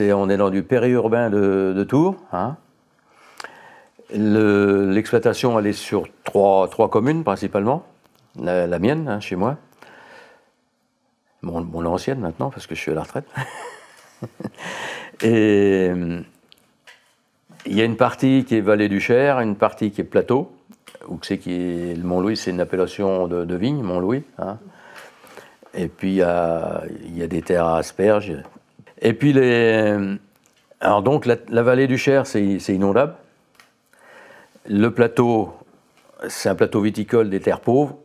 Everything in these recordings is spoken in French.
on est dans du périurbain de, Tours. hein. Le- L'exploitation, elle est sur trois, trois communes principalement. La, mienne, hein, chez moi. Mon, ancienne maintenant, parce que je suis à la retraite. Et il y a une partie qui est vallée du Cher, une partie qui est plateau. Où c'est qui est, le Mont-Louis, c'est une appellation de, de vigne, Mont-Louis. hein. Et puis il y a, il y a des terres à asperges. Et puis les. Alors donc la, vallée du Cher, c'est inondable. Le plateau, c'est un plateau viticole des terres pauvres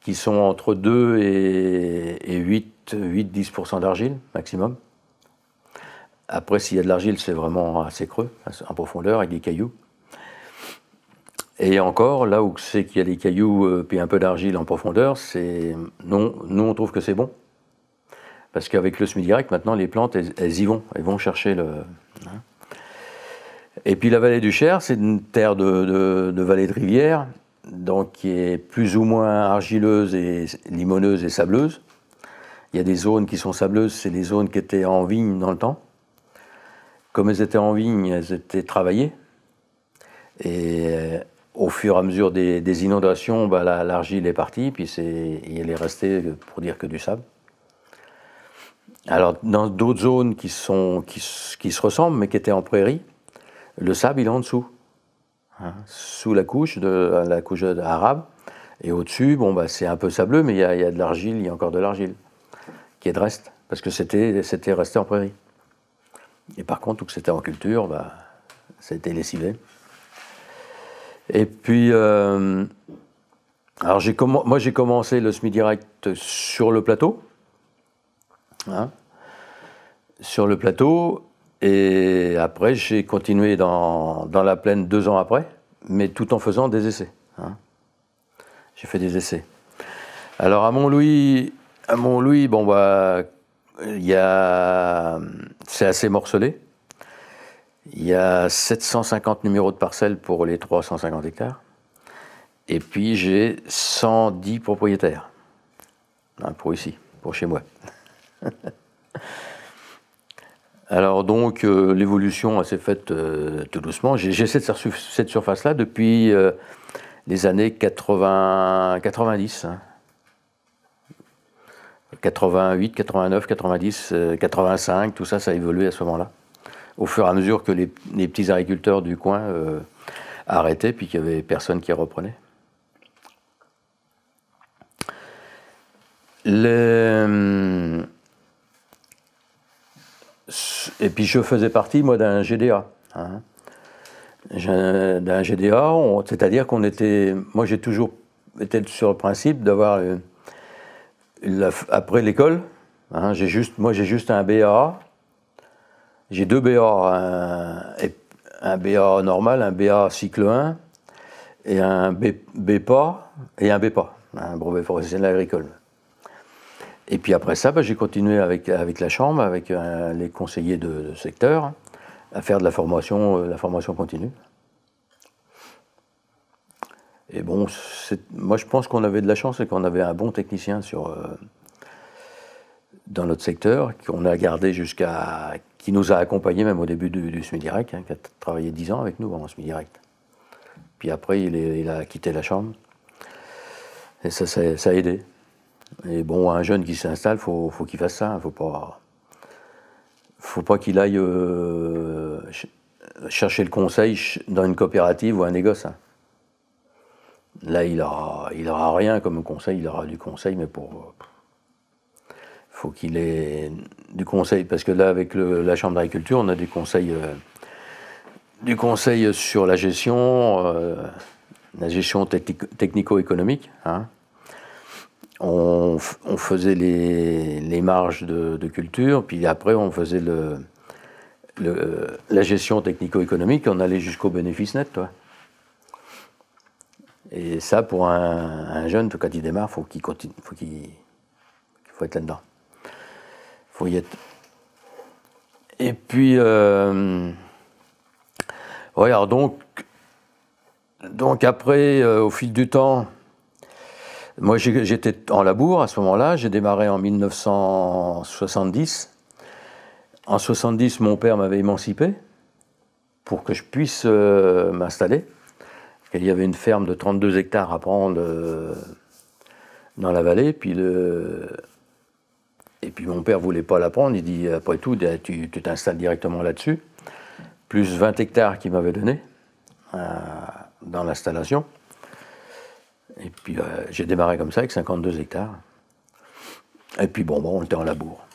qui sont entre 2 et, et 8, 8-10% d'argile maximum. Après, s'il y a de l'argile, c'est vraiment assez creux, en profondeur, avec des cailloux. Et encore, là où c'est qu'il y a des cailloux euh, puis un peu d'argile en profondeur, c'est nous on trouve que c'est bon. Parce qu'avec le semi-direct, maintenant, les plantes, elles, y vont, elles vont chercher le. hein. Et puis la vallée du Cher, c'est une terre de, de- vallée de rivière, donc qui est plus ou moins argileuse et limoneuse et sableuse. Il y a des zones qui sont sableuses, c'est les zones qui étaient en vigne dans le temps. Comme elles étaient en vigne, elles étaient travaillées. Et euh, au fur et à mesure des, inondations, bah, la- l'argile est partie, puis et elle est restée, pour dire que du sable. Alors, dans d'autres zones qui, sont, qui, qui se ressemblent, mais qui étaient en prairie, le sable, il est en dessous. Hein, sous la couche, de, la couche arabe. Et au-dessus, bon, bah, c'est un peu sableux, mais il y a, il y a de l'argile, il y a encore de l'argile, qui est de reste, parce que c'était, c'était resté en prairie. Et par contre, tout que c'était en culture, bah, ça a été lessivé. Et puis, euh, alors moi j'ai commencé le SMI direct sur le plateau, hein, sur le plateau, et après j'ai continué dans, dans la plaine deux ans après, mais tout en faisant des essais. hein. J'ai fait des essais. Alors à Mont-Louis, à bon bah, c'est assez morcelé. Il y a 750 numéros de parcelles pour les 350 hectares. Et puis j'ai 110 propriétaires. Hein, pour ici, pour chez moi. Alors donc euh, l'évolution s'est faite euh, tout doucement. J'ai cette, cette surface-là depuis euh, les années 80, 90. hein. 88, 89, 90, euh, 85, tout ça, ça a évolué à ce moment-là. Au fur et à mesure que les, petits agriculteurs du coin euh, arrêtaient, puis qu'il n'y avait personne qui reprenait. Le- Et puis je faisais partie, moi, d'un GDA. hein. D'un GDA, c'est-à-dire qu'on était. Moi, j'ai toujours été sur le principe d'avoir. euh, après l'école, hein, j'ai juste, moi j'ai juste un BA. J'ai deux BA, un BA normal, un BA cycle 1 et un B, BPA et un BPA, un brevet professionnel agricole. Et puis après ça, bah, j'ai continué avec, avec la Chambre, avec euh, les conseillers de, secteur, à faire de la formation, euh, la formation continue. Et bon, moi je pense qu'on avait de la chance et qu'on avait un bon technicien sur, euh, dans notre secteur, qu'on a gardé jusqu'à. qui nous a accompagnés même au début du, du SMI Direct, hein, qui a travaillé 10 ans avec nous en SMI Direct. Puis après, il, a quitté la Chambre. Et ça a aidé. Et bon, un jeune qui s'installe, faut, faut qu'il fasse ça. Faut pas, faut pas qu'il aille euh, ch- chercher le conseil dans une coopérative ou un négoce. hein. Là, il aura, il aura rien comme conseil. Il aura du conseil, mais pour, faut qu'il ait du conseil, parce que là, avec la Chambre d'agriculture, on a des conseils, euh, du conseil sur la gestion, euh, la gestion technico- technico-économique. hein. On, faisait les, marges de, culture, puis après, on faisait le- la gestion technico-économique, on allait jusqu'au bénéfice net. Toi. Et ça, pour un, un jeune, quand il démarre, faut qu'il continue, faut qu'il il faut être là-dedans faut y être. Et puis, euh, ouais, alors donc, donc après, euh, au fil du temps, Moi, j'étais en labour à ce moment-là. J'ai démarré en 1970. En 70, mon père m'avait émancipé pour que je puisse euh, m'installer. Il y avait une ferme de 32 hectares à prendre euh, dans la vallée. Puis. Et puis mon père ne voulait pas la prendre. Il dit, après tout, tu t'installes directement là-dessus. Plus 20 hectares qu'il m'avait donné euh, dans l'installation. Et puis euh, j'ai démarré comme ça avec 52 hectares. Et puis bon, bon on était en labour.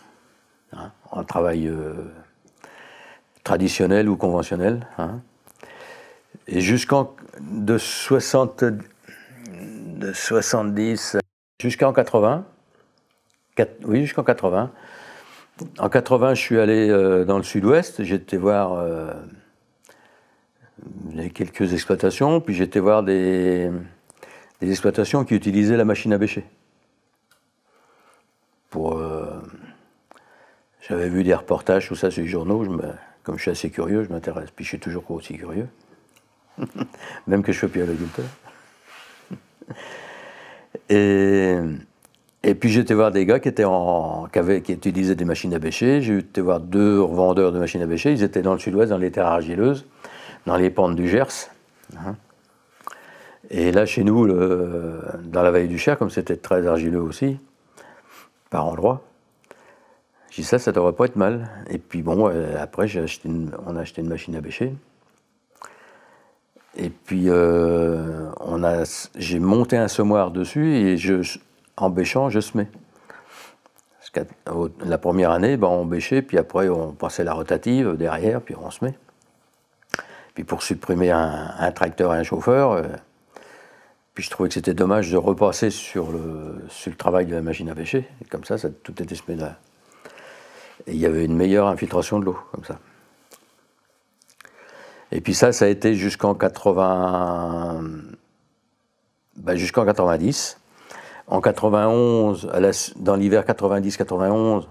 Hein, en travail euh, traditionnel ou conventionnel. Hein. Et jusqu'en de, 60, de 70 jusqu'en 80, oui jusqu'en 80. En 80, je suis allé euh, dans le sud-ouest, j'étais voir quelques exploitations, puis j'étais voir des, des exploitations qui utilisaient la machine à bêcher. Euh, j'avais vu des reportages, tout ça sur les journaux, comme je suis assez curieux, je m'intéresse. Puis je suis toujours aussi curieux, même que je suis plus agriculteur. et, et puis j'étais voir des gars qui utilisaient des machines à bêcher. J'ai été voir deux revendeurs de machines à bêcher. Ils étaient dans le sud-ouest, dans les terres argileuses, dans les pentes du Gers. Hein. Et là, chez nous, dans la vallée du Cher, comme c'était très argileux aussi, par endroits, j'ai dit ça, ça devrait pas être mal. Et puis bon, euh, après, on a acheté une machine à bêcher. Et puis, euh, j'ai monté un semoir dessus et je, en bêchant, je semais. La première année, ben, on bêchait, puis après, on passait la rotative derrière, puis on semait. Puis pour supprimer un, tracteur et un chauffeur, euh, je trouvais que c'était dommage de repasser sur le, sur le travail de la machine à pêcher. Comme ça, ça tout était semé il y avait une meilleure infiltration de l'eau, comme ça. Et puis ça, ça a été jusqu'en 80... Ben jusqu'en 90. En 91, dans l'hiver 90-91,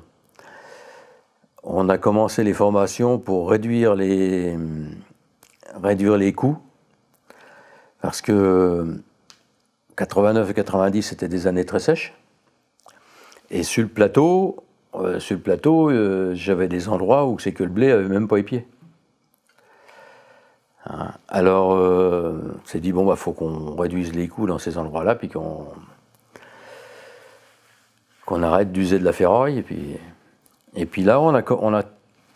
on a commencé les formations pour réduire les, réduire les coûts. Parce que 89 et 90, c'était des années très sèches. Et sur le plateau, euh, sur le plateau, euh, j'avais des endroits où c'est que le blé avait même pas les pieds. Hein. Alors, euh, on s'est dit bon bah faut qu'on réduise les coûts dans ces endroits-là, puis qu'on qu'on arrête d'user de la ferraille. Et puis, et puis là, on a, on a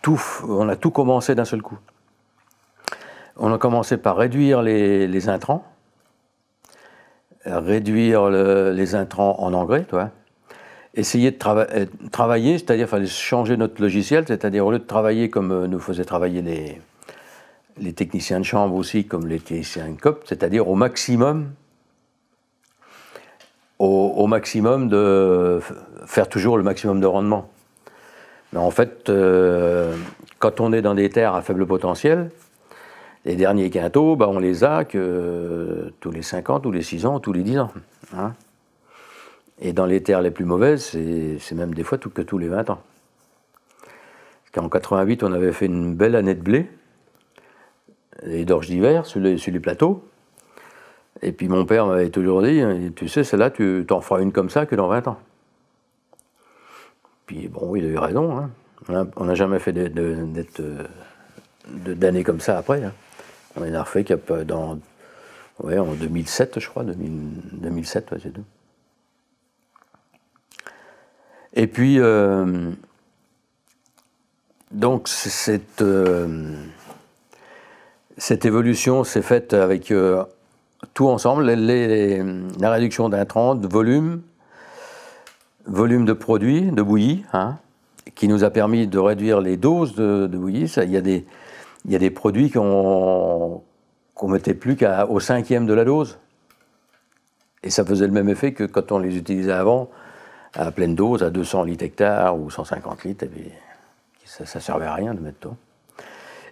tout, on a tout commencé d'un seul coup. On a commencé par réduire les intrants réduire les intrants en engrais, toi. Essayer de euh, travailler, c'est-à-dire changer notre logiciel, c'est-à-dire au lieu de travailler comme euh, nous faisaient travailler les, les techniciens de chambre aussi, comme les techniciens de COP, c'est-à-dire au maximum, au, maximum de faire toujours le maximum de rendement. Mais en fait, euh, quand on est dans des terres à faible potentiel, les derniers quintaux, bah, on les a que tous les 5 ans, tous les 6 ans, tous les 10 ans. Hein. Et dans les terres les plus mauvaises, c'est même des fois que tous les 20 ans. En 88, on avait fait une belle année de blé et d'orge d'hiver sur les, sur les plateaux. Et puis mon père m'avait toujours dit, tu sais, celle-là, tu t'en feras une comme ça que dans 20 ans. Puis bon, il a eu raison. Hein. On n'a jamais fait d'années comme ça après. Hein. On a refait dans, ouais, en 2007, je crois, 2007, ouais, c'est tout. Et puis, euh, donc, cette, euh, cette évolution s'est faite avec euh, tout ensemble, la réduction d'intrants, de volume, volume de produits, de bouillie, hein, qui nous a permis de réduire les doses de, de bouillie. Il y a des, il y a des produits qu'on ne mettait plus qu'au cinquième de la dose. Et ça faisait le même effet que quand on les utilisait avant, à pleine dose, à 200 litres hectare ou 150 litres, ça ne servait à rien de mettre tout.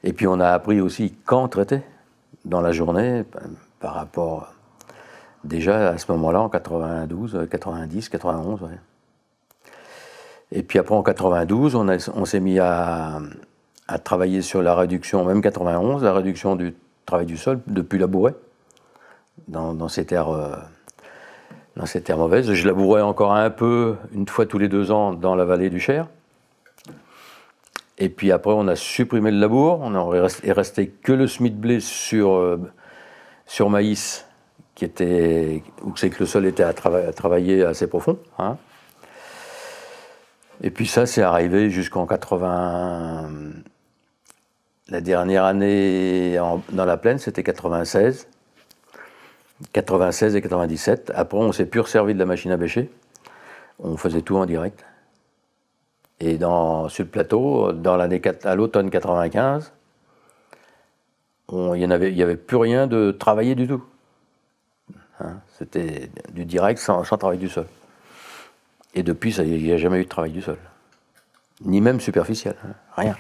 Et puis on a appris aussi quand traiter dans la journée par rapport déjà à ce moment-là en 92, 90, 91. Et puis après en 92, on, on s'est mis à, à travailler sur la réduction, même 91, la réduction du travail du sol depuis labourer dans, dans ces terres, euh, dans ces terres mauvaises. Je labourais encore un peu, une fois tous les deux ans, dans la vallée du Cher. Et puis après, on a supprimé le labour. On est resté que le semis blé sur, euh, sur maïs, qui était, où c'est que le sol était à, travailler assez profond. Hein. Et puis ça, c'est arrivé jusqu'en 80. La dernière année dans la plaine, c'était 96. 96 et 97. Après, on s'est plus resservi de la machine à bêcher. On faisait tout en direct. Et dans, sur le plateau, dans l'année, à l'automne 95, il n'y avait, plus rien de travailler du tout. Hein, c'était du direct sans, travail du sol. Et depuis, il n'y a jamais eu de travail du sol. Ni même superficiel. Hein, rien.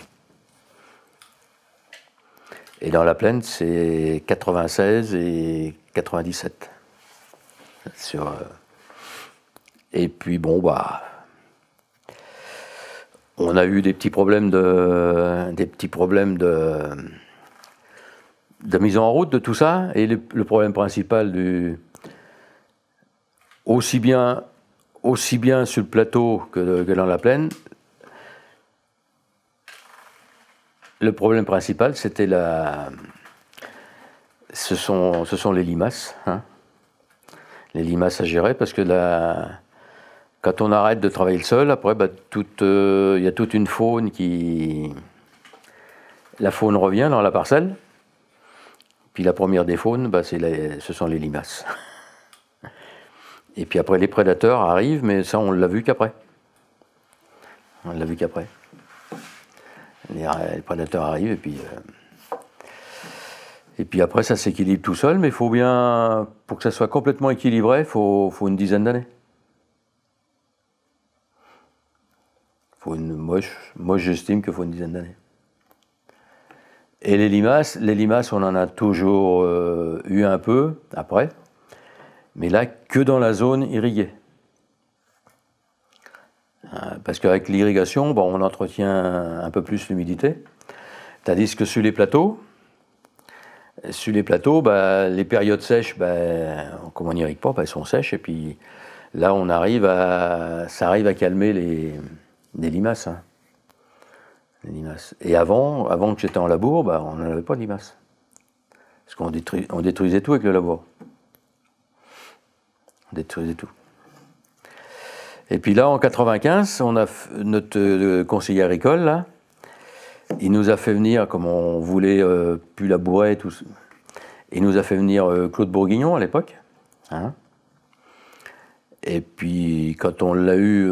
Et dans la plaine, c'est 96 et 97. Sur, euh, et puis bon, bah, on a eu des petits problèmes de, des petits problèmes de, de mise en route de tout ça. Et le, problème principal du, aussi bien, aussi bien sur le plateau que, que dans la plaine, le problème principal, c'était la, ce sont, ce sont les limaces. Hein. Les limaces à gérer parce que quand on arrête de travailler le sol, après, bah, euh, il y a toute une faune qui. La faune revient dans la parcelle. Puis la première des faunes, bah, ce sont les limaces. Et puis après, les prédateurs arrivent, mais ça, on l'a vu qu'après. On l'a vu qu'après. Les, prédateurs arrivent, et puis. Euh, et puis après, ça s'équilibre tout seul, mais il faut bien. Pour que ça soit complètement équilibré, il faut une dizaine d'années. moi, j'estime qu'il faut une dizaine d'années. Et les limaces, les limaces, on en a toujours euh, eu un peu après, mais là, que dans la zone irriguée. Euh, parce qu'avec l'irrigation, bon, on entretient un peu plus l'humidité. Tandis que sur les plateaux, sur les plateaux, bah, les périodes sèches, bah, comme on n'irrigue pas, bah, elles sont sèches. Et puis là, on arrive à, ça arrive à calmer les, des limaces. Hein. Des limaces. Et avant, avant que j'étais en labour, on n'en avait pas de limaces. Parce qu'on on détruisait tout avec le labour. On détruisait tout. Et puis là, en 95, on a notre euh, conseiller agricole, il nous a fait venir, comme on voulait euh, plus labourer, tout, il nous a fait venir euh, Claude Bourguignon à l'époque. Hein. Et puis, quand on l'a eu,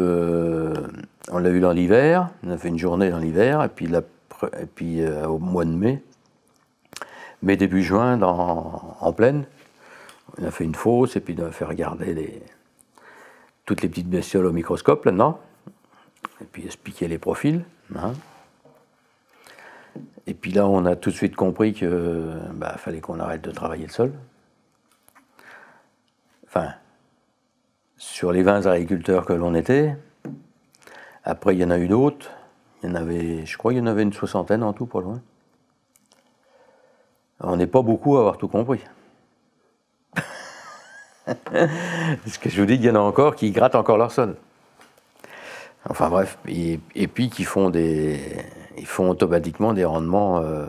on l'a eu dans l'hiver, on a fait une journée dans l'hiver, et puis, euh, au mois de mai, mai début juin, dans, en pleine, on a fait une fosse, et puis on a fait regarder les, toutes les petites bestioles au microscope là-dedans, et puis expliquer les profils. Hein. Et puis là, on a tout de suite compris qu'il bah, fallait qu'on arrête de travailler le sol. Enfin, sur les 20 agriculteurs que l'on était, après, il y en a eu d'autres. Il y en avait, je crois qu'il y en avait une soixantaine en tout, pas loin. On n'est pas beaucoup à avoir tout compris. Ce que je vous dis, il y en a encore qui grattent encore leur sol. Enfin bref, et, puis qui font des, ils font automatiquement des rendements euh,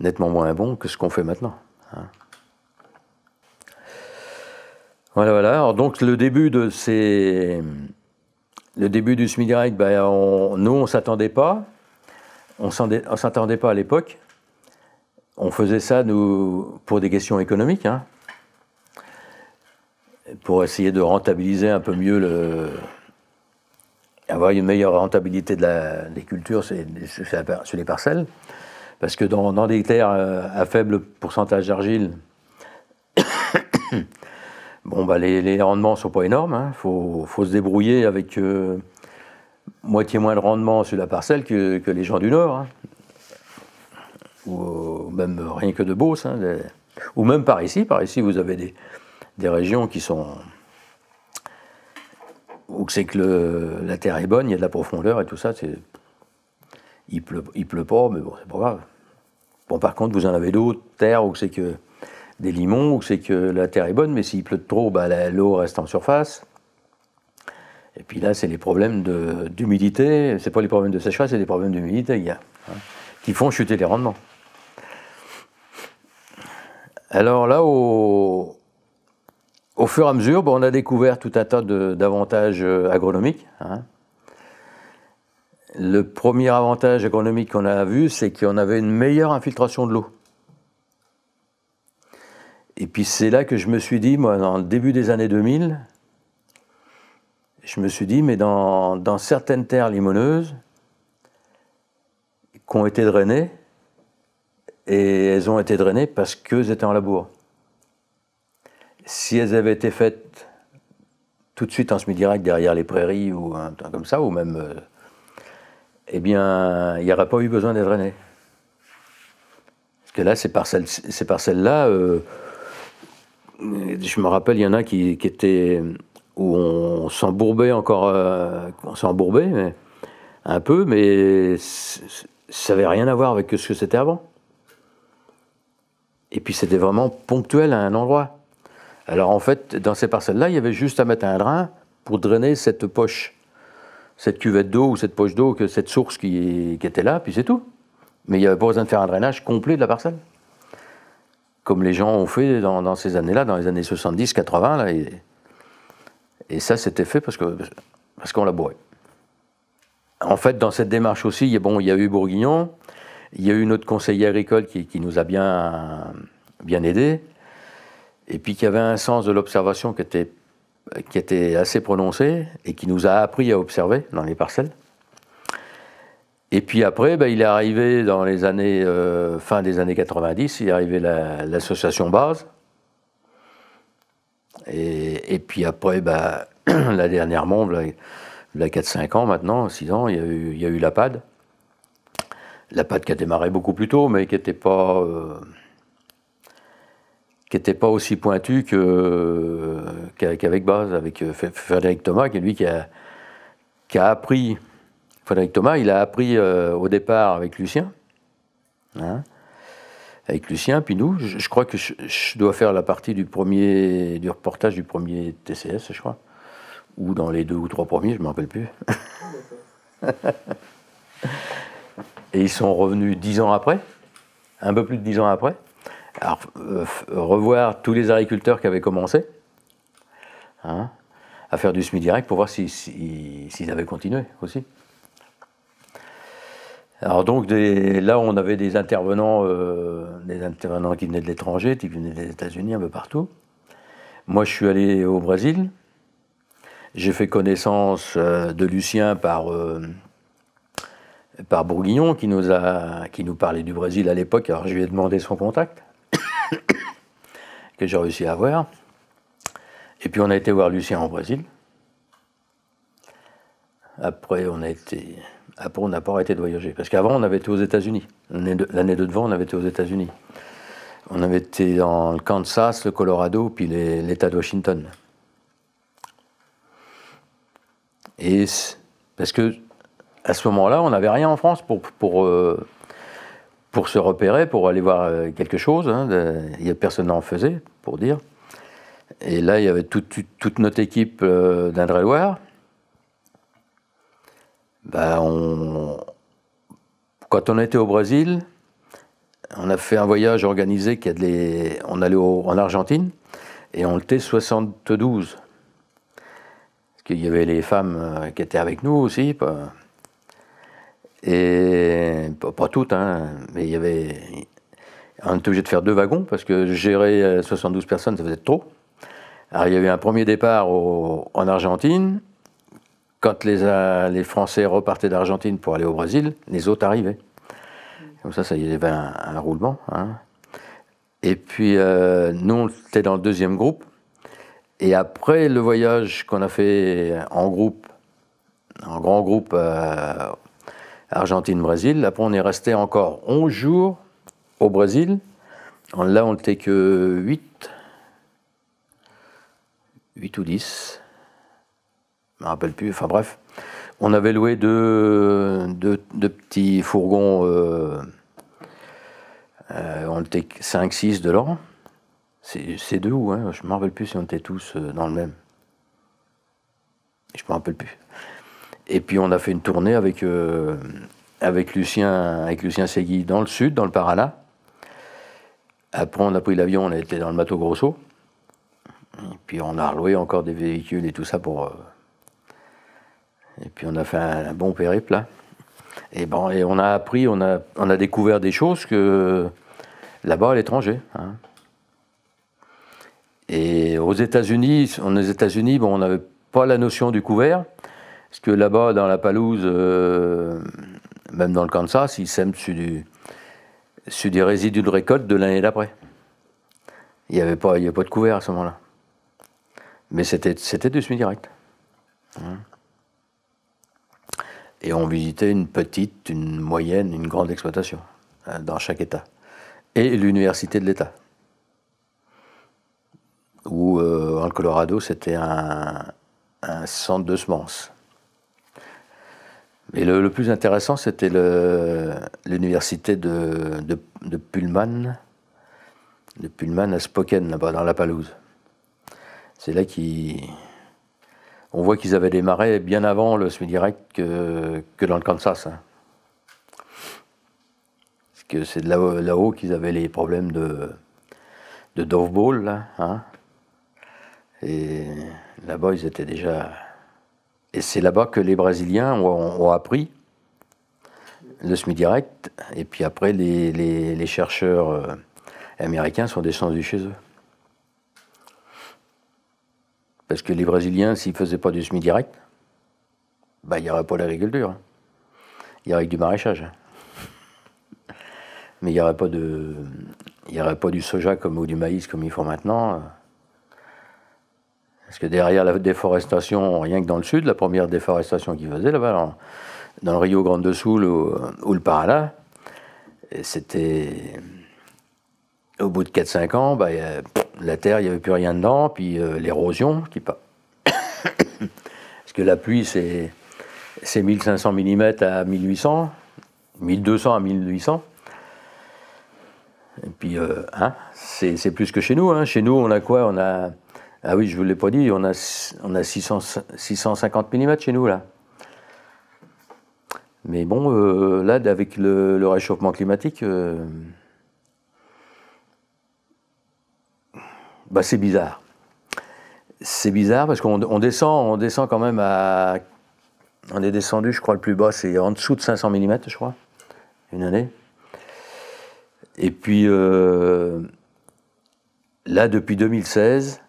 nettement moins bons que ce qu'on fait maintenant. Hein. Voilà, voilà. Alors donc le début de ces le début du SMI direct, ben, nous, on s'attendait pas. On s'attendait pas à l'époque. On faisait ça, nous, pour des questions économiques, hein. Pour essayer de rentabiliser un peu mieux avoir une meilleure rentabilité des cultures sur les parcelles. Parce que dans, des terres euh, à faible pourcentage d'argile, Bon, bah, les, rendements ne sont pas énormes. Il hein. faut, se débrouiller avec euh, moitié moins de rendement sur la parcelle que, les gens du Nord. Hein. Ou même rien que de Beauce. Hein, ou même par ici. Par ici, vous avez des, régions qui sont. où c'est que la terre est bonne, il y a de la profondeur et tout ça. Il pleut, il pleut pas, mais bon, c'est pas grave. Bon, par contre, vous en avez d'autres terres où c'est que des limons ou c'est que la terre est bonne, mais s'il pleut trop, bah, l'eau reste en surface. Et puis là, c'est les problèmes d'humidité, c'est pas les problèmes de sécheresse, c'est les problèmes d'humidité hein, qui font chuter les rendements. Alors là, au, au fur et à mesure, on a découvert tout un tas d'avantages euh, agronomiques. Hein. Le premier avantage agronomique qu'on a vu, c'est qu'on avait une meilleure infiltration de l'eau. Et puis c'est là que je me suis dit, moi, dans le début des années 2000, je me suis dit, mais dans, certaines terres limoneuses qui ont été drainées, et elles ont été drainées parce qu'elles étaient en labour. Si elles avaient été faites tout de suite en semi-direct derrière les prairies ou un truc comme ça, ou même, euh, eh bien, il n'y aurait pas eu besoin d'être drainées. Parce que là, ces parcelles-là, euh, je me rappelle, il y en a qui, étaient où on s'embourbait encore, euh, on s'embourbait un peu, mais ça n'avait rien à voir avec ce que c'était avant. Et puis c'était vraiment ponctuel à un endroit. Alors en fait, dans ces parcelles-là, il y avait juste à mettre un drain pour drainer cette poche, cette cuvette d'eau ou cette poche d'eau, que cette source qui, était là, puis c'est tout. Mais il n'y avait pas besoin de faire un drainage complet de la parcelle. Comme les gens ont fait dans, ces années-là, dans les années 70-80, là, et ça, c'était fait parce qu'on parce qu'on labourait. En fait, dans cette démarche aussi, il y a, bon, il y a eu Bourguignon, il y a eu notre conseiller agricole qui, qui nous a bien, bien aidés, et puis qui avait un sens de l'observation qui était, qui était assez prononcé et qui nous a appris à observer dans les parcelles. Et puis après, ben, il est arrivé dans les années, euh, fin des années 90, il est arrivé l'association Base, et, puis après, bah, la dernièrement, il y a 4-5 ans maintenant, 6 ans, il y, a eu, il y a eu la PAD. La PAD qui a démarré beaucoup plus tôt, mais qui n'était pas, euh, pas aussi pointue qu'avec Base, avec euh, Frédéric Thomas, qui est lui qui a, qui appris. Frédéric Thomas, il a appris euh, au départ avec Lucien. Hein, avec Lucien, puis nous. Je, crois que je, dois faire la partie du premier du reportage du premier TCS, je crois, ou dans les deux ou trois premiers, je ne me rappelle plus. Et ils sont revenus dix ans après, un peu plus de dix ans après. Alors, euh, revoir tous les agriculteurs qui avaient commencé hein, à faire du semi-direct pour voir s'ils si, avaient continué aussi. Alors donc là, on avait des intervenants, euh, des intervenants qui venaient de l'étranger, qui venaient des États-Unis, un peu partout. Moi, je suis allé au Brésil. J'ai fait connaissance euh, de Lucien par, euh, par Bourguignon, qui nous, a, qui nous parlait du Brésil à l'époque. Alors je lui ai demandé son contact, que j'ai réussi à avoir. Et puis on a été voir Lucien au Brésil. Après, on a été après, on n'a pas arrêté de voyager. Parce qu'avant, on avait été aux États-Unis. L'année de, devant, on avait été aux États-Unis. On avait été dans le Kansas, le Colorado, puis l'État de Washington. Et parce que à ce moment-là, on n'avait rien en France pour, pour, euh, pour se repérer, pour aller voir euh, quelque chose. Hein, a personne n'en faisait, pour dire. Et là, il y avait toute, notre équipe euh, d'Indre-et-Loire bah, on... Quand on était au Brésil, on a fait un voyage organisé qui a les... on allait en Argentine et on était 72. Parce qu'il y avait les femmes euh, qui étaient avec nous aussi. Et pas, toutes, hein, mais il y avait. On était obligé de faire deux wagons parce que gérer 72 euh, personnes, ça faisait trop. Alors il y avait un premier départ en Argentine quand les, les Français repartaient d'Argentine pour aller au Brésil, les autres arrivaient. Comme ça, ça y avait un, roulement. Hein. Et puis, euh, nous, on était dans le deuxième groupe. Et après le voyage qu'on a fait en groupe, en grand groupe euh, Argentine-Brésil, après on est resté encore 11 jours au Brésil. Là, on n'était que 8, 8 ou 10 je me rappelle plus, enfin bref. On avait loué deux, petits fourgons, euh, euh, on était 5-6 de l'an. C'est deux où, hein, je ne me rappelle plus si on était tous euh, dans le même. Je ne me rappelle plus. Et puis on a fait une tournée avec, euh, avec, Lucien, avec Lucien Segui dans le sud, dans le Parana. Après on a pris l'avion, on a été dans le Mato Grosso. Et puis on a reloué encore des véhicules et tout ça pour... Euh, et puis on a fait un, bon périple là. Et, bon, et on a appris, on a, on a découvert des choses que là-bas à l'étranger. Hein. Et aux États-Unis, aux États-Unis, bon, on n'avait pas la notion du couvert, parce que là-bas, dans la Palouse, euh, même dans le Kansas, ils sèment sur, des résidus de récolte de l'année d'après. Il n'y avait, pas, de couvert à ce moment-là. Mais c'était, du semi-direct. Hein. Et on visitait une petite, une moyenne, une grande exploitation hein, dans chaque État. Et l'université de l'État où euh, en Colorado, c'était un, centre de semences. Et le, plus intéressant, c'était l'université de, Pullman, de Pullman à Spokane, là-bas, dans la Palouse. C'est là qu'on voit qu'ils avaient démarré bien avant le semi-direct que, dans le Kansas. Hein. Parce que c'est là-haut qu'ils avaient les problèmes de, de Dove là, hein. Et là-bas, ils étaient déjà. Et c'est là-bas que les Brésiliens ont, appris le semi-direct. Et puis après, les, chercheurs euh, américains sont descendus chez eux. Parce que les Brésiliens, s'ils ne faisaient pas du semi-direct, bah, il n'y aurait pas d'agriculture. Hein. Il y aurait que du maraîchage. Mais il n'y aurait pas de. Aurait pas du soja comme, ou du maïs comme ils font maintenant. Parce que derrière la déforestation, rien que dans le sud, la première déforestation qu'ils faisaient là-bas, dans, le Rio Grande do Sul ou, le Paraná, c'était. Au bout de 4-5 ans, bah, la terre, il n'y avait plus rien dedans, puis euh, l'érosion qui pas. Parce que la pluie, c'est 1500 mm à 1800, 1200 à 1800. Et puis, euh, hein, c'est plus que chez nous. Hein. Chez nous, on a quoi? On a ah oui, je ne vous l'ai pas dit, on a, on a 600, 650 mm chez nous, là. Mais bon, euh, là, avec le, réchauffement climatique, euh, bah, c'est bizarre. C'est bizarre parce qu'on descend, on descend quand même à. On est descendu, je crois, le plus bas, c'est en dessous de 500 mm, je crois, une année. Et puis, euh, là, depuis 2016,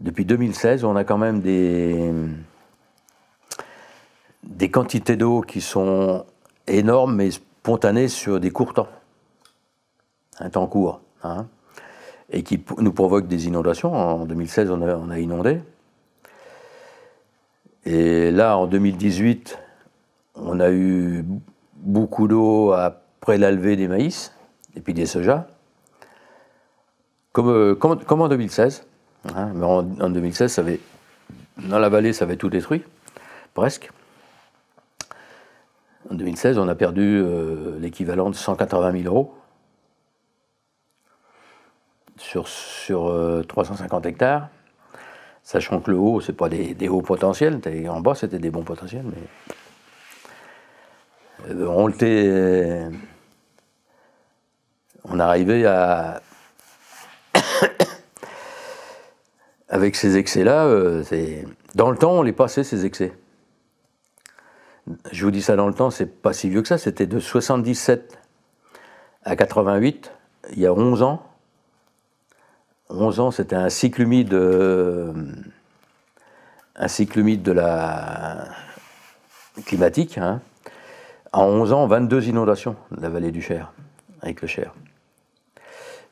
depuis 2016, on a quand même des, des quantités d'eau qui sont énormes mais spontanées sur des courts temps, un temps court, hein, et qui nous provoquent des inondations. En 2016, on a, on a inondé. Et là, en 2018, on a eu beaucoup d'eau après la levée des maïs et puis des sojas, comme, comme en 2016. Hein, en, 2016, ça avait, dans la vallée, ça avait tout détruit, presque. En 2016, on a perdu euh, l'équivalent de 180 000 euros sur, sur 350 euh, hectares, sachant que le haut, ce n'est pas des, hauts potentiels, en bas, c'était des bons potentiels, mais euh, on était. On arrivait à avec ces excès-là, euh, dans le temps, on les passait, ces excès. Je vous dis ça dans le temps, c'est pas si vieux que ça, c'était de 77 à 88, il y a 11 ans. 11 ans, c'était un cycle humide, euh, un cycle humide de la climatique. Hein. En 11 ans, 22 inondations de la vallée du Cher, avec le Cher.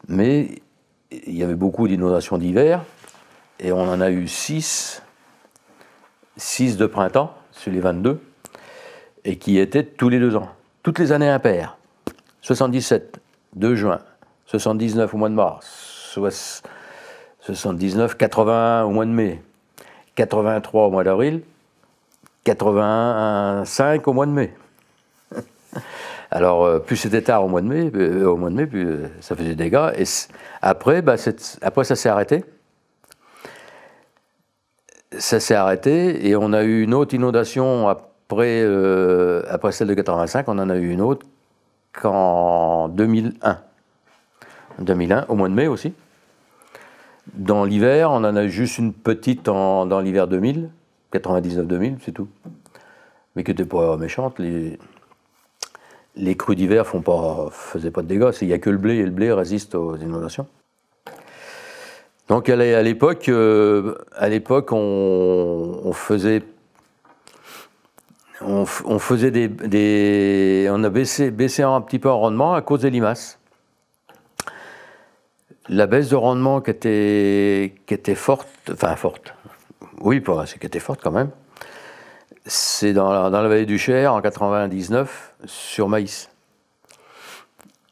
Mais il y avait beaucoup d'inondations d'hiver, et on en a eu 6, 6 de printemps sur les 22, et qui étaient tous les deux ans, toutes les années impaires. 77, 2 juin, 79 au mois de mars, 79, 81 au mois de mai, 83 au mois d'avril, 85 au mois de mai. Alors, plus c'était tard au mois de mai, au mois de mai, plus ça faisait des dégâts. Et bah, après, ça s'est arrêté. Ça s'est arrêté et on a eu une autre inondation après, après celle de 85. On en a eu une autre qu'en 2001. 2001, au mois de mai aussi. Dans l'hiver, on en a juste une petite dans l'hiver 2000, 99-2000, c'est tout. Mais qui n'était pas méchante. Les, les crues d'hiver ne faisaient pas de dégâts. Il n'y a que le blé et le blé résiste aux inondations. Donc à l'époque, euh, à l'époque, on, faisait, on, des, on a baissé, un petit peu en rendement à cause des limaces la baisse de rendement qui était, forte, enfin forte, oui, c'est qui était forte quand même, c'est dans, la, vallée du Cher en 99 sur maïs.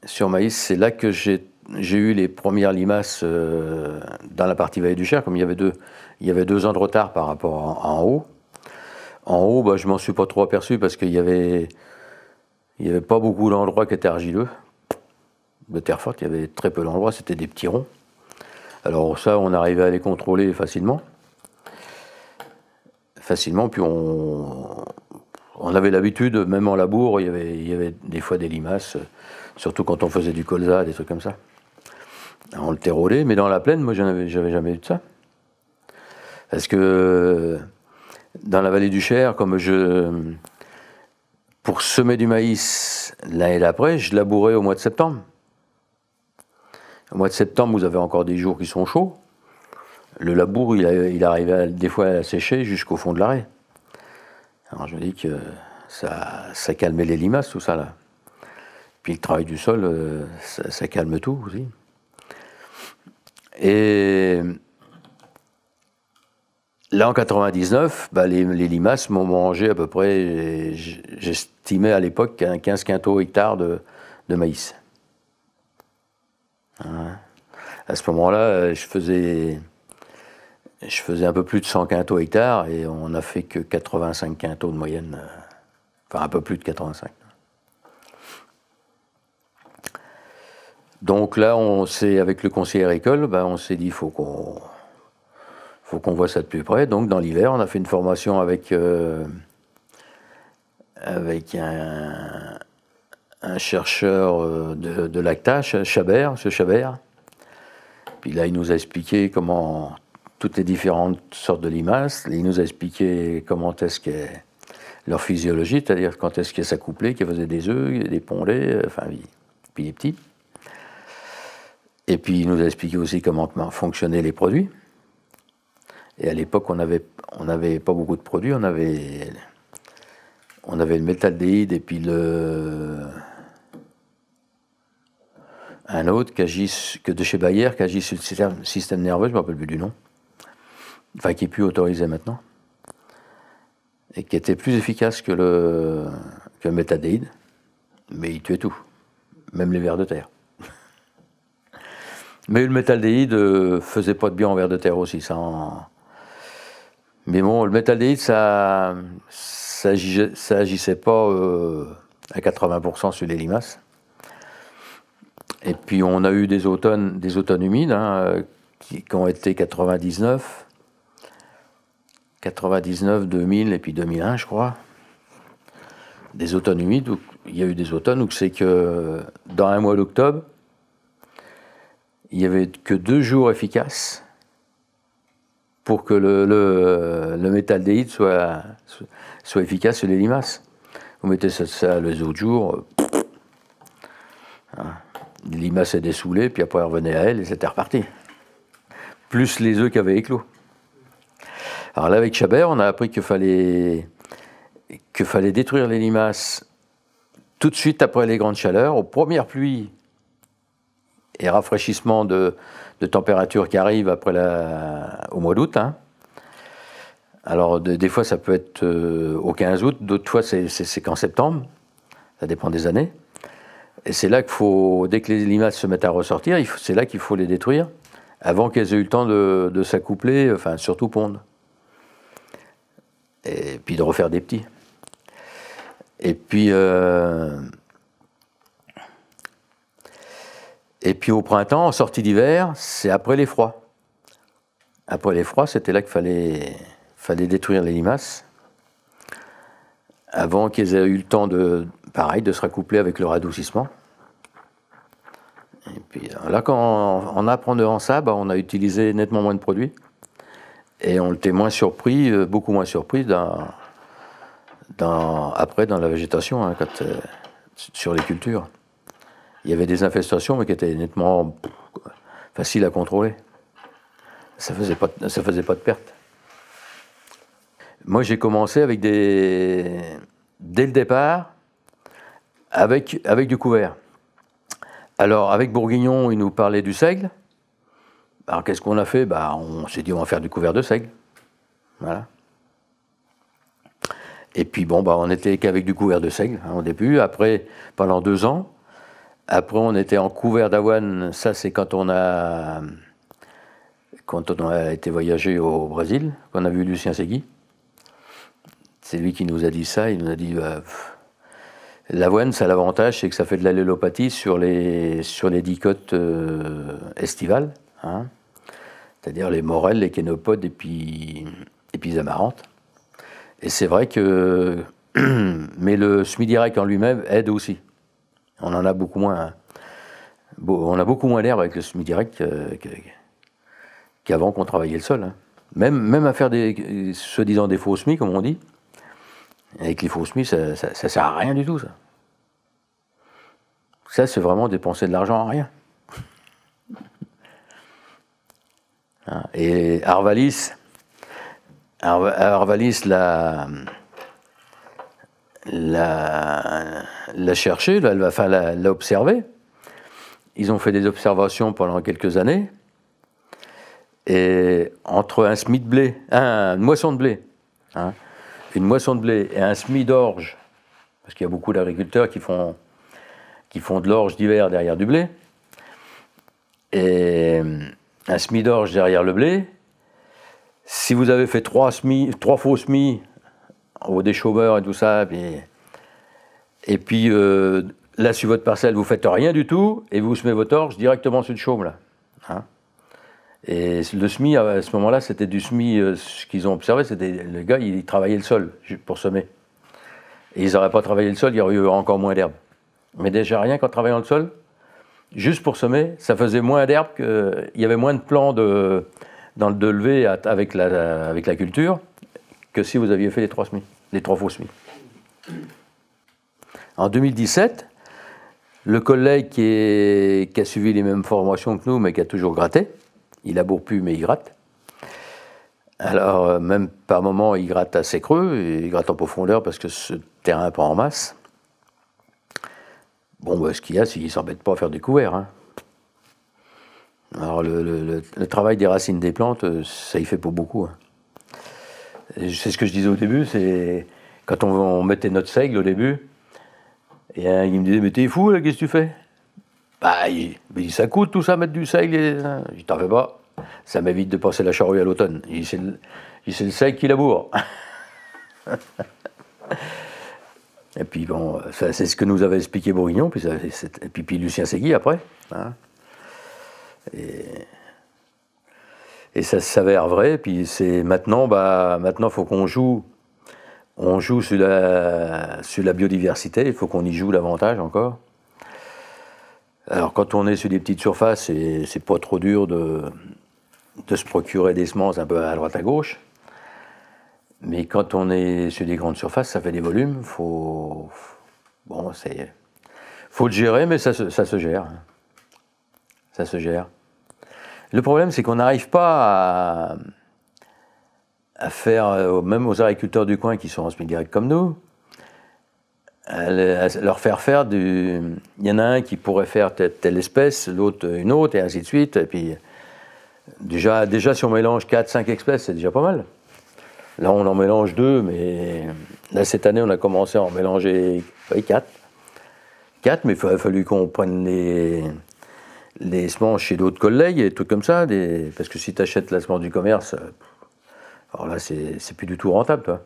Sur maïs, c'est là que j'ai eu les premières limaces euh, dans la partie vallée du Cher, comme il y avait deux, il y avait deux ans de retard par rapport en, haut. En haut, bah, je m'en suis pas trop aperçu parce qu'il y avait, pas beaucoup d'endroits qui étaient argileux de terre forte, il y avait très peu d'endroits, c'était des petits ronds. Alors ça, on arrivait à les contrôler facilement. Facilement, puis on, on avait l'habitude, même en labour, il y, avait, il y avait des fois des limaces, surtout quand on faisait du colza, des trucs comme ça. On le terrolait, mais dans la plaine, moi, j'avais jamais eu de ça. Parce que dans la vallée du Cher, comme je. Pour semer du maïs l'année d'après, je labourais au mois de septembre. Au mois de septembre, vous avez encore des jours qui sont chauds. Le labour, il, arrivait des fois à sécher jusqu'au fond de l'arrêt. Alors je me dis que ça, ça calmait les limaces, tout ça là. Puis le travail du sol, euh, ça, calme tout aussi. Et là, en 99, bah, les, limaces m'ont mangé à peu près, j'estimais à l'époque, 15 quintaux hectares de maïs. À ce moment-là, je faisais, je faisais un peu plus de 100 quintaux hectares et on n'a fait que 85 quintaux de moyenne, euh, enfin un peu plus de 85. Donc là, on s'est, avec le conseiller agricole, ben, on s'est dit faut qu'on faut qu'on voit ça de plus près. Donc dans l'hiver, on a fait une formation avec, euh, avec un, chercheur euh, de, de Chabert, ce Chabert. Puis là, il nous a expliqué comment toutes les différentes sortes de limaces, il nous a expliqué comment est-ce qu'est leur physiologie, c'est-à-dire quand est-ce qu'elles s'accouplaient, qu'elles faisaient des œufs, des ponlets, enfin, puis des petits. Et puis il nous a expliqué aussi comment fonctionnaient les produits. Et à l'époque, on n'avait pas beaucoup de produits, on avait, le métaldéhyde et puis le, un autre qui que de chez Bayer, qui agit sur le système, nerveux, je ne me rappelle plus du nom, enfin qui est plus autorisé maintenant, et qui était plus efficace que le, que mais il tuait tout, même les vers de terre. Mais le métaldéhyde euh, faisait pas de bien en vers de terre aussi. Mais bon, le métaldéhyde, ça, ça, agissait, pas euh, à 80% sur les limaces. Et puis on a eu des automnes, des automnes humides hein, qui, ont été 99, 99, 2000 et puis 2001, je crois. Des automnes humides, il y a eu des automnes où c'est que dans un mois d'octobre, il n'y avait que deux jours efficaces pour que le, le, le métaldéhyde soit, efficace sur les limaces. Vous mettez ça, les autres jours, hein. Lima s'est dessoulée, puis après elle revenait à elle et c'était reparti. Plus les œufs qui avaient éclos. Alors là, avec Chabert, on a appris qu'il fallait, qu'il fallait détruire les limaces tout de suite après les grandes chaleurs, aux premières pluies et rafraîchissement de, température qui arrive après au mois d'août. Hein. Alors des fois ça peut être euh, au 15 août, d'autres fois c'est qu'en septembre, ça dépend des années. Et c'est là qu'il faut, dès que les limaces se mettent à ressortir, c'est là qu'il faut les détruire avant qu'elles aient eu le temps de, s'accoupler, enfin surtout pondre. Et puis de refaire des petits. Et puis, euh, Et puis au printemps, en sortie d'hiver, c'est après les froids. Après les froids, c'était là qu'il fallait, fallait détruire les limaces avant qu'ils aient eu le temps de, pareil, de se raccoupler avec le radoucissement. Et puis là, quand en apprenant ça, bah, on a utilisé nettement moins de produits. Et on était moins surpris, euh, beaucoup moins surpris après dans la végétation, hein, euh, sur les cultures. Il y avait des infestations, mais qui étaient nettement faciles à contrôler. Ça ne faisait, pas, ça faisait pas de perte. Moi, j'ai commencé avec des. Dès le départ, avec, avec du couvert. Alors, avec Bourguignon, il nous parlait du seigle. Alors, qu'est-ce qu'on a fait? Bah, On s'est dit, on va faire du couvert de seigle. Voilà. Et puis, bon, bah, on était qu'avec du couvert de seigle hein, au début. Après, pendant deux ans. Après, on était en couvert d'avoine. Ça, c'est quand on a quand on a été voyager au Brésil, qu'on a vu Lucien Segui. C'est lui qui nous a dit ça. Il nous a dit bah, l'avoine, ça l'avantage, c'est que ça fait de l'allélopathie sur les, sur les dicotes euh, estivales, hein. c'est-à-dire les morelles, les kénopodes et puis, et puis les amarantes. Et c'est vrai que. Mais le semi-direct en lui-même aide aussi. On en a beaucoup moins. Hein. On a beaucoup moins d'herbe avec le semi-direct qu'avant qu'on travaillait le sol. Hein. Même, même à faire des, soi-disant des faux semis, comme on dit, avec les faux semis, ça, ça, sert à rien du tout, ça. Ça, c'est vraiment dépenser de l'argent à rien. Hein, et Arvalis, Arvalis l'a, l'a, cherché, enfin, l'a. Ils ont fait des observations pendant quelques années. Et entre un semis de blé, un, une moisson de blé, hein, une moisson de blé et un semis d'orge, parce qu'il y a beaucoup d'agriculteurs qui font, qui font de l'orge d'hiver derrière du blé, et un semis d'orge derrière le blé, si vous avez fait trois, semis, trois faux semis, des chômeurs et tout ça, et, puis euh, là sur votre parcelle, vous faites rien du tout, et vous semez votre orge directement sur le chaume là. Hein. Et le SMI, à ce moment-là, c'était du SMI, euh, ce qu'ils ont observé, c'était le gars, il travaillait le sol pour semer. Et ils n'auraient pas travaillé le sol, il y aurait eu encore moins d'herbe. Mais déjà, rien qu'en travaillant le sol, juste pour semer, ça faisait moins d'herbe, il y avait moins de plants de, dans le de avec la, avec la culture que si vous aviez fait les trois semis, les trois faux semis. En 2017, le collègue qui, a suivi les mêmes formations que nous, mais qui a toujours gratté, il laboure plus, mais il gratte. Alors, euh, même par moment, il gratte assez creux, il gratte en profondeur parce que ce terrain pas en masse. Bon, bah, ce qu'il y a, c'est qu'il ne s'embête pas à faire des couverts. Hein. Alors, le, travail des racines des plantes, euh, ça y fait pour beaucoup. Hein. C'est ce que je disais au début, c'est quand on, mettait notre seigle au début, et il me disait Mais t'es fou, qu'est-ce que tu fais? Bah, ça coûte tout ça, mettre du seigle. Je t'en fais pas. Ça m'évite de passer la charrue à l'automne. C'est le, le seigle qui laboure. et puis bon, c'est ce que nous avait expliqué Bourguignon, puis, et puis, Lucien Segui après. Hein. Et, et, ça s'avère vrai. Puis c'est maintenant, bah, maintenant, faut qu'on joue. On joue sur la, sur la biodiversité. Il faut qu'on y joue davantage encore. Alors quand on est sur des petites surfaces, c'est pas trop dur de, se procurer des semences un peu à droite à gauche. Mais quand on est sur des grandes surfaces, ça fait des volumes. Faut, bon, c'est, faut le gérer, mais ça, se gère. Ça se gère. Le problème, c'est qu'on n'arrive pas à, à, faire, euh, même aux agriculteurs du coin qui sont en direct comme nous, leur faire faire du. Il y en a un qui pourrait faire telle, espèce, l'autre une autre, et ainsi de suite. Et puis, déjà, déjà si on mélange 4-5 espèces, c'est déjà pas mal. Là, on en mélange deux, mais là, cette année, on a commencé à en mélanger 4. 4, mais il a fallu qu'on prenne les, les semences chez d'autres collègues et tout comme ça. Parce que si tu achètes la semence du commerce, alors là, c'est plus du tout rentable.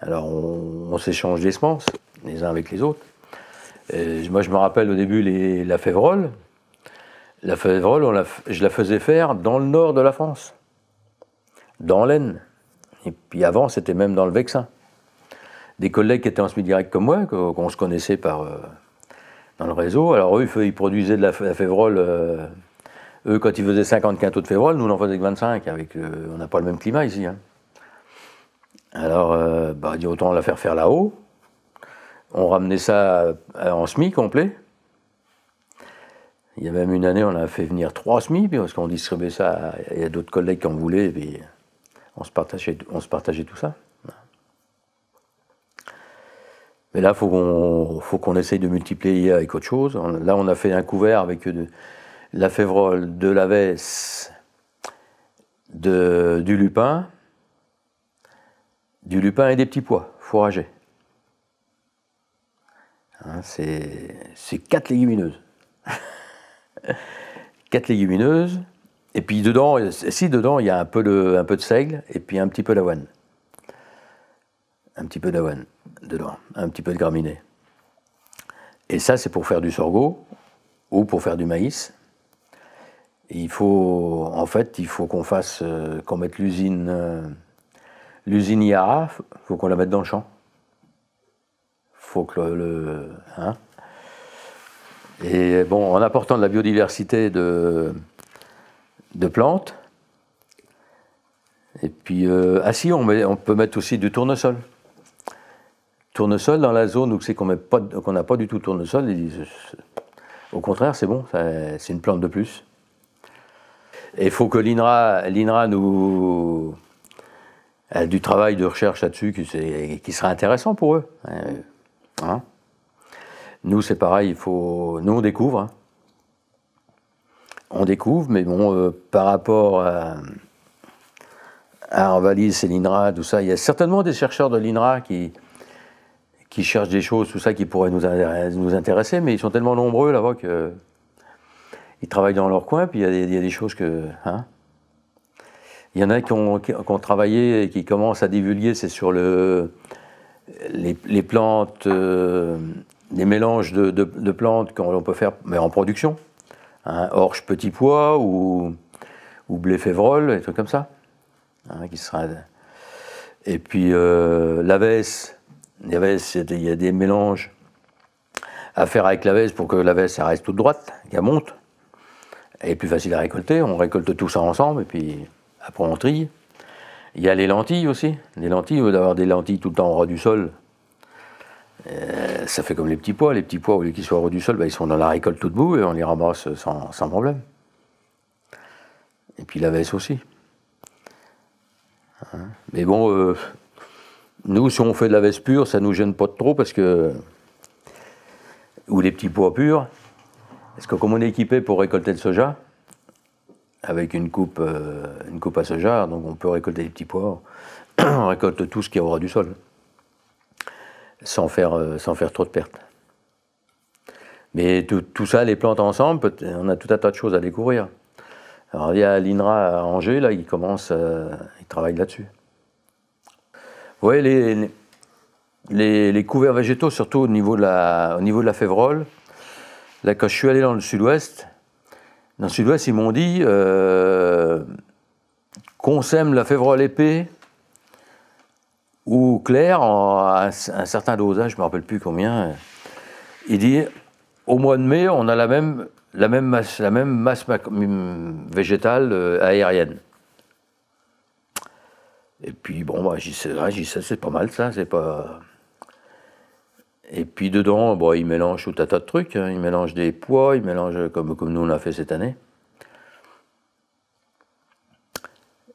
Alors on, s'échange des semences, les uns avec les autres. moi, je me rappelle au début la févrole. La févrole, je la faisais faire dans le nord de la France, dans l'Aisne. Et puis avant, c'était même dans le Vexin. Des collègues qui étaient en semi-direct comme moi, qu'on se connaissait par, euh, dans le réseau. Alors eux, ils produisaient de la, févrole. Euh, eux, quand ils faisaient 50 quintaux de févrole, nous, on en faisait que 25. Avec, euh, on n'a pas le même climat ici. Hein. Alors, bah, dit autant la faire faire là-haut. On ramenait ça en SMI complet. Il y a même une année, on a fait venir trois SMI, parce qu'on distribuait ça, il y a d'autres collègues qui en voulaient, et puis on se partageait, on se partageait tout ça. Mais là, il faut qu'on essaye de multiplier avec autre chose. Là, on a fait un couvert avec de, la févrole, de la veste, du lupin, du lupin et des petits pois fourragés. Hein, c'est quatre légumineuses. quatre légumineuses. Et puis dedans, si dedans, il y a un peu de, un peu de seigle et puis un petit peu d'avoine. Un petit peu d'avoine dedans, un petit peu de graminé. Et ça, c'est pour faire du sorgho ou pour faire du maïs. il faut, en fait, il faut qu'on fasse, euh, qu'on mette l'usine, euh, l'usine Yara, il faut qu'on la mette dans le champ faut que le. Hein. Et bon, en apportant de la biodiversité de, de plantes, et puis, euh, ah si, on, peut mettre aussi du tournesol. Tournesol dans la zone où c'est qu'on n'a pas du tout tournesol, au contraire, c'est bon, c'est une plante de plus. Et il faut que l'INRA nous ait du travail de recherche là-dessus qui, qui sera intéressant pour eux. Hein nous, c'est pareil, il faut. Nous, on découvre. Hein. On découvre, mais bon, euh, par rapport à, à Valise et l'INRA, tout ça, il y a certainement des chercheurs de l'INRA qui, qui cherchent des choses, tout ça, qui pourraient nous, nous intéresser, mais ils sont tellement nombreux là-bas que. Ils travaillent dans leur coin, puis il y a des, choses que. Hein. il y en a qui ont, qui ont, travaillé et qui commencent à divulguer, c'est sur le, les, plantes, euh, les mélanges de, plantes qu'on peut faire mais en production, hein, orge petit pois ou, ou blé févrole, des trucs comme ça. Hein, qui sera... Et puis euh, la veste, il y a des mélanges à faire avec la veste pour que la veste reste toute droite, qu'elle monte. Elle est plus facile à récolter, on récolte tout ça ensemble et puis après on trie. Il y a les lentilles aussi. Les lentilles, au lieu d'avoir des lentilles tout le temps en ras du sol, euh, ça fait comme les petits pois. Les petits pois, au lieu qu'ils soient en ras du sol, bah, ils sont dans la récolte tout debout et on les ramasse sans, problème. Et puis la veste aussi. Hein? Mais bon, euh, nous, si on fait de la veste pure, ça nous gêne pas trop parce que. Ou les petits pois purs. Parce que comme on est équipé pour récolter le soja, avec une coupe, euh, une coupe à soja, donc on peut récolter des petits pois. on récolte tout ce qui aura du sol, sans faire, euh, trop de pertes. Mais tout, ça, les plantes ensemble, on a tout un tas de choses à découvrir. Alors il y a l'INRA à Angers, là, il commence, euh, il là-dessus. Oui, les, les, les, couverts végétaux, surtout au niveau de la, au niveau de la févrole, là, quand je suis allé dans le sud-ouest, dans le sud-ouest, ils m'ont dit euh, qu'on sème la févrole épée ou claire à un, certain dosage, je ne me rappelle plus combien. Il dit au mois de mai, on a la même, la même masse, la même masse végétale euh, aérienne. Et puis bon, bah, j'y sais, c'est pas mal ça, c'est pas. Et puis dedans, bon, ils mélangent tout un tas de trucs. Hein. Ils mélangent des pois, ils mélangent comme, comme nous on a fait cette année.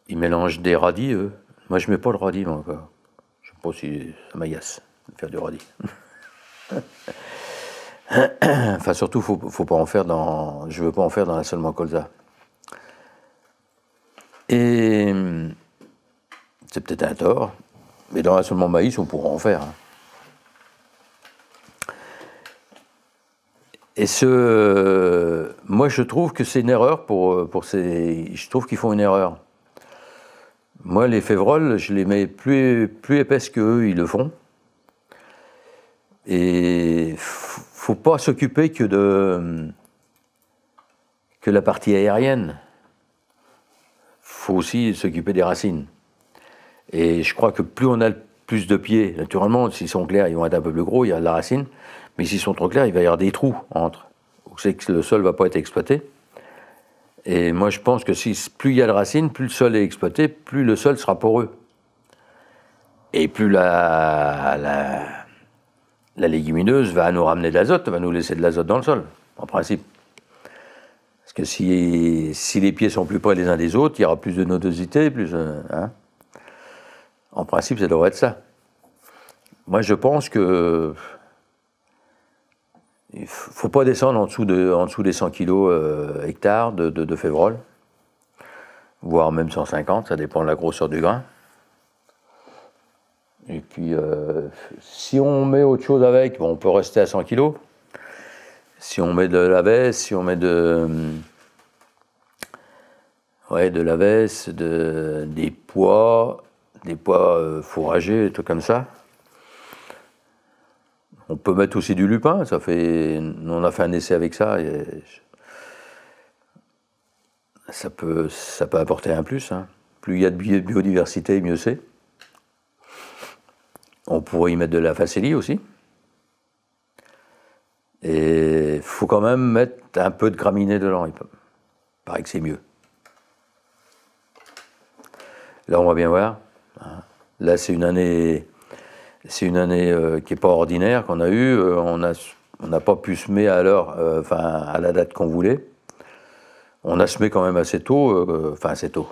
Ils mélangent des radis, eux. Moi, je mets pas le radis, moi, encore. Je sais pas si ça m'agace de faire du radis. enfin, surtout, faut, faut pas en faire dans. Je veux pas en faire dans la seulement colza. Et c'est peut-être un tort, mais dans la seulement maïs, on pourra en faire. Hein. Et ce, moi, je trouve que c'est une erreur pour, pour ces. Je trouve qu'ils font une erreur. Moi, les févroles, je les mets plus, plus épaisses qu'eux, ils le font. Et faut pas s'occuper que de que la partie aérienne. faut aussi s'occuper des racines. Et je crois que plus on a plus de pieds, naturellement, s'ils sont clairs, ils vont être un peu plus gros, il y a de la racine, mais s'ils sont trop clairs, il va y avoir des trous entre. C'est que le sol ne va pas être exploité. Et moi, je pense que si, plus il y a de racines, plus le sol est exploité, plus le sol sera poreux. Et plus la, la, la légumineuse va nous ramener de l'azote, va nous laisser de l'azote dans le sol, en principe. Parce que si, si les pieds sont plus près les uns des autres, il y aura plus de nodosité, plus. Hein. En principe, ça devrait être ça. Moi, je pense que il faut pas descendre en dessous, de, en dessous des 100 kg euh, hectares de, de, voire même 150, ça dépend de la grosseur du grain. Et puis, euh, si on met autre chose avec, on peut rester à 100 kg. Si on met de la veste, si on met de, ouais, de la veste, de, des poids, des pois euh, fourragés, des trucs comme ça. On peut mettre aussi du lupin, ça fait, on a fait un essai avec ça. Ça, peut, apporter un plus. Hein. Plus il y a de biodiversité, mieux c'est. On pourrait y mettre de la facélie aussi. Et il faut quand même mettre un peu de graminées dedans. Il paraît que c'est mieux. Là, on va bien voir. Là, c'est une année, c'est une année euh, qui n'est pas ordinaire qu'on a eue. Euh, on n'a pas pu semer à l'heure, euh, enfin à la date qu'on voulait. On a semé quand même assez tôt, enfin assez tôt,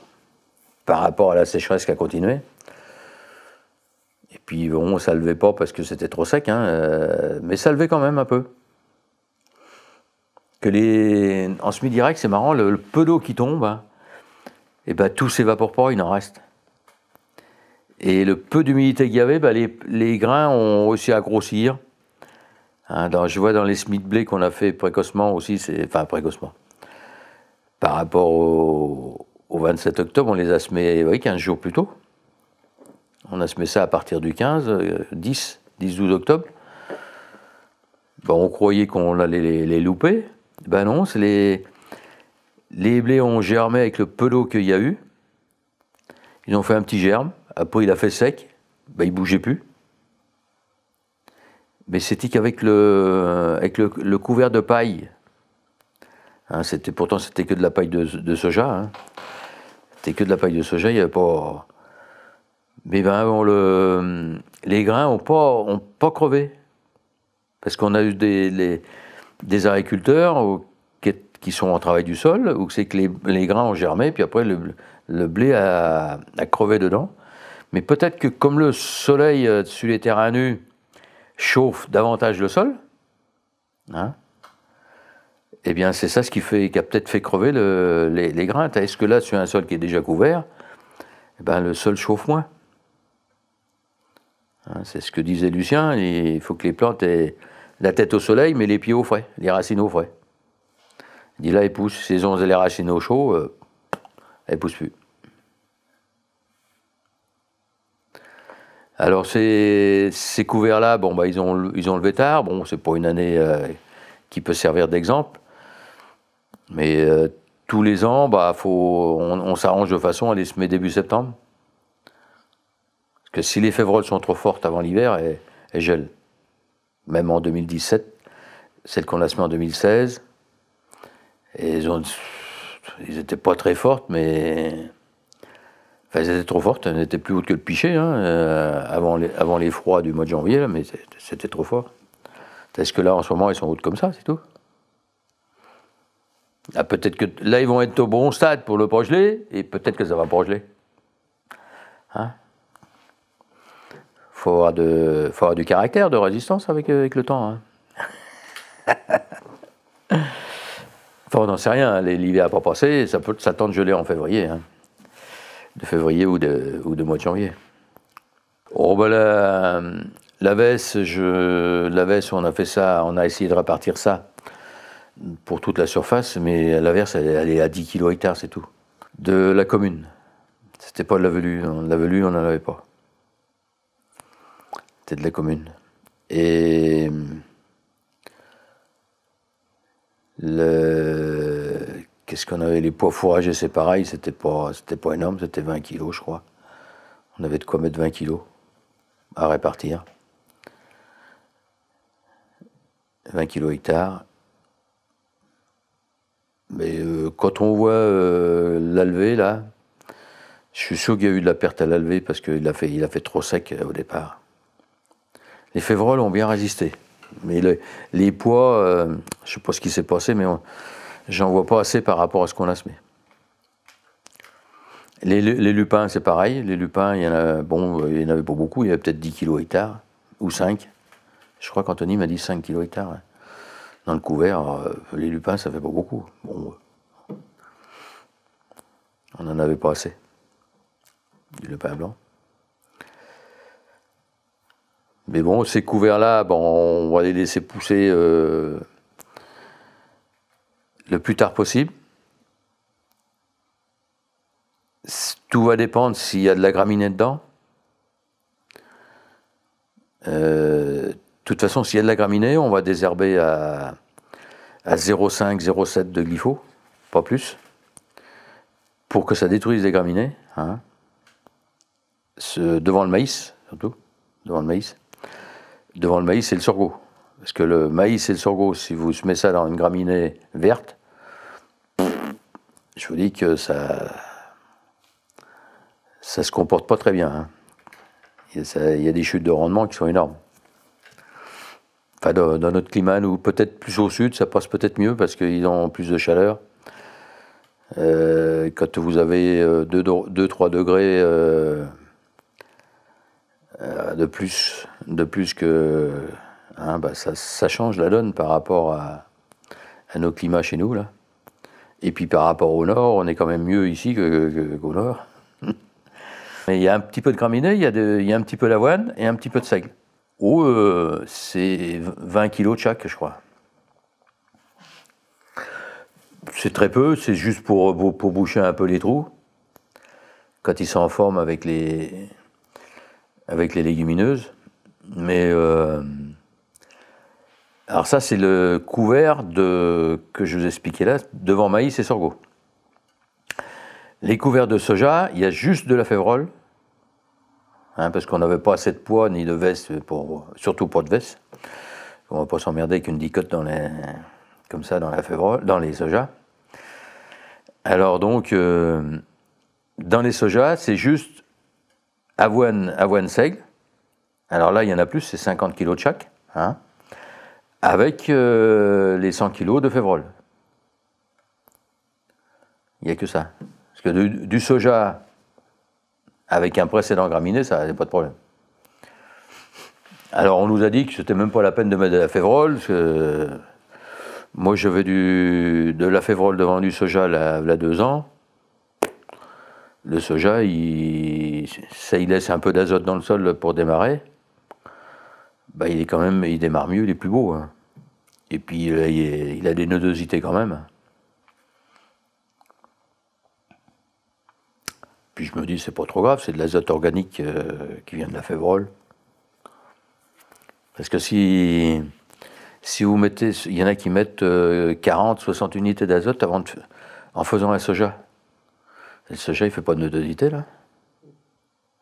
par rapport à la sécheresse qui a continué. Et puis bon, ça levait pas parce que c'était trop sec, hein, mais ça levait quand même un peu. Que les, en semi direct, c'est marrant, le, peu d'eau qui tombe, et hein, eh ben tout s'évapore pas, il en reste. Et le peu d'humidité qu'il y avait, bah, les, grains ont réussi à grossir. Hein, je vois dans les semis de blé qu'on a fait précocement aussi, enfin précocement. Par rapport au, 27 octobre, on les a semés oui, 15 jours plus tôt. On a semé ça à partir du 15, 10, 10-12 octobre. Bon, on croyait qu'on allait les, louper. Ben non, les, les blés ont germé avec le peu d'eau qu'il y a eu. Ils ont fait un petit germe. Après, il a fait sec, ben, il bougeait plus. Mais c'était qu'avec le, avec le, couvert de paille. Hein, c'était, pourtant, c'était que de la paille de, soja. Hein. C'était que de la paille de soja, il n'y avait pas. Mais ben, le, les grains n'ont pas, ont pas crevé. Parce qu'on a eu des, agriculteurs qui, sont en travail du sol, où c'est que les, grains ont germé, puis après le, blé a crevé dedans. Mais peut-être que comme le soleil euh, sur les terrains nus chauffe davantage le sol, hein, eh bien c'est ça ce qui, fait, qui a peut-être fait crever les, les. Est-ce que là, sur un sol qui est déjà couvert, eh ben, le sol chauffe moins hein, C'est ce que disait Lucien, il faut que les plantes aient la tête au soleil, mais les pieds au frais, les racines au frais. Il dit là, elles poussent, saison et les racines au chaud, euh, elles ne poussent plus. Alors ces, couverts-là, bon, bah, ils, ont, ils ont levé tard. Bon, c'est pas une année euh, qui peut servir d'exemple. Mais euh, tous les ans, bah, faut, on, s'arrange de façon à les semer début septembre. Parce que si les févroles sont trop fortes avant l'hiver, elles, gèlent. Même en 2017, celles qu'on a semées en 2016, elles n'étaient pas très fortes, mais elles étaient trop fortes, elles n'étaient plus hautes que le pichet, hein, euh, avant, les, froids du mois de janvier, mais c'était trop fort. Est-ce que là, en ce moment, elles sont hautes comme ça, c'est tout ah, Peut-être que là, ils vont être au bon stade pour le progeler, et peut-être que ça va progeler. Hein? Faut avoir, du caractère, de résistance avec, avec le temps. Hein. enfin, on n'en sait rien, l'hiver n'a pas passé, ça peut s'attendre de geler en février. Hein de février ou de, ou de mois de janvier. Oh, ben la, je, la on a fait ça, on a essayé de répartir ça pour toute la surface, mais la verse, elle, est à 10 kg c'est tout. De la commune. C'était pas de la velue. Velue, on n'en avait pas. C'était de la commune. Et Qu'est-ce qu'on avait? Les pois fourragés, c'est pareil, c'était pas, pas énorme, c'était 20 kilos, je crois. On avait de quoi mettre 20 kilos à répartir. 20 kilos hectares. Mais euh, quand on voit euh, l'alvé, là, je suis sûr qu'il y a eu de la perte à l'alvé parce qu'il a, fait, a fait trop sec euh, au départ. Les févroles ont bien résisté. Mais les pois, je ne sais pas ce qui s'est passé, mais j'en vois pas assez par rapport à ce qu'on a semé. Les, les lupins, c'est pareil. Les lupins, il y en a, bon, il y en avait pas beaucoup, il y avait peut-être 10 kilos hectares, ou 5. Je crois qu'Anthony m'a dit 5 kilos hectares. Dans le couvert, euh, les lupins, ça fait pas beaucoup. Bon, on n'en avait pas assez. Du lupin blanc. Mais bon, ces couverts-là, bon, on va les laisser pousser euh, le plus tard possible. Tout va dépendre s'il y a de la graminée dedans. Euh, de toute façon, s'il y a de la graminée, on va désherber à, à 0,5, 0,7 de glypho, pas plus, pour que ça détruise les graminées. Hein. devant le maïs, surtout. Devant le maïs. Devant le maïs, c'est le sorgho. Parce que le maïs et le sorgho, si vous mettez ça dans une graminée verte, je vous dis que ça ça se comporte pas très bien. Hein. il y a des chutes de rendement qui sont énormes dans, notre climat, ou peut-être plus au sud, ça passe peut-être mieux parce qu'ils ont plus de chaleur. Euh, quand vous avez 2-3 euh, degrés euh, de, plus, de plus que. Hein, bah, ça, change la donne par rapport à, nos climats chez nous. Là. Et puis par rapport au nord, on est quand même mieux ici qu'au nord. Mais il y a un petit peu de y, il y a un petit peu d'avoine et un petit peu de seigle. Oh, euh, c'est 20 kilos de chaque, je crois. C'est très peu, c'est juste pour, pour, boucher un peu les trous. Quand ils sont en forme avec les, avec les légumineuses. Mais. Euh, alors, ça, c'est le couvert que je vous expliquais là, devant maïs et sorgho. Les couverts de soja, il y a juste de la févrole Hein, parce qu'on n'avait pas assez de poids ni de veste, pour, surtout pas de veste. On ne va pas s'emmerder avec une dicote dans les, comme ça dans, la dans les sojas. Alors donc, euh, dans les sojas, c'est juste avoine, avoine seigle. Alors là, il y en a plus, c'est 50 kg de chaque, hein, avec euh, les 100 kg de févrole. Il n'y a que ça. Parce que du soja avec un précédent graminé, ça n'a pas de problème. Alors on nous a dit que c'était même pas la peine de mettre de la févrole. Que moi j'avais de la févrole devant du soja y a deux ans. Le soja, ça il laisse un peu d'azote dans le sol pour démarrer. Bah, il est quand même, il démarre mieux, il est plus beau. Hein. Et puis il a des nodosités quand même. Puis je me dis, c'est pas trop grave, c'est de l'azote organique euh, qui vient de la févrole. Parce que si, si vous mettez, il y en a qui mettent 40, euh, 60 unités d'azote avant en faisant un soja. le soja, il fait pas de nodosité, là.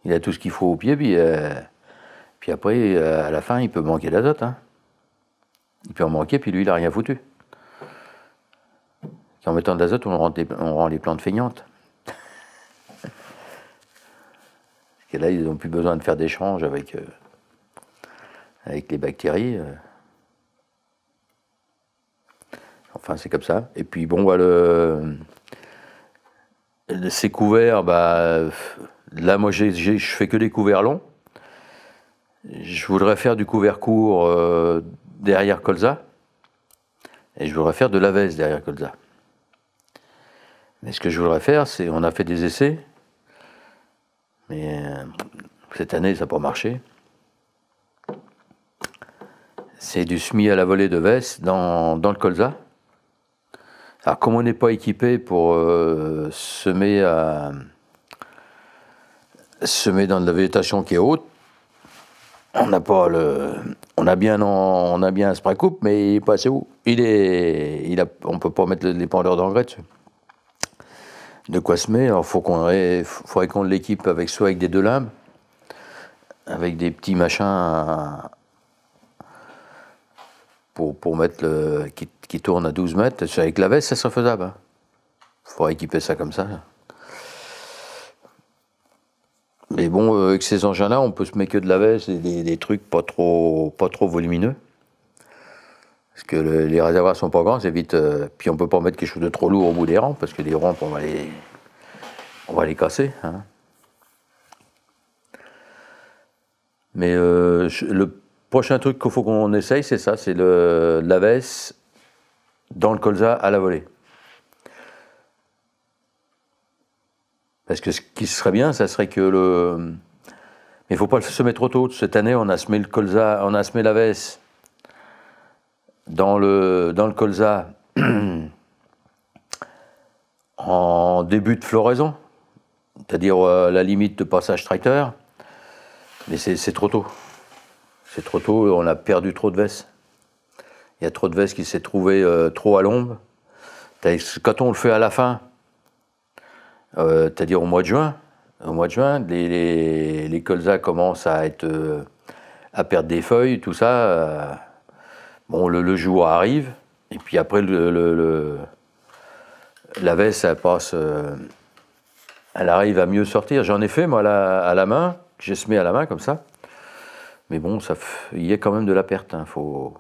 Il a tout ce qu'il faut au pied, puis, euh, puis après, à la fin, il peut manquer d'azote. Hein. Il peut en manquer, puis lui, il n'a rien foutu. En mettant de l'azote, on, rend les plantes feignantes. Et là, ils n'ont plus besoin de faire d'échanges avec, euh, avec les bactéries. Euh. Enfin, c'est comme ça. Et puis, bon, bah, le, ces couverts, bah, là, moi, je fais que des couverts longs. Je voudrais faire du couvert court euh, derrière colza. Et je voudrais faire de la veste derrière colza. Mais ce que je voudrais faire, c'est, on a fait des essais, mais euh, cette année, ça n'a pas marché. C'est du semis à la volée de veste dans, le colza. Alors, comme on n'est pas équipé pour euh, semer, semer dans de la végétation qui est haute, on n'a pas le, on a bien, on a bien un spray coupe, mais il est pas assez haut. Il est, il a, on peut pas mettre les pendeurs d'engrais dessus. De quoi se met Alors, faut qu'on, faudrait qu'on l'équipe avec soit avec des deux lames, avec des petits machins pour, pour mettre le, qui, qui, tourne à 12 mètres. Avec la veste, ça serait faisable. Hein. Faudrait équiper ça comme ça. Mais bon, euh, avec ces engins-là, on peut se mettre que de la veste et des, trucs pas trop, volumineux. Parce que les réservoirs sont pas grands, c'est vite. Euh, puis on peut pas mettre quelque chose de trop lourd au bout des rampes, parce que les rampes, on va les, on va les casser. Hein. Mais euh, le prochain truc qu'il faut qu'on essaye, c'est ça, c'est la veste dans le colza à la volée. Parce que ce qui serait bien, ça serait que le. Mais il ne faut pas le semer trop tôt. Cette année, on a semé le colza, on a semé la veste dans le, dans le colza en début de floraison, c'est-à-dire euh, la limite de passage tracteur. Mais c'est trop tôt. C'est trop tôt, on a perdu trop de vestes. Il y a trop de vestes qui s'est trouvé euh, trop à l'ombre. Quand on le fait à la fin, euh, c'est-à-dire au mois de juin. Au mois de juin, les, colzas commencent à être euh, à perdre des feuilles, tout ça. Euh, bon, le, jour arrive, et puis après la veste, elle passe, elle arrive à mieux sortir. J'en ai fait moi à la, main, j'ai semé à la main comme ça. Mais bon, il y a quand même de la perte. Hein, faut.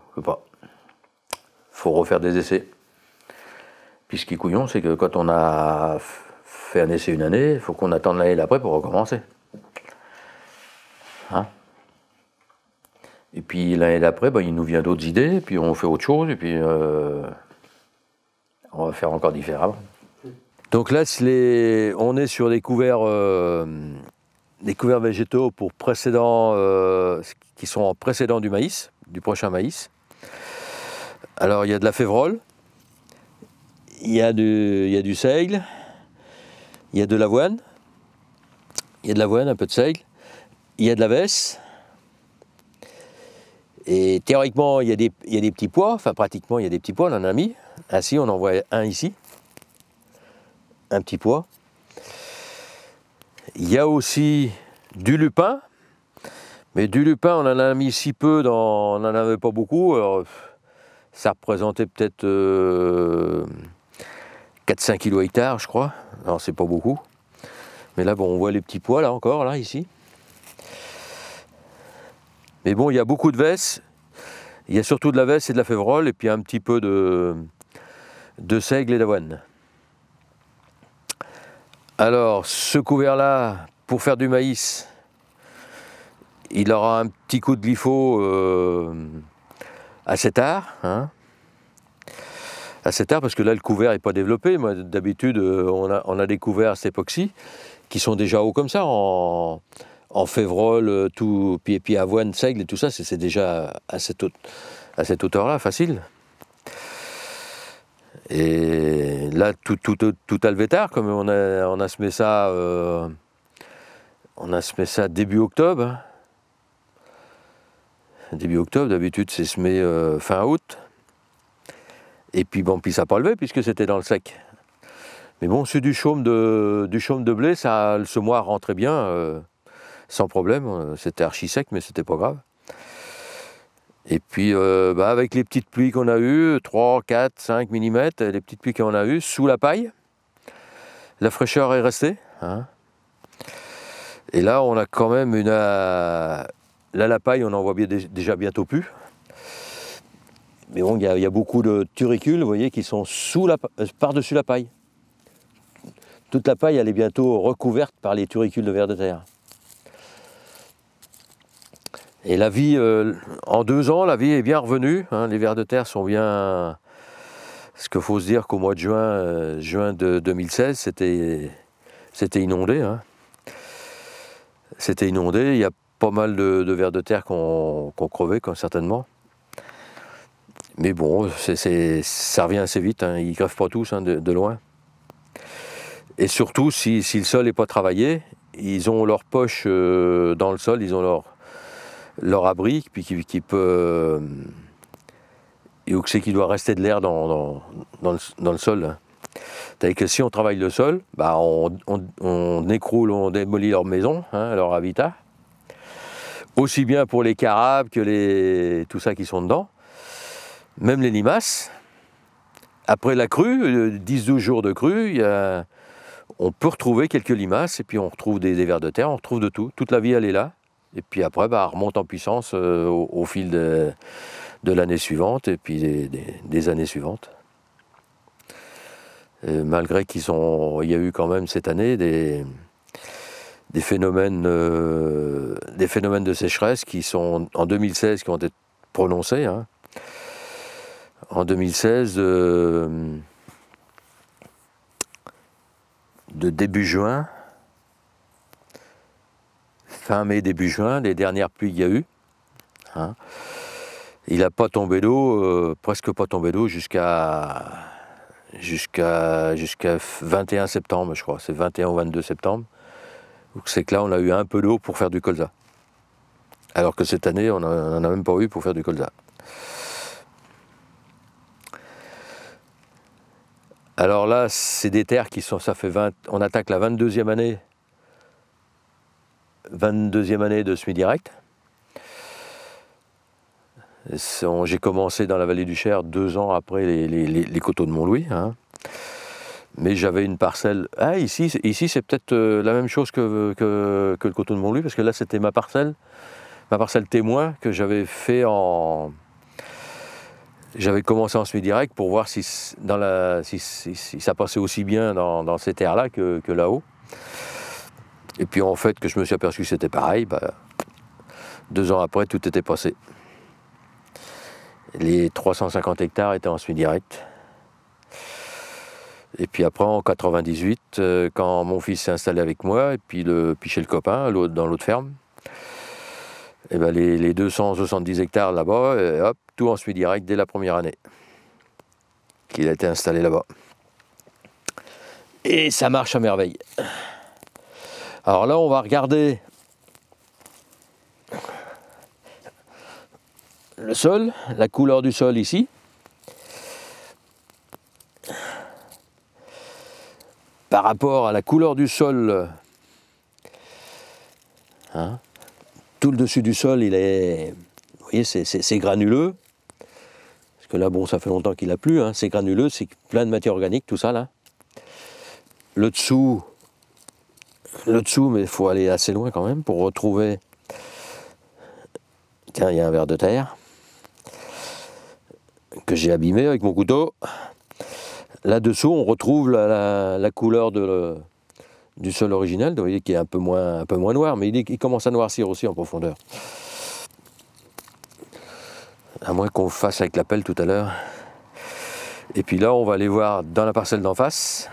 Faut refaire des essais. Puis ce qui est couillon, c'est que quand on a fait un essai une année, il faut qu'on attende l'année d'après pour recommencer. Hein? Et puis l'année d'après, ben, il nous vient d'autres idées, puis on fait autre chose, et puis euh, on va faire encore différemment. Donc là, on est sur des couverts, euh, végétaux pour euh, qui sont en précédent du maïs, du prochain maïs. Alors il y a de la févrole, il y a du seigle, il y a de l'avoine, il y a de l'avoine, un peu de seigle, il y a de la veste. Et théoriquement, il y, a des, des petits pois, enfin pratiquement il y a des petits pois, on en a mis. Ainsi, on en voit un ici, un petit pois. Il y a aussi du lupin, mais du lupin, on en a mis si peu, on n'en avait pas beaucoup. Ça représentait peut-être euh, 4-5 kg je crois. Alors c'est pas beaucoup. Mais là, bon, on voit les petits pois, là encore, là, ici. Mais bon, il y a beaucoup de vestes. Il y a surtout de la veste et de la févrole, et puis un petit peu de, seigle et d'avoine. Alors, ce couvert-là, pour faire du maïs, il aura un petit coup de glypho euh, 7 arts. Hein assez tard parce que là le couvert n'est pas développé. Moi d'habitude euh, on a, on a des couverts à cette époque-ci qui sont déjà hauts comme ça, en, en févrole, euh, tout, puis, puis avoine, seigle et tout ça, c'est déjà à cette, à hauteur-là, facile. Et là, tout, tout, tard, comme on a semé ça, euh, on a semé ça début octobre. Début octobre, d'habitude c'est semé fin août. Et puis bon, puis ça n'a pas levé puisque c'était dans le sec. Mais bon, c'est du chaume de, blé, ça, le semoir rentrait bien, euh, sans problème. C'était archi sec, mais c'était pas grave. Et puis, euh, bah, avec les petites pluies qu'on a eues, 3, 4, 5 mm, les petites pluies qu'on a eues, sous la paille, la fraîcheur est restée. Hein. Et là, on a quand même une. Euh, là, la paille, on en voit bien, déjà bientôt plus. Mais bon, il y, a beaucoup de turicules, vous voyez, qui sont sous la, euh, par-dessus la paille. Toute la paille, elle est bientôt recouverte par les turicules de vers de terre. Et la vie, euh, en deux ans, la vie est bien revenue. Hein. les vers de terre sont bien. Ce qu'il faut se dire qu'au mois de juin, euh, juin de 2016, c'était, inondé. Hein. C'était inondé. Il y a pas mal de, vers de terre qui ont, crevé, certainement. Mais bon, ça revient assez vite, hein. ils ne crèvent pas tous hein, de, loin. Et surtout, si, le sol n'est pas travaillé, ils ont leur poche euh, dans le sol, ils ont leur, leur abri, puis qui, peut. et où c'est qu'il doit rester de l'air dans, dans, le, sol. cest que si on travaille le sol, bah on, écroule, on démolit leur maison, hein, leur habitat. Aussi bien pour les carabes que les, tout ça qui sont dedans. Même les limaces. Après la crue, 10-12 jours de crue, il on peut retrouver quelques limaces, et puis on retrouve des, vers de terre, on retrouve de tout. Toute la vie, elle est là. Et puis après, bah, elle remonte en puissance euh, au, fil de, l'année suivante, et puis des, années suivantes. malgré qu'il y a eu quand même cette année des, phénomènes, euh, des phénomènes de sécheresse qui sont en 2016 qui ont été prononcés. Hein. En 2016, de début juin, fin mai, début juin, les dernières pluies qu'il y a eu. Hein. Il n'a pas tombé d'eau, euh, presque pas tombé d'eau jusqu'à jusqu'à jusqu'à 21 septembre, je crois. C'est 21 ou 22 septembre. C'est que là, on a eu un peu d'eau pour faire du colza. Alors que cette année, on n'en a même pas eu pour faire du colza. Alors là, c'est des terres qui sont, ça fait 20, on attaque la 22e année, 22e année de semi-direct. J'ai commencé dans la vallée du Cher deux ans après les, coteaux de Mont-Louis. Hein. Mais j'avais une parcelle. Ah, ici, ici c'est peut-être euh, la même chose que, que, le coteau de Mont-Louis, parce que là, c'était ma parcelle, ma parcelle témoin que j'avais fait en, j'avais commencé en semi-direct pour voir si, dans ça passait aussi bien dans, ces terres-là que, là-haut. Et puis en fait, que je me suis aperçu que c'était pareil, bah, deux ans après, tout était passé. Les 350 hectares étaient en semi-direct. Et puis après, en 98, euh, quand mon fils s'est installé avec moi, et puis, le, puis chez le copain, dans l'autre ferme, et ben les, les 270 hectares là-bas, hop, tout en suit direct dès la première année qu'il a été installé là-bas. Et ça marche à merveille. Alors là, on va regarder le sol, la couleur du sol ici. Par rapport à la couleur du sol, hein, tout le dessus du sol, il est, vous voyez, c'est granuleux là, bon, ça fait longtemps qu'il a plu, hein. c'est granuleux, c'est plein de matière organique, tout ça là. Le dessous, le dessous, mais il faut aller assez loin quand même pour retrouver. Tiens, il y a un verre de terre que j'ai abîmé avec mon couteau. Là-dessous, on retrouve la, couleur de du sol original, vous voyez, qui est un peu moins, un peu moins noir, mais il, il commence à noircir aussi en profondeur à moins qu'on fasse avec la pelle tout à l'heure. Et puis là, on va aller voir dans la parcelle d'en face.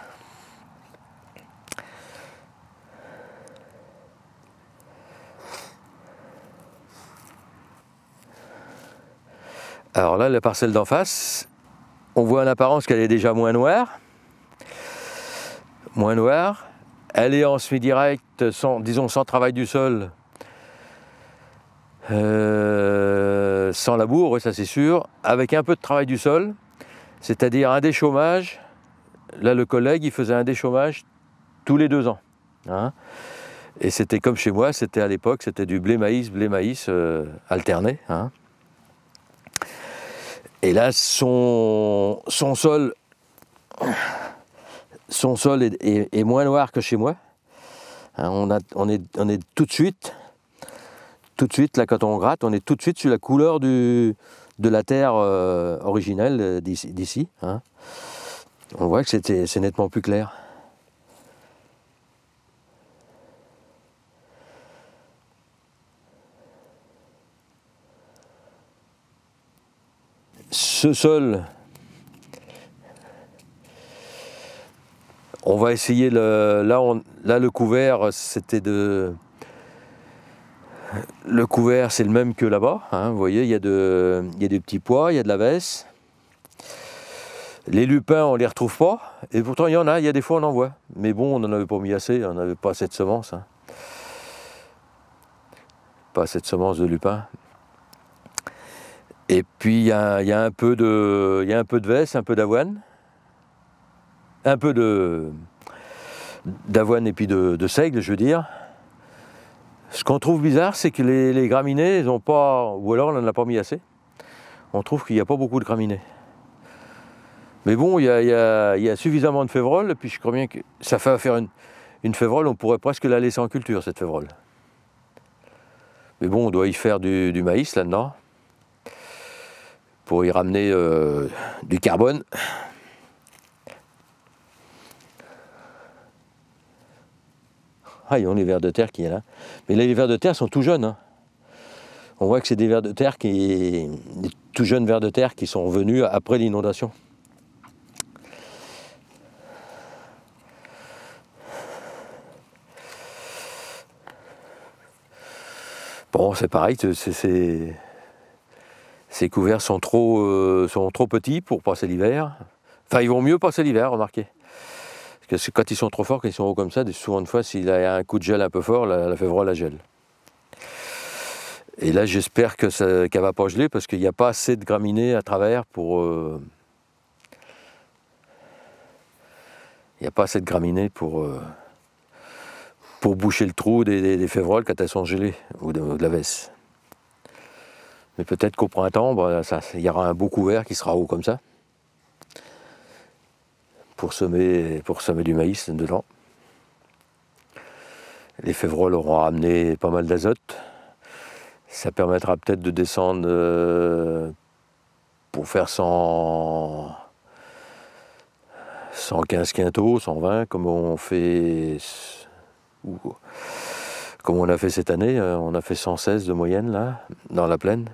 Alors là, la parcelle d'en face, on voit en apparence qu'elle est déjà moins noire. Moins noire. Elle est en semi-direct, sans, disons sans travail du sol. Euh, sans labour, ça c'est sûr, avec un peu de travail du sol, c'est-à-dire un déchômage. Là, le collègue, il faisait un déchômage tous les deux ans. Hein. Et c'était comme chez moi, c'était à l'époque, c'était du blé-maïs, blé-maïs euh, alterné. Hein. Et là, son, son sol, son sol est, moins noir que chez moi. Hein, on, est, tout de suite tout de suite, là, quand on gratte, on est tout de suite sur la couleur de la terre euh, originelle euh, d'ici. Hein. On voit que c'est nettement plus clair. Ce sol, on va essayer le, là, là le couvert, c'était de le couvert, c'est le même que là-bas. Hein, vous voyez, il y, a des petits pois, il y a de la veste. Les lupins, on ne les retrouve pas. Et pourtant, il y en a, il y a des fois, on en voit. Mais bon, on n'en avait pas mis assez, on n'avait pas assez de semences. Hein. pas assez de semences de lupin. Et puis il y, a, un peu de, y a un peu de veste, un peu d'avoine, un peu de d'avoine et puis de, seigle, je veux dire. Ce qu'on trouve bizarre, c'est que les, graminées, ils ont pas, ou alors on n'en a pas mis assez. On trouve qu'il n'y a pas beaucoup de graminées. Mais bon, il y, a, suffisamment de févrole, et puis je crois bien que ça fait faire une, une févrole, on pourrait presque la laisser en culture, cette févrole. Mais bon, on doit y faire du, maïs là-dedans, pour y ramener euh, du carbone. Ah, ils ont les vers de terre qui est là. Mais là, les vers de terre sont tout jeunes. Hein. On voit que c'est des vers de terre qui. des tout jeunes vers de terre qui sont venus après l'inondation. Bon, c'est pareil, ces couverts sont trop, euh, sont trop petits pour passer l'hiver. Enfin, ils vont mieux passer l'hiver, remarquez. Parce que quand ils sont trop forts, quand ils sont hauts comme ça, souvent de fois, s'il y a un coup de gel un peu fort, la, la févre la gèle. Et là, j'espère qu'elle ne va pas geler parce qu'il n'y a pas assez de graminées à travers pour. Euh, il n'y a pas assez de graminées pour. Euh, pour boucher le trou des, des, févroles quand elles sont gelées, ou de, la veste. Mais peut-être qu'au printemps, bah, il y aura un beau couvert qui sera haut comme ça, pour semer, pour semer du maïs dedans. Les févroles auront ramené pas mal d'azote. Ça permettra peut-être de descendre euh, pour faire 100, 115 quintaux, 120, comme on fait comme on a fait cette année, euh, on a fait 116 de moyenne là, dans la plaine.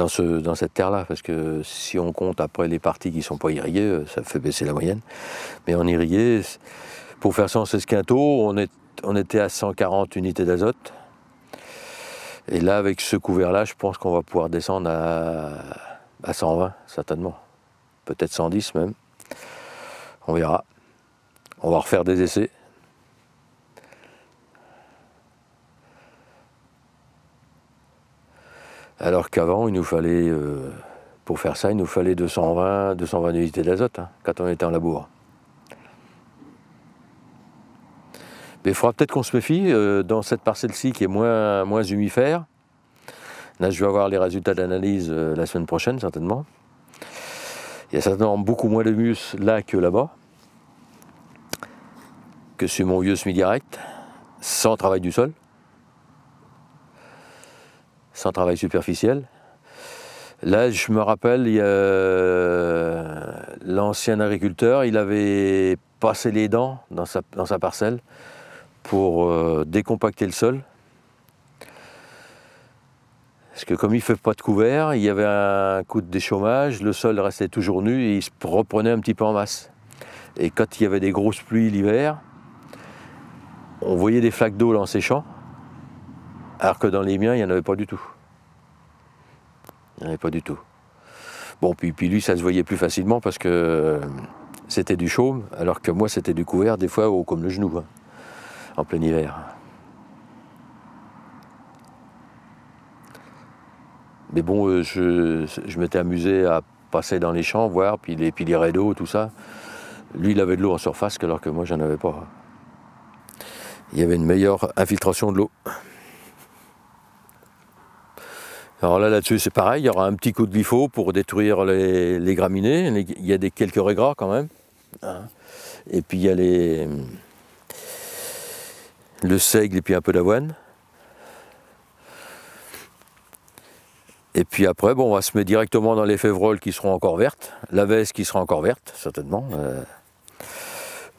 Dans, ce, dans cette terre-là, parce que si on compte après les parties qui ne sont pas irriguées, euh, ça fait baisser la moyenne. Mais en irrigué, pour faire 116 quintaux, on, est, on était à 140 unités d'azote. Et là, avec ce couvert-là, je pense qu'on va pouvoir descendre à 120, certainement. Peut-être 110 même. On verra. On va refaire des essais. Alors qu'avant, il nous fallait, euh, pour faire ça, il nous fallait 220, 220 unités d'azote hein, quand on était en labour. Mais il faudra peut-être qu'on se méfie euh, dans cette parcelle-ci qui est moins, moins humifère. Là, je vais avoir les résultats d'analyse euh, la semaine prochaine, certainement. Il y a certainement beaucoup moins de mus là que là-bas que sur mon vieux semi-direct, sans travail du sol, sans travail superficiel. Là, je me rappelle, l'ancien agriculteur, il avait passé les dents dans sa, dans sa parcelle pour euh, décompacter le sol. Parce que comme il ne fait pas de couvert, il y avait un coup de déchômage, le sol restait toujours nu et il se reprenait un petit peu en masse. Et quand il y avait des grosses pluies l'hiver, on voyait des flaques d'eau dans ces champs, alors que dans les miens, il n'y en avait pas du tout. Il n'y en avait pas du tout. Bon, puis, lui, ça se voyait plus facilement parce que euh, c'était du chaume, alors que moi, c'était du couvert, des fois haut comme le genou, hein, en plein hiver. Mais bon, euh, je, m'étais amusé à passer dans les champs, voir, puis les, puis les d'eau, tout ça. Lui, il avait de l'eau en surface, alors que moi, j'en avais pas il y avait une meilleure infiltration de l'eau. Alors là, là-dessus, c'est pareil, il y aura un petit coup de glypho pour détruire les, graminées. il y a des, quelques régras quand même. Hein. Et puis il y a les, le seigle et puis un peu d'avoine. Et puis après, bon, on va se mettre directement dans les févroles qui seront encore vertes, la veste qui sera encore verte, certainement. Euh,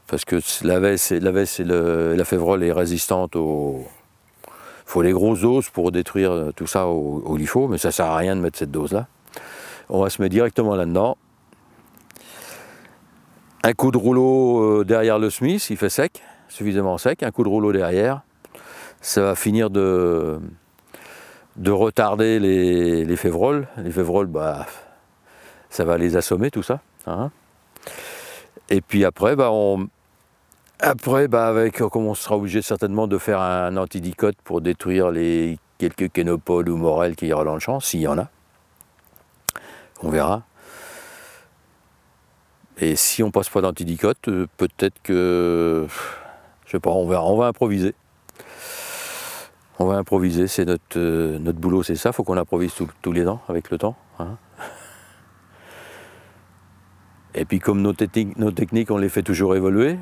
parce que la veste, la, veste et la févrole est résistante au... Faut les grosses doses pour détruire tout ça au, au LIFO, mais ça sert à rien de mettre cette dose-là. On va se mettre directement là-dedans. Un coup de rouleau euh, derrière le Smith, il fait sec, suffisamment sec. Un coup de rouleau derrière, ça va finir de, de retarder les, les févroles. Les févroles, bah, ça va les assommer tout ça. Hein. Et puis après, bah, on, Après, bah avec, comme on sera obligé certainement de faire un antidicote pour détruire les quelques kénopodes ou morels qu'il y aura dans le champ, s'il y en a. On verra. Et si on passe pas d'antidicote, euh, peut-être que, je sais pas, on verra, on va improviser. On va improviser, c'est notre, euh, notre boulot, c'est ça, faut qu'on improvise tous les ans, avec le temps. Hein. Et puis comme nos, nos techniques, on les fait toujours évoluer,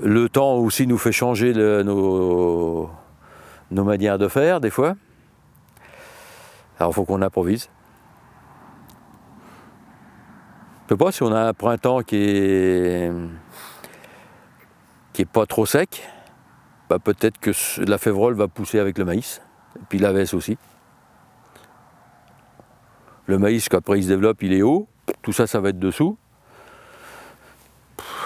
le temps aussi nous fait changer nos, nos manières de faire, des fois. Alors il faut qu'on improvise. Je sais pas si on a un printemps qui est, qui est pas trop sec, bah peut-être que la févrole va pousser avec le maïs, et puis la veste aussi. Le maïs, qu'après il se développe, il est haut, tout ça, ça va être dessous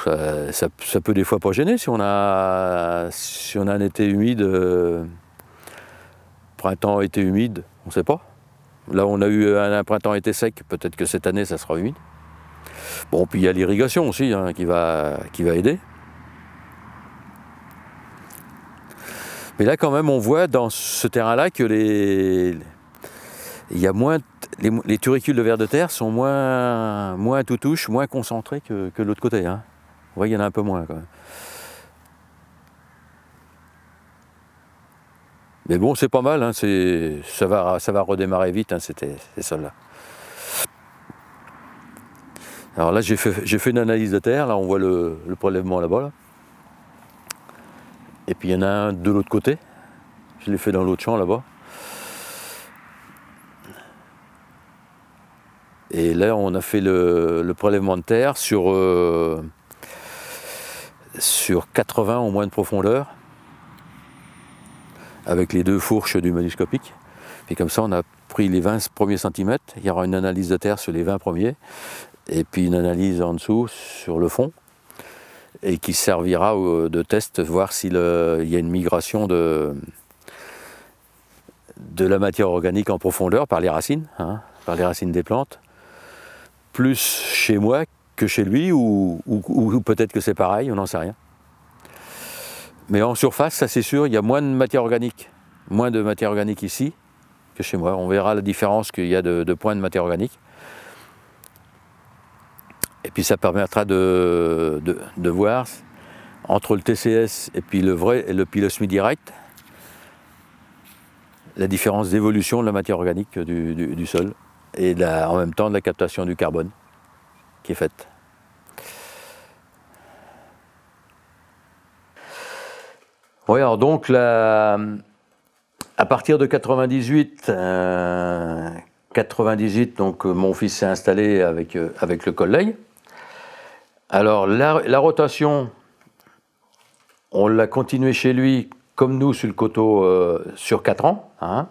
ça, peut des fois pas gêner si on a, si on a un été humide, euh, printemps, été humide, on ne sait pas. Là, on a eu un, printemps, été sec, peut-être que cette année, ça sera humide. Bon, puis il y a l'irrigation aussi hein, qui, va, qui va aider. Mais là, quand même, on voit dans ce terrain-là que les, il y a moins, les, turicules de vers de terre sont moins, moins tout touche, moins concentrés que, que l'autre côté. Hein. Vous voyez, il y en a un peu moins quand même. Mais bon, c'est pas mal, hein, ça, va, ça va redémarrer vite, hein, c'était celle-là. Alors là, j'ai fait, fait, une analyse de terre, là on voit le, prélèvement là-bas. Et puis il y en a un de l'autre côté, je l'ai fait dans l'autre champ là-bas. Et là, on a fait le, prélèvement de terre sur, euh, sur 80 au moins de profondeur, avec les deux fourches du manuscopique. Et comme ça, on a pris les 20 premiers centimètres. Il y aura une analyse de terre sur les 20 premiers, et puis une analyse en dessous sur le fond, et qui servira de test, voir s'il y a une migration de, de la matière organique en profondeur par les racines, hein, par les racines des plantes, plus chez moi que chez lui, ou, peut-être que c'est pareil, on n'en sait rien. Mais en surface, ça c'est sûr, il y a moins de matière organique, moins de matière organique ici que chez moi. On verra la différence qu'il y a de, points de matière organique. Et puis ça permettra de, voir entre le TCS et puis le vrai et le pilosmi direct la différence d'évolution de la matière organique du, sol et en même temps de la captation du carbone qui est faite. Oui, alors donc à partir de 98, 98, euh, donc euh, mon fils s'est installé avec, euh, avec le collègue. Alors la, rotation, on l'a continué chez lui comme nous sur le coteau sur 4 ans. Hein.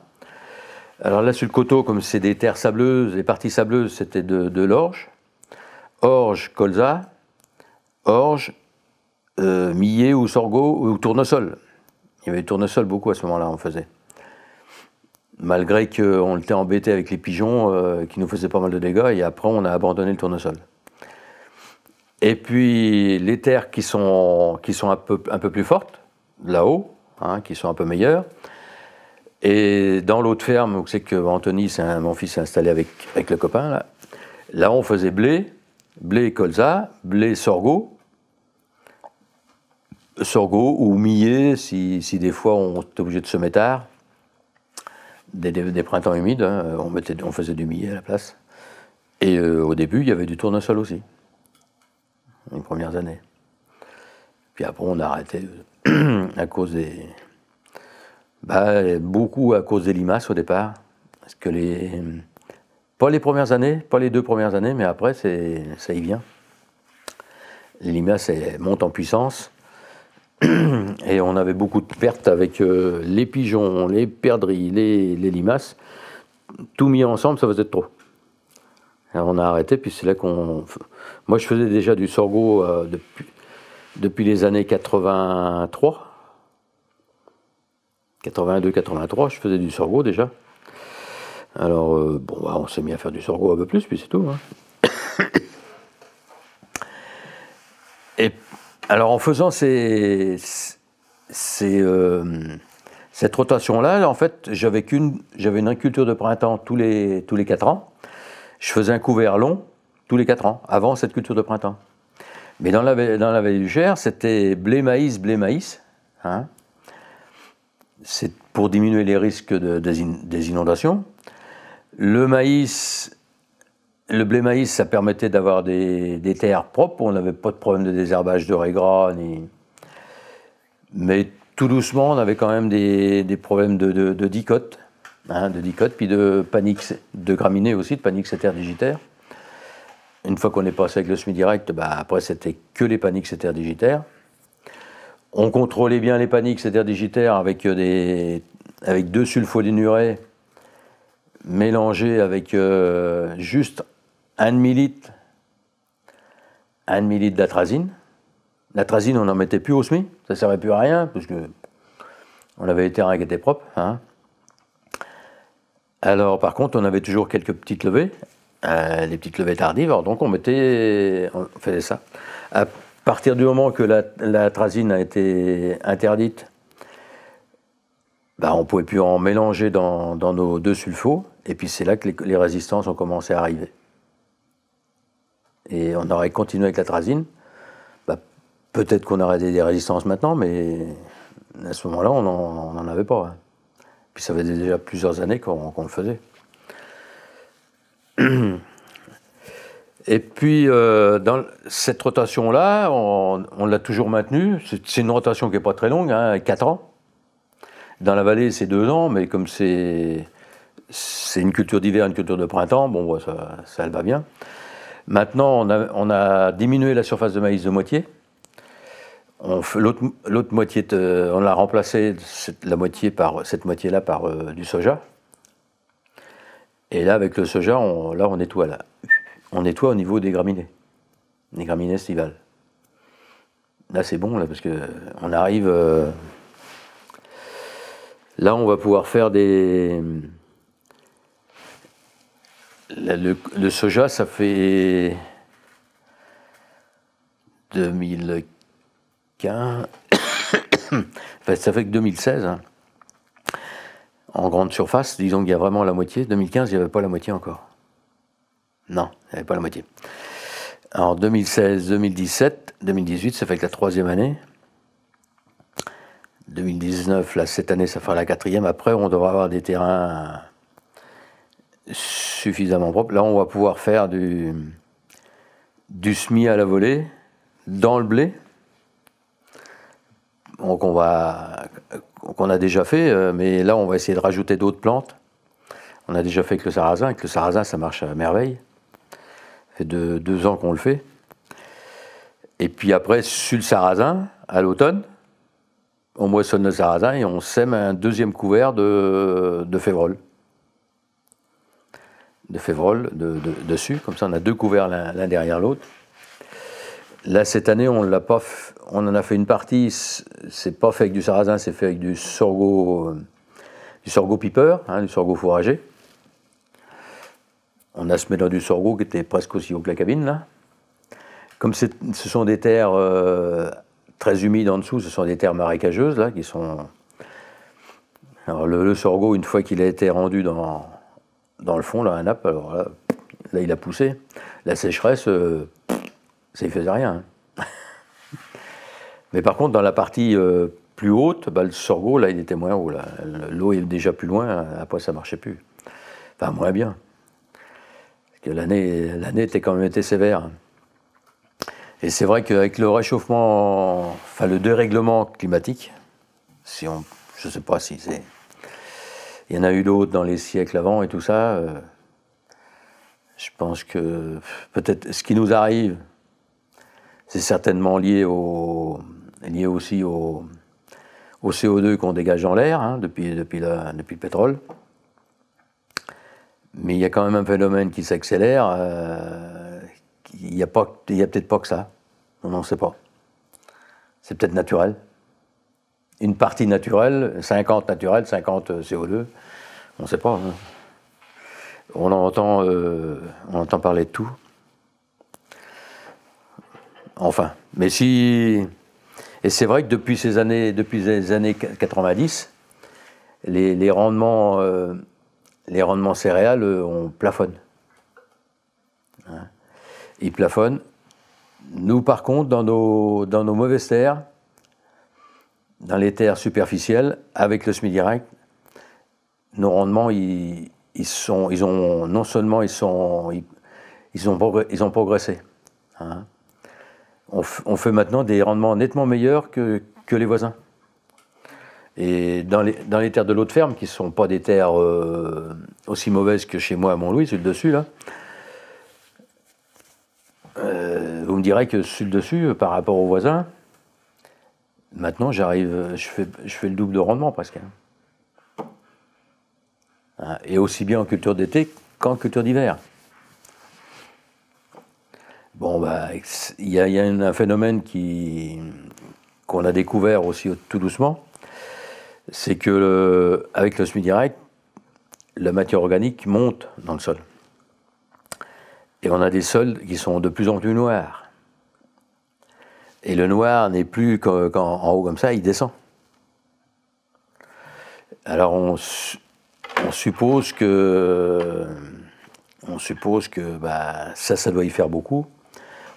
Alors là sur le coteau, comme c'est des terres sableuses, les parties sableuses c'était de l'orge orge, colza, orge, euh, millet ou sorgho ou tournesol. Il y avait tournesol beaucoup à ce moment-là, on faisait. Malgré qu'on était embêté avec les pigeons euh, qui nous faisaient pas mal de dégâts, et après on a abandonné le tournesol. Et puis les terres qui sont, qui sont un, peu, un peu plus fortes, là-haut, hein, qui sont un peu meilleures. Et dans l'autre ferme, où c'est que Anthony, mon fils, s'est installé avec, avec le copain, là, là on faisait blé, blé colza, blé sorgho, sorgho ou millet si, des fois on est obligé de semer tard, des, des, printemps humides, hein, on, mettait, on faisait du millet à la place. Et euh, au début, il y avait du tournesol aussi, les premières années. Puis après, on a arrêté euh, à cause des. Bah, beaucoup à cause des limaces au départ. Parce que les pas les premières années, pas les deux premières années, mais après, ça y vient. Les limaces montent en puissance. Et on avait beaucoup de pertes avec euh, les pigeons, les perdrix, les, limaces. Tout mis ensemble, ça faisait trop. On a arrêté, puis c'est là qu'on. Moi, je faisais déjà du sorgho euh, depuis les années 83. 82-83, je faisais du sorgho déjà. Alors, euh, bon, bah, on s'est mis à faire du sorgho un peu plus, puis c'est tout. Hein. Et alors en faisant ces, euh, cette rotation-là, en fait, j'avais j'avais une culture de printemps tous les, tous les 4 ans. Je faisais un couvert long tous les 4 ans, avant cette culture de printemps. Mais dans la, vallée du Cher, c'était blé, maïs, blé, maïs. Hein. C'est pour diminuer les risques de, des inondations. Le blé maïs, ça permettait d'avoir des, terres propres. On n'avait pas de problème de désherbage de régras. Ni... Mais tout doucement, on avait quand même des, problèmes de, de, hein, de dicote, puis de panique, de graminées aussi, de panique digitaire. Une fois qu'on est passé avec le semi-direct, bah, après c'était que les paniques digitaires. On contrôlait bien les paniques digitaires avec, des, avec deux mélangés avec euh, juste un demi-litre un demi-litre d'atrazine. L'atrazine, on n'en mettait plus au SMI, ça ne servait plus à rien, parce que on avait été terrains qui étaient propres. Hein. Alors, par contre, on avait toujours quelques petites levées, euh, des petites levées tardives, alors donc on mettait, faisait ça. À partir du moment que l'atrazine a été interdite, bah, on ne pouvait plus en mélanger dans, nos deux sulfos, et puis c'est là que les, résistances ont commencé à arriver. Et on aurait continué avec l'atrazine. Bah, Peut-être qu'on aurait des résistances maintenant, mais à ce moment-là, on n'en avait pas. Hein. Puis ça faisait déjà plusieurs années qu'on le faisait. Et puis, euh, dans cette rotation-là, on, l'a toujours maintenue. C'est une rotation qui n'est pas très longue, hein, 4 ans. Dans la vallée, c'est 2 ans, mais comme c'est une culture d'hiver, une culture de printemps, bon, ça, ça elle va bien. Maintenant, on a, on a, diminué la surface de maïs de moitié. L'autre moitié, on l'a remplacé la moitié par cette moitié-là par euh, du soja. Et là, avec le soja, on, là, on nettoie là. On nettoie au niveau des graminées, des graminées estivales. Là, c'est bon là parce que on arrive. Euh, là, on va pouvoir faire des le, soja, ça fait 2015, ça fait que 2016. Hein. En grande surface, disons qu'il y a vraiment la moitié. 2015, il n'y avait pas la moitié encore. Non, il n'y avait pas la moitié. Alors 2016, 2017, 2018, ça fait que la troisième année. 2019, là, cette année, ça fera la quatrième. Après, on devra avoir des terrains suffisamment propre. Là, on va pouvoir faire du, du SMI à la volée dans le blé. Donc on va qu'on a déjà fait, euh, mais là on va essayer de rajouter d'autres plantes. On a déjà fait avec le sarrasin. Avec le sarrasin, ça marche à merveille. Ça fait deux ans qu'on le fait. Et puis après, sur le sarrasin, à l'automne, on moissonne le sarrasin et on sème un deuxième couvert de, de févrole de févrole dessus. Comme ça, on a deux couverts l'un derrière l'autre. Là, cette année, on pas, on en a fait une partie. C'est pas fait avec du sarrasin, c'est fait avec du sorgho, du sorgho piper, hein, du sorgho fourragé. On a semé dans du sorgho qui était presque aussi haut que la cabine là. Comme ce sont des terres euh, très humides en dessous, ce sont des terres marécageuses là qui sont. Alors le, le sorgho, une fois qu'il a été rendu dans, dans le fond, là, un nappe, alors là, là, il a poussé. La sécheresse, euh, ça ne faisait rien. Hein. Mais par contre, dans la partie euh, plus haute, bah, le sorgho, là, il était moins haut. L'eau est déjà plus loin, après, ça ne marchait plus. Enfin, moins bien. Parce que l'année était quand même été sévère. Et c'est vrai qu'avec le réchauffement, enfin le dérèglement climatique, si on, je ne sais pas si c'est il y en a eu d'autres dans les siècles avant et tout ça. Euh, je pense que peut-être ce qui nous arrive, c'est certainement lié, au, lié aussi au, au CO2 qu'on dégage dans l'air hein, depuis, depuis, depuis le pétrole. Mais il y a quand même un phénomène qui s'accélère. Euh, il n'y a, a peut-être pas que ça. On n'en sait pas. C'est peut-être naturel une partie naturelle, 50 naturel, 50 CO2. On ne sait pas. Hein. On, entend, euh, on entend parler de tout. Enfin, Mais si. Et c'est vrai que depuis ces années, depuis les années 90, les, rendements, euh, les rendements céréales, on plafonne. Hein. Ils plafonnent. Nous, par contre, dans nos, dans nos mauvaises terres, dans les terres superficielles, avec le SMI direct, nos rendements, ils, sont, ils ont, non seulement ils, sont, ils, ont, ils ont progressé. Hein. On, fait maintenant des rendements nettement meilleurs que, que les voisins. Et dans les, dans les terres de l'autre ferme, qui ne sont pas des terres euh, aussi mauvaises que chez moi à Mont-Louis, sur le dessus, là, euh, vous me direz que sur le dessus, par rapport aux voisins, maintenant j'arrive, je fais, le double de rendement presque. Hein, et aussi bien en culture d'été qu'en culture d'hiver. Bon, bah, il y, a un phénomène qu'on a découvert aussi tout doucement, c'est que avec le SMI direct, la matière organique monte dans le sol. Et on a des sols qui sont de plus en plus noirs. Et le noir n'est plus qu'en haut comme ça, il descend. Alors on, suppose que, bah, ça, ça doit y faire beaucoup.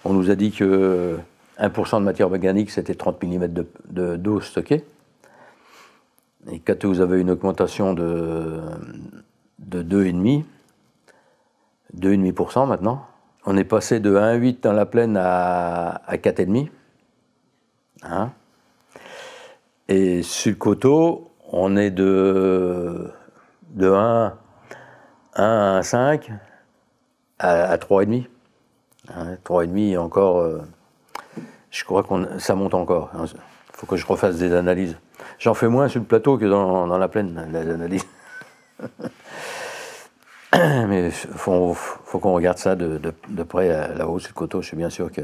On nous a dit que 1% de matière organique, c'était 30 mm d'eau de, stockée. Et quand vous avez une augmentation de, de 2,5%, 2,5% maintenant, on est passé de 1,8 dans la plaine à, à 4,5. Hein et sur le coteau, on est de de 1, 1 à 5 à, 3,5. 3,5 encore, euh, je crois que ça monte encore. Il faut que je refasse des analyses. J'en fais moins sur le plateau que dans, la plaine, les analyses. Mais il faut, qu'on regarde ça de, près là-haut sur le coteau, je suis bien sûr que.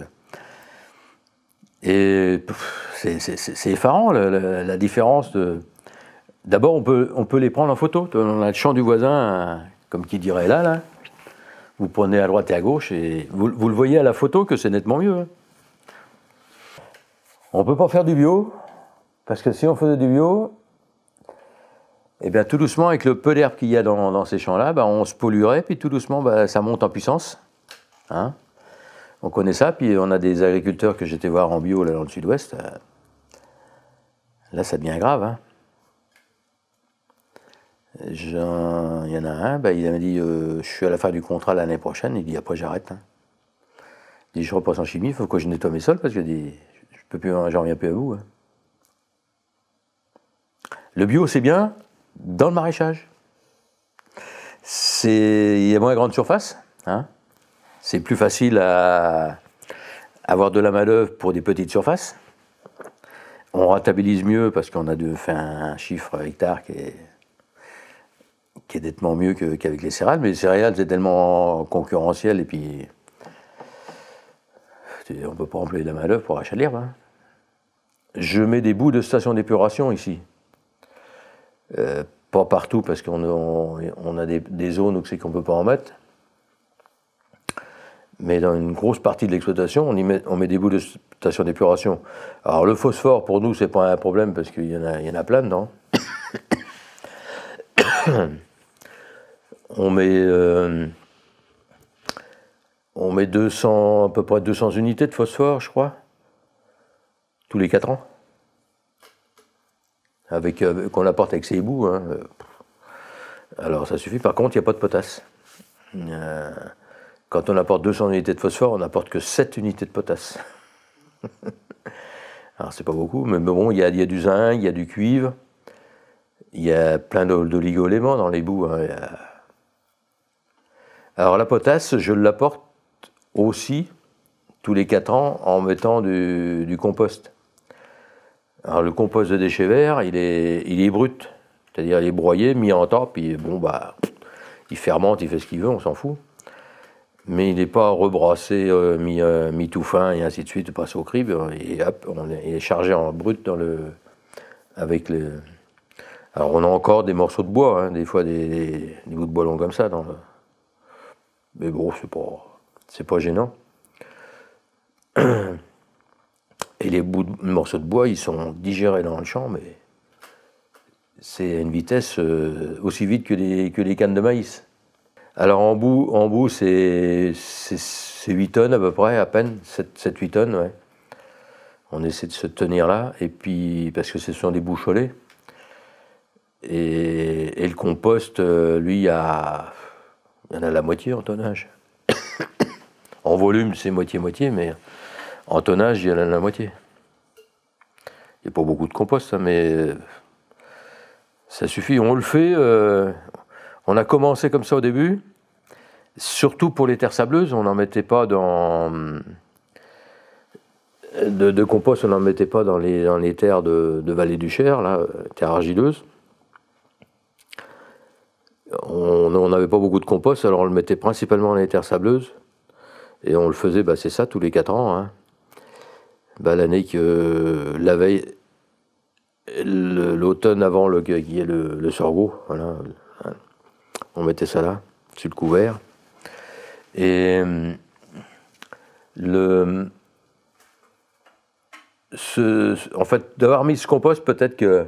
Et c'est effarant la différence D'abord, on peut, on peut les prendre en photo. On a le champ du voisin, comme qui dirait là, là. Vous prenez à droite et à gauche et vous, le voyez à la photo que c'est nettement mieux. Hein. On ne peut pas faire du bio, parce que si on faisait du bio, eh bien tout doucement, avec le peu d'herbe qu'il y a dans, ces champs-là, ben, on se polluerait, puis tout doucement, ben, ça monte en puissance. Hein. On connaît ça, puis on a des agriculteurs que j'étais voir en bio là dans le sud-ouest. Euh, là, ça devient grave. Hein. Il y en a un, bah, il m'a dit euh, Je suis à la fin du contrat l'année prochaine. Il dit Après, j'arrête. Hein. Il dit Je repasse en chimie, il faut que je nettoie mes sols parce que je peux plus, j'en reviens plus à vous. Hein. Le bio, c'est bien dans le maraîchage. Il y a moins grande surface. Hein. C'est plus facile à avoir de la main-d'œuvre pour des petites surfaces. On rentabilise mieux parce qu'on a de, fait un chiffre hectare qui est nettement mieux qu'avec les céréales, mais les céréales, c'est tellement concurrentiel et puis. On ne peut pas employer de la main-d'œuvre pour acheter l'herbe. Hein. Je mets des bouts de station d'épuration ici. Euh, pas partout parce qu'on on, a des, zones où c'est qu'on ne peut pas en mettre. Mais dans une grosse partie de l'exploitation, on, met, des bouts de station d'épuration. Alors le phosphore, pour nous, c'est pas un problème parce qu'il y, en a, y en a plein dedans. on met, euh, on met 200, à peu près 200 unités de phosphore, je crois, tous les 4 ans. Avec, euh, qu'on apporte avec ses ébouts. Hein. Alors ça suffit. Par contre, il n'y a pas de potasse. Euh, quand on apporte 200 unités de phosphore, on n'apporte que 7 unités de potasse. Alors c'est pas beaucoup, mais bon, il y a, du zinc, il y a du cuivre, il y a plein d'oligo-éléments dans les bouts. Hein. Alors la potasse, je l'apporte aussi tous les 4 ans en mettant du, compost. Alors le compost de déchets verts, il est, il est brut, c'est-à-dire il est broyé, mis en temps, puis bon bah il fermente, il fait ce qu'il veut, on s'en fout. Mais il n'est pas rebrassé, euh, mis, euh, mis, tout fin et ainsi de suite, passe au crible, et hop, on est, chargé en brut dans le, avec. Alors on a encore des morceaux de bois, hein, des fois des, bouts de bois longs comme ça mais bon, c'est pas, c'est pas gênant. Et les, bouts de, morceaux de bois, ils sont digérés dans le champ, mais c'est à une vitesse euh, aussi vite que les, que les cannes de maïs. Alors en bout, en bout c'est 8 tonnes à peu près, à peine, 7-8 tonnes, ouais. On essaie de se tenir là, et puis parce que ce sont des boucholets. Et, et le compost, euh, lui, il y, a, il y en a la moitié en tonnage. en volume, c'est moitié-moitié, mais en tonnage, il y en a la moitié. Il n'y a pas beaucoup de compost, hein, mais ça suffit. On le fait. Euh, on a commencé comme ça au début, surtout pour les terres sableuses. On n'en mettait pas dans. De, compost, on n'en mettait pas dans les, terres de, vallée du Cher, là, terres argileuses. On n'avait pas beaucoup de compost, alors on le mettait principalement dans les terres sableuses. Et on le faisait, bah, c'est ça, tous les 4 ans. Hein. Bah, l'année que la veille, l'automne avant le, le sorgho, voilà, on mettait ça là, sur le couvert. Et le, ce, en fait, d'avoir mis ce compost, peut-être que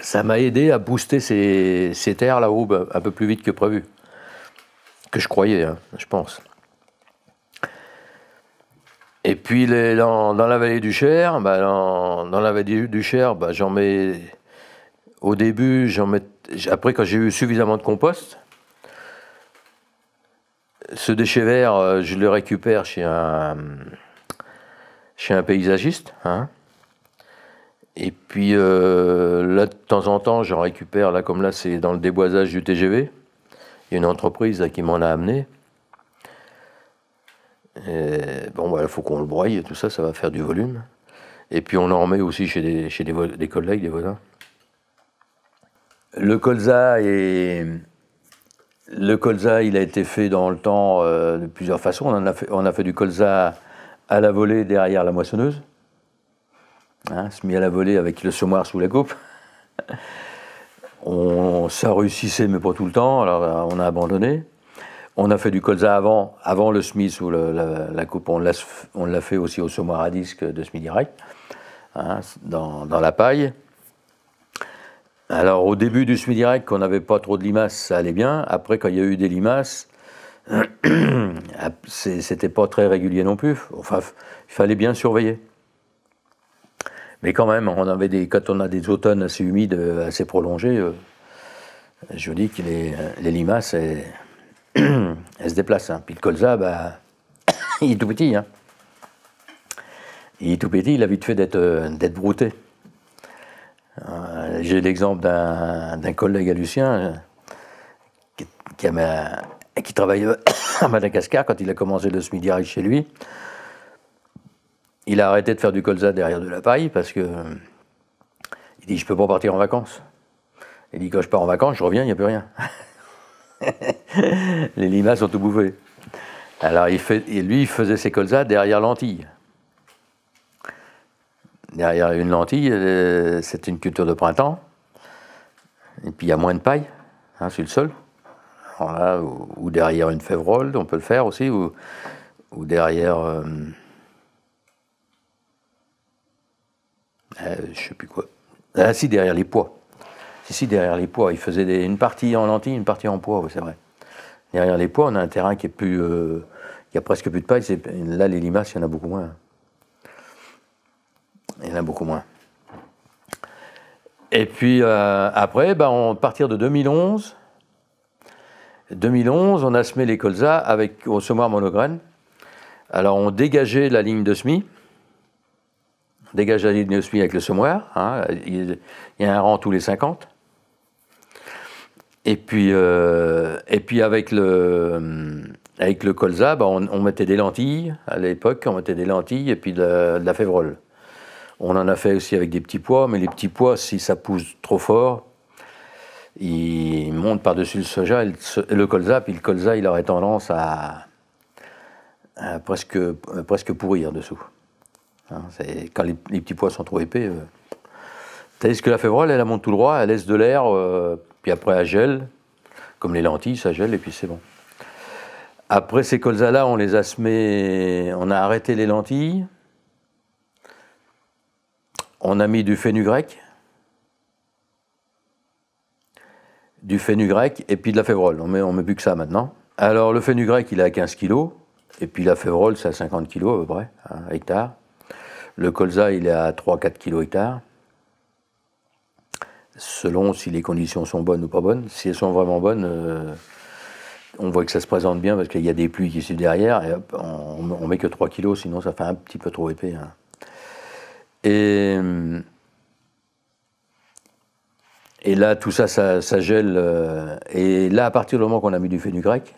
ça m'a aidé à booster ces, terres là-haut bah, un peu plus vite que prévu. Que je croyais, hein, je pense. Et puis les, dans, la vallée du Cher, bah, dans, la vallée du Cher, bah, j'en mets. Au début, mets. Après, quand j'ai eu suffisamment de compost, ce déchet vert, euh, je le récupère chez un, chez un paysagiste. Hein. Et puis euh, là, de temps en temps, j'en récupère, là comme là, c'est dans le déboisage du TGV. Il y a une entreprise qui m'en a amené bon, il faut qu'on le broie et tout ça, ça va faire du volume. Et puis on en remet aussi chez des, chez des, collègues, des voisins. Le colza. Le colza, il a été fait dans le temps euh, de plusieurs façons. On, a fait, on a fait du colza à la volée derrière la moissonneuse. Hein, se à la volée avec le semoir sous la coupe. On, ça réussissait, mais pas tout le temps, alors on a abandonné. On a fait du colza avant, avant le Smith ou la, coupe. On l'a fait aussi au semoir à disque de Smith Direct, hein, dans, la paille. Alors au début du Smith Direct, quand on n'avait pas trop de limaces, ça allait bien. Après, quand il y a eu des limaces, c'était pas très régulier non plus. Enfin, il fallait bien surveiller. Mais quand même, on avait des, quand on a des automnes assez humides, assez prolongés, euh, je dis que les, limaces, elle se déplace. Hein. Puis le colza, bah, il est tout petit. Hein. Il est tout petit, il a vite fait d'être euh, brouté. Euh, j'ai l'exemple d'un collègue à Lucien euh, qui, travaillait à Madagascar quand il a commencé le SMIDI chez lui. Il a arrêté de faire du colza derrière de la paille parce que il dit je peux pas partir en vacances. Il dit quand je pars en vacances, je reviens, il n'y a plus rien. les limaces ont tout bouffé. Alors lui, il faisait ses colzas derrière lentilles. Derrière une lentille, euh, c'est une culture de printemps. Et puis il y a moins de paille hein, sur le sol. ou, derrière une févrole, on peut le faire aussi, ou, derrière. Euh, euh, je ne sais plus quoi. Ah si, derrière les pois. Ici, derrière les pois, il faisait une partie en lentilles, une partie en pois, c'est vrai. Derrière les pois, on a un terrain qui est plus, euh, qui a presque plus de paille. Là, les limaces, il y en a beaucoup moins. Il y en a beaucoup moins. Et puis euh, après, ben, à partir de 2011, 2011, on a semé les colzas avec au semoir monograine. Alors on dégageait la ligne de semis, on dégage la ligne de semis avec le semoir. Hein. il y a un rang tous les 50. Et puis, euh, et puis avec le, avec le colza, bah, on, mettait des lentilles. À l'époque, on mettait des lentilles et puis de la, févrole. On en a fait aussi avec des petits pois, mais les petits pois, si ça pousse trop fort, ils montent par-dessus le soja le, colza, puis le colza, il aurait tendance à, presque, presque pourrir dessous. Hein, quand les, petits pois sont trop épais. Euh. Tandis que la févrole, elle, monte tout droit, elle laisse de l'air. Euh, puis après, elle gèle, comme les lentilles, ça gèle et puis c'est bon. Après ces colzas-là, on les a semés, on a arrêté les lentilles. On a mis du fenugrec, du fenugrec et puis de la févrole. On met, on met plus que ça maintenant. Alors le fenugrec, il est à 15 kg, et puis la févrole, c'est à 50 kg à peu près, hein, hectare. Le colza, il est à 3-4 kg hectare, selon si les conditions sont bonnes ou pas bonnes. Si elles sont vraiment bonnes, euh, on voit que ça se présente bien parce qu'il y a des pluies qui suivent derrière, et on, on, met que 3 kg, sinon ça fait un petit peu trop épais. Hein. Et, et là, tout ça, ça, gèle. Euh, et là, à partir du moment qu'on a mis du fenugrec,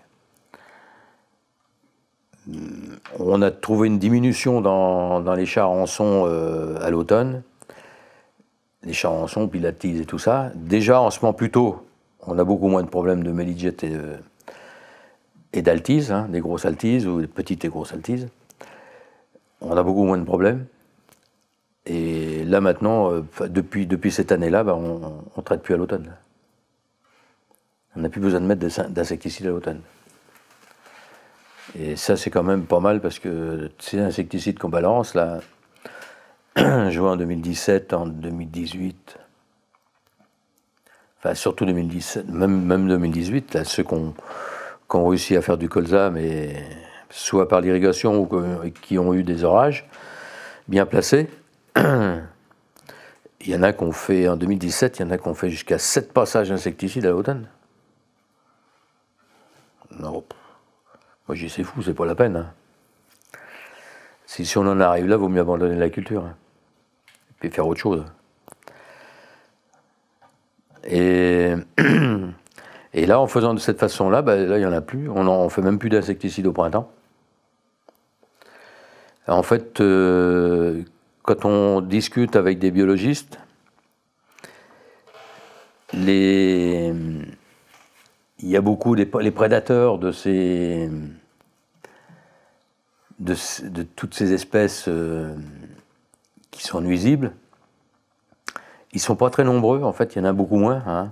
on a trouvé une diminution dans, les charançons euh, à l'automne, les charançons, puis la tise et tout ça. Déjà, en ce moment plus tôt, on a beaucoup moins de problèmes de méligette et, euh, hein, des grosses altises ou des petites et grosses altises. On a beaucoup moins de problèmes. Et là maintenant, euh, depuis, cette année-là, bah, on ne traite plus à l'automne. On n'a plus besoin de mettre d'insecticides à l'automne. Et ça, c'est quand même pas mal parce que ces insecticides qu'on balance, là, je vois en 2017, en 2018, enfin surtout 2017, même, même 2018, là, ceux qui ont, réussi à faire du colza, mais soit par l'irrigation ou qui ont eu des orages bien placés, il y en a qu'on fait en 2017, il y en a qu'on fait jusqu'à 7 passages d'insecticides à l'automne. Non. Moi, j'ai c'est fou, c'est pas la peine. Hein. Si, si, on en arrive là, vaut mieux abandonner la culture. Hein. Et puis faire autre chose. Et, et là, en faisant de cette façon-là, bah, là, il n'y en a plus. On ne fait même plus d'insecticides au printemps. En fait, euh, quand on discute avec des biologistes, les il y a beaucoup les, prédateurs de toutes ces espèces euh, qui sont nuisibles. Ils sont pas très nombreux, en fait, il y en a beaucoup moins. Hein.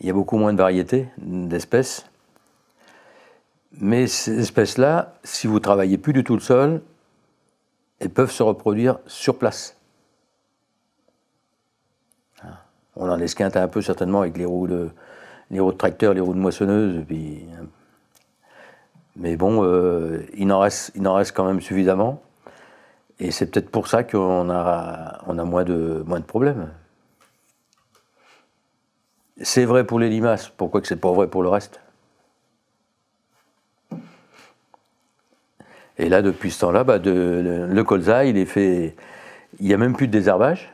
Il y a beaucoup moins de variétés d'espèces. Mais ces espèces-là, si vous travaillez plus du tout le sol, elles peuvent se reproduire sur place. On en esquinte un peu certainement avec les roues de, les roues tracteur, les roues de moissonneuse. Puis... Mais bon, euh, il, en reste, quand même suffisamment. Et c'est peut-être pour ça qu'on a, on a moins, de, moins de problèmes. C'est vrai pour les limaces, pourquoi que c'est pas vrai pour le reste? Et là, depuis ce temps-là, bah, le, colza, il est fait. Il n'y a même plus de désherbage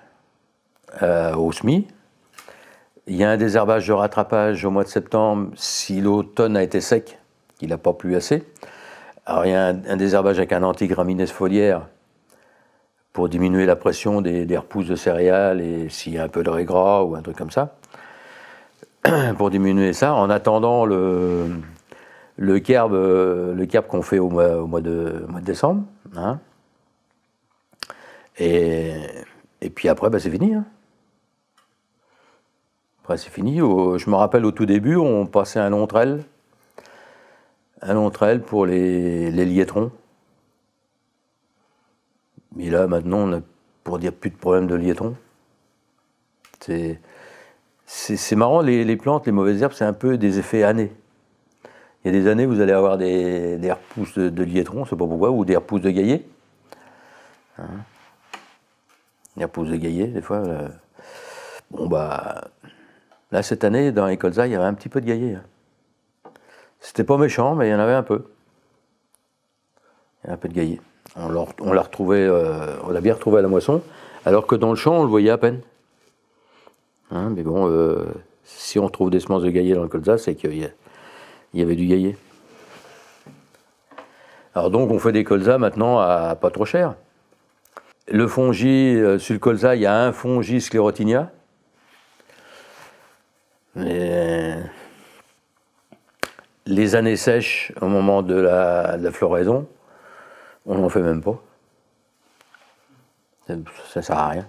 euh, au SMI. Il y a un désherbage de rattrapage au mois de septembre si l'automne a été sec, qu'il n'a pas plu assez. Alors il y a un, désherbage avec un antigraminès foliaire pour diminuer la pression des, repousses de céréales et s'il y a un peu de régras ou un truc comme ça. pour diminuer ça, en attendant le, le kerb, le qu'on fait au mois, de, mois de décembre. Hein. Et, puis après, bah, c'est fini. Hein. Après, c'est fini. je me rappelle au tout début, on passait un long. Un long trail pour les, les liétrons. Mais là, maintenant, on a, pour dire, plus de problème de liétrons. C'est, marrant, les, plantes, les mauvaises herbes, c'est un peu des effets années. Il y a des années, vous allez avoir des, des repousses de, de je sais pas pourquoi, ou des repousses de gaillet. Hein des repousses de gaillet, des fois. Euh. Bon, bah, Là, cette année, dans les colzas, il y avait un petit peu de gaillet. Hein. C'était pas méchant, mais il y en avait un peu. Il y avait un peu de gaillet. On l'a euh, on l'a bien retrouvé à la moisson, alors que dans le champ, on le voyait à peine. Hein, mais bon, euh, si on trouve des semences de gaillet dans le colza, c'est qu'il y, avait du gaillet. Alors donc, on fait des colzas maintenant à pas trop cher. Le fongi, euh, sur le colza, il y a un fongi sclérotinia, mais les années sèches, au moment de la, floraison, on n'en fait même pas. Ça ne sert à rien.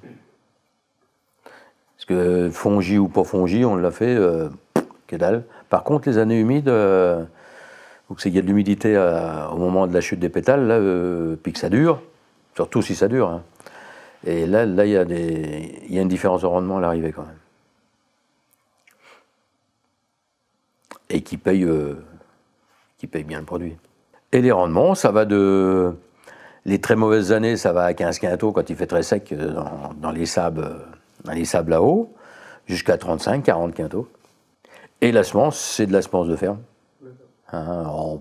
Parce que fongi ou pas fongi, on l'a fait, euh, que dalle. Par contre, les années humides, euh, c'est qu'il y a de l'humidité euh, au moment de la chute des pétales, là, euh, puis que ça dure, surtout si ça dure. hein. Et là, il y a des, il y a une différence de rendement à l'arrivée quand même. Et qui paye, bien le produit. Et les rendements, ça va de les très mauvaises années, ça va à 15 quintaux quand il fait très sec dans, les sables, dans les sables à eau, jusqu'à 35, 40 quintaux. Et la semence, c'est de la semence de ferme. Hein,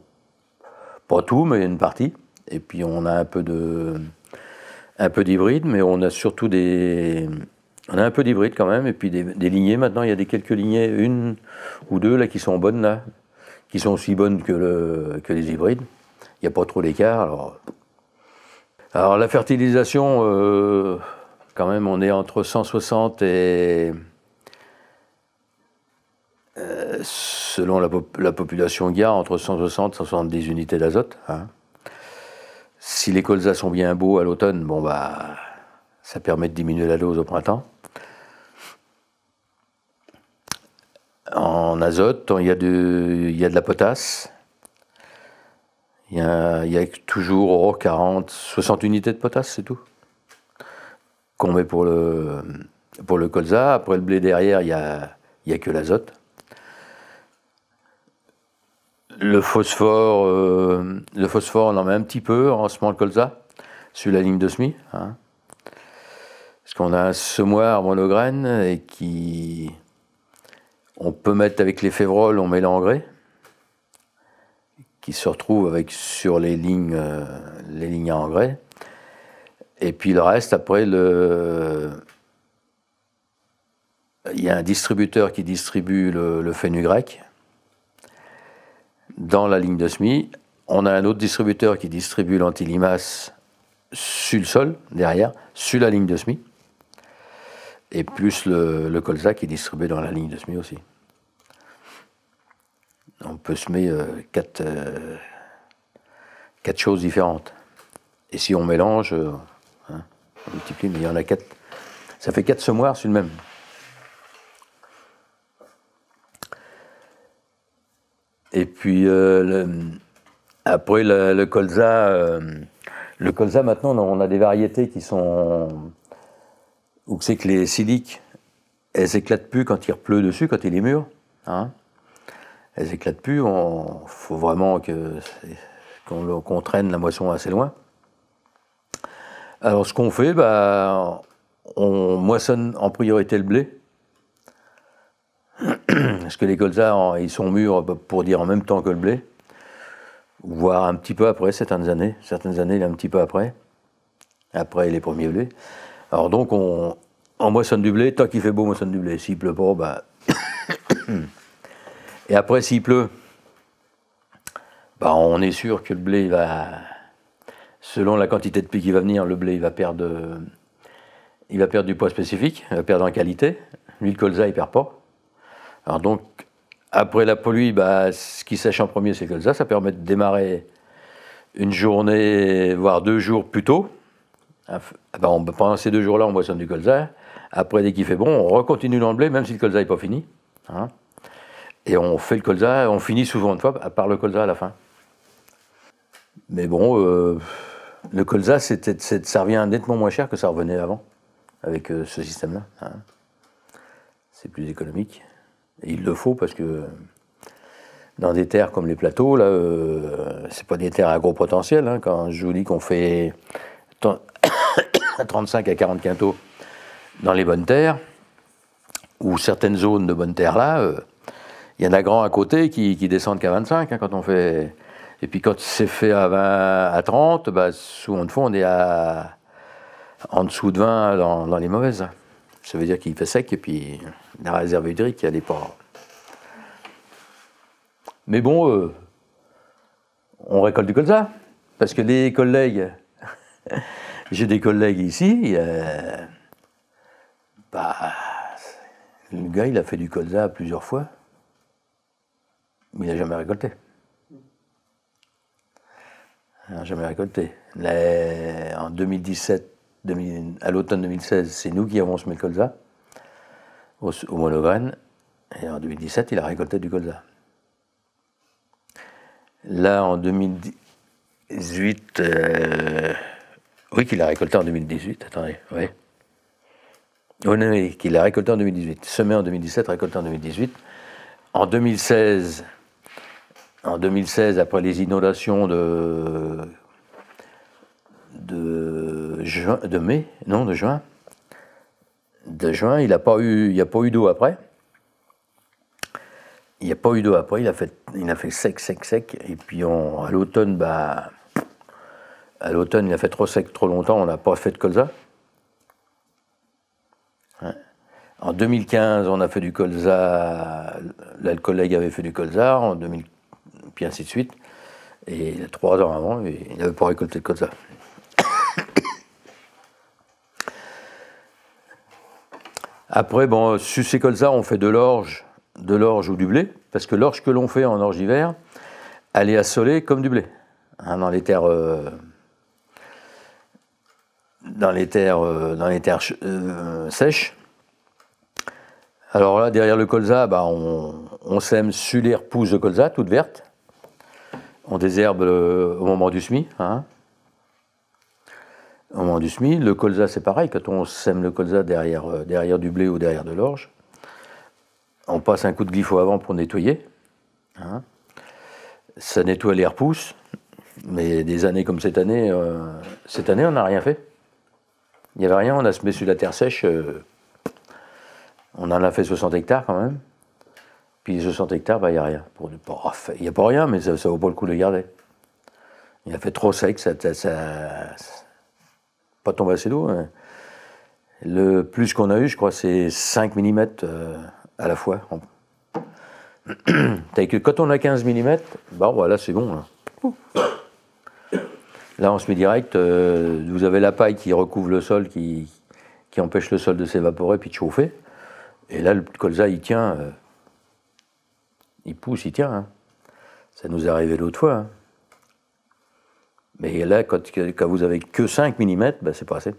pas tout, mais une partie. Et puis on a un peu de, un peu d'hybride, mais on a surtout des, on a un peu d'hybride quand même. Et puis des, des lignées. Maintenant, il y a des quelques lignées, une ou deux là qui sont bonnes là, qui sont aussi bonnes que le, que les hybrides. Il n'y a pas trop d'écart. Alors, alors la fertilisation, euh, quand même, on est entre 160 et euh, selon la, pop- la population GAR, entre 160 et 170 unités d'azote. hein. Si les colzas sont bien beaux à l'automne, bon bah, ça permet de diminuer la dose au printemps. En azote, il y a de, il y a de la potasse. Il y a, il y a toujours oh, 40, 60 unités de potasse, c'est tout. Qu'on met pour le, pour le colza. Après le blé derrière, il n'y a, il y a que l'azote. Le phosphore, euh, le phosphore, on en met un petit peu en semant le colza, sur la ligne de semis. hein. Parce qu'on a un semoir monograine et qui. On peut mettre avec les févroles, on met l'engrais, qui se retrouve avec, sur les lignes, euh, les lignes à engrais. Et puis le reste, après, le, il y a un distributeur qui distribue le, le fenugrec dans la ligne de semis. On a un autre distributeur qui distribue l'antilimace sur le sol, derrière, sur la ligne de semis. Et plus le, colza qui est distribué dans la ligne de semis aussi. On peut semer euh, quatre, euh, quatre choses différentes. Et si on mélange, euh, hein, on multiplie, mais il y en a quatre. Ça fait quatre semoirs sur le même. Et puis euh, après le, colza, euh, le colza maintenant on a des variétés qui sont où c'est que les siliques, elles éclatent plus quand il pleut dessus, quand il est mûr. Hein. Elles éclatent plus. Il faut vraiment que qu'on traîne la moisson assez loin. Alors ce qu'on fait, bah, on moissonne en priorité le blé. Parce que les colzas, ils sont mûrs bah, pour dire en même temps que le blé, voire un petit peu après certaines années. Certaines années, un petit peu après, après les premiers blés. Alors donc, on, on moissonne du blé, tant qu'il fait beau, on moissonne du blé. S'il pleut pas, bah... Et après, s'il pleut, bah, on est sûr que le blé va, selon la quantité de pluie qui va venir, le blé il va perdre, euh, il va perdre du poids spécifique, il va perdre en qualité. Lui, le colza, il perd pas. Alors donc, après la pluie, bah, ce qui sèche en premier, c'est le colza. Ça permet de démarrer une journée, voire deux jours plus tôt. Ah, ah on- pendant ces deux jours-là, on moissonne du colza. Après, dès qu'il fait bon, on recontinue dans le blé, même si le colza n'est pas fini. hein. Et on fait le colza, on finit souvent une fois, à part le colza à la fin. Mais bon, euh, le colza, ça revient nettement moins cher que ça revenait avant, avec euh, ce système-là. hein. C'est plus économique. Il le faut parce que dans des terres comme les plateaux, là, euh, c'est pas des terres à gros potentiel. hein. Quand je vous dis qu'on fait 35 à 40 quintaux dans les bonnes terres, ou certaines zones de bonnes terres là, euh, il y en a grand à côté qui, qui descendent qu'à 25 hein, quand on fait. Et puis quand c'est fait à 20, à 30, bah, souvent de fond on est à en dessous de 20 dans, dans les mauvaises. Ça veut dire qu'il fait sec et puis la réserve hydrique, elle est pas. Mais bon, euh, on récolte du colza. Parce que les collègues, j'ai des collègues ici, euh, bah, le gars il a fait du colza plusieurs fois, mais il n'a jamais récolté. Il n'a jamais récolté. En 2017, 2000 à l'automne 2016, c'est nous qui avons semé le colza au, au monograine. Et en 2017, il a récolté du colza. Là, en 2018, euh, oui, qu'il a récolté en 2018, attendez, oui. Oui, non, qu'il a récolté en 2018. Semé en 2017, récolté en 2018. En 2016, en 2016, après les inondations de, de, de mai, non, de juin, de juin, il n'y a pas eu, d'eau après. Il n'y a pas eu d'eau après, il a, fait, il a fait sec, sec, sec. Et puis à l'automne, bah, à l'automne, il a fait trop sec trop longtemps, on n'a pas fait de colza. En 2015, on a fait du colza, là, le collègue avait fait du colza, en 2000, puis ainsi de suite. Et trois ans avant, il n'avait pas récolté de colza. Après, bon, sur ces colzas, on fait de l'orge, de l'orge ou du blé, parce que l'orge que l'on fait en orge d'hiver, elle est assolée comme du blé, hein, dans les terres, euh, dans les terres, euh, dans les terres euh, sèches. Alors là, derrière le colza, bah, on, sème sur les repousses de colza, toutes vertes. On désherbe au moment du semis. Hein au moment du semis. Le colza, c'est pareil, quand on sème le colza derrière, euh, derrière du blé ou derrière de l'orge, on passe un coup de glypho avant pour nettoyer. Hein. Ça nettoie les repousses, mais des années comme cette année, euh, cette année, on n'a rien fait. Il n'y avait rien, on a semé sur la terre sèche. Euh, on en a fait 60 hectares quand même. Puis 60 hectares, bah, il n'y a rien. Il n'y a pas rien, mais ça ne vaut pas le coup de garder. Il a fait trop sec, ça, pas tombé assez d'eau. Hein. Le plus qu'on a eu, je crois, c'est 5 mm euh, à la fois. que quand on a 15 mm, bon voilà, c'est bon. Là. on se met direct, euh, vous avez la paille qui recouvre le sol, qui, qui empêche le sol de s'évaporer puis de chauffer. Et là, le colza, il tient, euh, il pousse, il tient. Hein. Ça nous est arrivé l'autre fois. Hein. Mais là, quand, vous avez que 5 mm, ben c'est pas assez.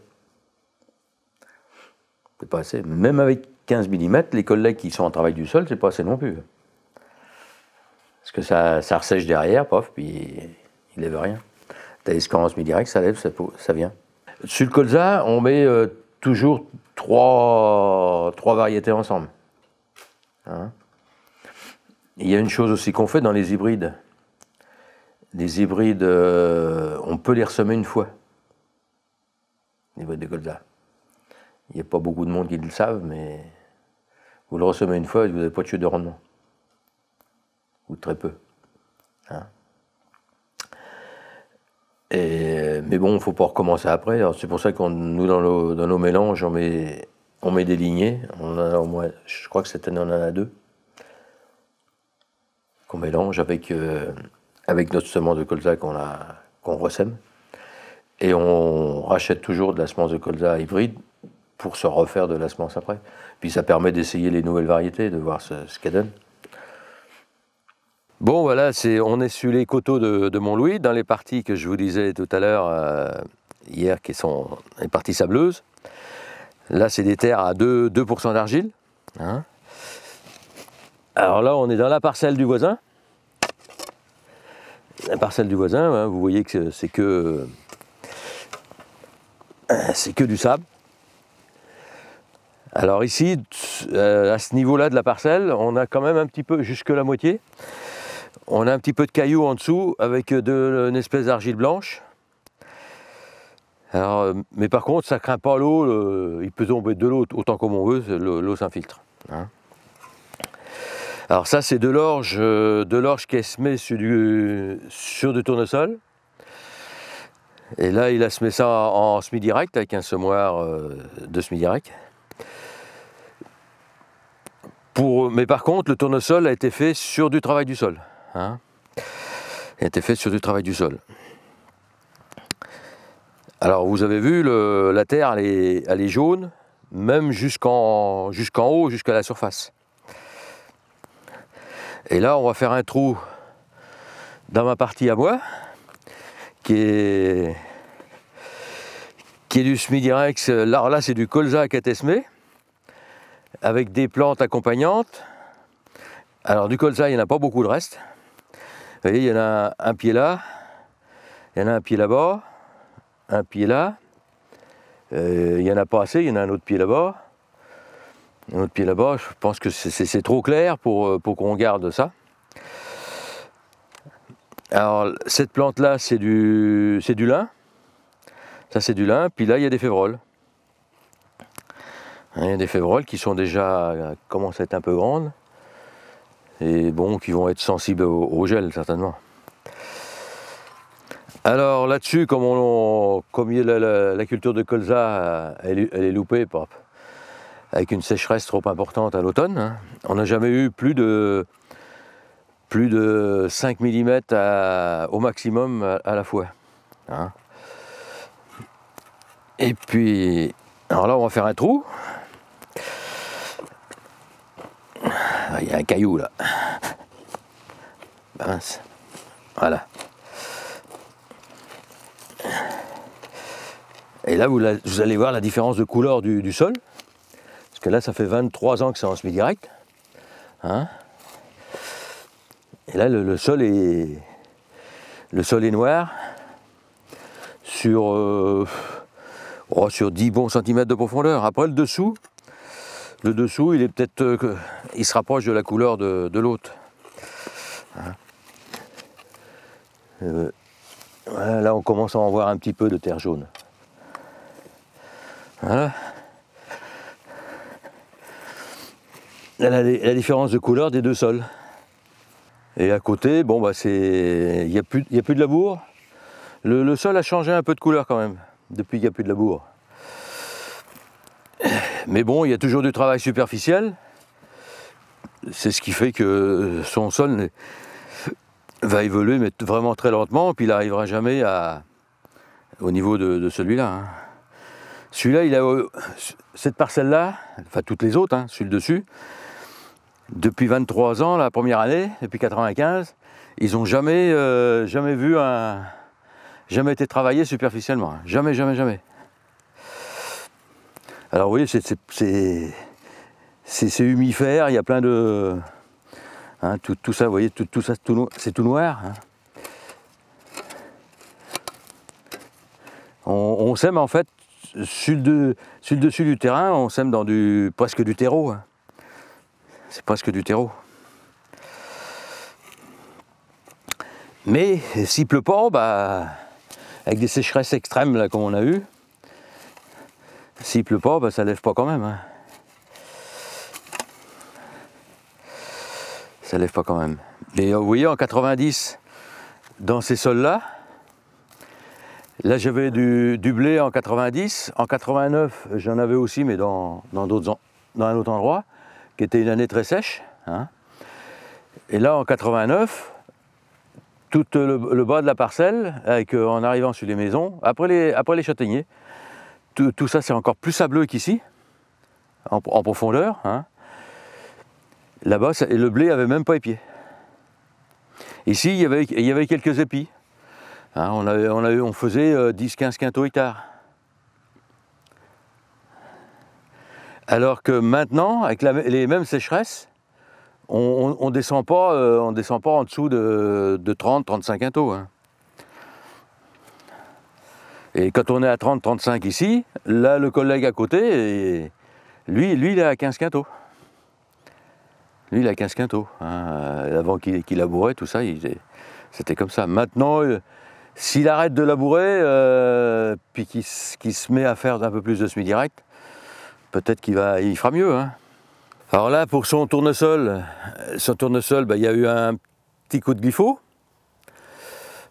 C'est pas assez. Même avec 15 mm, les collègues qui sont en travail du sol, c'est pas assez non plus. Parce que ça, ça ressèche derrière, pof, puis il lève rien. Tandis qu'en semi-direct, ça lève, ça, vient. Sur le colza, on met euh, toujours trois, trois variétés ensemble. Hein? Il y a une chose aussi qu'on fait dans les hybrides. Les hybrides, euh, on peut les ressemer une fois. Les hybrides de colza. Il n'y a pas beaucoup de monde qui le savent, mais vous le ressemez une fois et vous n'avez pas de chute de rendement. Ou très peu. Hein. mais bon, il ne faut pas recommencer après. C'est pour ça que nous, dans nos, mélanges, on met, des lignées. Je crois que cette année, on en a deux. Qu'on mélange avec, euh, avec notre semence de colza qu'on qu'on ressème. Et on rachète toujours de la semence de colza hybride pour se refaire de la semence après. Puis ça permet d'essayer les nouvelles variétés, de voir ce, qu'elles donnent. Bon voilà, c'est, on est sur les coteaux de, de Mont-Louis, dans les parties que je vous disais tout à l'heure, euh, hier, qui sont les parties sableuses. Là, c'est des terres à 2%, 2 d'argile. Hein. Alors là, on est dans la parcelle du voisin la parcelle du voisin, hein, vous voyez que c'est que du sable. Alors ici, euh, à ce niveau-là de la parcelle, on a quand même un petit peu, jusque la moitié, on a un petit peu de cailloux en dessous avec de, une espèce d'argile blanche. Mais par contre, ça craint pas l'eau, il peut tomber de l'eau autant comme on veut, l'eau s'infiltre. Hein. Alors ça, c'est de l'orge, euh, de l'orge qui est semé sur du, sur du tournesol. Et là, il a semé ça en, semi-direct avec un semoir euh, de semi-direct. mais par contre, le tournesol a été fait sur du travail du sol. Hein. il a été fait sur du travail du sol. Alors vous avez vu, la terre, elle est, jaune, même jusqu'en haut, jusqu'à la surface. Et là, on va faire un trou dans ma partie à moi, qui est, qui est du semi-direx. Là, là c'est du colza été semé, avec des plantes accompagnantes. Alors du colza, il n'y en a pas beaucoup de reste. Vous voyez, il y en a un pied là, il y en a un pied là-bas, un pied là. Euh, il n'y en a pas assez, il y en a un autre pied là-bas. Un autre pied là-bas, je pense que c'est trop clair pour, euh, pour qu'on garde ça. Alors, cette plante-là, c'est du, du lin. Ça, c'est du lin. Puis là, il y a des févroles. Il y a des févroles qui sont déjà, commencent à être un peu grandes. Et bon, qui vont être sensibles au, gel, certainement. Alors là-dessus, comme, on, comme la, culture de colza, elle, est loupée avec une sécheresse trop importante à l'automne, hein. on n'a jamais eu plus de, plus de 5 mm au maximum à, la fois. Hein. Et puis, alors là, on va faire un trou. Il y a un caillou là. Mince. Voilà. Et là, vous, allez voir la différence de couleur du, sol. Parce que là, ça fait 23 ans que c'est en semi-direct. Et là, le, sol est, le sol est noir sur, euh, oh, sur 10 bons centimètres de profondeur. Après, le dessous, le dessous, il est peut-être, euh, il se rapproche de la couleur de, l'autre. Hein. Euh, là, on commence à en voir un petit peu de terre jaune. Voilà. La, différence de couleur des deux sols. Et à côté, bon bah c'est. Il n'y a, plus, a plus de labour. Le, sol a changé un peu de couleur quand même, depuis qu'il n'y a plus de labour. Mais bon, il y a toujours du travail superficiel. C'est ce qui fait que son sol va évoluer, mais vraiment très lentement, puis il n'arrivera jamais à, au niveau de, celui-là. Hein. Celui-là, il a cette parcelle-là, enfin toutes les autres, hein, sur le dessus, depuis 23 ans, la première année, depuis 95, ils n'ont jamais, euh, jamais vu un. jamais été travaillé superficiellement. Jamais, jamais, jamais. Alors vous voyez, c'est humifère, il y a plein de. Hein, tout, ça, vous voyez, tout, tout ça, c'est tout noir. Hein. On, sème en fait sur le, dessus du terrain, on sème dans du presque du terreau. Hein. C'est presque du terreau. Mais s'il pleut pas, bah, avec des sécheresses extrêmes comme on a eu, s'il pleut pas, bah, ça lève pas quand même. Hein. Ça lève pas quand même. Mais euh, vous voyez, en 90, dans ces sols-là, là, j'avais du, blé en 90. En 89, j'en avais aussi, mais dans, dans, dans un autre endroit, qui était une année très sèche. Hein. Et là, en 89, tout le, bas de la parcelle, euh, en arrivant sur les maisons, après les, châtaigniers, tout, ça c'est encore plus sableux qu'ici, en, profondeur. Hein. Là-bas, le blé avait même pas épié. Ici, il y avait, il avait quelques épis. Hein, on, on, faisait 10-15 euh, quintaux hectares. Alors que maintenant, avec les mêmes sécheresses, on ne descend, pas, euh, descend pas en dessous de, 30-35 quintaux. Hein. Et quand on est à 30-35 ici, là, le collègue à côté, lui, lui, il est à 15 quintaux. Lui, il a 15 quintaux. Hein. Avant qu'il labourait, tout ça, c'était comme ça. Maintenant, euh, s'il arrête de labourer, euh, puis qu'il se met à faire un peu plus de semi-direct, peut-être qu'il va, il fera mieux. Hein. Alors là, pour son tournesol, son tournesol, bah, il y a eu un petit coup de glypho.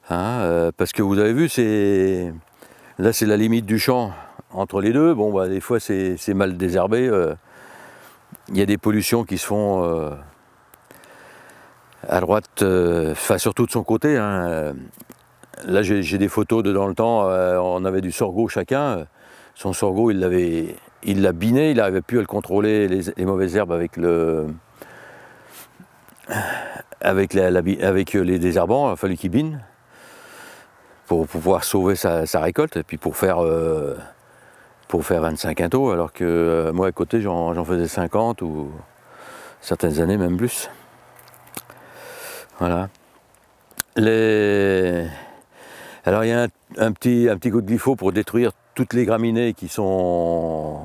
Hein, euh, parce que vous avez vu, c'est Là, c'est la limite du champ entre les deux. Bon, bah, des fois, c'est mal désherbé. Euh. Il y a des pollutions qui se font euh, à droite, enfin, surtout de son côté. Hein. Là, j'ai des photos de dans le temps. on avait du sorgho chacun. Son sorgho, il l'avait, il l'a biné. Il n'arrivait plus à le contrôler, les, mauvaises herbes avec le. Avec, avec les désherbants, il a fallu qu'il bine pour pouvoir sauver sa, récolte et puis pour faire, euh, pour faire 25 quintaux, alors que euh, moi à côté j'en faisais 50 ou certaines années même plus. Voilà. Alors il y a un, petit, un petit coup de glypho pour détruire toutes les graminées qui sont,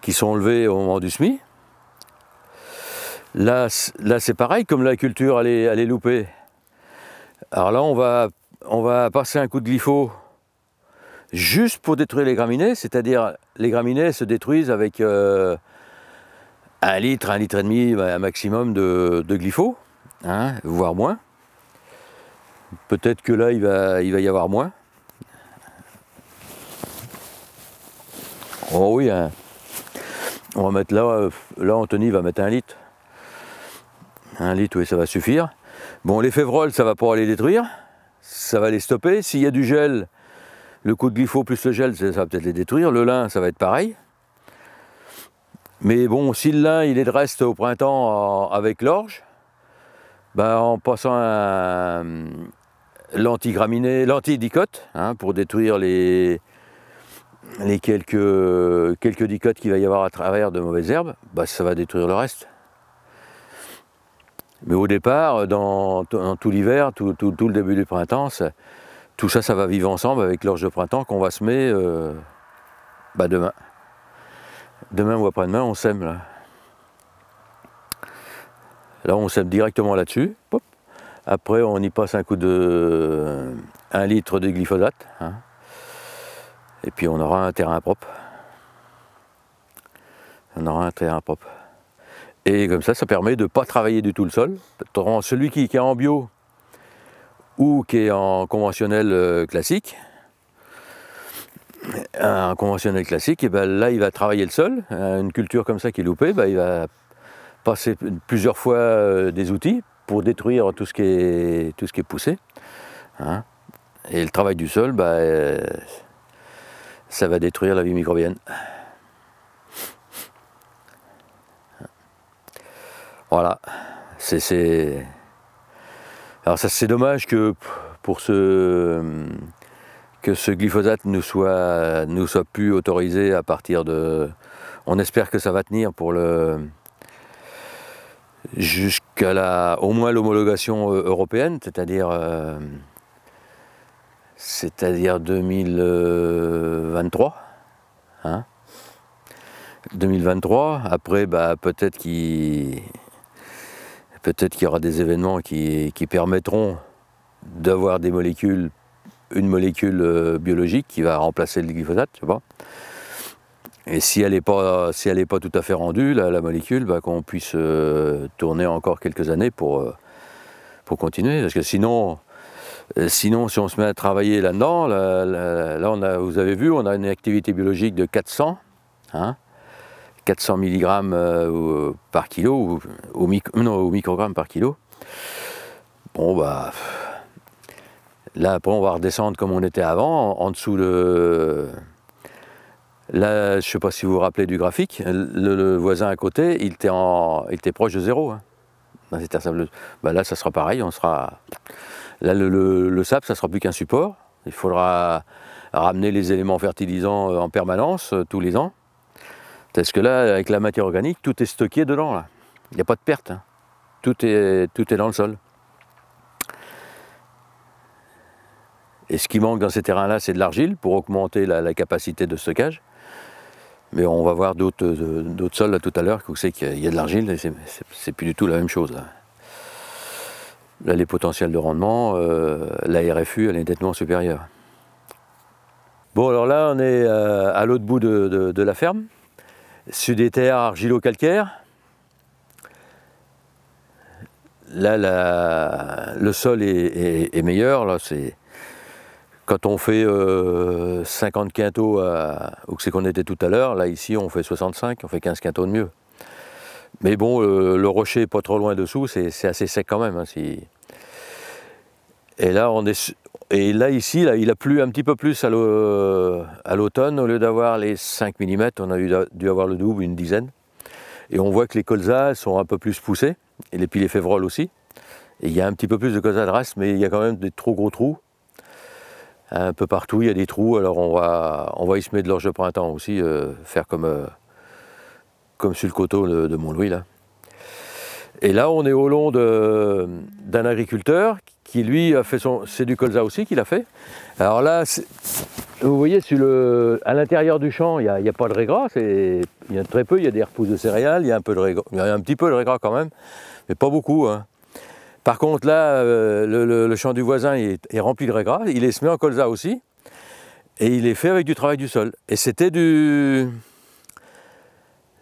qui sont enlevées au moment du semis. Là, là c'est pareil, comme la culture elle est, loupée. Alors là, on va, on va passer un coup de glypho juste pour détruire les graminées, c'est-à-dire les graminées se détruisent avec euh, un litre, un litre et demi, un maximum de, de glypho, hein, voire moins. Peut-être que là, il va, il va y avoir moins. Oh oui, hein. On va mettre là, euh, là Anthony va mettre un litre. Un litre, oui, ça va suffire. Bon, les févroles, ça va pouvoir les détruire. Ça va les stopper. S'il y a du gel, le coup de glypho plus le gel, ça va peut-être les détruire. Le lin, ça va être pareil. Mais bon, si le lin, il reste au printemps avec l'orge, ben, en passant un, l'antigraminé, l'antidicote, hein, pour détruire les, les quelques, quelques dicotes qu'il va y avoir à travers de mauvaises herbes, bah, ça va détruire le reste. Mais au départ, dans, tout l'hiver, tout, le début du printemps, tout ça, ça va vivre ensemble avec l'orge de printemps qu'on va semer euh, bah, demain. Demain ou après-demain, on sème là. Là, on sème directement là-dessus. Après, on y passe un coup de 1 litre de glyphosate. Hein. Et puis on aura un terrain propre. On aura un terrain propre. Et comme ça, ça permet de ne pas travailler du tout le sol. Celui qui, est en bio ou qui est en conventionnel euh, classique, un conventionnel classique, et ben là il va travailler le sol. Une culture comme ça qui est loupée, ben il va passer plusieurs fois euh, des outils pour détruire tout ce qui est, tout ce qui est poussé. Hein. Et le travail du sol, bah, euh, ça va détruire la vie microbienne. Voilà. C'est, Alors ça c'est dommage que pour ce que ce glyphosate ne soit, ne soit plus autorisé à partir de. On espère que ça va tenir pour le jusqu'à la, au moins l'homologation euh, européenne, c'est-à-dire euh, c'est-à-dire 2023. Hein 2023. Après, bah, peut-être qu'il y aura des événements qui, permettront d'avoir des molécules, une molécule euh, biologique qui va remplacer le glyphosate, tu vois. Et si elle n'est pas, pas tout à fait rendue, la, molécule, bah, qu'on puisse euh, tourner encore quelques années pour, euh, pour continuer. Parce que sinon, sinon, si on se met à travailler là-dedans, là, vous avez vu, on a une activité biologique de 400, hein, 400 mg par kilo, ou, au, non, au microgramme par kilo. Bon, bah. Là, après, on va redescendre comme on était avant, en dessous de Là, je ne sais pas si vous vous rappelez du graphique, le, voisin à côté, il était, en, était proche de zéro. Hein, bah là, ça sera pareil, on sera... Là, le, sable, ça sera plus qu'un support. Il faudra ramener les éléments fertilisants euh, en permanence, euh, tous les ans. Parce que là, avec la matière organique, tout est stocké dedans. Il n'y a pas de perte. Hein. Tout, est, dans le sol. Et ce qui manque dans ces terrains-là, c'est de l'argile pour augmenter la, capacité de stockage. Mais on va voir d'autres euh, sols tout à l'heure, vous savez qu'il y a de l'argile, et c'est plus du tout la même chose. Les potentiels de rendement, euh, la RFU, elle est nettement supérieure. Bon, alors là, on est euh, à l'autre bout de, la ferme, sud des terres argilo-calcaires. Là, le sol est, meilleur, là, quand on fait 50 euh, quintaux où c'est qu'on était tout à l'heure, là ici on fait 65, on fait 15 quintaux de mieux. Mais bon, le rocher pas trop loin dessous, c'est assez sec quand même. Hein, et là, on est, et là ici, là, il a plu un petit peu plus à l'automne. Au lieu d'avoir les 5 mm, on a dû avoir le double, une dizaine. Et on voit que les colzas sont un peu plus poussés, et les févroles aussi. Et il y a un petit peu plus de colzas de reste, mais il y a quand même des trop gros trous un peu partout, il y a des trous, alors on va, on va y semer de l'orge de printemps aussi, euh, faire comme, euh, comme sur le coteau de, Montlouis là. Et là, on est au long d'un agriculteur qui, lui, a fait son. C'est du colza aussi qu'il a fait. Alors là, vous voyez, à l'intérieur du champ, il n'y a, pas de régras. Il y a très peu, il y a des repousses de céréales, il y a un, peu de régras, il y a un petit peu de régras quand même, mais pas beaucoup. Hein. Par contre, là, euh, le, champ du voisin est, est, rempli de régras. Il est semé en colza aussi. Et il est fait avec du travail du sol. Et c'était du.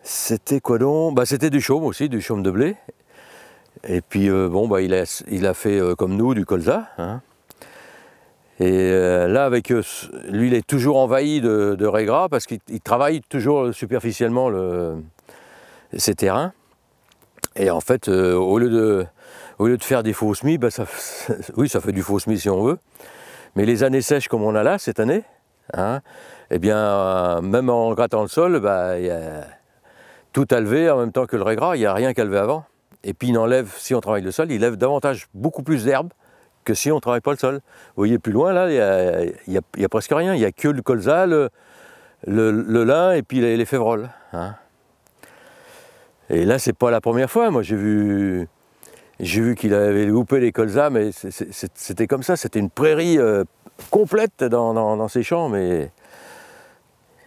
C'était quoi donc? Bah, C'était du chaume aussi, du chaume de blé. Et puis, euh, bon, bah, il, a, il a fait euh, comme nous du colza. Hein. Et euh, là, avec lui, il est toujours envahi de, de régras parce qu'il travaille toujours superficiellement le, ses terrains. Et en fait, au, lieu de, au lieu de faire des fausses mie, bah, ça, oui, ça fait du fausse mie si on veut. Mais les années sèches comme on a là, cette année, Hein, eh bien, même en grattant le sol, bah, y a tout à lever en même temps que le régras, il n'y a rien qu'à lever avant. Et puis il enlève, si on travaille le sol, il lève davantage, beaucoup plus d'herbe que si on ne travaille pas le sol. Vous voyez plus loin, là, il n'y a, presque rien. Il n'y a que le colza, le, lin et puis les, févroles. Hein. Et là, c'est pas la première fois. Moi, j'ai vu, vu qu'il avait loupé les colzas, mais c'était comme ça. C'était une prairie euh, complète dans, ses champs, mais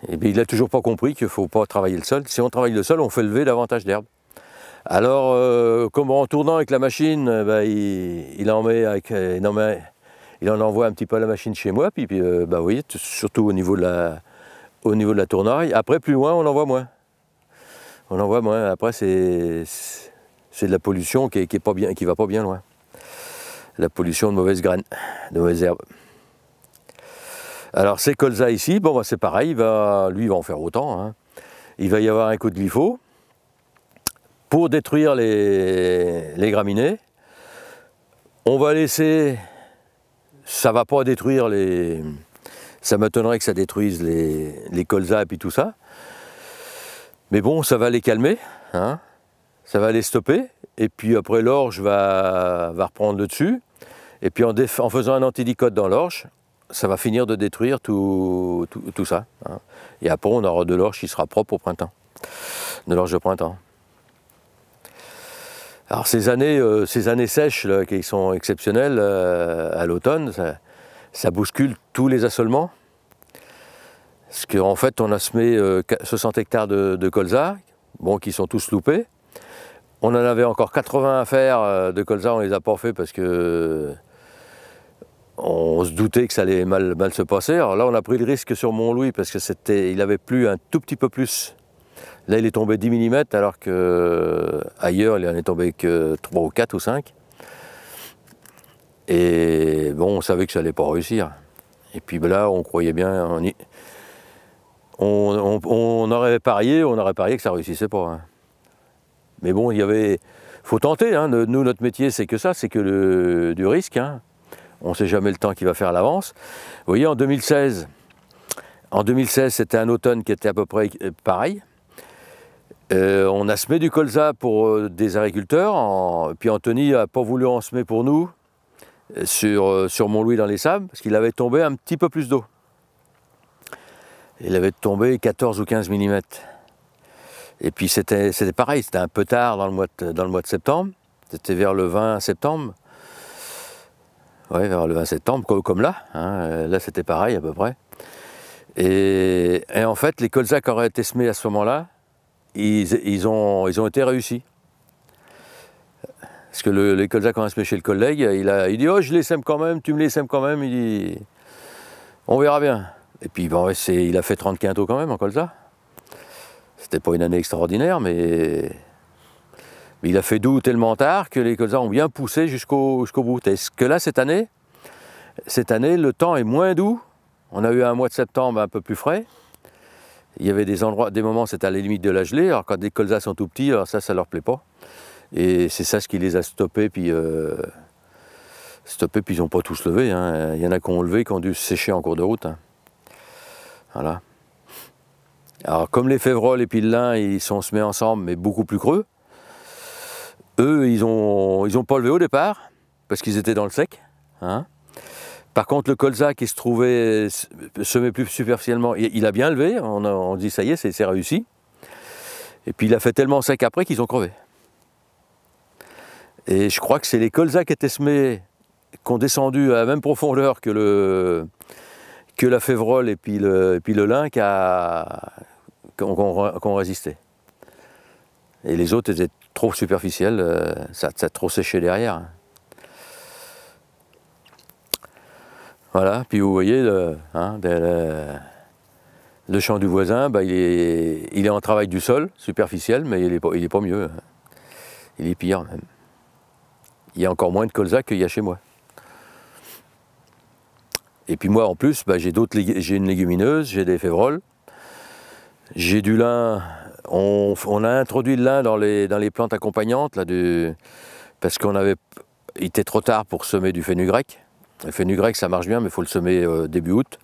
eh il n'a toujours pas compris qu'il ne faut pas travailler le sol. Si on travaille le sol, on fait lever davantage d'herbe. Alors, euh, comme en tournant avec la machine, euh, bah, il, en met avec, il, en envoie un petit peu à la machine chez moi, puis, puis euh, bah, vous voyez, surtout au niveau de la, au niveau de la tournaille. Après, plus loin, on en voit moins. On en voit moins. Après, c'est de la pollution qui ne bien, qui va pas bien loin. La pollution de mauvaises graines, de mauvaises herbes. Alors ces colza ici, bon bah, c'est pareil, lui va en faire autant. Hein. Il va y avoir un coup de glypho pour détruire les, graminées. On va laisser, ça va pas détruire les, ça m'étonnerait que ça détruise les, colzas et puis tout ça. Mais bon, ça va les calmer, hein. ça va les stopper. Et puis après l'orge va, reprendre le dessus. Et puis en faisant un antidicote dans l'orge, ça va finir de détruire tout, tout, ça. Hein. Et après, on aura de l'orge qui sera propre au printemps. De l'orge de printemps. Alors ces années, euh, ces années sèches qui sont exceptionnelles euh, à l'automne, ça, bouscule tous les assolements. Parce qu'en fait, on a semé 60 euh, hectares de, de, colza, bon, qui sont tous loupés. On en avait encore 80 à faire de colza, on les a pas fait parce que on se doutait que ça allait mal, se passer. Alors là, on a pris le risque sur Mont-Louis parce que c'était, il avait plu un tout petit peu plus. Là, il est tombé 10 mm alors que ailleurs, il en est tombé que 3 ou 4 ou 5. Et bon, on savait que ça allait pas réussir. Et puis là, on croyait bien, on, aurait parié, on aurait parié que ça réussissait pas. Hein. Mais bon, il y avait, faut tenter. Hein. Nous, notre métier, c'est que ça, c'est que du risque. Hein on ne sait jamais le temps qu'il va faire à l'avance. Vous voyez, en 2016, en 2016, c'était un automne qui était à peu près euh, pareil. Euh, on a semé du colza pour euh, des agriculteurs, puis Anthony n'a pas voulu en semer pour nous sur, Mont-Louis dans les sables, parce qu'il avait tombé un petit peu plus d'eau. Il avait tombé 14 ou 15 mm. Et puis c'était pareil, c'était un peu tard dans le mois dans le mois de septembre, c'était vers le 20 septembre. Oui, vers le 20 septembre, comme, là. Hein, là, c'était pareil à peu près. Et, en fait, les colzas auraient été semés à ce moment-là, ils, ont, été réussis. Parce que le, les colzas qu'on a semés chez le collègue, il dit Oh, je les sème quand même, tu me les sèmes quand même. Il dit On verra bien. Et puis, bon, il a fait 30 quintaux quand même en colza. C'était pas une année extraordinaire, mais il a fait doux tellement tard que les colzas ont bien poussé jusqu'au bout. Est-ce que là, cette année, cette année, le temps est moins doux? On a eu un mois de septembre un peu plus frais. Il y avait des endroits, des moments, c'était à la limite de la gelée. Alors quand des colzas sont tout petits, alors ça, ça leur plaît pas. Et c'est ça ce qui les a stoppés, puis euh, stoppés, puis ils n'ont pas tous levé. Hein. Il y en a qui ont levé, qui ont dû sécher en cours de route. Hein. Voilà. Alors comme les févroles et puis le lin, ils sont semés ensemble, mais beaucoup plus creux. Eux, ils n'ont ils ont pas levé au départ, parce qu'ils étaient dans le sec. Hein. Par contre, le colza qui se trouvait semé plus superficiellement, il, a bien levé. On, on dit ça y est, c'est réussi. Et puis il a fait tellement sec après qu'ils ont crevé. Et je crois que c'est les colzas qui étaient semés, qui ont descendu à la même profondeur que, le, que la févrole et puis le, et puis le lin qui, ont, qui ont résisté. Et les autres étaient trop superficiels, euh, ça, ça a trop séché derrière. Voilà, puis vous voyez, le, hein, le, champ du voisin, bah, il, est, il est en travail du sol, superficiel, mais il n'est il est pas mieux. Il est pire même. Il y a encore moins de colza qu'il y a chez moi. Et puis moi en plus, bah, j'ai une légumineuse, j'ai des févroles, j'ai du lin. On, a introduit le lin dans les, plantes accompagnantes parce qu'on avait, était trop tard pour semer du fenugrec. Le fenugrec ça marche bien, mais il faut le semer euh, début août.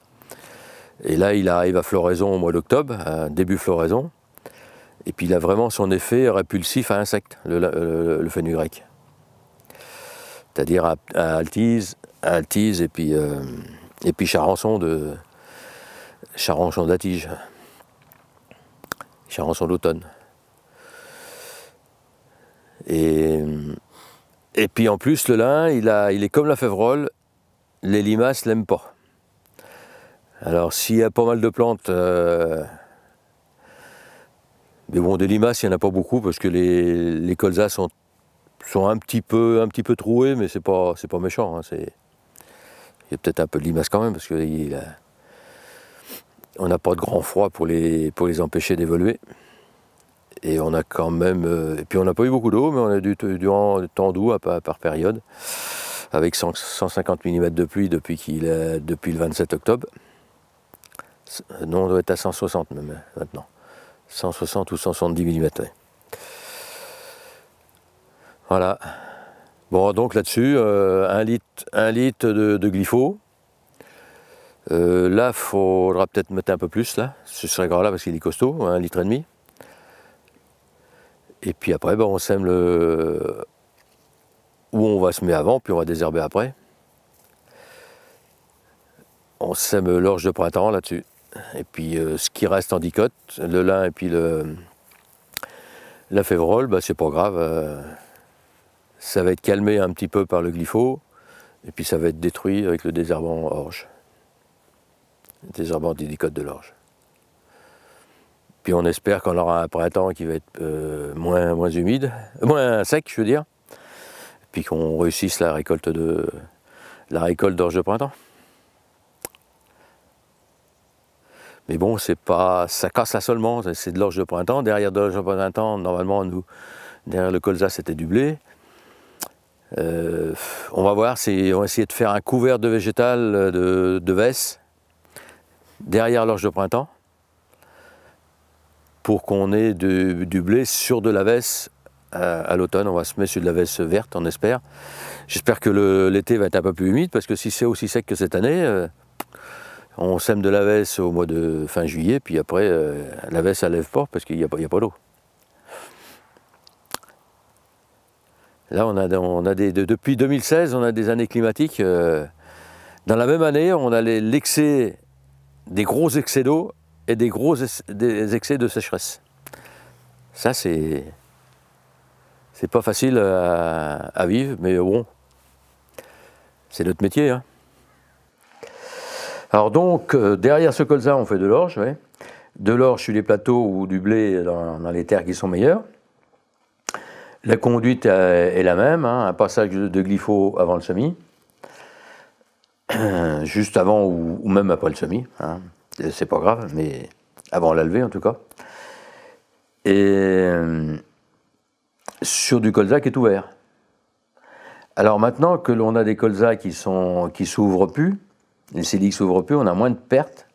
Et là, il arrive à floraison au mois d'octobre, début floraison. Et puis il a vraiment son effet répulsif à insectes, le, le, le fenugrec. C'est-à-dire à, Altise, euh, et puis Charançon de Charançon d'Atige. Charançon d'automne. Et, et puis en plus, le lin, il, a, il est comme la févrole, les limaces l'aiment pas. Alors s'il y a pas mal de plantes, euh, mais bon, des limaces, il n'y en a pas beaucoup parce que les, les colzas sont, sont un, petit peu, un petit peu troués, mais c'est pas, pas méchant. Hein, il y a peut-être un peu de limaces quand même parce qu'on n'a pas de grand froid pour les, empêcher d'évoluer. Et on a quand même. Euh, et puis on n'a pas eu beaucoup d'eau, mais on a dû durant le temps doux par, par période, avec 100, 150 mm de pluie depuis, le 27 octobre. Non, on doit être à 160 même maintenant. 160 ou 170 mm. Voilà. Bon, donc là-dessus, euh, un litre, de, de. Euh, là, il faudra peut-être mettre un peu plus, là. Ce serait grave là parce qu'il est costaud, un litre et demi. Et puis après, ben, on sème le... Où on va semer avant, puis on va désherber après. On sème l'orge de printemps là-dessus. Et puis euh, ce qui reste en dicote, le lin et puis le, la févrole, bah, c'est pas grave. Euh, ça va être calmé un petit peu par le glypho, et puis ça va être détruit avec le désherbant orge. Le désherbant des dicotes de l'orge. Puis on espère qu'on aura un printemps qui va être euh, moins, moins humide, moins sec, je veux dire. Puis qu'on réussisse la récolte de la récolte d'orge de printemps. Mais bon, c'est pas, ça casse là seulement, c'est de l'orge de printemps. Derrière de l'orge de printemps, normalement, nous, derrière le colza, c'était du blé. Euh, on va voir, on va essayer de faire un couvert de végétal de, de vesse derrière l'orge de printemps pour qu'on ait du blé sur de la vesse à, à l'automne. On va se mettre sur de la vesse verte, on espère. J'espère que l'été va être un peu plus humide parce que si c'est aussi sec que cette année, euh, on sème de la veste au mois de fin juillet, puis après, euh, la veste, elle lève pas parce qu'il n'y a, pas d'eau. Là, on a, des, de, depuis 2016, on a des années climatiques. Euh, dans la même année, on a l'excès, des gros excès d'eau et des gros des excès de sécheresse. Ça, c'est. C'est pas facile à, vivre, mais bon, c'est notre métier. Hein. Alors donc, euh, derrière ce colza, on fait de l'orge, de l'orge sur les plateaux ou du blé dans, les terres qui sont meilleures. La conduite est la même, hein, un passage de glypho avant le semis, juste avant ou, même après le semis, hein. c'est pas grave, mais avant la levée en tout cas. Et euh, sur du colza qui est ouvert. Alors maintenant que l'on a des colzas qui sont qui s'ouvrent plus, les CDX s'ouvrent plus, on a moins de pertes.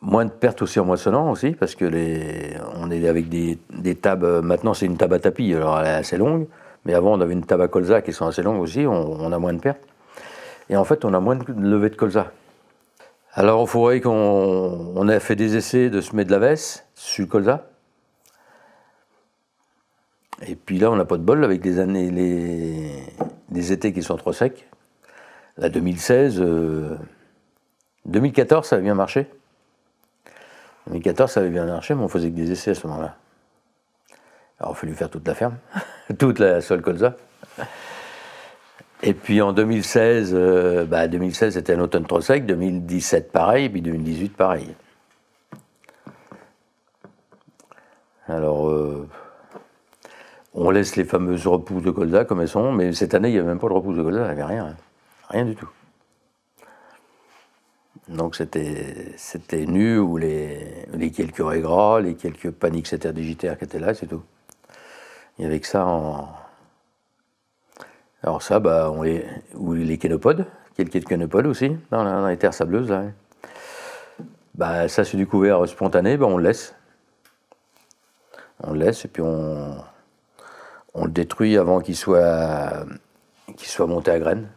Moins de pertes aussi en moissonnant aussi, parce que les, on est avec des, des tables. Maintenant, c'est une table à tapis, alors elle est assez longue. Mais avant, on avait une table à colza qui sont assez longues aussi, on, a moins de pertes. Et en fait, on a moins de levée de colza. Alors, faudrait qu'on on ait fait des essais de semer de la veste sur le colza. Et puis là, on n'a pas de bol avec les années, les, étés qui sont trop secs. La 2016, euh, 2014, ça avait bien marché. 2014, ça avait bien marché, mais on faisait que des essais à ce moment-là. Alors, il a fallu faire toute la ferme. toute la seule colza. Et puis en 2016, 2016 euh, c'était un automne trop sec, 2017 pareil, puis 2018 pareil. Alors, euh, on laisse les fameuses repousses de colza comme elles sont, mais cette année, il n'y avait même pas de repousses de colza, il n'y avait rien, hein. rien du tout. Donc c'était nu, ou les, les quelques raies les quelques paniques digitaires qui étaient là, c'est tout. Il n'y avait que ça en. Alors ça, bah, on les, ou les kénopodes, quelques kénopodes aussi, dans, les terres sableuses. Bah, ça, c'est du couvert spontané, bah, on le laisse. On le laisse et puis on, on le détruit avant qu'il soit, soit monté à graines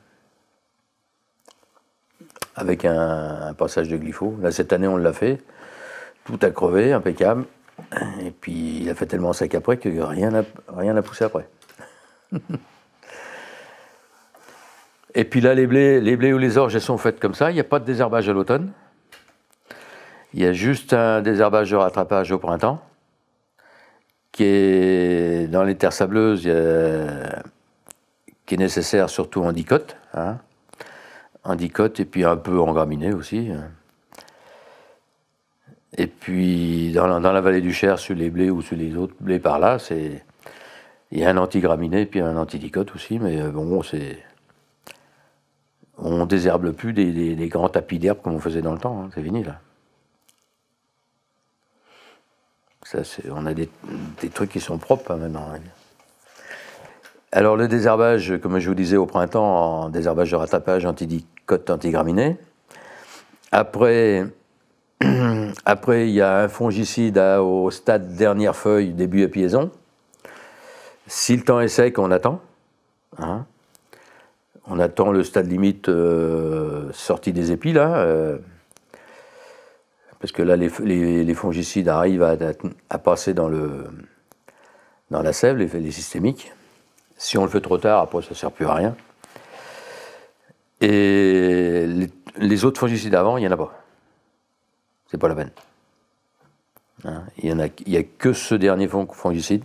avec un, passage de glypho. Là, cette année, on l'a fait. Tout a crevé, impeccable. Et puis, il a fait tellement sec après que rien n'a rien poussé après. Et puis là, les blés, les blés ou les orges, elles sont faites comme ça. Il n'y a pas de désherbage à l'automne. Il y a juste un désherbage de rattrapage au printemps, qui est dans les terres sableuses, qui est nécessaire surtout en dicote. Hein en dicote et puis un peu en graminé aussi. Et puis dans la, vallée du Cher, sur les blés ou sur les autres blés par là, il y a un anti-graminé puis un anti-dicote aussi, mais euh, bon, c'est on désherbe plus des, grands tapis d'herbe comme on faisait dans le temps, hein. c'est fini là. On a des, trucs qui sont propres hein, maintenant. Hein. Alors le désherbage, comme je vous disais au printemps, en désherbage de rattrapage antidicote antigraminé. Après, après, il y a un fongicide au stade dernière feuille, début épiaison. Si le temps est sec, on attend. On attend le stade limite euh, sortie des épis, là. Euh, parce que là, les, fongicides arrivent à, passer dans, le, dans la sève, les, les systémiques. Si on le fait trop tard, après, ça ne sert plus à rien. Et les, autres fongicides avant, il n'y en a pas. C'est pas la peine. Hein, il n'y a, a que ce dernier fongicide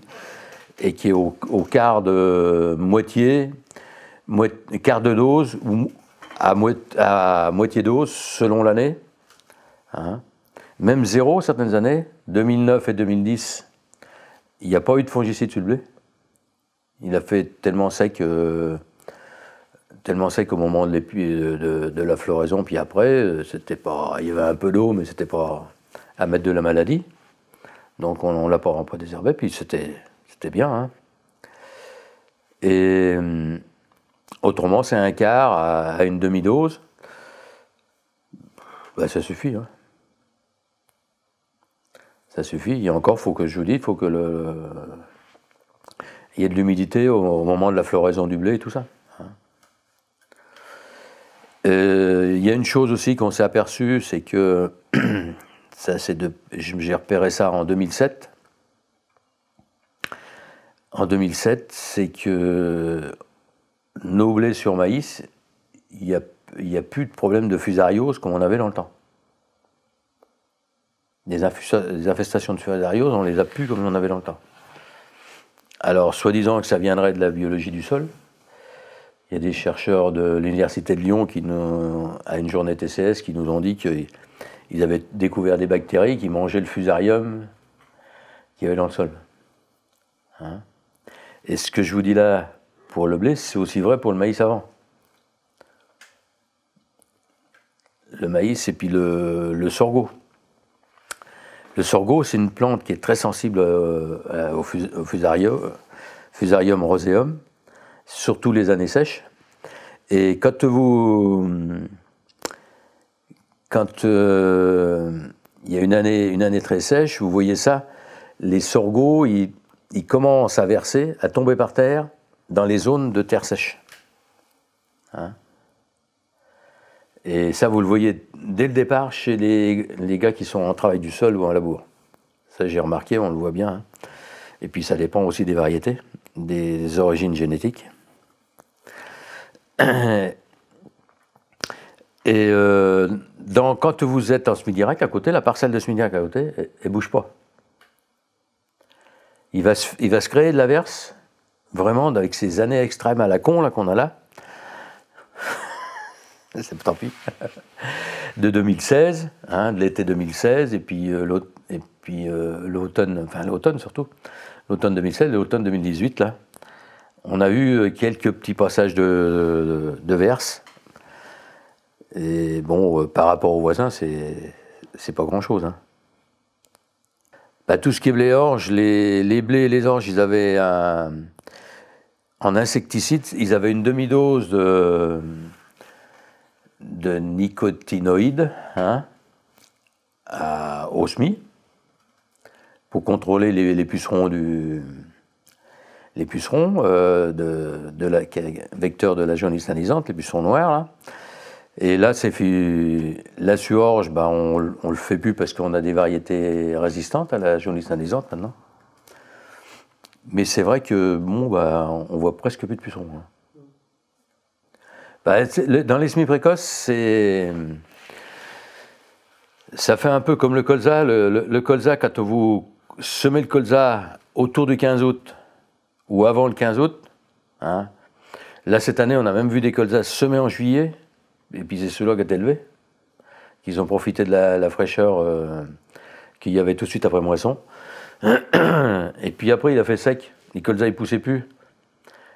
et qui est au, quart de moitié, quart de dose ou à, moitié dose selon l'année. Hein. Même zéro certaines années, 2009 et 2010, il n'y a pas eu de fongicide sur le blé. Il a fait tellement sec, euh, tellement sec au moment de, de, de, la floraison, puis après, euh, c'était pas, il y avait un peu d'eau, mais c'était pas à mettre de la maladie. Donc on, ne l'a pas, pas désherbé, puis c'était, bien. Hein. Et euh, autrement, c'est un quart à, une demi-dose. Ben, ça suffit. Hein. Ça suffit. Et encore, faut que je vous dise, il faut que le, il y a de l'humidité au, moment de la floraison du blé et tout ça. Hein. Euh, il y a une chose aussi qu'on s'est aperçu, c'est que ça, de, j'ai repéré ça en 2007. En 2007, c'est que nos sur maïs, il n'y a, a, plus de problème de fusariose comme on avait dans le temps. Des, infestations de fusariose, on les a plus comme on avait dans le temps. Alors, soi-disant que ça viendrait de la biologie du sol. Il y a des chercheurs de l'Université de Lyon qui nous, à une journée TCS qui nous ont dit qu'ils avaient découvert des bactéries qui mangeaient le fusarium qu'il y avait dans le sol. Hein? Et ce que je vous dis là pour le blé, c'est aussi vrai pour le maïs avant. Le maïs et puis le, sorgho. Le sorgho, c'est une plante qui est très sensible euh, au, fusarium, fusarium roseum, surtout les années sèches. Et quand vous. Quand euh, il y a une année, une année très sèche, vous voyez ça, les sorgho, ils, commencent à verser, à tomber par terre dans les zones de terre sèche. Hein et ça, vous le voyez dès le départ chez les, gars qui sont en travail du sol ou en labour. Ça, j'ai remarqué, on le voit bien. Hein. Et puis, ça dépend aussi des variétés, des origines génétiques. Et euh, quand vous êtes en semi-direct à côté, la parcelle de semi-direct à côté, elle, ne bouge pas. Il va, se, il va se créer de l'averse, vraiment, avec ces années extrêmes à la con là qu'on a là, c'est tant pis, de 2016, hein, de l'été 2016, et puis euh, euh, l'automne, enfin l'automne surtout, l'automne 2016 et l'automne 2018 là, on a eu quelques petits passages de, de, verse. Et bon, euh, par rapport aux voisins, c'est pas grand chose. Hein. Bah, tout ce qui est blé orge, les, les blés et les orges, ils avaient un, en insecticide, ils avaient une demi-dose de, de nicotinoïdes hein, au SMI pour contrôler les, pucerons du les pucerons euh, de, la, vecteur de la les pucerons noirs. Et là, c'est la suorge, bah, on ne le fait plus parce qu'on a des variétés résistantes à la jaunisse anisante maintenant. Mais c'est vrai que bon, bah, on voit presque plus de pucerons. Hein. Bah, dans les semi-précoces, c'est. Ça fait un peu comme le colza. Le, colza, quand vous semez le colza autour du 15 août ou avant le 15 août, hein, là cette année, on a même vu des colzas semés en juillet et puis c'est ceux-là qui étaient élevés, qu'ils ont profité de la, fraîcheur euh, qu'il y avait tout de suite après moisson. Et puis après, il a fait sec. Les colzas, ils poussaient plus.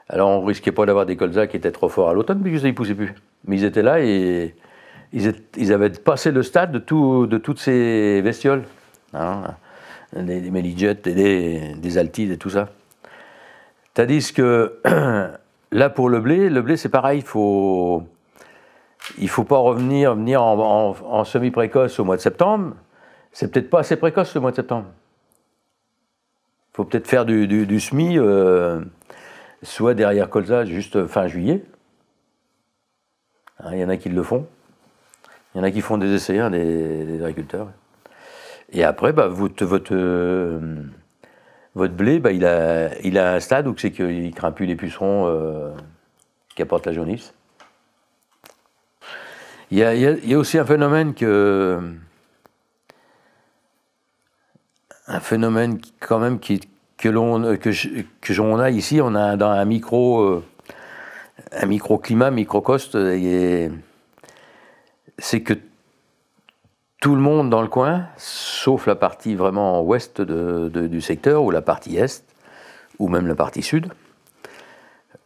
Alors on risquait pas d'avoir des colzas qui étaient trop forts à l'automne, puisque ils poussaient plus. Mais ils étaient là et ils, avaient passé le stade de, tout, de toutes ces bestioles. Hein, des, des des, des altides et tout ça. Tandis que là, pour le blé, le blé, c'est pareil, il faut il ne faut pas revenir venir en, semi-précoce au mois de septembre. C'est peut-être pas assez précoce le mois de septembre. Il faut peut-être faire du, du, SMI, euh, soit derrière colza, juste fin juillet. Hein, il y en a qui le font. Il y en a qui font des essais, hein, des, agriculteurs. Et après, bah, votre, votre, euh, votre blé, bah, il, a, il a un stade où c'est qu'il ne craint plus les pucerons euh, qui apportent la jaunisse. Il y, a, aussi un phénomène que. Un phénomène quand même qui, que l'on que, que a ici, on a dans un micro euh, un microclimat, microcoste, c'est que tout le monde dans le coin, sauf la partie vraiment ouest du secteur, ou la partie est, ou même la partie sud,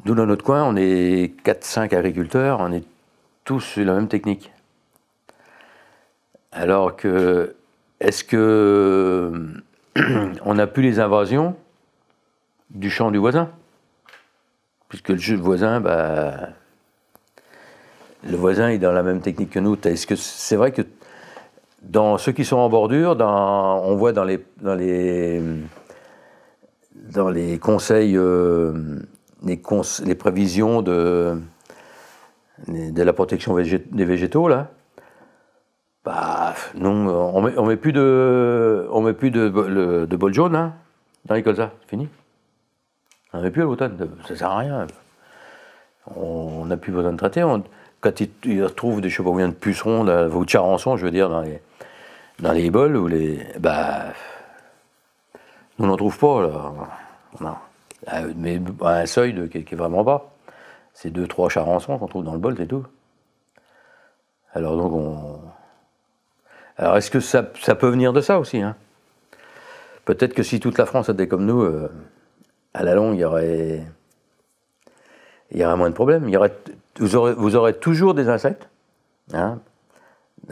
nous dans notre coin, on est 4-5 agriculteurs, on est tous sur la même technique. Alors que, est-ce que on n'a plus les invasions du champ du voisin Puisque le voisin, bah, le voisin est dans la même technique que nous. Est-ce que c'est vrai que dans ceux qui sont en bordure, on voit dans les, dans les, conseils, euh, les, prévisions de, de la protection des végétaux, là, bah, non, on met, met plus de, on met plus de, de bol jaune hein, dans les colzas, c'est fini. On met plus à l'automne, ça sert à rien. On n'a plus besoin de traiter. quand ils, retrouvent des chevaux de pucerons, ou de charançons, je veux dire, dans les, dans les bols, ou les, bah, on n'en trouve pas, là. Euh, mais à un seuil de, qui, est vraiment bas. C'est deux, trois charançons qu'on trouve dans le bol, c'est tout. Alors donc on. Alors est-ce que ça, peut venir de ça aussi hein? Peut-être que si toute la France était comme nous, euh, à la longue, il y aurait, moins de problèmes. Vous, aurez, toujours des insectes, hein?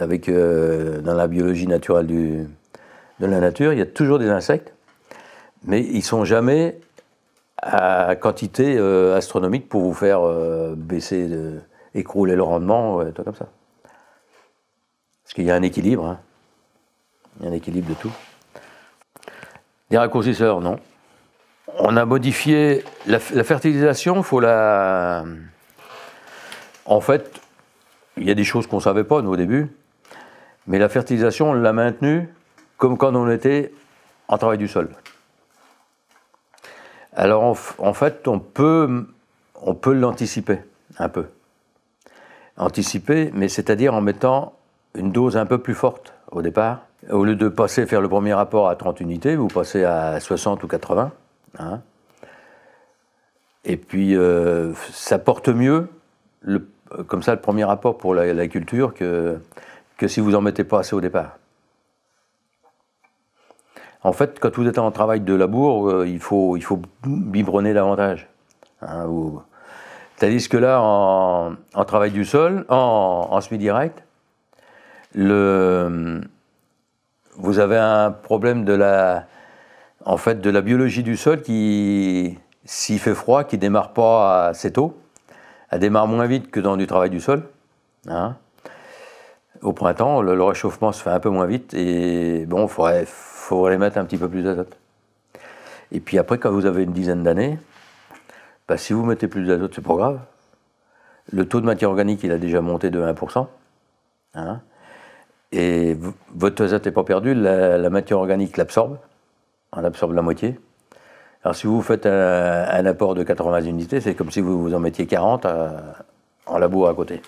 Euh, dans la biologie naturelle de la nature, il y a toujours des insectes, mais ils sont jamais à quantité euh, astronomique pour vous faire baisser, écrouler le rendement, tout comme ça. Parce qu'il y a un équilibre. Hein. Il y a un équilibre de tout. Les raccourcisseurs, non. On a modifié la, fertilisation, il faut la. En fait, il y a des choses qu'on ne savait pas, nous, au début. Mais la fertilisation, on l'a maintenue comme quand on était en travail du sol. Alors en, fait, on peut, on peut l'anticiper un peu. Anticiper, mais c'est-à-dire en mettant une dose un peu plus forte au départ. Au lieu de passer faire le premier rapport à 30 unités, vous passez à 60 ou 80. Hein. Et puis, euh, ça porte mieux, comme ça, le premier rapport pour la, culture que, que si vous en mettez pas assez au départ. En fait, quand vous êtes en travail de labour, euh, il, faut, il faut biberonner davantage. Hein, Tandis que là, en, travail du sol, en, en semi-direct, vous avez un problème de la, en fait, de la biologie du sol qui, s'il fait froid, qui démarre pas assez tôt, elle démarre moins vite que dans du travail du sol. Hein. Au printemps, le, réchauffement se fait un peu moins vite et bon, il faudrait, mettre un petit peu plus d'azote. Et puis après, quand vous avez une dizaine d'années, bah, si vous mettez plus d'azote, c'est pas grave. Le taux de matière organique, il a déjà monté de 1%. Hein. Et votre azote n'est pas perdu, la matière organique l'absorbe on absorbe la moitié. Alors si vous faites un, apport de 80 unités, c'est comme si vous vous en mettiez 40 euh, en labour à côté.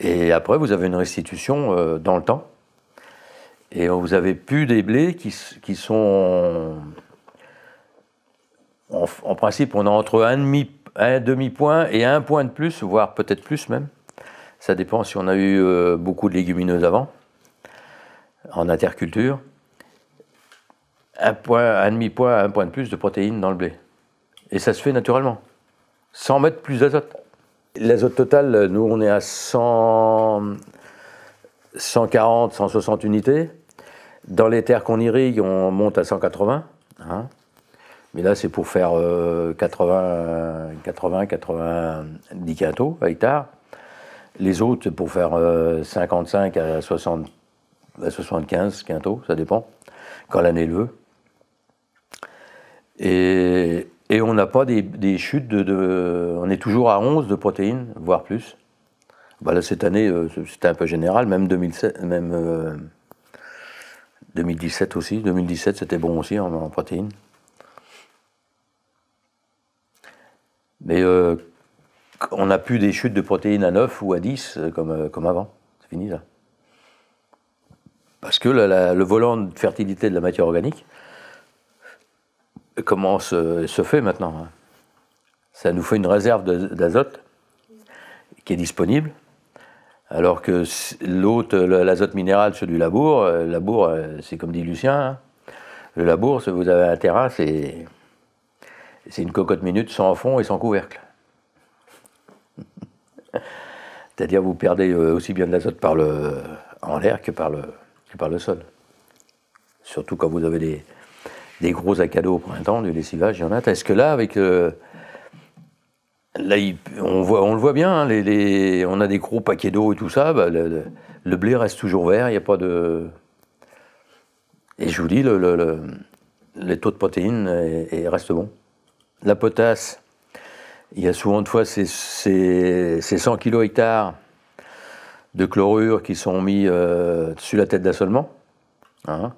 Et après, vous avez une restitution euh, dans le temps. Et vous avez plus des blés qui, sont... En, principe, on a entre un demi, un demi-point et un point de plus, voire peut-être plus même. Ça dépend si on a eu euh, beaucoup de légumineuses avant, en interculture un point, un demi-point, un point de plus de protéines dans le blé. Et ça se fait naturellement, sans mettre plus d'azote. L'azote total, nous, on est à 100, 140, 160 unités. Dans les terres qu'on irrigue, on monte à 180. Hein. Mais là, c'est pour faire 80, 80, 90 quintaux à hectare. Les autres, pour faire 55 euh, à, 60, à 75 quintaux, ça dépend, quand l'année le veut. Et, on n'a pas des, chutes de, On est toujours à 11 de protéines, voire plus. Bah cette année, euh, c'était un peu général, même, 2007, même 2017 euh, aussi. 2017, c'était bon aussi en, protéines. Mais euh, on n'a plus des chutes de protéines à 9 ou à 10 comme, comme avant. C'est fini là. Parce que le volant de fertilité de la matière organique, comment se, se fait maintenant. Hein. Ça nous fait une réserve d'azote qui est disponible, alors que l'azote minéral sur du labour, euh, labour, euh, c'est comme dit Lucien, hein. le labour, vous avez un terrain, c'est une cocotte minute sans fond et sans couvercle. C'est-à-dire vous perdez euh, aussi bien de l'azote par le, en l'air que par le, que par le sol. Surtout quand vous avez des, des gros acados au printemps, du lessivage, il y en a. Est-ce que là, avec. Euh, là, on, voit, on le voit bien, hein, on a des gros paquets d'eau et tout ça, bah, le, blé reste toujours vert, il n'y a pas de. Et je vous dis, le, les taux de protéines et, restent bons. La potasse, il y a souvent de fois ces, 100 kg hectares de chlorure qui sont mis euh, sur la tête d'assolement. Hein.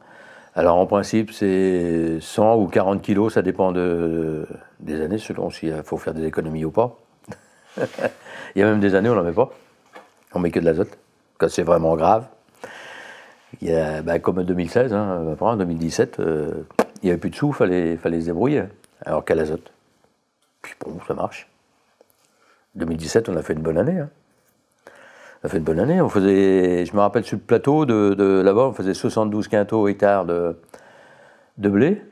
Alors en principe, c'est 100 ou 40 kilos, ça dépend de, des années, selon s'il faut faire des économies ou pas. il y a même des années on n'en met pas. On met que de l'azote, quand c'est vraiment grave. Ben, comme en 2016, hein, après en 2017, euh, il n'y avait plus de sous, il fallait, fallait se débrouiller, alors qu'à l'azote. Puis bon, ça marche. 2017, on a fait une bonne année. Hein. Ça fait une bonne année. On faisait, je me rappelle sur le plateau de, là-bas, on faisait 72 quintaux hectares de, de blé.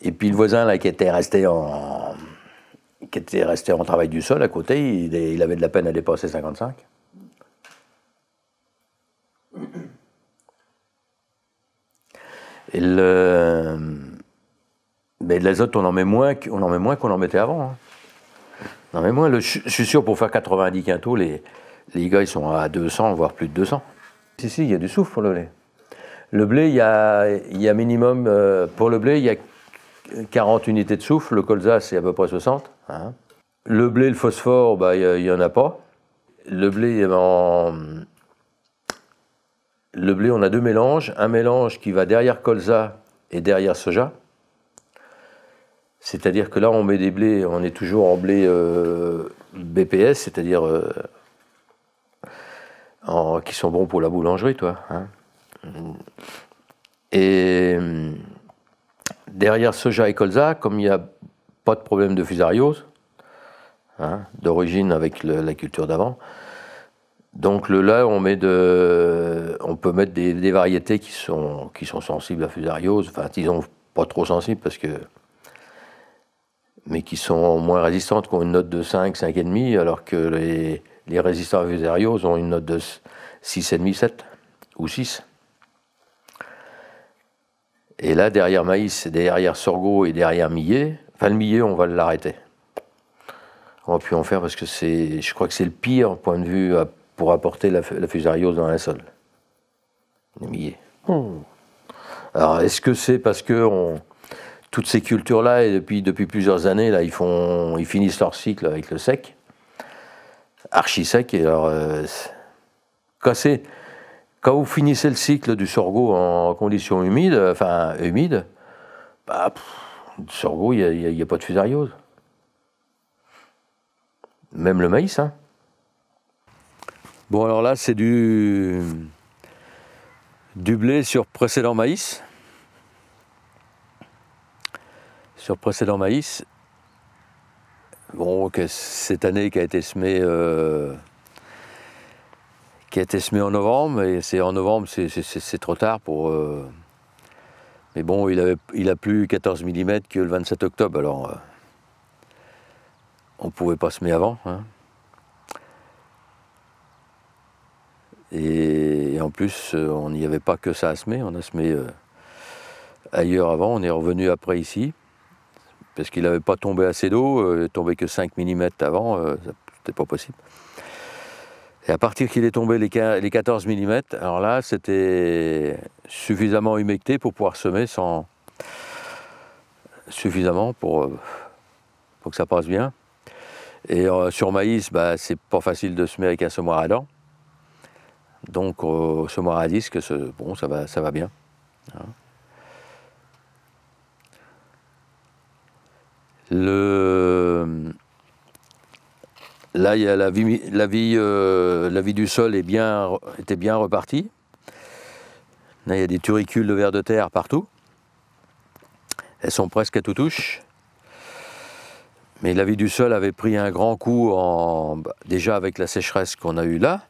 Et puis le voisin là qui était resté en qui était resté en travail du sol à côté, il, avait de la peine à dépasser 55. Et le, mais l'azote, on en met moins, on en met moins qu'on en mettait avant. Hein. On en met moins. je suis sûr pour faire 90 quintaux, les, les gars, ils sont à 200, voire plus de 200. Si, si, il y a du souffle pour le blé. Le blé, il y a, il y a minimum, euh, pour le blé, il y a 40 unités de souffle. Le colza, c'est à peu près 60. Hein. Le blé, le phosphore, bah, il n'y en a pas. Le blé, en... le blé, on a deux mélanges. Un mélange qui va derrière colza et derrière soja. C'est-à-dire que là, on met des blés, on est toujours en blé euh, BPS, c'est-à-dire euh, qui sont bons pour la boulangerie, toi. Hein. Et derrière soja et colza, comme il n'y a pas de problème de fusariose, hein, d'origine avec la culture d'avant. Donc le là, on, met de, on peut mettre des, variétés qui sont, qui sont sensibles à fusariose, enfin, disons pas trop sensibles parce que. Mais qui sont moins résistantes, qui ont une note de 5, 5,5, alors que les, les résistants à fusariose ont une note de 6,5, 7 ou 6. Et là, derrière maïs, derrière sorgho et derrière millet, enfin le millet, on va l'arrêter. On va plus en faire parce que c'est, je crois que c'est le pire point de vue pour apporter la, fusariose dans un sol. Le millet. Hmm. Alors, est-ce que c'est parce que toutes ces cultures-là, et depuis, plusieurs années, là, ils, finissent leur cycle avec le sec, archi sec, et alors, euh, quand vous finissez le cycle du sorgho en conditions humides, enfin humides, bah, le sorgho, il n'y a, pas de fusariose. Même le maïs. Hein. Bon, alors là, c'est du, du blé sur précédent maïs. Sur précédent maïs. Bon, cette année qui a été semé. Euh, qui a été semé en novembre, et c'est en novembre, c'est trop tard pour. Euh, mais bon, il, avait, il a plu 14 mm que le 27 octobre, alors euh, on ne pouvait pas semer avant. Hein. Et, en plus, on n'y avait pas que ça à semer, on a semé ailleurs avant, on est revenu après ici, parce qu'il n'avait pas tombé assez d'eau, il tombé que 5 mm avant, c'était pas possible. Et à partir qu'il est tombé les 14 mm, alors là, c'était suffisamment humecté pour pouvoir semer sans. suffisamment pour, euh, que ça passe bien. Et euh, sur maïs, bah, c'est pas facile de semer avec un semoir à dents. Donc, au semoir à disque, bon, ça va, ça va bien. Hein. Le Là, il y a la, vie, la, vie, euh, la vie du sol est bien, était bien repartie. Là, il y a des turicules de vers de terre partout. Elles sont presque à tout touche. Mais la vie du sol avait pris un grand coup en, bah, déjà avec la sécheresse qu'on a eue là.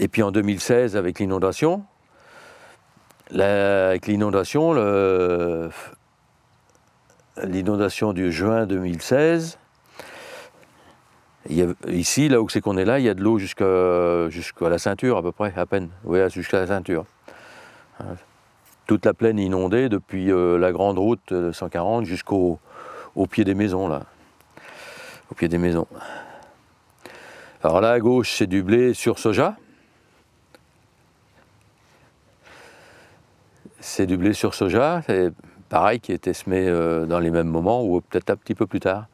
Et puis en 2016 avec l'inondation. Avec l'inondation, l'inondation du juin 2016, ici, là où c'est qu'on est là, il y a de l'eau jusqu'à la ceinture à peu près, à peine. Oui, jusqu'à la ceinture. Toute la plaine inondée depuis euh, la grande route 140 jusqu'au au pied des maisons là. Au pied des maisons. Alors là à gauche c'est du blé sur soja. C'est du blé sur soja, pareil qui était semé euh, dans les mêmes moments ou peut-être un petit peu plus tard.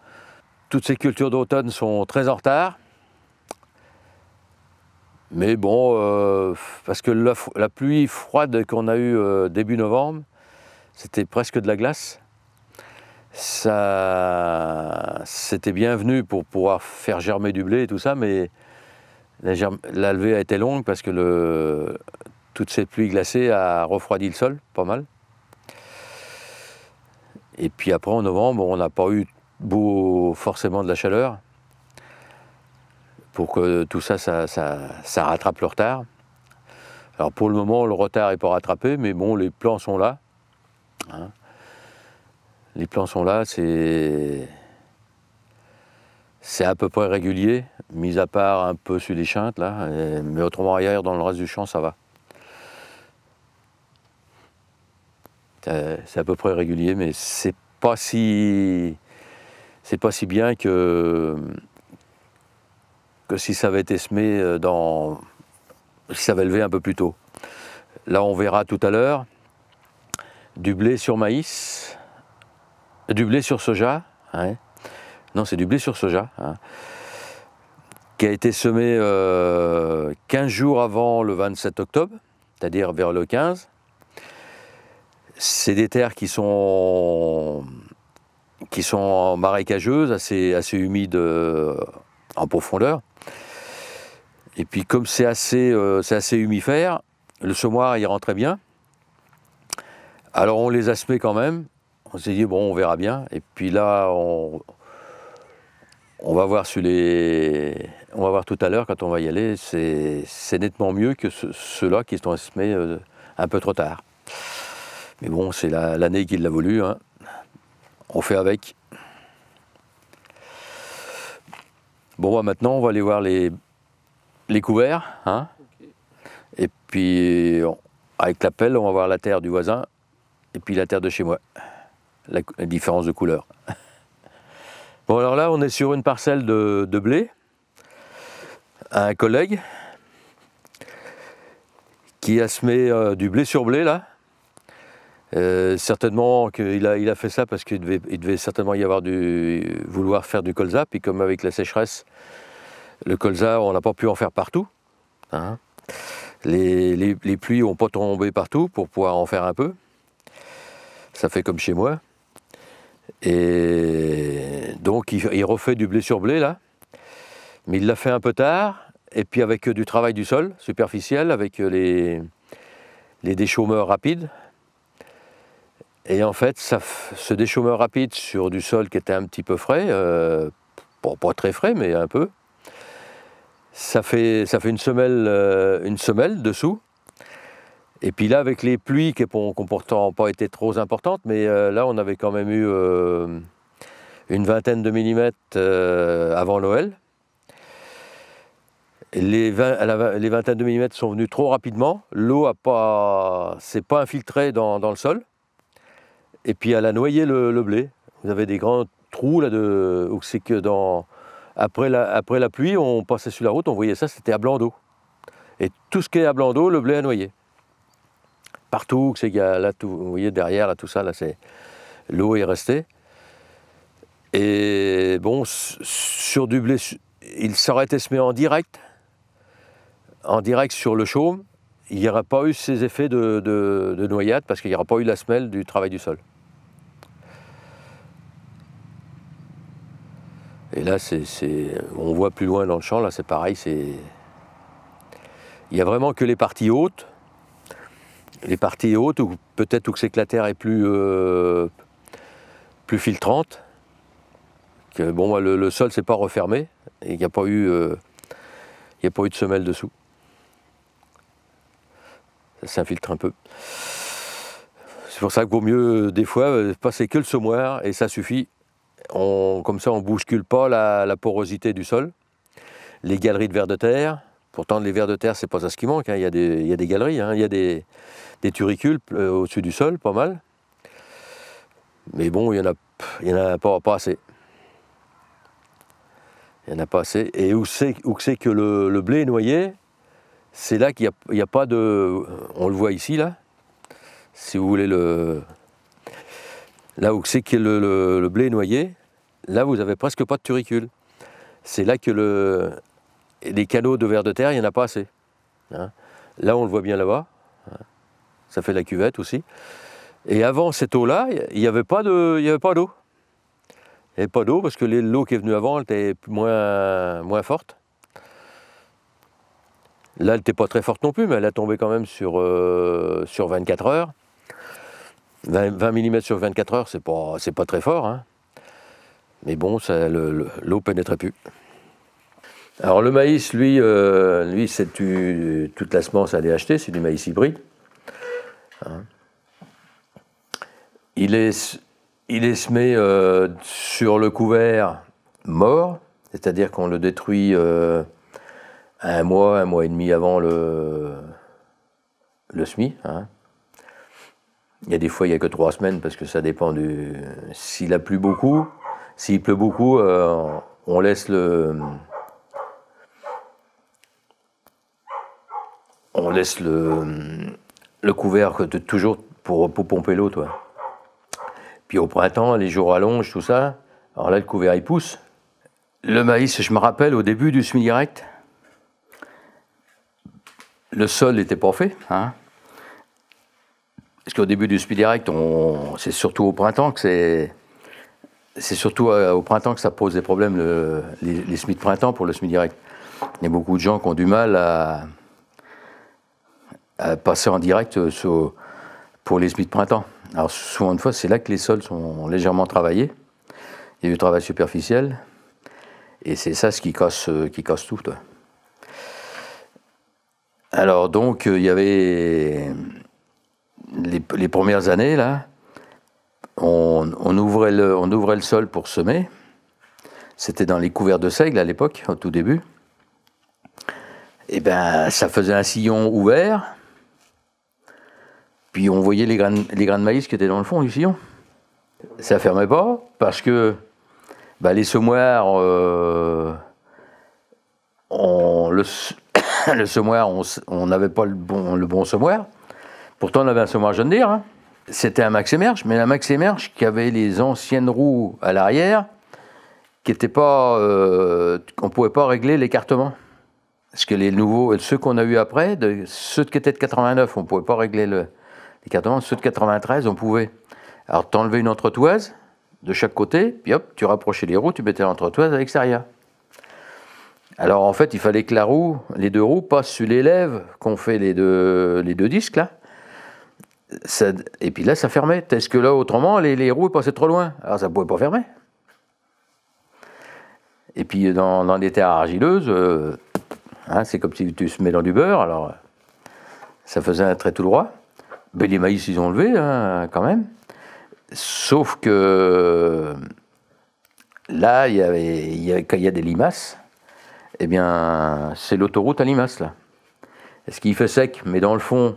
Toutes ces cultures d'automne sont très en retard. Mais bon, euh, parce que la, pluie froide qu'on a eue euh, début novembre, c'était presque de la glace. Ça, c'était bienvenu pour pouvoir faire germer du blé et tout ça, mais la, a été longue parce que toute cette pluie glacée a refroidi le sol, pas mal. Et puis après, en novembre, on n'a pas eu forcément de la chaleur pour que tout ça, ça, rattrape le retard. Alors pour le moment, le retard n'est pas rattrapé, mais bon, les plans sont là. Hein. Les plans sont là, c'est à peu près régulier, mis à part un peu sur les chintes là, mais autrement ailleurs dans le reste du champ ça va. C'est à peu près régulier, mais c'est pas si c'est pas si bien que, si ça avait été semé euh, dans. ça avait levé un peu plus tôt. Là, on verra tout à l'heure du blé sur maïs, du blé sur soja. Hein. Non, c'est du blé sur soja. Hein, qui a été semé 15 euh, jours avant le 27 octobre, c'est-à-dire vers le 15. C'est des terres qui sont qui sont marécageuses, assez, humides euh, en profondeur. Et puis comme c'est assez, euh, assez humifère, le semoir y rentrait bien. Alors on les a semés quand même. On s'est dit, bon, on verra bien. Et puis là, on, on va voir sur les. On va voir tout à l'heure quand on va y aller. C'est nettement mieux que ceux-là qui sont semés euh, un peu trop tard. Mais bon, c'est l'année qui l'a voulu. Hein. On fait avec. Bon, bah, maintenant, on va aller voir les, les couverts. Hein. Et puis, avec la pelle, on va voir la terre du voisin et puis la terre de chez moi. La, différence de couleur. Bon, alors là, on est sur une parcelle de, blé. Un collègue qui a semé euh, du blé sur blé, là. Euh, certainement qu'il a, il a fait ça parce qu'il devait, certainement y avoir vouloir faire du colza, puis comme avec la sécheresse, le colza, on n'a pas pu en faire partout. Hein. Les, les, pluies n'ont pas tombé partout pour pouvoir en faire un peu. Ça fait comme chez moi. Et donc il, refait du blé sur blé là. Mais il l'a fait un peu tard. Et puis avec du travail du sol superficiel, avec les, les déchaumeurs rapides. Et en fait, ce déchaumeur rapide sur du sol qui était un petit peu frais, euh, pas très frais, mais un peu, ça fait, ça fait une, semelle, euh, une semelle dessous. Et puis là, avec les pluies qui n'ont pourtant pas été trop importantes, mais euh, là, on avait quand même eu une vingtaine de millimètres avant Noël. Les, les, vingtaines de millimètres sont venus trop rapidement. L'eau ne pas, s'est pas infiltrée dans, le sol. Et puis elle a noyé le, blé. Vous avez des grands trous là de, c'est que dans, après la, pluie, on passait sur la route, on voyait ça, c'était à blanc d'eau. Et tout ce qui est à blanc d'eau, le blé a noyé. Partout, c'est là, vous voyez derrière, là, tout ça, là, c'est l'eau est restée. Et bon, sur du blé, il serait été semé en direct, en direct sur le chaume, il n'y aurait pas eu ces effets de, de noyade parce qu'il n'y aura pas eu la semelle du travail du sol. Et là, c'est, on voit plus loin dans le champ, là c'est pareil, c'est... Il n'y a vraiment que les parties hautes, les parties hautes, ou peut-être où c'est que la terre est plus, euh, plus filtrante, bon, le, sol s'est pas refermé, il n'y a, eu, euh, a pas eu de semelle dessous. Ça s'infiltre un peu. C'est pour ça qu'il vaut mieux, des fois, euh, passer que le semoir, et ça suffit comme ça, on ne bouscule pas la, porosité du sol. Les galeries de vers de terre, pourtant les vers de terre, c'est pas ça ce qui manque. Hein. Il, y a des, galeries, hein. il y a des, turicules euh, au-dessus du sol, pas mal. Mais bon, il n'y en a, y en a pas, assez. Il n'y en a pas assez. Et où c'est que le, blé est noyé, c'est là qu'il n'y a, pas de. On le voit ici, là. Si vous voulez le, Là où c'est que le, blé noyé, là vous avez presque pas de turicule. C'est là que le, les canaux de verre de terre, il n'y en a pas assez. Hein. Là on le voit bien là-bas, hein. ça fait la cuvette aussi. Et avant cette eau-là, il n'y avait pas d'eau. Il n'y avait pas d'eau parce que l'eau qui est venue avant était moins, moins forte. Là, elle n'était pas très forte non plus, mais elle a tombé quand même sur, euh, sur 24 heures. 20, mm sur 24 heures, c'est pas, pas très fort. Hein. Mais bon, l'eau pénétrait plus. Alors le maïs, lui, euh, lui c'est toute la semence à aller c'est du maïs hybride. Hein. Il, est, il est semé euh, sur le couvert mort, c'est-à-dire qu'on le détruit euh, un mois, un mois et demi avant le, le semis. Hein. Il y a des fois, il n'y a que trois semaines parce que ça dépend du. S'il a plu beaucoup, s'il pleut beaucoup, euh, on laisse le. On laisse le, le couvert toujours pour, pour pomper l'eau, toi. Puis au printemps, les jours allongent, tout ça. Alors là, le couvert, il pousse. Le maïs, je me rappelle, au début du semi-direct, le sol n'était pas fait. Hein parce qu'au début du speed direct, c'est surtout au printemps que c'est. C'est surtout euh, au printemps que ça pose des problèmes, les, les de printemps pour le SMI direct. Il y a beaucoup de gens qui ont du mal à, passer en direct pour les SMI de printemps. Alors souvent de fois, c'est là que les sols sont légèrement travaillés. Il y a du travail superficiel. Et c'est ça ce qui casse, euh, qui casse tout. Alors donc, euh, il y avait les, premières années, là, on, ouvrait le, sol pour semer. C'était dans les couverts de seigle à l'époque, au tout début. Et eh ben, ça faisait un sillon ouvert. Puis on voyait les grains, les de maïs qui étaient dans le fond du sillon. Ça fermait pas parce que bah, les semoirs, euh, on, le, le, semoir, on n'avait pas le bon, semoir. Pourtant, on avait un semoir jeune dire. Hein. C'était un Max Emerge, mais un Max Emerge qui avait les anciennes roues à l'arrière, qui n'étaient pas, euh, ne pouvait pas régler l'écartement. Parce que les nouveaux, ceux qu'on a eu après, de, ceux qui étaient de 89, on ne pouvait pas régler l'écartement. Ceux de 93, on pouvait. Alors, tu enlevais une entretoise, de chaque côté, puis hop, tu rapprochais les roues, tu mettais l'entretoise à l'extérieur. Alors en fait, il fallait que la roue, les deux roues passent sur les lèvres qu'on fait les deux, les deux disques là. et puis là, ça fermait. Est-ce que là, autrement, les, les, roues passaient trop loin Alors ça ne pouvait pas fermer. Et puis dans, dans des terres argileuses, euh, hein, c'est comme si tu se mets dans du beurre, alors ça faisait un trait tout droit. Mais les maïs, ils ont levé hein, quand même. Sauf que là, il y avait, il quand il y a des limaces, eh bien, c'est l'autoroute à limaces là. Est-ce qu'il fait sec, mais dans le fond,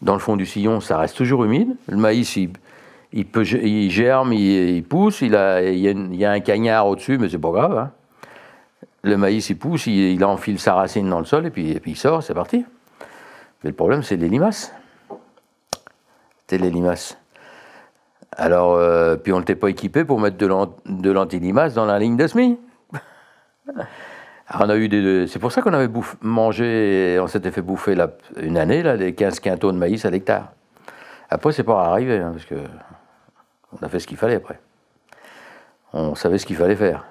dans le fond du sillon, ça reste toujours humide. Le maïs, il, germe, il, pousse. Il, a, y a, un cagnard au-dessus, mais c'est pas grave. Hein. Le maïs, il pousse, il, enfile sa racine dans le sol et puis, il sort, c'est parti. Mais le problème, c'est les limaces. C'est les limaces. Alors, euh, puis on n'était pas équipé pour mettre de l'antilimace dans la ligne de semis. On a eu des, c'est pour ça qu'on avait mangé, on s'était fait bouffer une année là, les 15 quintaux de maïs à l'hectare. Après, c'est pas arrivé, hein, parce que on a fait ce qu'il fallait après. On savait ce qu'il fallait faire.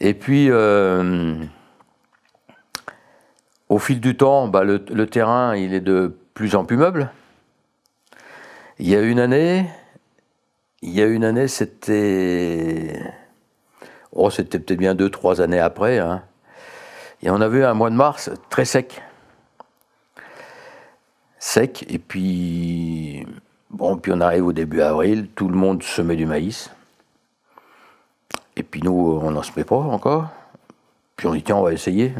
Et puis, euh, au fil du temps, bah, le, le terrain, il est de plus en plus meuble. Il y a une année, il y a une année, c'était. Oh, c'était peut-être bien deux, trois années après. Hein. Et on avait un mois de mars très sec. Sec, et puis. Bon, puis on arrive au début avril, tout le monde se met du maïs. Et puis nous, on n'en se pas encore. Puis on dit, tiens, on va essayer.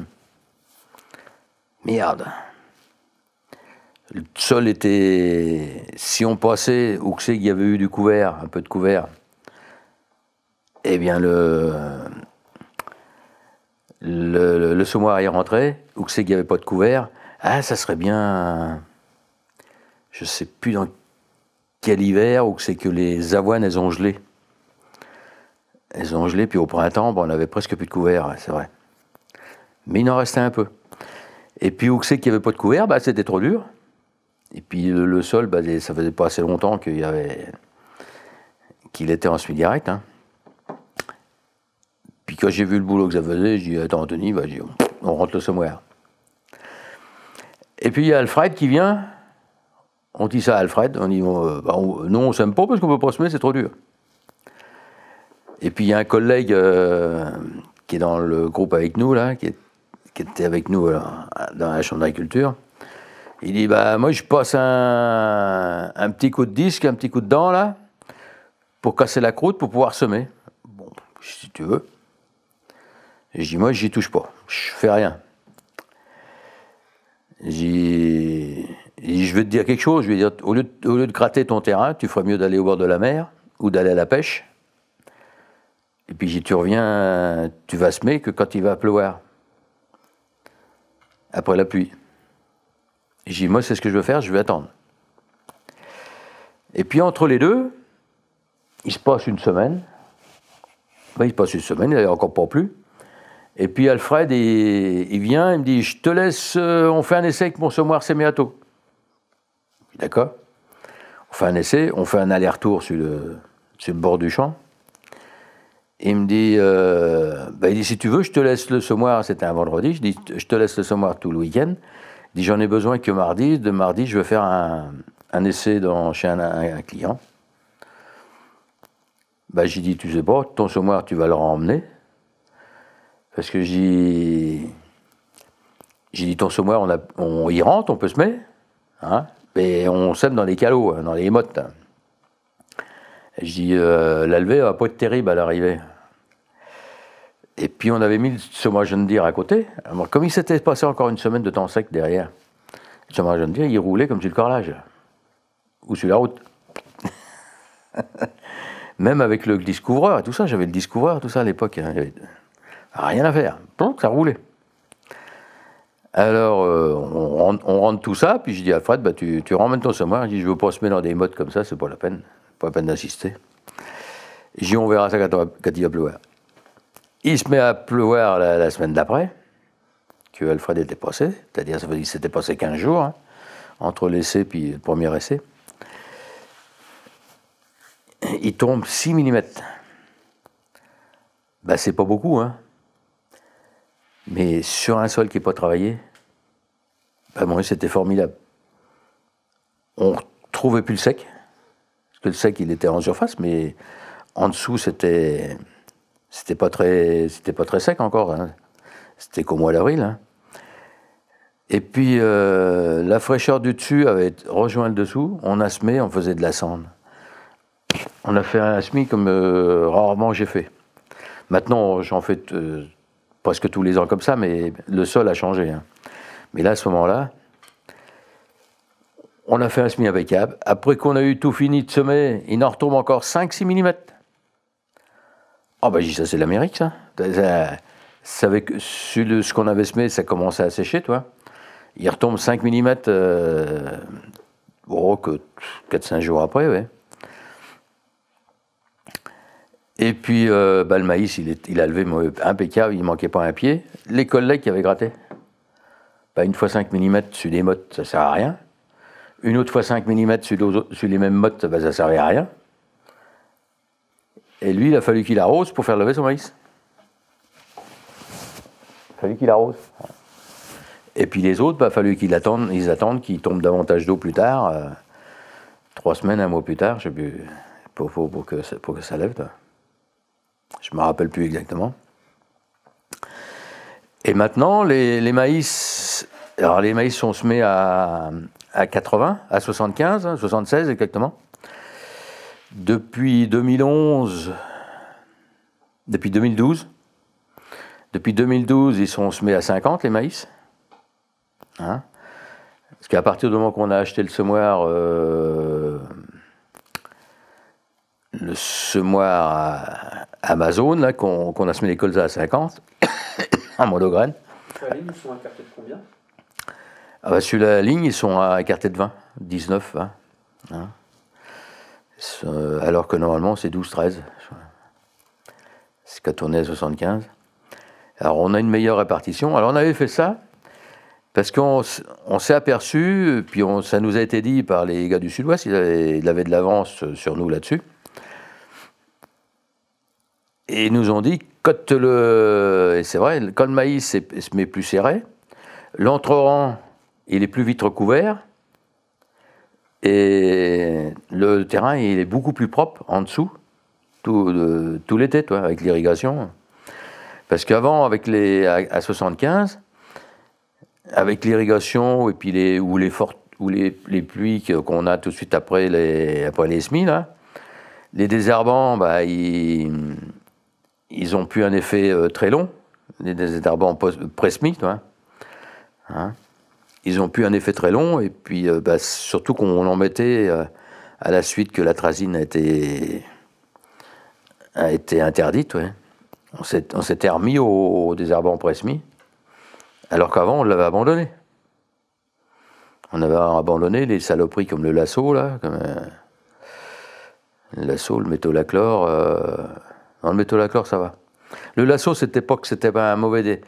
Merde le sol était. Si on passait où c'est qu'il y avait eu du couvert, un peu de couvert, eh bien le. Le, est rentré, où c'est qu'il n'y avait pas de couvert, ah, ça serait bien. Je sais plus dans quel hiver, où c'est que les avoines, elles ont gelé. Elles ont gelé, puis au printemps, on avait presque plus de couvert, c'est vrai. Mais il en restait un peu. Et puis où c'est qu'il n'y avait pas de couvert, bah, c'était trop dur. Et puis le, sol, bah, ça faisait pas assez longtemps qu'il y avait qu'il était en semi-direct. Hein. Puis quand j'ai vu le boulot que ça faisait, j'ai dit Attends, Anthony, on rentre le somewhere. Et puis il y a Alfred qui vient. On dit ça à Alfred. On dit euh, bah, Non, on s'aime pas parce qu'on peut pas semer, c'est trop dur. Et puis il y a un collègue euh, qui est dans le groupe avec nous, là, qui, était avec nous euh, dans la chambre d'agriculture. Il dit bah moi je passe un, un, petit coup de disque, un petit coup de dent là, pour casser la croûte pour pouvoir semer. Bon, si tu veux. Je dis moi j'y touche pas, je fais rien. Je vais te dire quelque chose, je vais dire au lieu, de, gratter ton terrain, tu ferais mieux d'aller au bord de la mer ou d'aller à la pêche. Et puis si tu reviens, tu vas semer que quand il va pleuvoir. Après la pluie. J'ai dit, moi, c'est ce que je veux faire, je vais attendre. Et puis, entre les deux, il se passe une semaine. Ben, il se passe une semaine, il n'y a encore pas plus. Et puis, Alfred, il, vient, il me dit, je te laisse, euh, on fait un essai avec mon semoir sémiato. D'accord On fait un essai, on fait un aller-retour sur le, sur le bord du champ. Il me dit, euh, ben, il dit, si tu veux, je te laisse le semoir, c'était un vendredi, je dis, je te laisse le semoir tout le week-end. Il dit j'en ai besoin que mardi. De mardi, je vais faire un, un essai dans, chez un, client. Bah, j'ai dit, tu sais pas, ton semoir, tu vas le emmener. Parce que j'ai j'ai dit, ton semoir, on, y rentre, on peut se mettre. Hein, mais on sème dans les calots, hein, dans les mottes. Je dis, euh, la levée va pas être terrible à l'arrivée. Et puis on avait mis le semoir jeune dire à côté. Comme il s'était passé encore une semaine de temps sec derrière, le semoir jeune dire, il roulait comme sur le corlage. Ou sur la route. Même avec le discouvreur et tout ça, j'avais le discouvreur, tout ça à l'époque. Hein, rien à faire. Donc ça roulait. Alors, euh, on, rentre tout ça, puis je dis à Alfred, bah, tu, tu ramènes ton semoir. Il dit, je veux pas se mettre dans des modes comme ça, c'est pas la peine. Pas la peine d'assister. Je dis, on verra ça quand, il va pleuvoir. Il se met à pleuvoir la, semaine d'après, que Alfred était passé, c'est-à-dire ça veut dire s'était passé 15 jours, hein, entre l'essai puis le premier essai. Il tombe 6 mm. Ben, c'est pas beaucoup, hein. Mais sur un sol qui n'est pas travaillé, ben c'était formidable. On ne trouvait plus le sec, parce que le sec, il était en surface, mais en dessous, c'était c'était pas très c'était pas très sec encore. Hein. C'était qu'au mois d'avril. Hein. Et puis euh, la fraîcheur du dessus avait rejoint le dessous. On a semé, on faisait de la cendre. On a fait un semis comme euh, rarement j'ai fait. Maintenant, j'en fais euh, presque tous les ans comme ça, mais le sol a changé. Hein. Mais là, à ce moment-là, on a fait un semis impeccable. Après qu'on a eu tout fini de semer, il en retombe encore 5-6 mm. Ah, ben, ça, c'est l'Amérique, ça. ça, que sur ce qu'on avait semé, ça commençait à sécher, toi. Il retombe 5 mm, euh, oh, que 4-5 jours après, ouais. Et puis, euh, bah, le maïs, il, a levé impeccable, il ne manquait pas un pied. Les collègues qui avaient gratté. Bah, une fois 5 mm sur des mottes, ça ne sert à rien. Une autre fois 5 mm sur, les mêmes mottes, bah, ça ne servait à rien. Et lui, il a fallu qu'il arrose pour faire lever son maïs. Il a fallu qu'il arrose. Et puis les autres, il a fallu qu'ils attendent, ils attendent qu'il tombe davantage d'eau plus tard, euh, trois semaines, un mois plus tard, je sais plus, pour, pour que ça lève. Je ne me rappelle plus exactement. Et maintenant, les, maïs, alors les maïs sont semés à, à 80, à 75, 76 exactement. Depuis 2011, depuis 2012, depuis 2012, ils sont semés à 50 les maïs. Hein Parce qu'à partir du moment qu'on a acheté le semoir, euh, le semoir Amazon, là, qu'on a semé les colzas à 50, en monogrène. Sur la ligne, ils sont à de combien? Ah bah, Sur la ligne, ils sont à écarté de 20, 19, 20. Hein. alors que normalement, c'est 12, 13. C'est quand on est à 75. Alors, on a une meilleure répartition. Alors, on avait fait ça parce qu'on s'est aperçu, puis ça nous a été dit par les gars du Sud-Ouest, ils avaient de l'avance sur nous là-dessus et nous ont dit, quand le, c'est vrai, quand le maïs se met plus serré, l'entre-rang, il est plus vite recouvert, et le terrain, il est beaucoup plus propre en dessous, tout, tout l'été, toi, avec l'irrigation. Parce qu'avant, avec les, à, 75, avec l'irrigation et puis les, ou les fortes, ou les, les pluies qu'on a tout de suite après les, après les semis, là, les désherbants, bah, ils, ils ont pu un effet euh, très long, les désherbants pré-SMI, hein. Ils ont pu un effet très long, et puis euh, bah, surtout qu'on en mettait euh, à la suite que la trazine a été, a été interdite. On s'était remis au, au désherbant pré-SMI, alors qu'avant on l'avait abandonné. On avait abandonné les saloperies comme le lasso, là, le lasso, le métolachlore. Dans le métolachlore, ça va. Le lasso, cette époque, c'était pas un mauvais.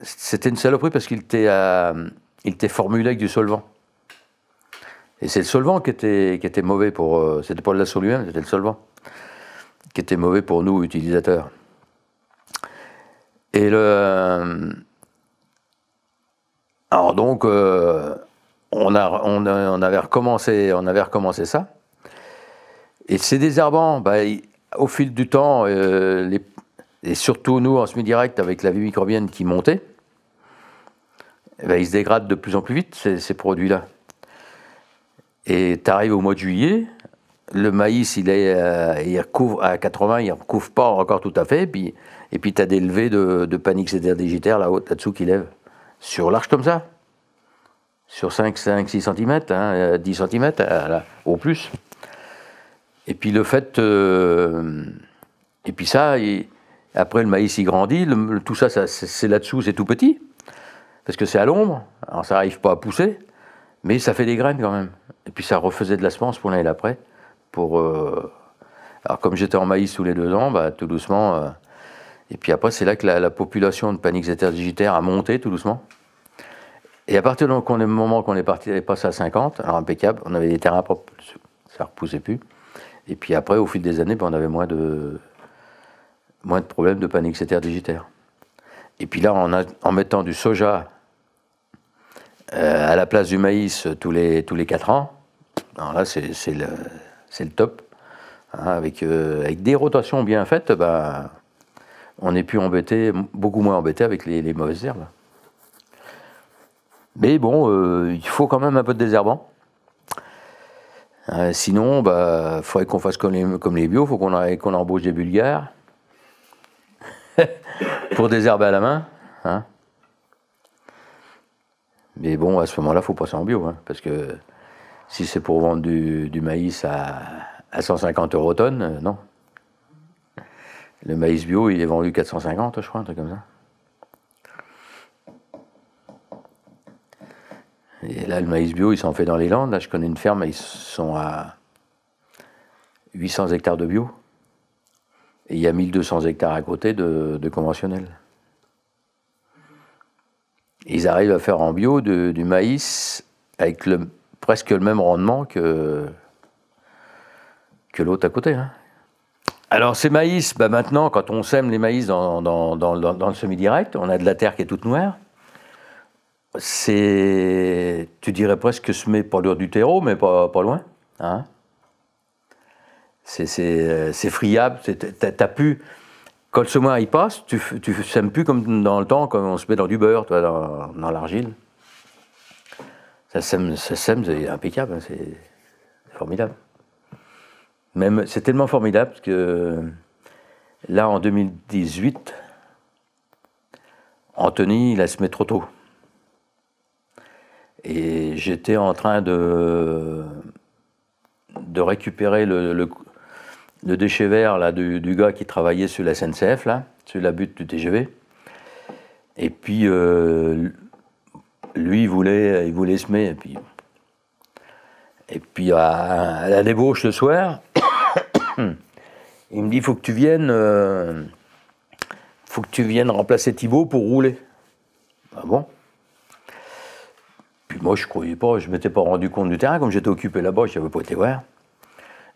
C'était une saloperie parce qu'il était, euh, était formulé avec du solvant. Et c'est le solvant qui était, qui était mauvais pour. Euh, c'était pas le lasso lui-même, c'était le solvant. Qui était mauvais pour nous, utilisateurs. Et le. Alors donc, euh, on, a, on, avait recommencé, on avait recommencé ça. Et ces désherbants, bah, au fil du temps, euh, et surtout nous en semi-direct avec la vie microbienne qui montait, eh ben, ils se dégradent de plus en plus vite, ces, produits-là. Et tu arrives au mois de juillet, le maïs, il, est, euh, il recouvre à 80, il ne recouvre pas encore tout à fait, et puis, tu as des levées de, panique là-haut, là-dessous qui lèvent, sur l'arche comme ça, sur 5, 5 6 cm, 10 cm au plus. Et puis le fait. Euh, et puis ça, après le maïs il grandit, tout ça, c'est là-dessous, c'est tout petit, parce que c'est à l'ombre, alors ça n'arrive pas à pousser, mais ça fait des graines quand même. Et puis ça refaisait de la semence pour l'année d'après. Pour, euh, alors comme j'étais en maïs tous les deux ans, bah, tout doucement. Euh, et puis après, c'est là que la, population de paniques digitaires a monté tout doucement. Et à partir du moment qu'on est parti, est passé à 50, alors impeccable, on avait des terrains propres, ça ne repoussait plus. Et puis après, au fil des années, ben, on avait moins de, moins de problèmes de panique digitaire. Et puis là, en, mettant du soja euh, à la place du maïs tous les, tous les 4 ans, là, c'est le, le, top. Hein, avec, euh, avec des rotations bien faites, ben, on est plus embêté, beaucoup moins embêté avec les, mauvaises herbes. Mais bon, euh, il faut quand même un peu de désherbant. Euh, sinon, il bah, faudrait qu'on fasse comme les, bio, il faut qu'on qu'on embauche des bulgares pour désherber à la main. Hein. Mais bon, à ce moment-là, il faut passer en bio, hein, parce que si c'est pour vendre du, maïs à, à, 150 euros tonne, euh, non. Le maïs bio, il est vendu 450, je crois, un truc comme ça. Et là, le maïs bio, il s'en fait dans les Landes. Là, je connais une ferme, ils sont à 800 hectares de bio. Et il y a 1200 hectares à côté de, conventionnel. Ils arrivent à faire en bio du maïs avec presque le même rendement que, l'autre à côté. Hein. Alors ces maïs, bah maintenant, quand on sème les maïs dans, dans le semi-direct, on a de la terre qui est toute noire c'est, tu dirais presque semer pas loin du terreau, mais pas, loin. Hein c'est, friable, t'as pu. Quand le semoir y passe, tu, tu sèmes plus comme dans le temps, quand on se met dans du beurre, toi, dans, l'argile. Ça sème, ça sème c'est impeccable, hein, c'est formidable. Même, c'est tellement formidable que là, en 2018, Anthony, il a semé trop tôt. Et j'étais en train de, récupérer le, déchet vert là, du, gars qui travaillait sur la SNCF, là, sur la butte du TGV. Et puis, euh, lui, il voulait, il voulait semer. Et puis, et puis à, la débauche le soir, il me dit faut que tu viennes, euh, faut que tu viennes remplacer Thibaut pour rouler. Ah bon? Moi, je croyais pas, je m'étais pas rendu compte du terrain, comme j'étais occupé là-bas, je n'avais pas été voir.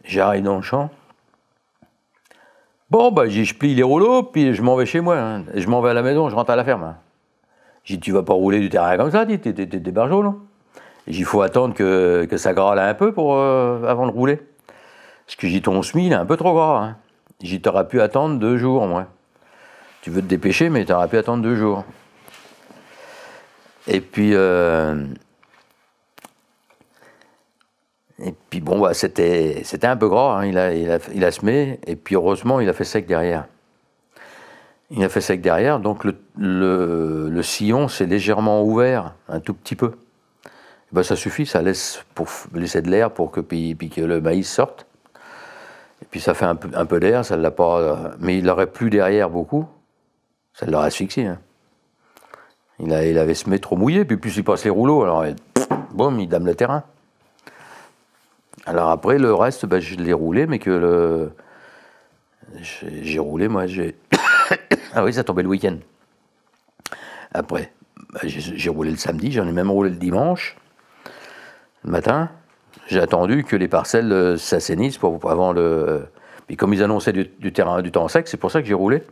J'arrive dans le champ. Bon, bah, je plie les rouleaux, puis je m'en vais chez moi. Hein. Je m'en vais à la maison, je rentre à la ferme. Hein. J'ai dit, tu vas pas rouler du terrain comme ça, t'es des barjots, non Il faut attendre que, que ça grâle un peu pour, euh, avant de rouler. Parce que j'ai ton SMI, il est un peu trop gras. Hein. J'ai t'auras pu attendre deux jours, moi. Tu veux te dépêcher, mais tu auras pu attendre deux jours. Et puis, euh, et puis bon, bah, c'était, un peu gras, hein. il, a, semé, et puis heureusement, il a fait sec derrière. Il a fait sec derrière, donc le, sillon s'est légèrement ouvert, un tout petit peu. Ben, ça suffit, ça laisse de l'air pour que, le maïs sorte. Et puis ça fait un peu, d'air, ça l'a pas. Mais il n'aurait plus derrière beaucoup, ça l'aurait asphyxié. Hein. Il, il avait semé trop mouillé, puis plus il passe les rouleaux, alors boum, il dame le terrain. Alors après, le reste, ben, je l'ai roulé, mais que le. J'ai roulé, moi, j'ai. ah oui, ça tombait le week-end. Après, ben, j'ai roulé le samedi, j'en ai même roulé le dimanche, le matin. J'ai attendu que les parcelles euh, s'assainissent pour, avant le. Puis comme ils annonçaient du, terrain, du temps sec, c'est pour ça que j'ai roulé.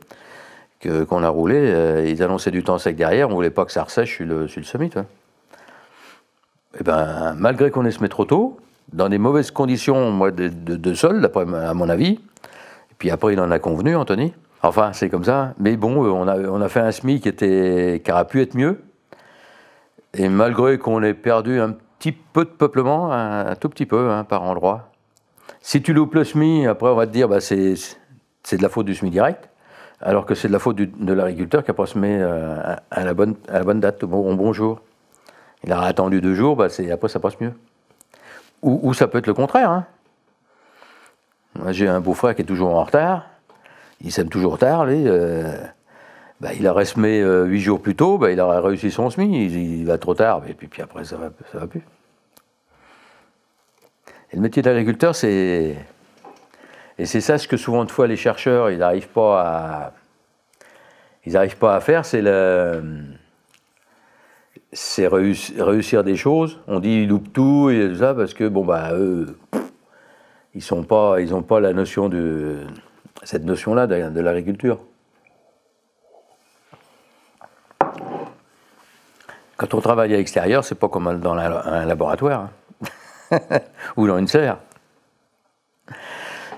Qu'on a roulé, euh, ils annonçaient du temps sec derrière, on voulait pas que ça ressèche sur le, sur le summit. eh ben, malgré qu'on ait semé trop tôt, dans des mauvaises conditions moi, de, de, sol, à mon avis, et puis après il en a convenu, Anthony. Enfin, c'est comme ça. Mais bon, on a, on a fait un SMI qui, était, qui aurait pu être mieux. Et malgré qu'on ait perdu un petit peu de peuplement, un, tout petit peu hein, par endroit, si tu loupes le SMI, après on va te dire bah, c'est de la faute du SMI direct, alors que c'est de la faute de l'agriculteur qui n'a pas semé euh, à, la bonne, à la bonne date, au bon, bon jour. Il a attendu deux jours, bah, après ça passe mieux. Ou, ça peut être le contraire. Hein. J'ai un beau-frère qui est toujours en retard, il sème toujours tard, lui. Euh, bah, il aurait semé euh, huit jours plus tôt, bah, il aurait réussi son semis. Il, va trop tard, et puis, après, ça va, va plus. Et le métier d'agriculteur, c'est. Et c'est ça ce que souvent de fois les chercheurs, ils n'arrivent pas à. Ils n'arrivent pas à faire, c'est le. C'est réussir, des choses. On dit ils loupent tout et ça parce que bon bah eux, ils sont pas, ils n'ont pas la notion de cette notion-là de, l'agriculture. Quand on travaille à l'extérieur, c'est pas comme dans un laboratoire hein. ou dans une serre.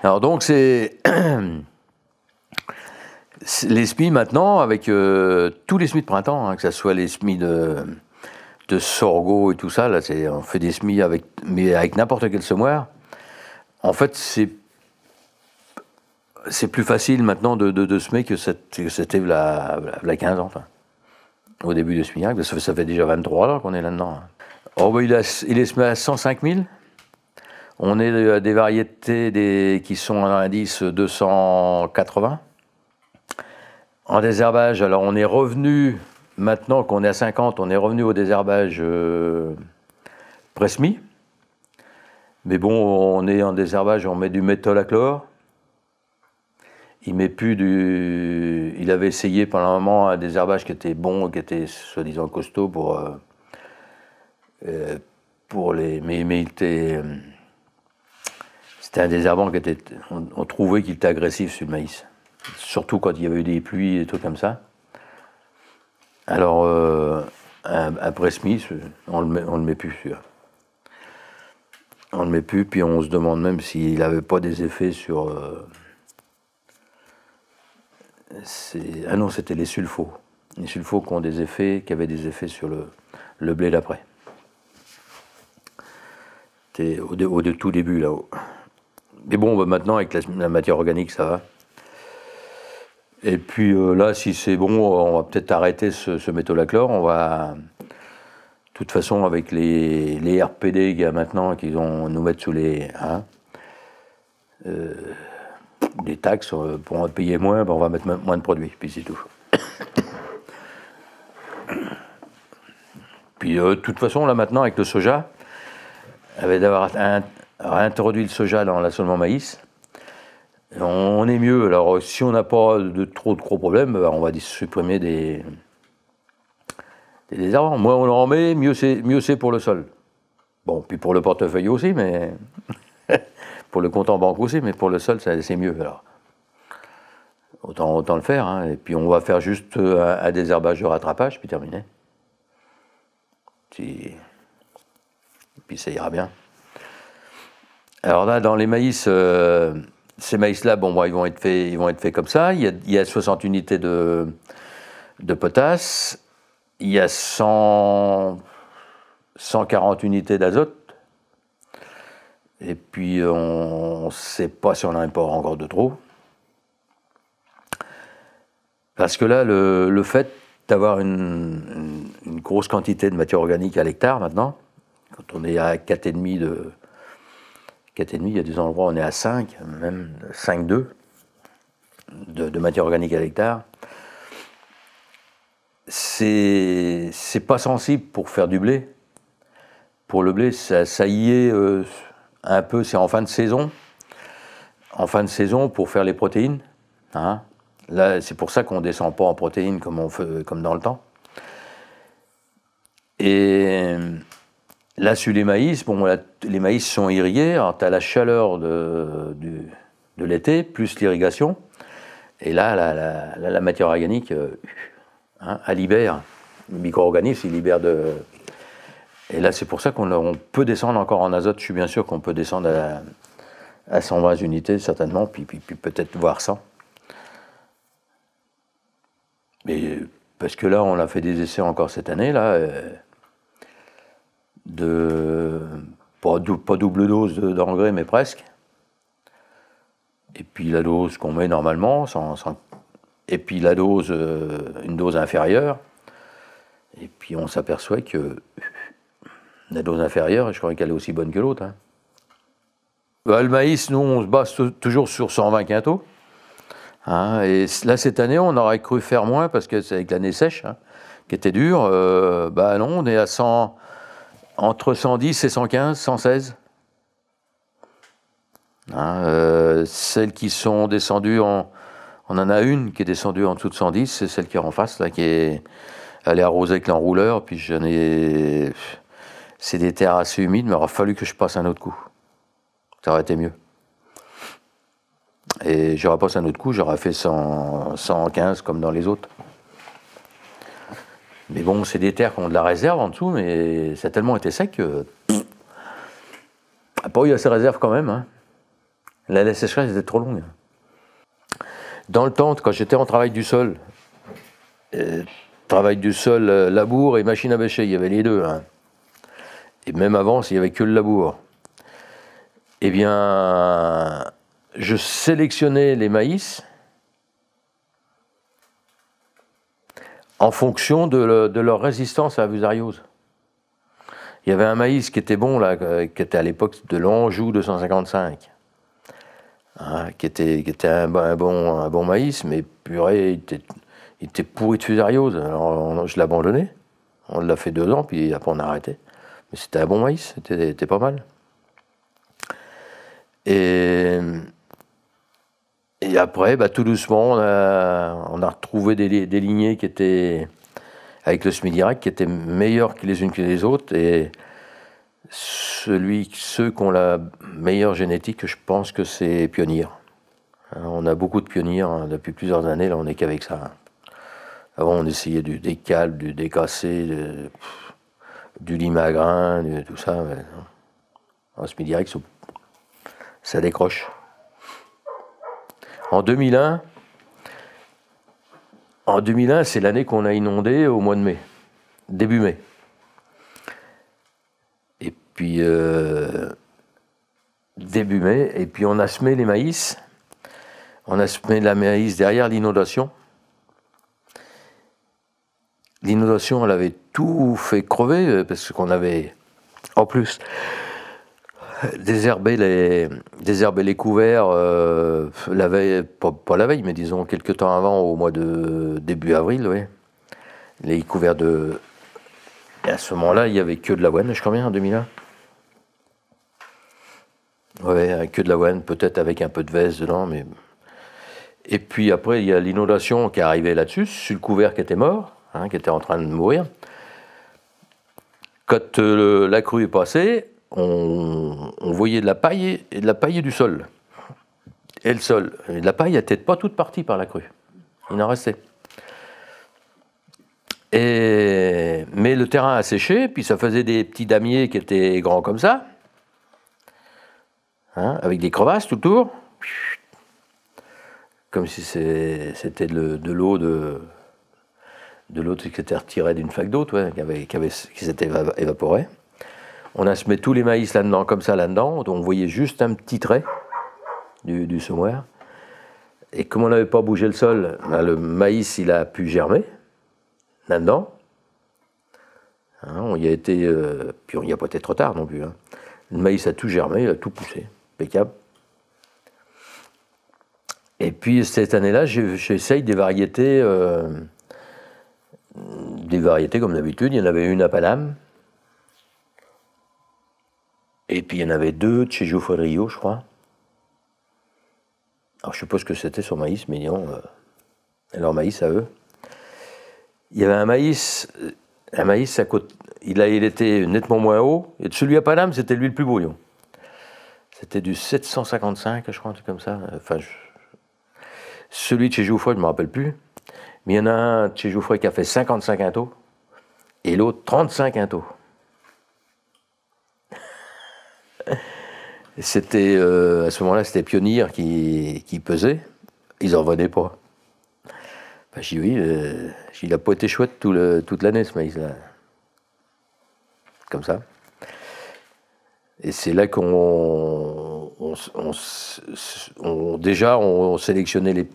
Alors donc c'est les SMI maintenant avec euh, tous les SMI de printemps, hein, que ce soit les SMI de, de sorgho et tout ça, là on fait des SMI avec avec n'importe quel semoir. En fait, c'est c'est plus facile maintenant de, de, semer que c'était la, la 15 ans, au début de Smillac. Ça, ça fait déjà 23 ans qu'on est là-dedans. Oh, bah, il, il, est semé à 105 000. On est à des variétés des, qui sont à l'indice 280. En désherbage, alors on est revenu, maintenant qu'on est à 50, on est revenu au désherbage euh, Presmi. Mais bon, on est en désherbage, on met du métolachlore il met plus du. Il avait essayé pendant un moment un désherbage qui était bon, qui était soi-disant costaud pour. Euh, euh, pour les. Mais, il était. C'était un désherbant qui était. On, trouvait qu'il était agressif sur le maïs. Surtout quand il y avait eu des pluies et des trucs comme ça. Alors, après Smith, on le met, le met plus sur. On le met plus, puis on se demande même s'il n'avait pas des effets sur ah non, c'était les sulfos. Les sulfos qui ont des effets, qui avaient des effets sur le, blé d'après. C'était au, au, tout début là-haut. Mais bon, bah, maintenant avec la, matière organique, ça va. Et puis euh, là, si c'est bon, on va peut-être arrêter ce, ce métolachlore. On va, de toute façon, avec les, RPD qu'il y a maintenant, qu'ils vont nous mettre sous les. Hein, euh, taxes, euh, pour en payer moins, ben, on va mettre moins de produits, puis c'est tout. Puis de toute façon, là maintenant, avec le soja, avec d'avoir introduit le soja dans l'assolement maïs, on est mieux. Alors si on n'a pas de trop de gros problèmes, ben, on va supprimer des, des désherbants. Moins on en met, mieux c'est, pour le sol. Bon, puis pour le portefeuille aussi, mais pour le compte en banque aussi, mais pour le sol, c'est mieux. Autant, autant le faire. Hein. Et puis on va faire juste euh, un, désherbage de rattrapage, puis terminé. Et puis ça ira bien. Alors là, dans les maïs, euh, ces maïs-là, bon, ils, vont être faits, ils vont être faits comme ça. Il y a, il y a 60 unités de, de potasse. Il y a 100, 140 unités d'azote. Et puis, on ne sait pas si on en pas encore de trop. Parce que là, le, fait d'avoir une, grosse quantité de matière organique à l'hectare maintenant, quand on est à 4,5 de. 4,5, il y a des endroits où on est à 5, même 5,2 de, de matière organique à l'hectare. C'est pas sensible pour faire du blé. Pour le blé, ça, y est euh, un peu, c'est en fin de saison. En fin de saison pour faire les protéines. Hein. Là, c'est pour ça qu'on ne descend pas en protéines comme, on fait, comme dans le temps. Et là, sur les maïs, bon, les maïs sont irrigués. tu as la chaleur de, l'été, plus l'irrigation. Et là, la, matière organique, euh, hein, elle libère. Le micro-organisme, il libère de, Et là, c'est pour ça qu'on on peut descendre encore en azote. Je suis bien sûr qu'on peut descendre à, à 120 unités, certainement, puis, puis, puis peut-être voir 100. Mais parce que là, on a fait des essais encore cette année, là, euh, de pas, dou- pas double dose de- d'engrais, mais presque. Et puis la dose qu'on met normalement, sans- sans- et puis la dose, euh, une dose inférieure. Et puis on s'aperçoit que la dose inférieure, je croyais qu'elle est aussi bonne que l'autre. hein. Bah, le maïs, nous, on se base tou- toujours sur 120 quintaux. Hein, et là, cette année, on aurait cru faire moins parce que c'est avec l'année sèche, hein, qui était dure. Euh, bah non, on est à 100, entre 110 et 115, 116. Hein, euh, celles qui sont descendues, en, on en a une qui est descendue en dessous de 110, c'est celle qui est en face, là, qui est, elle est arrosée avec l'enrouleur, puis j'en ai, c'est des terres assez humides, mais il aura fallu que je passe un autre coup. Ça aurait été mieux. Et j'aurais passé un autre coup, j'aurais fait 100, 115 comme dans les autres. Mais bon, c'est des terres qui ont de la réserve en dessous, mais ça a tellement été sec que. pas eu assez de réserve quand même. hein. La, la sécheresse était trop longue. Dans le temps, quand j'étais en travail du sol, euh, travail du sol, euh, labour et machine à bêcher, il y avait les deux. hein. Et même avant, il n'y avait que le labour. Eh bien, je sélectionnais les maïs en fonction de, le- de leur résistance à la fusariose. Il y avait un maïs qui était bon, là, euh, qui était à l'époque de l'Anjou 255, hein, qui était, un, bon- maïs, mais purée, il était, pourri de fusariose. Alors on- je l'ai abandonné. On l'a fait deux ans, puis après on a arrêté. Mais c'était un bon maïs, c'était pas mal. Et après, bah, tout doucement, on a, retrouvé des, li- des lignées qui étaient, avec le Smidirac, qui étaient meilleures que les unes que les autres. Et celui, ceux qui ont la meilleure génétique, je pense que c'est Pionnier. Hein, On a beaucoup de pionniers hein, depuis plusieurs années, là on n'est qu'avec ça. Avant on essayait du décal, du décassé, du limagrin, tout ça. mais. En Smidirac, ça- ça décroche. En 2001, en 2001, c'est l'année qu'on a inondé au mois de mai, début mai. Et puis euh, début mai, et puis on a semé les maïs. On a semé la maïs derrière l'inondation. L'inondation, elle avait tout fait crever euh, parce qu'on avait, en plus, désherber les, couverts euh, la veille, pas, la veille, mais disons quelques temps avant, au mois de début avril, oui. Les couverts de. Et à ce moment-là, il n'y avait que de l'avoine, je crois bien, en 2001. Ouais, avec que de l'avoine, peut-être avec un peu de veste dedans. Et puis après, il y a l'inondation qui est arrivée là-dessus, sur le couvert qui était mort, hein, qui était en train de mourir. Quand euh, la crue est passée, on, voyait de la paille et du sol. Et le sol. La paille n'était pas toute partie par la crue. Il en restait. Mais le terrain a séché, puis ça faisait des petits damiers qui étaient grands comme ça, hein, avec des crevasses tout autour, comme si c'était de, l'eau de, de qui s'était retirée d'une flaque d'eau, qui, s'était éva- évaporée. On a semé tous les maïs là-dedans, comme ça là-dedans, on voyait juste un petit trait du, du semoir. Et comme on n'avait pas bougé le sol, ben, le maïs il a pu germer là-dedans. Hein, on y a été, euh, puis on n'y a pas été trop tard non plus. hein. Le maïs a tout germé, il a tout poussé, impeccable. Et puis cette année-là, j'essaye des variétés, euh, des variétés comme d'habitude. Il y en avait une à Paname, et puis il y en avait deux de chez Geoffroy Rio, je crois. Alors je suppose que c'était sur maïs, mais non, euh, leur maïs à eux. Il y avait un maïs, euh, un maïs à côté, il, a, il était nettement moins haut, et celui à Paname, c'était lui le plus brouillon. C'était du 755, je crois, un truc comme ça. Enfin, celui de chez Geoffroy, je ne me rappelle plus. Mais il y en a un de chez qui a fait 55 quintaux, et l'autre 35 quintaux. C'était euh, à ce moment-là, c'était Pionnier qui, qui pesait. Ils en venaient pas. Ben, j'ai dit oui, euh, il a pas été chouette toute l'année ce maïs-là. Comme ça. Et c'est là qu'on on, on- on- déjà on sélectionnait les,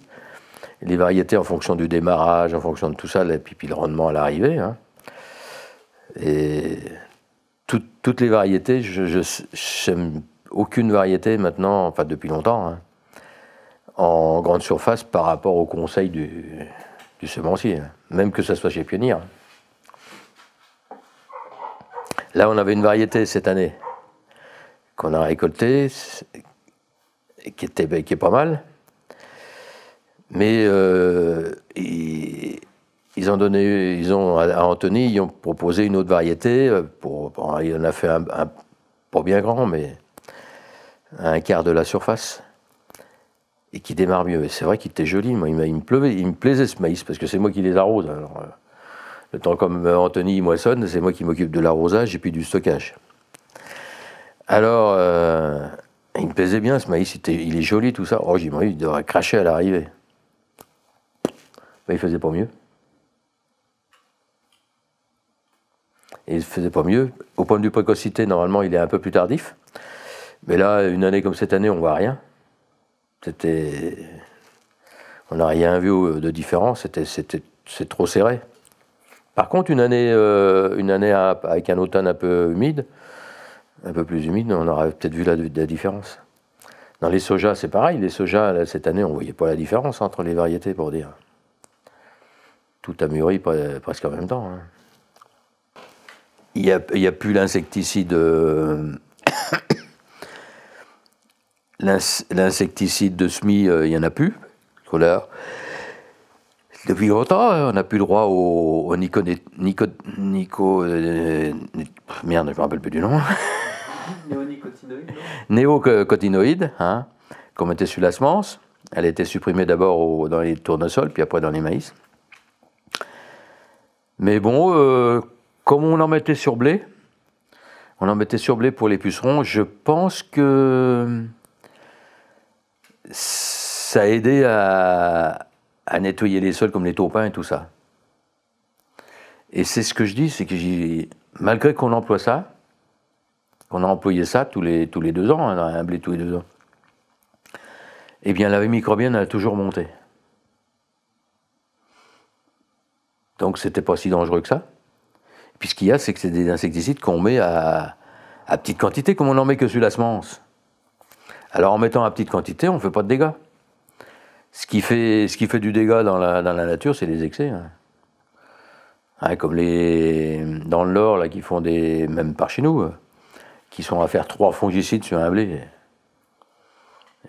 les variétés en fonction du démarrage, en fonction de tout ça, et puis, puis le rendement à l'arrivée. hein. Et tout- toutes les variétés, je j'aime aucune variété maintenant, enfin depuis longtemps, hein, en grande surface par rapport au conseil du, semencier, hein. même que ce soit chez Pionnier. hein. Là, on avait une variété cette année qu'on a récoltée, qui, était, qui est pas mal. Mais euh, ils, ils ont donné, ils ont à Anthony, ils ont proposé une autre variété. euh, Pour, il en a fait un, pas bien grand, mais un quart de la surface et qui démarre mieux. Et c'est vrai qu'il était joli. Moi, il, me pleuvait, il me plaisait ce maïs parce que c'est moi qui les arrose. Alors, euh, le temps comme euh, Anthony moissonne, c'est moi qui m'occupe de l'arrosage et puis du stockage. Alors, il me plaisait bien ce maïs. Il, est joli tout ça. Oh, j'ai il devrait cracher à l'arrivée. Mais il faisait pas mieux. Il faisait pas mieux. Au point de vue précocité, normalement, il est un peu plus tardif. Mais là, une année comme cette année, on voit rien. C'était. On n'a rien vu euh, de différent. C'est trop serré. Par contre, une année, euh, une année avec un automne un peu humide, un peu plus humide, on aurait peut-être vu la, différence. Dans les sojas, c'est pareil. Les sojas, cette année, on ne voyait pas la différence entre les variétés, pour dire. Tout a mûri pre- presque en même temps. hein. Il n'y a, a plus l'insecticide. euh, l'ins- L'insecticide de SMI, euh, il n'y en a plus. Depuis longtemps, hein, on n'a plus le droit au, au nico, nico, nico- euh, merde, je ne me rappelle plus du nom. Néonicotinoïdes, non? Néocotinoïde, hein, qu'on mettait sur la semence. Elle était supprimée d'abord dans les tournesols, puis après dans les maïs. Mais bon, comme on en mettait sur blé, on en mettait sur blé pour les pucerons, je pense que ça a aidé à, nettoyer les sols comme les taupins et tout ça. Et c'est ce que je dis, c'est que malgré qu'on emploie ça, qu'on a employé ça tous les, deux ans, hein, un blé tous les deux ans, eh bien la microbienne a toujours monté. Donc c'était pas si dangereux que ça. Puis ce qu'il y a, c'est que c'est des insecticides qu'on met à, petite quantité, comme on n'en met que sur la semence. Alors en mettant à petite quantité, on ne fait pas de dégâts. Ce qui fait, ce qui fait du dégât dans la, dans la nature, c'est les excès. hein. Hein, comme les dans le Nord, là, qui font des. même par chez nous, euh, qui sont à faire trois fongicides sur un blé.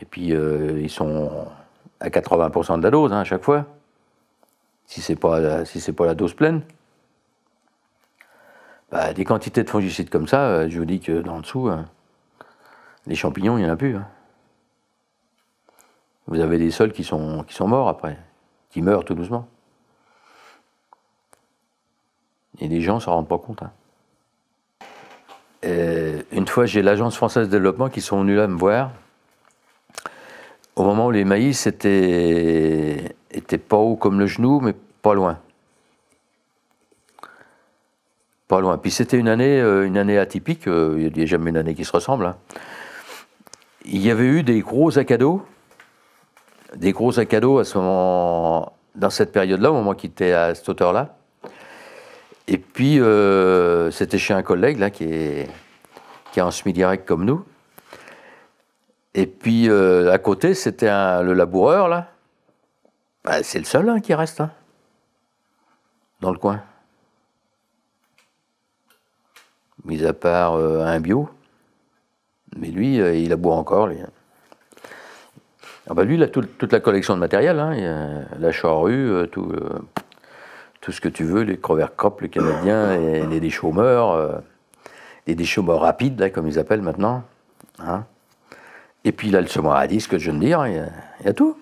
Et puis euh, ils sont à 80% de la dose hein, à chaque fois. Si c'est pas si pas la dose pleine. Bah, des quantités de fongicides comme ça, euh, je vous dis que dans dessous, euh, les champignons, il n'y en a plus. hein. Vous avez des sols qui sont, morts après, qui meurent tout doucement. Et les gens ne s'en rendent pas compte. hein. Et une fois, j'ai l'Agence française de développement qui sont venus là me voir. Au moment où les maïs étaient, étaient pas haut comme le genou, mais pas loin. Pas loin. Puis c'était une année, euh, une année atypique. euh, Il n'y a jamais une année qui se ressemble. hein. Il y avait eu des gros accados, des gros accados à ce moment, dans cette période-là, au moment qu'il était à cette hauteur-là. Et puis, euh, c'était chez un collègue là, qui est, qui est en semi-direct comme nous. Et puis, à côté, c'était le laboureur, là. Bah, c'est le seul hein, qui reste, hein, dans le coin. Mis à part euh, un bio. Mais lui, euh, il laboure encore. Lui. Ah bah lui, il a tout- toute la collection de matériel. hein. La charrue, euh, tout, euh, tout ce que tu veux, les crever crop, les Canadiens, et les déchaumeurs, les déchaumeurs rapides, comme ils appellent maintenant. hein. Et puis il a le semoir à disque, je viens de dire, il y a, tout.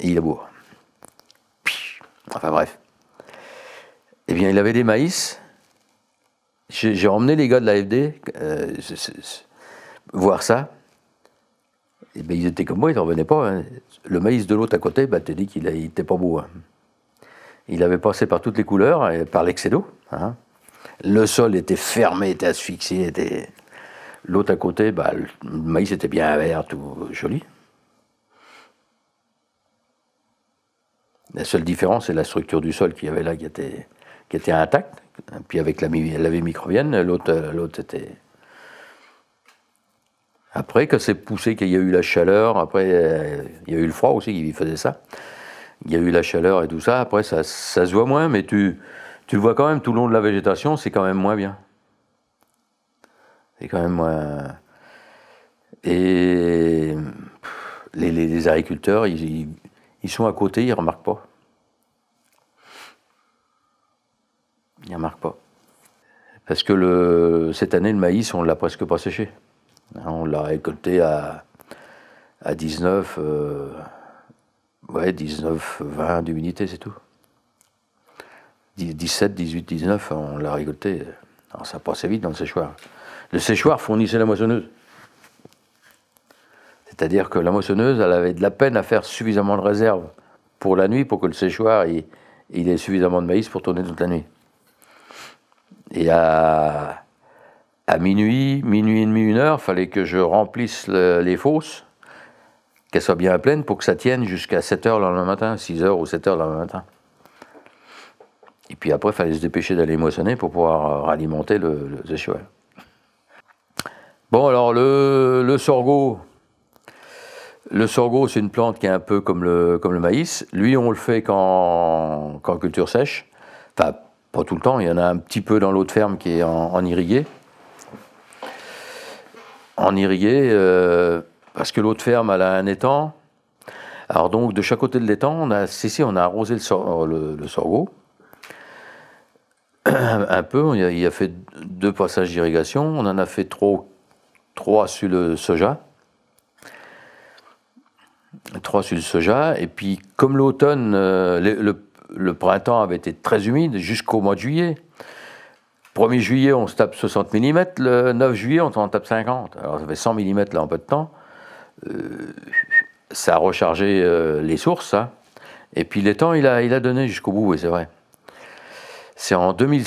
Et il. Puis, Enfin bref. Eh bien, il avait des maïs. J'ai emmené les gars de l'AFD. euh, voir ça. Et ben, ils étaient comme moi, ils n'en revenaient pas. hein. Le maïs de l'autre à côté, ben, t'as dit qu'il n'était pas beau. hein. Il avait passé par toutes les couleurs, et par l'excès d'eau. hein. Le sol était fermé, était asphyxié. Était... L'autre à côté, ben, le maïs était bien vert, tout joli. La seule différence, c'est la structure du sol qu'il y avait là qui était, qui était intacte. Puis avec la, vie microbienne, l'autre, était. Après, quand c'est poussé, qu'il y a eu la chaleur, après, euh, il y a eu le froid aussi qui faisait ça. Il y a eu la chaleur et tout ça. Après, ça, ça se voit moins, mais tu, tu le vois quand même tout le long de la végétation, c'est quand même moins bien. C'est quand même moins. Et les, agriculteurs, ils, ils- ils sont à côté, ils remarquent pas. Ils remarquent pas. Parce que le, cette année, le maïs, on l'a presque pas séché. On l'a récolté à, à 19, euh, ouais, 19, 20 d'humidité, c'est tout. 10 17, 18, 19, on l'a récolté. Ça passait vite dans le séchoir. Le séchoir fournissait la moissonneuse. C'est-à-dire que la moissonneuse, elle avait de la peine à faire suffisamment de réserve pour la nuit, pour que le séchoir il, il ait suffisamment de maïs pour tourner toute la nuit. Et à, minuit, minuit et demi, une heure, fallait que je remplisse le- les fosses, qu'elles soient bien pleines pour que ça tienne jusqu'à 7 heures le lendemain matin, 6 heures ou 7 heures le lendemain matin. Et puis après, il fallait se dépêcher d'aller moissonner pour pouvoir euh, ralimenter le, le. Bon, alors le, sorgho, le sorgho, c'est une plante qui est un peu comme le, comme le maïs. Lui, on le fait qu'en qu'en culture sèche. Enfin, pas tout le temps. Il y en a un petit peu dans l'autre ferme qui est en, irrigué. En irrigué, euh, parce que l'autre ferme, a un étang. Alors donc, de chaque côté de l'étang, on a, si, on a arrosé le, sor- le, le sorgho. un peu, il a, il a fait deux passages d'irrigation. On en a fait trois, sur le soja trois sur le soja. Et puis, comme l'automne, euh, le printemps avait été très humide jusqu'au mois de juillet. 1er juillet, on se tape 60 mm. Le 9 juillet, on en tape 50. Alors, ça fait 100 mm là en peu de temps. Euh, ça a rechargé euh, les sources, ça. Et puis, l'étang, il a, il a donné jusqu'au bout, oui, c'est vrai. C'est en 2000.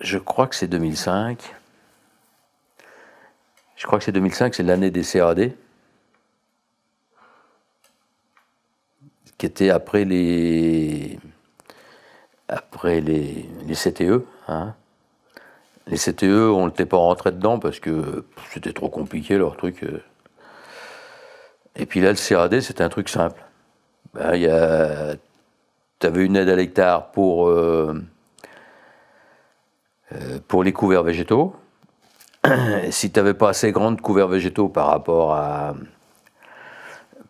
Je crois que c'est 2005. Je crois que c'est 2005, c'est l'année des CAD. Qui était après les après les, les CTE. hein. Les CTE, on n'était pas rentré dedans parce que c'était trop compliqué leur truc. euh. Et puis là, le CAD, c'était un truc simple. Ben, il y a- T'avais une aide à l'hectare pour, euh, euh, pour les couverts végétaux. si tu n'avais pas assez grande couverts végétaux par rapport à,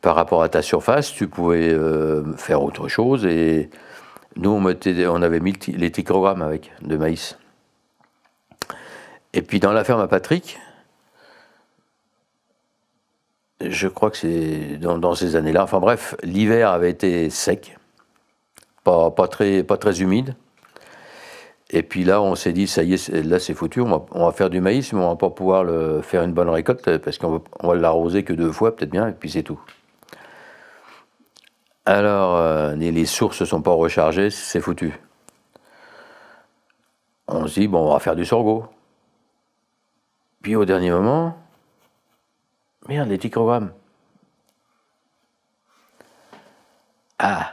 par rapport à ta surface, tu pouvais euh, faire autre chose. Et nous, on, mettait, avait mis les microgrammes avec de maïs. Et puis dans la ferme à Patrick, je crois que c'est dans, ces années-là. Enfin bref, l'hiver avait été sec, pas, très, humide. Et puis là, on s'est dit, ça y est, là c'est foutu, on va, faire du maïs, mais on va pas pouvoir faire une bonne récolte parce qu'on va, va l'arroser que deux fois, peut-être bien, et puis c'est tout. Alors, euh, les, sources ne sont pas rechargées, c'est foutu. On se dit, bon, on va faire du sorgho. Puis au dernier moment, merde, les microgrammes. Ah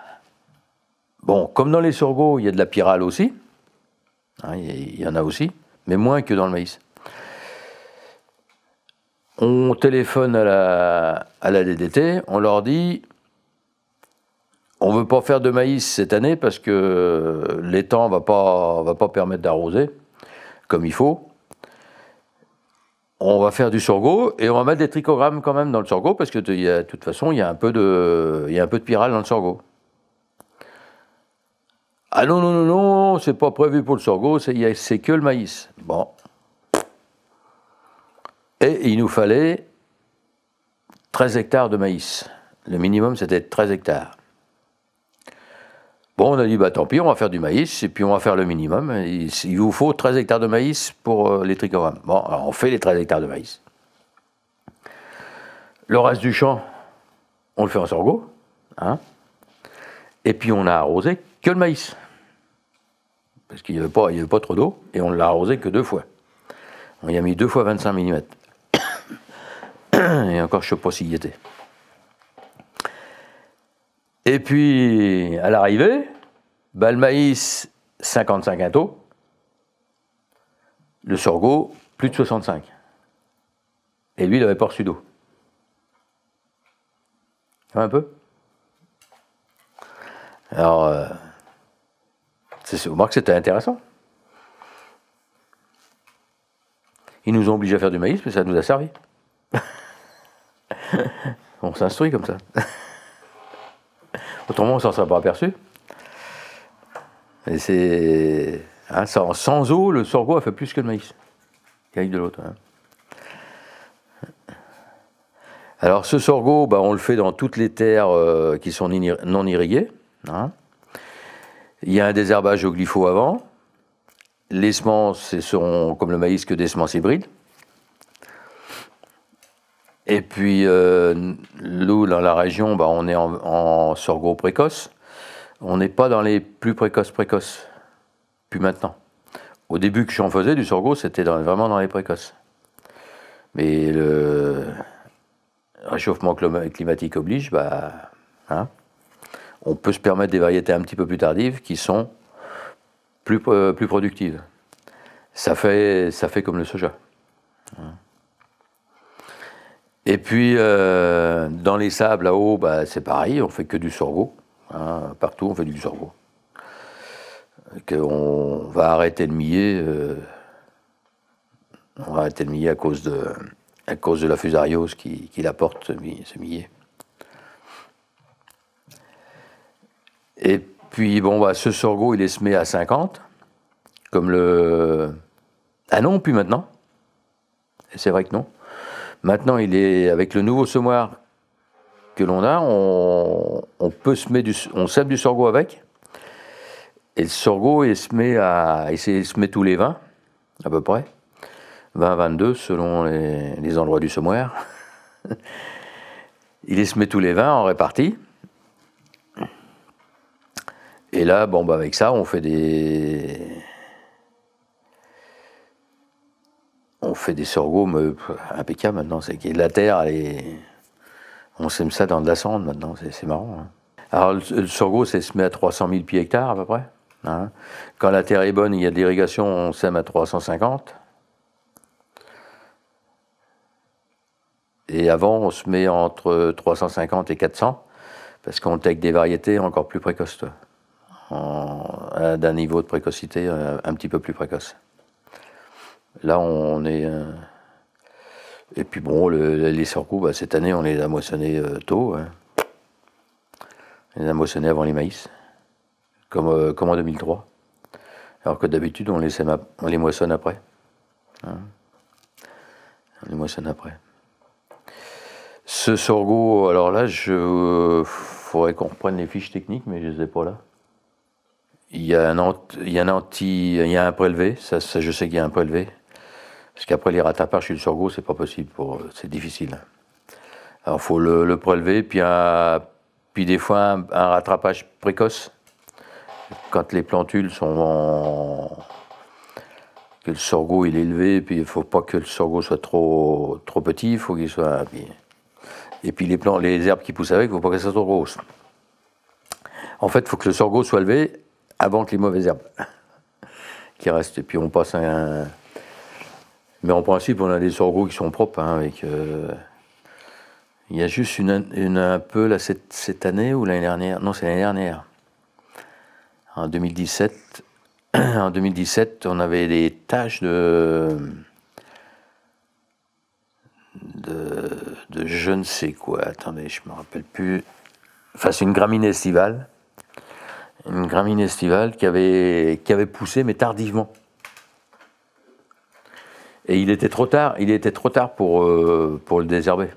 Bon, comme dans les sorgho, il y a de la pyrale aussi. Hein, Il y, il y en a aussi, mais moins que dans le maïs. On téléphone à la, à la DDT, on leur dit on ne veut pas faire de maïs cette année parce que l'étang ne va pas, permettre d'arroser comme il faut. On va faire du sorgho et on va mettre des trichogrammes quand même dans le sorgho parce que de, toute façon, il y a un peu de, il pyrale dans le sorgho. Ah non, non, non, non, c'est pas prévu pour le sorgho, c'est que le maïs. Bon. Et il nous fallait 13 hectares de maïs. Le minimum, c'était 13 hectares. Bon, on a dit, bah tant pis, on va faire du maïs, et puis on va faire le minimum. Il, vous faut 13 hectares de maïs pour euh, les trichogrammes. Bon, on fait les 13 hectares de maïs. Le reste du champ, on le fait en sorgho. Hein, et puis on a arrosé que le maïs. Parce qu'il n'y avait, avait, pas trop d'eau, et on l'a arrosé que deux fois. On y a mis deux fois 25 mm. et encore, je ne sais pas s'il y était. Et puis, à l'arrivée, bah, le maïs, 55 quintaux. Le sorgho, plus de 65. Et lui, il n'avait pas reçu d'eau. Un peu? Alors, euh, c'est que c'était intéressant. Ils nous ont obligés à faire du maïs, mais ça nous a servi. on s'instruit comme ça. Autrement, on s'en serait pas aperçu. Et c'est. Hein, sans, eau, le sorgho a fait plus que le maïs. Avec de l'autre. Hein. Alors, ce sorgho, bah, on le fait dans toutes les terres euh, qui sont non irriguées. Hein. Il y a un désherbage au glypho avant. Les semences seront, comme le maïs, que des semences hybrides. Et puis, euh, nous, dans la région, bah, on est en, sorgho précoce. On n'est pas dans les plus précoces précoces. Puis maintenant. Au début que j'en faisais du sorgho, c'était vraiment dans les précoces. Mais le réchauffement climatique oblige, bah, hein, on peut se permettre des variétés un petit peu plus tardives qui sont plus, euh, plus productives. Ça fait, comme le soja. Et puis, euh, dans les sables là-haut, bah, c'est pareil, on fait que du sorgho. Hein, partout, on fait du sorgho. on va arrêter. Euh, on va arrêter le millet à cause de, à cause de la fusariose qui, qui apporte, ce millet. Et puis, bon, bah, ce sorgho, il est semé à 50, comme le. Ah non, puis maintenant. C'est vrai que non. Maintenant, il est avec le nouveau semoir l'on a, on, peut semer du, on sème du sorgho avec. Et le sorgho, il se met à, il se met tous les 20, à peu près. 20-22 selon les, endroits du semoir. il est semé tous les 20 en répartie. Et là, bon, bah avec ça, on fait des, on fait des sorgho impeccables maintenant. C'est que la terre, on sème ça dans de la cendre maintenant, c'est marrant. Hein. Alors le, sorgho, c'est se met à 300 000 pieds hectares à peu près. Hein. Quand la terre est bonne, il y a de l'irrigation, on sème à 350. Et avant, on se met entre 350 et 400, parce qu'on avec des variétés encore plus précoces, d'un niveau de précocité euh, un petit peu plus précoce. Là, on est. Euh, et puis bon, les sorgho, bah, cette année, on les a moissonnés euh, tôt. Hein. On les a moissonnés avant les maïs, comme, euh, comme en 2003. Alors que d'habitude, on, les on les moissonne après. Hein. On les moissonne après. Ce sorgho, alors là, je faudrait qu'on reprenne les fiches techniques, mais je ne les ai pas là. Il y a un, il y a un prélevé, ça je sais qu'il y a un prélevé. Parce qu'après les rattrapages sur le sorgho, c'est pas possible, c'est difficile. Alors il faut le, prélever, puis, des fois un, rattrapage précoce. Quand les plantules sont que le sorgho il est élevé, puis il faut pas que le sorgho soit trop, trop petit, il faut qu'il soit. et puis les, les herbes qui poussent avec, il ne faut pas qu'elles soient trop grosses. En fait, il faut que le sorgho soit élevé avant que les mauvaises herbes qui restent. Et puis on passe un, mais en principe, on a des sorgho qui sont propres. Hein, avec, euh, il y a juste une, un peu là, cette, cette année ou l'année dernière? Non, c'est l'année dernière. En 2017, en 2017, on avait des taches de, de, je ne sais quoi. Attendez, je me rappelle plus. Enfin, c'est une graminée estivale. Une graminée estivale qui avait, qui avait poussé, mais tardivement. Et il était trop tard, il était trop tard pour, euh, pour le désherber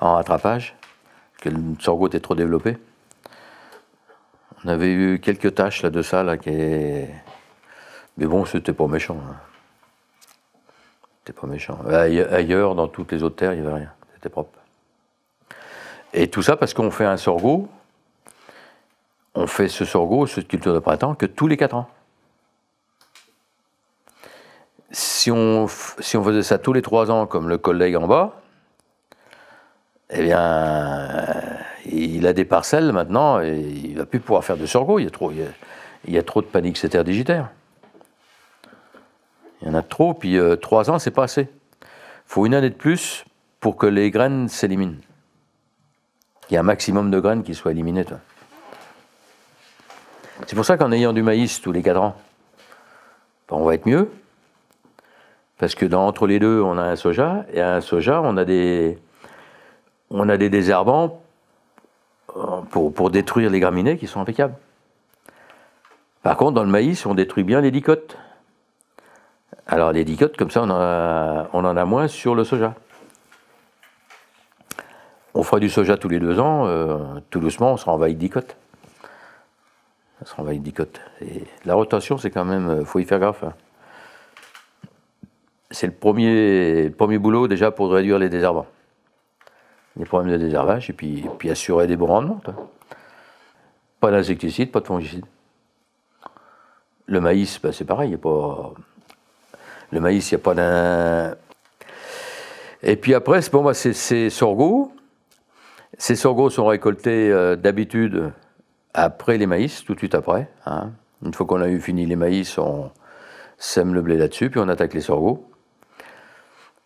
en rattrapage, que le sorgho était trop développé. On avait eu quelques tâches là de ça, là, qui est... Mais bon, c'était pas méchant. hein. C'était pas méchant. Aille- Ailleurs, dans toutes les autres terres, il n'y avait rien. C'était propre. Et tout ça parce qu'on fait un sorgho. On fait ce sorgho, cette culture de printemps, que tous les 4 ans. Si on, si faisait ça tous les 3 ans, comme le collègue en bas, eh bien, il a des parcelles maintenant et il va plus pouvoir faire de sorgho. Il y a trop, il y a, de paniques digitaires. Il y en a trop, puis euh, trois ans, c'est pas assez. Il faut une année de plus pour que les graines s'éliminent. Il y a un maximum de graines qui soient éliminées. C'est pour ça qu'en ayant du maïs tous les quatre ans, ben, on va être mieux. Parce que dans, entre les deux, on a un soja, et un soja, on a des, on a des désherbants euh, pour, détruire les graminées qui sont impeccables. Par contre, dans le maïs, on détruit bien les dicotes. Alors les dicotes, comme ça, on en, a, on moins sur le soja. On fera du soja tous les deux ans, euh, tout doucement, on sera envahi de dicotes. Ça sera envahi de dicotes. La rotation, c'est quand même, il faut y faire gaffe. hein. C'est le premier, boulot déjà pour réduire les désherbants. Les problèmes de désherbage, et puis, assurer des bons rendements. Pas d'insecticides, pas de fongicides. Le maïs, ben, c'est pareil, il a pas... Le maïs, il n'y a pas d'un. Et puis après, bon, bah, c'est ces sorgho. Ces sorgho sont récoltés euh, d'habitude après les maïs, tout de suite après. hein. Une fois qu'on a eu fini les maïs, on sème le blé là-dessus, puis on attaque les sorgho.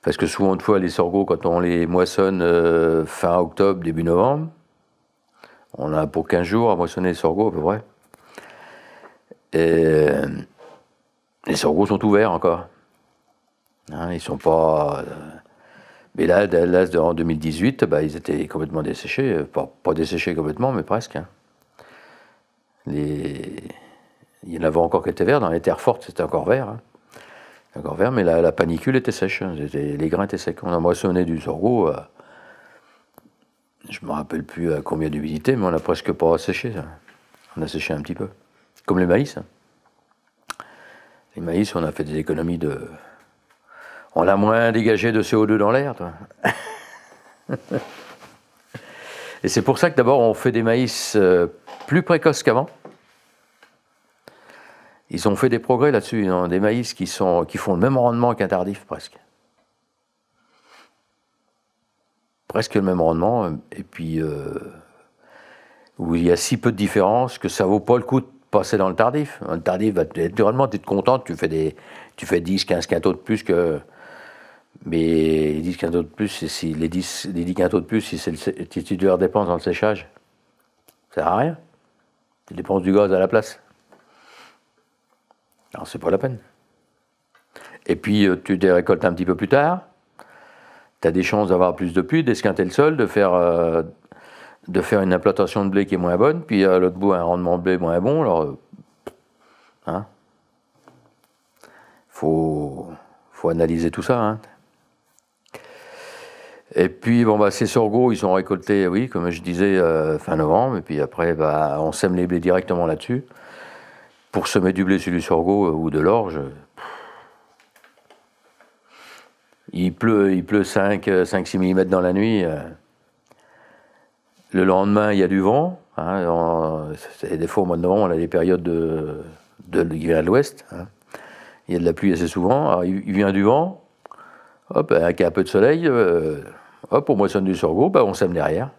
Parce que souvent, une fois, les sorgho, quand on les moissonne euh, fin octobre, début novembre, on a pour 15 jours à moissonner les sorgho à peu près. Euh, les sorgho sont ouverts encore. Hein, ils sont pas. euh, Mais là, là, en 2018, bah, ils étaient complètement desséchés. Pas, desséchés complètement, mais presque. hein. Il y en avait encore qui étaient verts. Dans les terres fortes, c'était encore vert. hein. Encore vert, mais la, la panicule était sèche. hein. Les grains étaient secs. On a moissonné du sorgho. euh, Je me rappelle plus à combien d'humidité, mais on n'a presque pas séché. ça. On a séché un petit peu. Comme les maïs. hein. Les maïs, on a fait des économies de. On a moins dégagé de CO2 dans l'air. Et c'est pour ça que d'abord on fait des maïs euh, plus précoces qu'avant. Ils ont fait des progrès là-dessus, hein, des maïs qui, sont, qui font le même rendement qu'un tardif presque. Presque le même rendement, euh, et puis euh, où il y a si peu de différence que ça vaut pas le coup de passer dans le tardif. Le tardif, naturellement, tu es content, tu fais, des, tu fais 10, 15 quintaux de plus que. Mais les 10 quintaux de plus, si, les 10, les 10 quintaux de plus, si tu leur dépenses dans le séchage, ça sert à rien. Tu dépenses du gaz à la place. Alors c'est pas la peine. Et puis euh, tu les récoltes un petit peu plus tard. Tu as des chances d'avoir plus de pluie, d'esquinter le sol, de faire, euh, de faire une implantation de blé qui est moins bonne, puis à l'autre bout un rendement de blé moins bon. Alors, euh, hein, faut, faut analyser tout ça. hein. Et puis, bon, bah, ces sorgho, ils sont récoltés, oui, comme je disais, fin novembre. Et puis après, bah, on sème les blés directement là-dessus. Pour semer du blé sur du sorgho euh, ou de l'orge, il pleut, il pleut 5-6 mm dans la nuit. euh. Le lendemain, il y a du vent. hein, des fois, au mois de novembre, on a des périodes de, de, de l'ouest. hein. Il y a de la pluie assez souvent. Il, vient du vent. Hop, avec un peu de soleil, euh, hop, on moissonne du sorgho, bah, on sème derrière.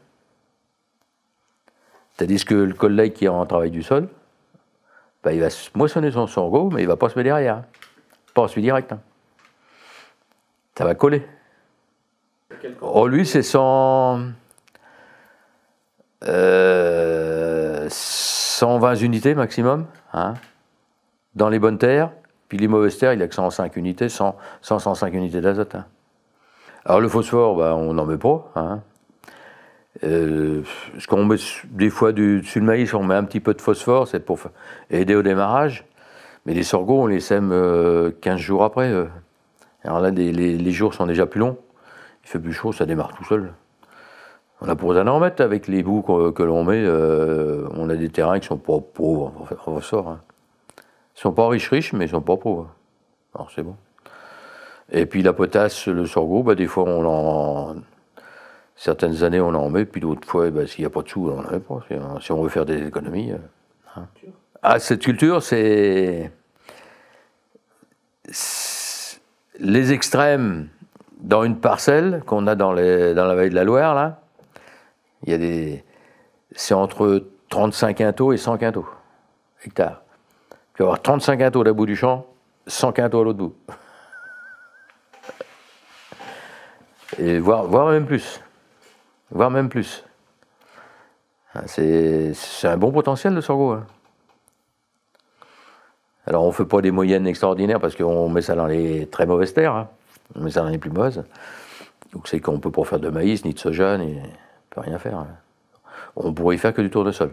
Tandis que le collègue qui est en travail du sol, bah, il va moissonner son sorgho, mais il va pas se mettre derrière. Pas en direct. hein. Ça va coller. Oh, lui, c'est 100... euh, 120 unités maximum, hein, dans les bonnes terres. Puis les mauvaises terres, il a que 105 unités, 100, 100 105 unités d'azote. hein. Alors le phosphore, bah, on n'en met pas. Hein. Euh, ce qu'on met des fois du, sur le maïs, on met un petit peu de phosphore, c'est pour aider au démarrage. Mais les sorgho, on les sème euh, 15 jours après. euh. Alors là, les, jours sont déjà plus longs. Il fait plus chaud, ça démarre tout seul. On a pour en mettre avec les bouts que, l'on met. euh, on a des terrains qui sont pas pauvres en ressort. Hein. Ils sont pas riches riches, mais ils sont pas pauvres. Alors c'est bon. Et puis la potasse, le sorgho, bah, des fois on en. Certaines années on en met, puis d'autres fois, bah, s'il n'y a pas de sous, on n'en met pas. Si on- veut faire des économies. euh, hein. Ah, cette culture, c'est. c'est- Les extrêmes dans une parcelle qu'on a dans, les, dans la vallée de la Loire, là, il y a des. C'est entre 35 quintaux et 100 quintaux, hectares. Tu vas avoir 35 quintaux d'un bout du champ, 100 quintaux à l'autre bout. Et voire, voire même plus. Voire même plus. Ah, C'est un bon potentiel le sorgho. hein. Alors on ne fait pas des moyennes extraordinaires parce qu'on met ça dans les très mauvaises terres. hein. On met ça dans les plus mauvaises. Donc c'est qu'on ne peut pas faire de maïs, ni de soja, ni... on peut rien faire. hein. On pourrait y faire que du tournesol.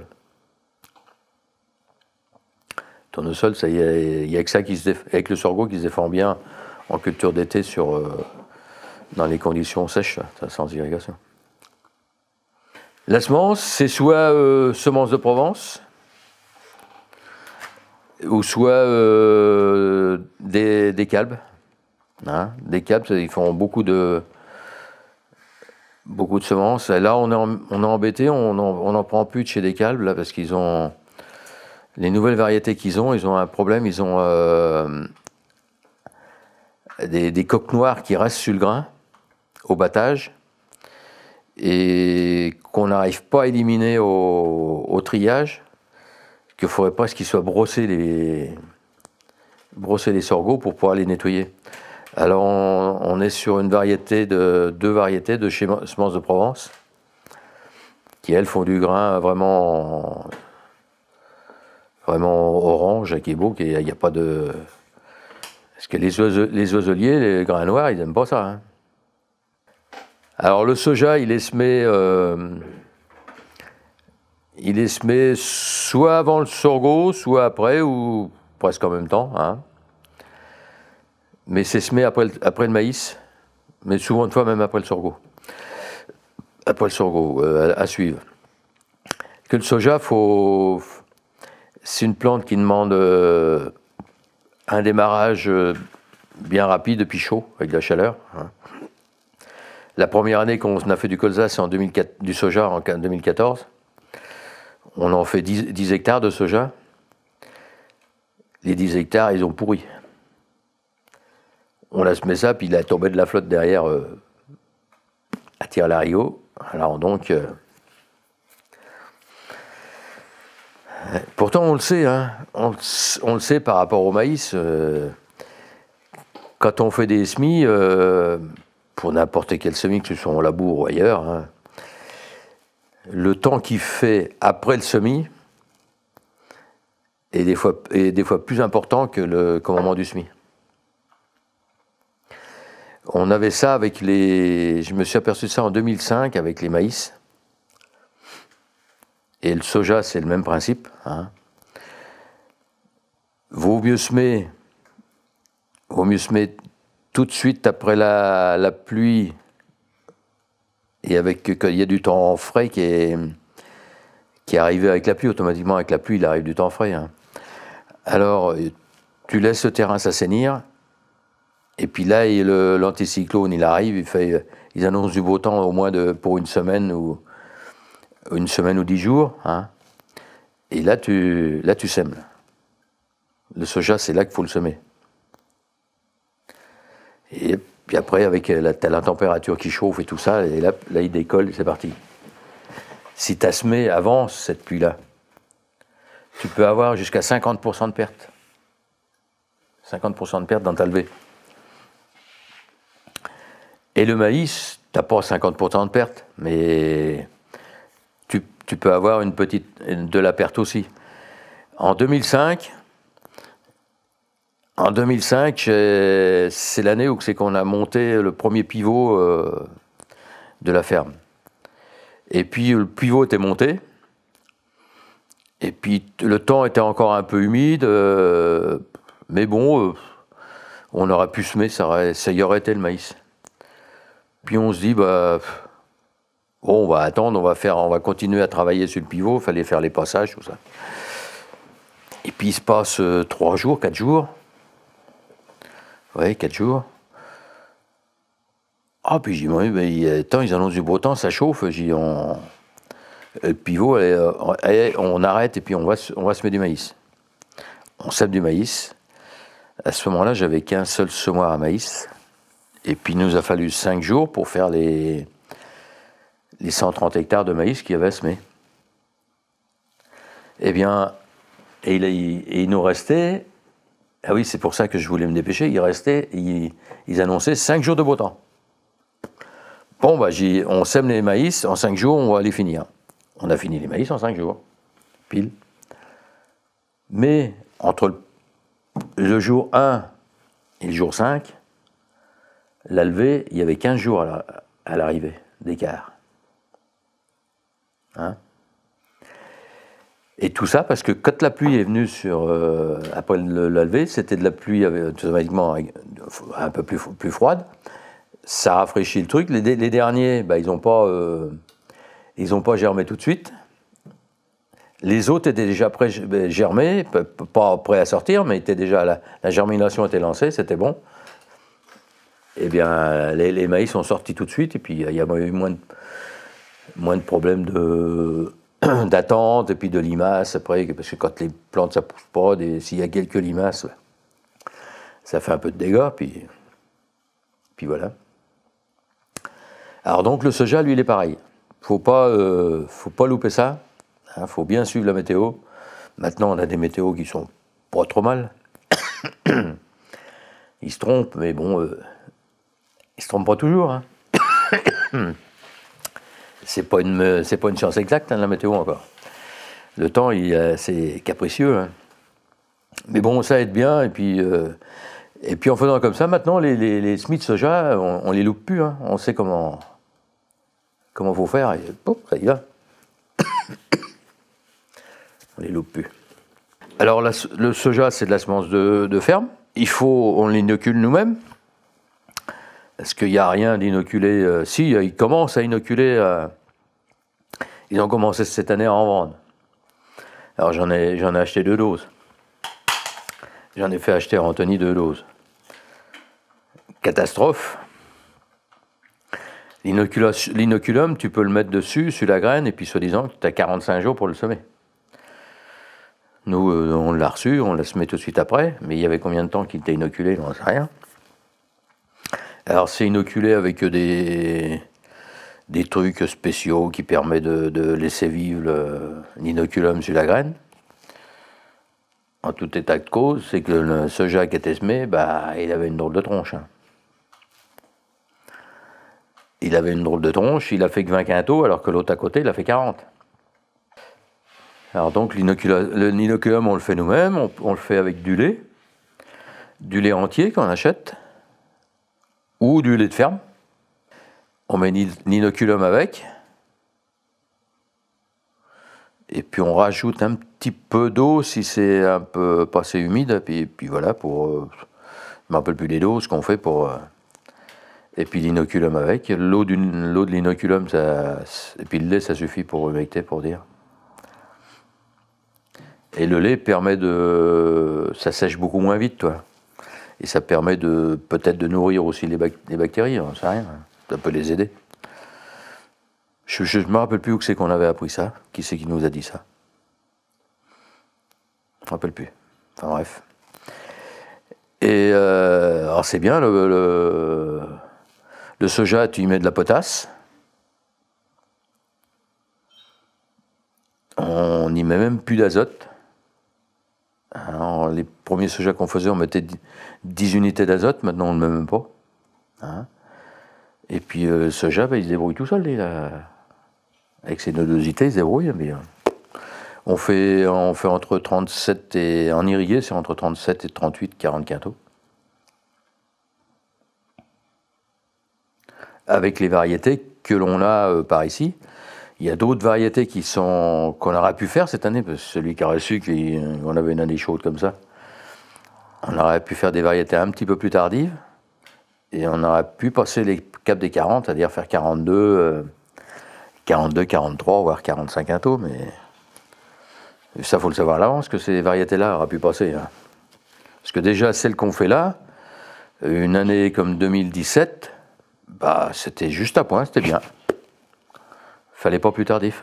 Tournesol, il y a que ça qui se déf- avec le sorgho qui se défend bien en culture d'été sur euh, dans les conditions sèches, sans irrigation. La semence, c'est soit euh, semence de Provence, ou soit euh, des, calbes. hein. des calbes, ils font beaucoup de beaucoup de semences. Là, on est, en- on est embêté, on n'en prend plus de chez des calbes là parce qu'ils ont les nouvelles variétés qu'ils ont, ils ont un problème, ils ont euh, des coques noires qui restent sur le grain au battage et qu'on n'arrive pas à éliminer au, triage, qu'il faudrait presque qu'ils soient brossés les, brosser les sorgho pour pouvoir les nettoyer. Alors on, est sur une variété de deux variétés de semences de Provence qui elles font du grain vraiment vraiment orange qui est beau, qui il n'y a pas de parce que les, oise- les oiseliers, les grains noirs, ils n'aiment pas ça. hein. Alors le soja, il est semé, euh, il est semé soit avant le sorgho, soit après, ou presque en même temps. hein. Mais c'est semé après le, maïs, mais souvent une fois même après le sorgho. Après le sorgho, euh, à, suivre. Que le soja, c'est une plante qui demande euh, un démarrage bien rapide puis chaud, avec de la chaleur. hein. La première année qu'on a fait du colza, c'est en 2004, du soja en 2014. On en fait 10, 10 hectares de soja. Les 10 hectares, ils ont pourri. On a semé ça, puis il a tombé de la flotte derrière euh, à Tire-Larigot. Alors donc, euh, pourtant on le sait, hein, on, le sait par rapport au maïs. euh, quand on fait des semis, pour n'importe quel semis, que ce soit en labour ou ailleurs, hein, le temps qu'il fait après le semis est des fois, plus important que le qu'au moment du semis. On avait ça avec les. Je me suis aperçu ça en 2005 avec les maïs. Et le soja, c'est le même principe. hein. Vaut mieux semer, vaut mieux semer tout de suite après la, pluie et avec qu'il y a du temps frais qui est, arrivé avec la pluie, automatiquement avec la pluie, il arrive du temps frais. hein. Alors, tu laisses le terrain s'assainir, et puis là, il- l'anticyclone, il arrive, il ils annoncent du beau temps au moins pour une semaine ou une semaine ou dix jours. hein. Et là, tu, là, tu sèmes. Le soja, c'est là qu'il faut le semer. Et puis après, avec la, t'as la température qui chauffe et tout ça, et là, il décolle, c'est parti. Si tu as semé avant cette pluie-là, tu peux avoir jusqu'à 50% de perte. 50% de perte dans ta levée. Et le maïs, tu n'as pas 50% de perte, mais tu, tu peux avoir une petite, de la perte aussi. En 2005, en 2005, j'ai- c'est l'année où c'est qu'on a monté le premier pivot euh, de la ferme. Et puis le pivot était monté. Et puis le temps était encore un peu humide. euh, mais bon, euh, on aurait pu semer, ça, aurait- ça y aurait été le maïs. Puis on se dit, bah, Bon, on va attendre, on va, faire, on va continuer à travailler sur le pivot, fallait faire les passages, tout ça. Et puis il se passe euh, trois jours, quatre jours. Oui, quatre jours. Ah, puis j'ai dit, oui, mais attends, ils annoncent du beau temps, ça chauffe. J'ai dit, on... Le pivot, euh, on arrête et puis on va, on va semer du maïs. On sème du maïs. À ce moment-là, j'avais qu'un seul semoir à maïs. Et puis il nous a fallu cinq jours pour faire les, les 130 hectares de maïs qu'il y avait à semer. Eh bien, et il nous restait, ah oui, c'est pour ça que je voulais me dépêcher, il restait, ils, annonçaient 5 jours de beau temps. Bon, bah, on sème les maïs, en 5 jours, on va les finir. On a fini les maïs en 5 jours, pile. Mais entre le, le jour 1 et le jour 5, la levée, il y avait 15 jours à l'arrivée d'écart. Hein? Et tout ça parce que quand la pluie est venue sur, euh, après le- la levée, c'était de la pluie avec- automatiquement avec- un peu plus, plus froide. Ça rafraîchit le truc. Les, derniers, bah, ils n'ont pas, euh, pas germé tout de suite. Les autres étaient déjà prêts, ben, germés, pas prêts à sortir, mais étaient déjà la, germination était lancée, c'était bon. Eh bien, les, les maïs sont sortis tout de suite, et puis il y a eu moins de, moins de problèmes de d'attente et puis de limaces après, parce que quand les plantes ça pousse pas, s'il y a quelques limaces, ça fait un peu de dégâts, puis, puis voilà. Alors donc le soja, lui, il est pareil. Faut pas, euh, faut pas louper ça. Il faut bien suivre la météo. Maintenant, on a des météos qui sont pas trop mal. ils se trompent, mais bon, euh, ils se trompent pas toujours. Hein. c'est pas une, c'est pas une science exacte hein, la météo encore. Le temps, il, c'est capricieux. hein. Mais bon, ça aide bien. Et puis, euh, et puis en faisant comme ça, maintenant, les, les, les soja, on, on les loupe plus. hein. On sait comment comment faut faire. Et ça y va. on les loupe plus. Alors le soja, c'est de la semence de, de ferme. Il faut, on l'inocule nous-mêmes. Est-ce qu'il n'y a rien d'inoculé euh, Si, euh, ils commencent à inoculer. euh, ils ont commencé cette année à en vendre. Alors j'en ai, acheté deux doses. J'en ai fait acheter à Anthony deux doses. Catastrophe. L'inoculum, tu peux le mettre dessus, sur la graine, et puis soi-disant, tu as 45 jours pour le semer. Nous, on l'a reçu, on l'a semé tout de suite après, mais il y avait combien de temps qu'il était inoculé, on n'en sait rien. Alors c'est inoculé avec des, des trucs spéciaux qui permettent de, laisser vivre l'inoculum sur la graine. En tout état de cause, c'est que le soja qui était semé, bah, il avait une drôle de tronche. hein. Il avait une drôle de tronche, il a fait que 20 quintaux, alors que l'autre à côté, il a fait 40. Alors donc l'inoculum, on le fait nous-mêmes, on le fait avec du lait, du lait entier qu'on achète, ou du lait de ferme. On met l'in- l'inoculum avec, et puis on rajoute un petit peu d'eau si c'est un peu pas assez humide, et puis, puis voilà, pour... euh, je ne me rappelle plus les doses qu'on fait pour... euh, et puis l'inoculum avec. L'eau de l'inoculum, et puis le lait, ça suffit pour humecter, pour dire. Et le lait permet de. Ça sèche beaucoup moins vite, toi. Et ça permet de peut-être de nourrir aussi les, bac- les bactéries, on sait rien. Ça peut les aider. Je ne me rappelle plus où c'est qu'on avait appris ça. Qui c'est qui nous a dit ça? Je ne me rappelle plus. Enfin bref. Et euh, alors c'est bien, le, le soja, tu y mets de la potasse. On n'y met même plus d'azote. Les premiers soja qu'on faisait, on mettait 10 10 unités d'azote, maintenant on ne le met même pas. Hein. Et puis euh, le soja, ben, il se débrouille tout seul. Avec ses nodosités, il se débrouille. Euh, on, fait, on fait entre 37 et. En irrigué, c'est entre 37 et 38, 40 quintaux. Avec les variétés que l'on a euh, par ici. Il y a d'autres variétés qui sont qu'on aurait pu faire cette année, parce que celui qui aurait su qu'on avait une année chaude comme ça, on aurait pu faire des variétés un petit peu plus tardives, et on aurait pu passer les caps des 40, c'est-à-dire faire 42, euh, 42, 43, voire 45 quintaux, mais ça, faut le savoir à l'avance que ces variétés-là auraient pu passer. hein. Parce que déjà, celles qu'on fait là, une année comme 2017, bah, c'était juste à point, c'était bien. Fallait pas plus tardif.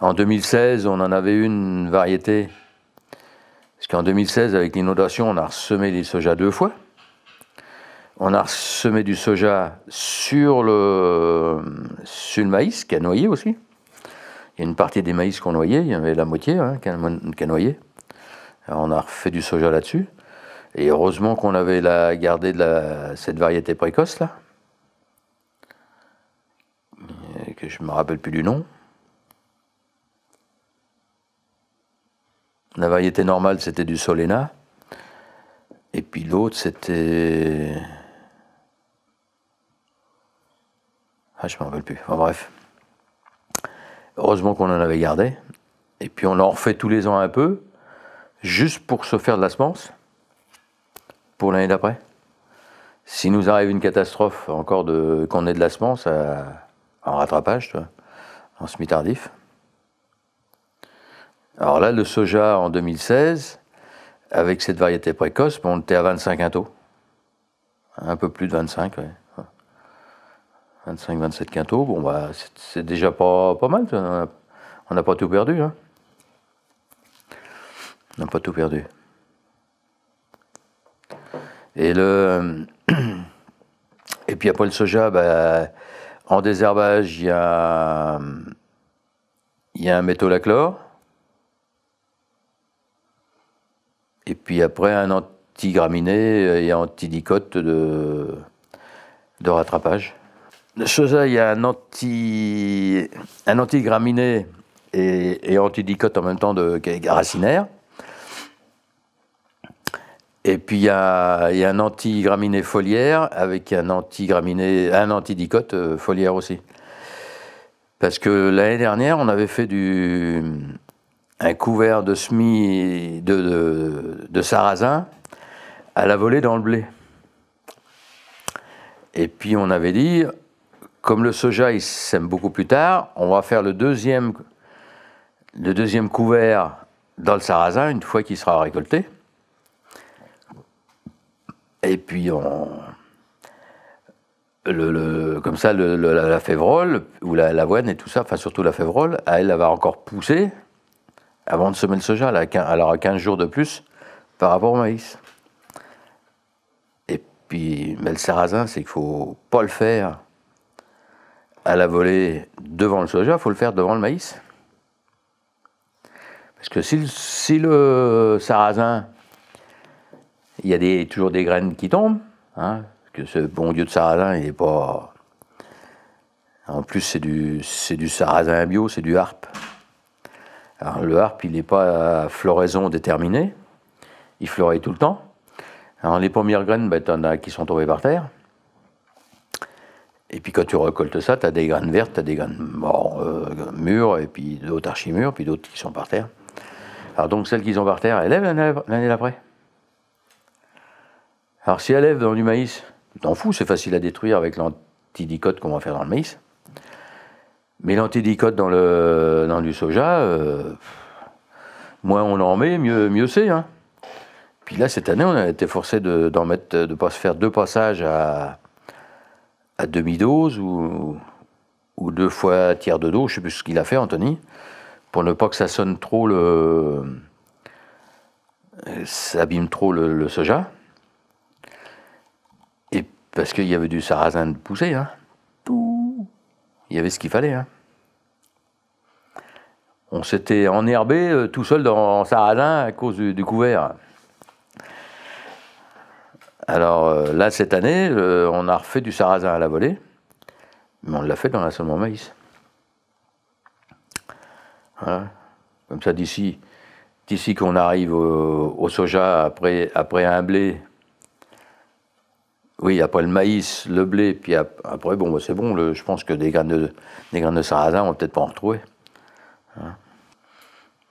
En 2016, on en avait une variété. Parce qu'en 2016, avec l'inondation, on a ressemé du soja deux fois. On a ressemé du soja sur le, sur le maïs, qui a noyé aussi. Il y a une partie des maïs qu'on noyait, il y avait la moitié hein, qui a noyé. On a refait du soja là-dessus. Et heureusement qu'on avait gardé cette variété précoce là, Et que je me rappelle plus du nom. La variété normale c'était du Solena. Et puis l'autre c'était. Ah, je me rappelle plus. Enfin, bref. Heureusement qu'on en avait gardé. Et puis on en refait tous les ans un peu, juste pour se faire de la semence pour l'année d'après. Si nous arrive une catastrophe, encore de qu'on ait de la semence en rattrapage, en semi tardif. Alors là, le soja en 2016, avec cette variété précoce, on était à 25 quintaux. Un peu plus de 25, ouais. 25-27 quintaux, bon bah c'est- déjà pas, mal, on n'a pas tout perdu. Hein. On n'a pas tout perdu. Et le et puis après le soja, bah, en désherbage, il y a il y a un métolachlore. Et puis après un antigraminé et antidicote de, de rattrapage. Le soja, il y a un anti un antigraminé et, et antidicote en même temps de racinaire. Et puis il y a, un antigraminé foliaire avec un antigraminé, un antidicote euh, foliaire aussi. Parce que l'année dernière, on avait fait un couvert de semis de, de, de sarrasin à la volée dans le blé. Et puis on avait dit, comme le soja il sème beaucoup plus tard, on va faire le deuxième, le deuxième couvert dans le sarrasin une fois qu'il sera récolté. Et puis, comme ça, la, la févrole, ou la- l'avoine et tout ça, enfin surtout la févrole, elle, va encore pousser avant de semer le soja. Elle, aura 15 jours de plus par rapport au maïs. Et puis, mais le sarrasin, c'est qu'il faut pas le faire à la volée devant le soja, il faut le faire devant le maïs. Parce que si le sarrasin il y a toujours des graines qui tombent. Hein, que ce bon Dieu de sarrasin, il n'est pas. En plus, c'est du, sarrasin bio, c'est du harpe. Alors, le harpe, il n'est pas à floraison déterminée. Il fleurit tout le temps. Alors, les premières graines, ben, tu en as qui sont tombées par terre. Et puis, quand tu récoltes ça, tu as des graines vertes, tu as des graines euh, mûres, et puis d'autres archimûres, puis d'autres qui sont par terre. Alors, donc, celles qui sont par terre, elles lèvent l'année d'après. Alors si elle lève dans du maïs, t'en fous, c'est facile à détruire avec l'antidicote qu'on va faire dans le maïs. Mais l'antidicote dans, le, dans du soja, euh, moins on en met, mieux, mieux c'est. hein. Puis là, cette année, on a été forcé de, d'en mettre, de pas se faire deux passages à, à demi-dose ou, ou deux fois tiers de dose, je sais plus ce qu'il a fait, Anthony, pour ne pas que ça sonne trop le. Ça abîme trop le soja. Parce qu'il y avait du sarrasin de poussée, hein. Il y avait ce qu'il fallait, hein. On s'était enherbé euh, tout seul dans sarrasin à cause du, couvert. Alors euh, là, cette année, euh, on a refait du sarrasin à la volée, mais on l'a fait dans l'assolement maïs. Voilà. Comme ça, d'ici, d'ici qu'on arrive au, soja après un blé, oui, après le maïs, le blé, puis ap- après, bon, bah, c'est bon, je pense que des graines de, des graines de sarrasin, on va peut-être pas en retrouver. Hein.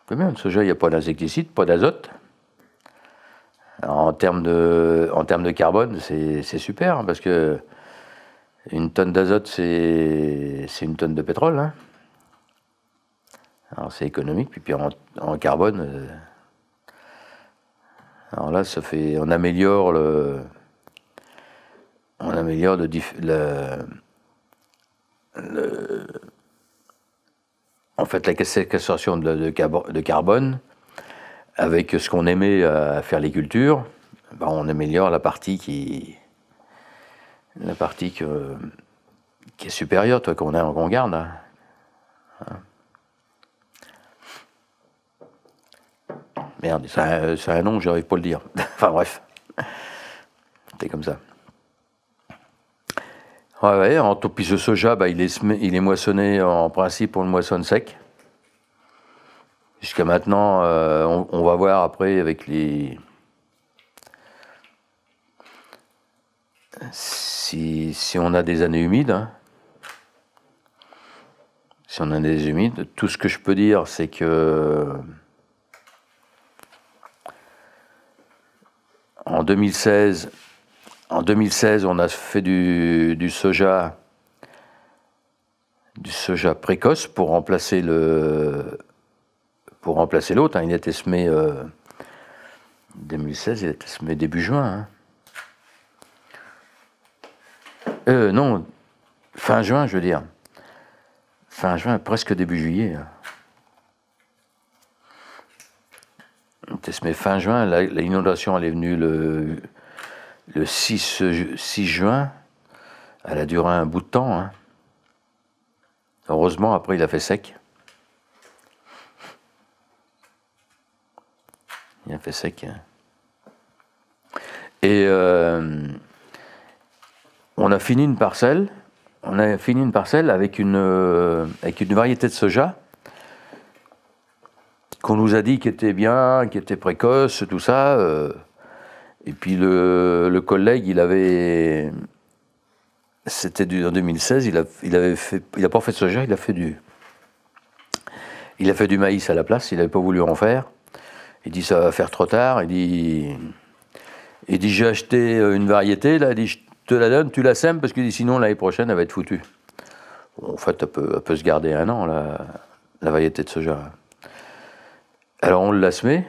C'est soja, il n'y a pas d'insecticide, pas d'azote. En termes de, en termes de carbone, c'est c'est super, hein, parce que Une tonne d'azote, c'est une tonne de pétrole. Hein. Alors c'est économique, puis, puis en, carbone, euh, alors là, ça fait, on améliore le, on améliore le, le, en fait la séquestration de, carbone avec ce qu'on aimait à faire les cultures, ben, on améliore la partie qui la partie qui est supérieure, toi qu'on garde. Hein. Merde, c'est un, nom, j'arrive pas à le dire. enfin bref, c'est comme ça. Ouais, en puis ce soja, bah, il, est, moissonné en principe, on le moissonne sec. Jusqu'à maintenant, euh, on, va voir après avec les. Si, si on a des années humides, hein. si on a des humides, tout ce que je peux dire, c'est que En 2016, en 2016, on a fait du, soja, du soja précoce pour remplacer le, pour remplacer l'autre. Hein. Il était semé euh, 2016, il était semé début juin. Hein. Euh, non, fin juin, je veux dire. Fin juin, presque début juillet. Hein. mais fin juin, l'inondation elle est venue le, le 6, 6, juin. Elle a duré un bout de temps. Hein. Heureusement, après, il a fait sec. Il a fait sec. Hein. Et euh, on a fini une parcelle. On a fini une parcelle avec une, euh, avec une variété de soja qu'on nous a dit qu'il était bien, qu'il était précoce, tout ça. Euh, et puis le, collègue, il avait. C'était en 2016, il, a, il avait fait. Il n'a pas fait de soja, il a fait du. Il a fait du maïs à la place, il n'avait pas voulu en faire. Il dit ça va faire trop tard. Il dit. Il dit j'ai acheté une variété, là, il dit je te la donne, tu la sèmes parce que sinon l'année prochaine elle va être foutue. en fait, elle peut, elle peut se garder un an, la, la variété de soja. Alors on l'a semé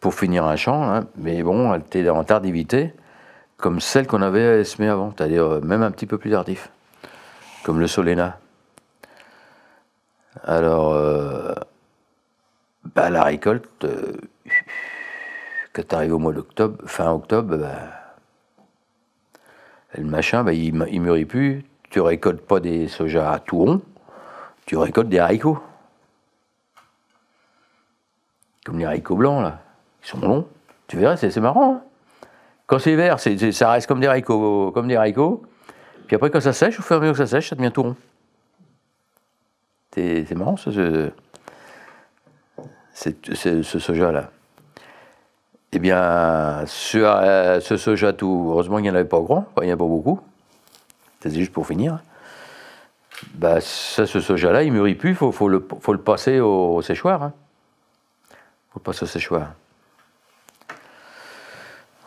pour finir un champ, hein, mais bon, elle était en tardivité, comme celle qu'on avait semée avant, c'est-à-dire euh, même un petit peu plus tardif, comme le Solena. Alors, euh, bah, la récolte, euh, quand tu arrives au mois d'octobre, fin octobre, bah, le machin, bah, il, il mûrit plus. Tu récoltes pas des sojas à tout rond, tu récoltes des haricots comme les haricots blancs, là. Ils sont longs. Tu verras, c'est marrant. Hein. quand c'est vert, ça reste comme des haricots, comme des haricots. Puis après, quand ça sèche, au fur et à mesure que ça sèche, ça devient tout rond. C'est marrant, ce, ce, ce soja-là. Eh bien, ce, euh, ce, soja tout, heureusement il n'y en avait pas grand, il n'y en a pas beaucoup. C'est juste pour finir. Bah, ce soja-là, il mûrit plus, il faut, faut, le, faut, le, passer au, séchoir. Hein faut pas se séchoir.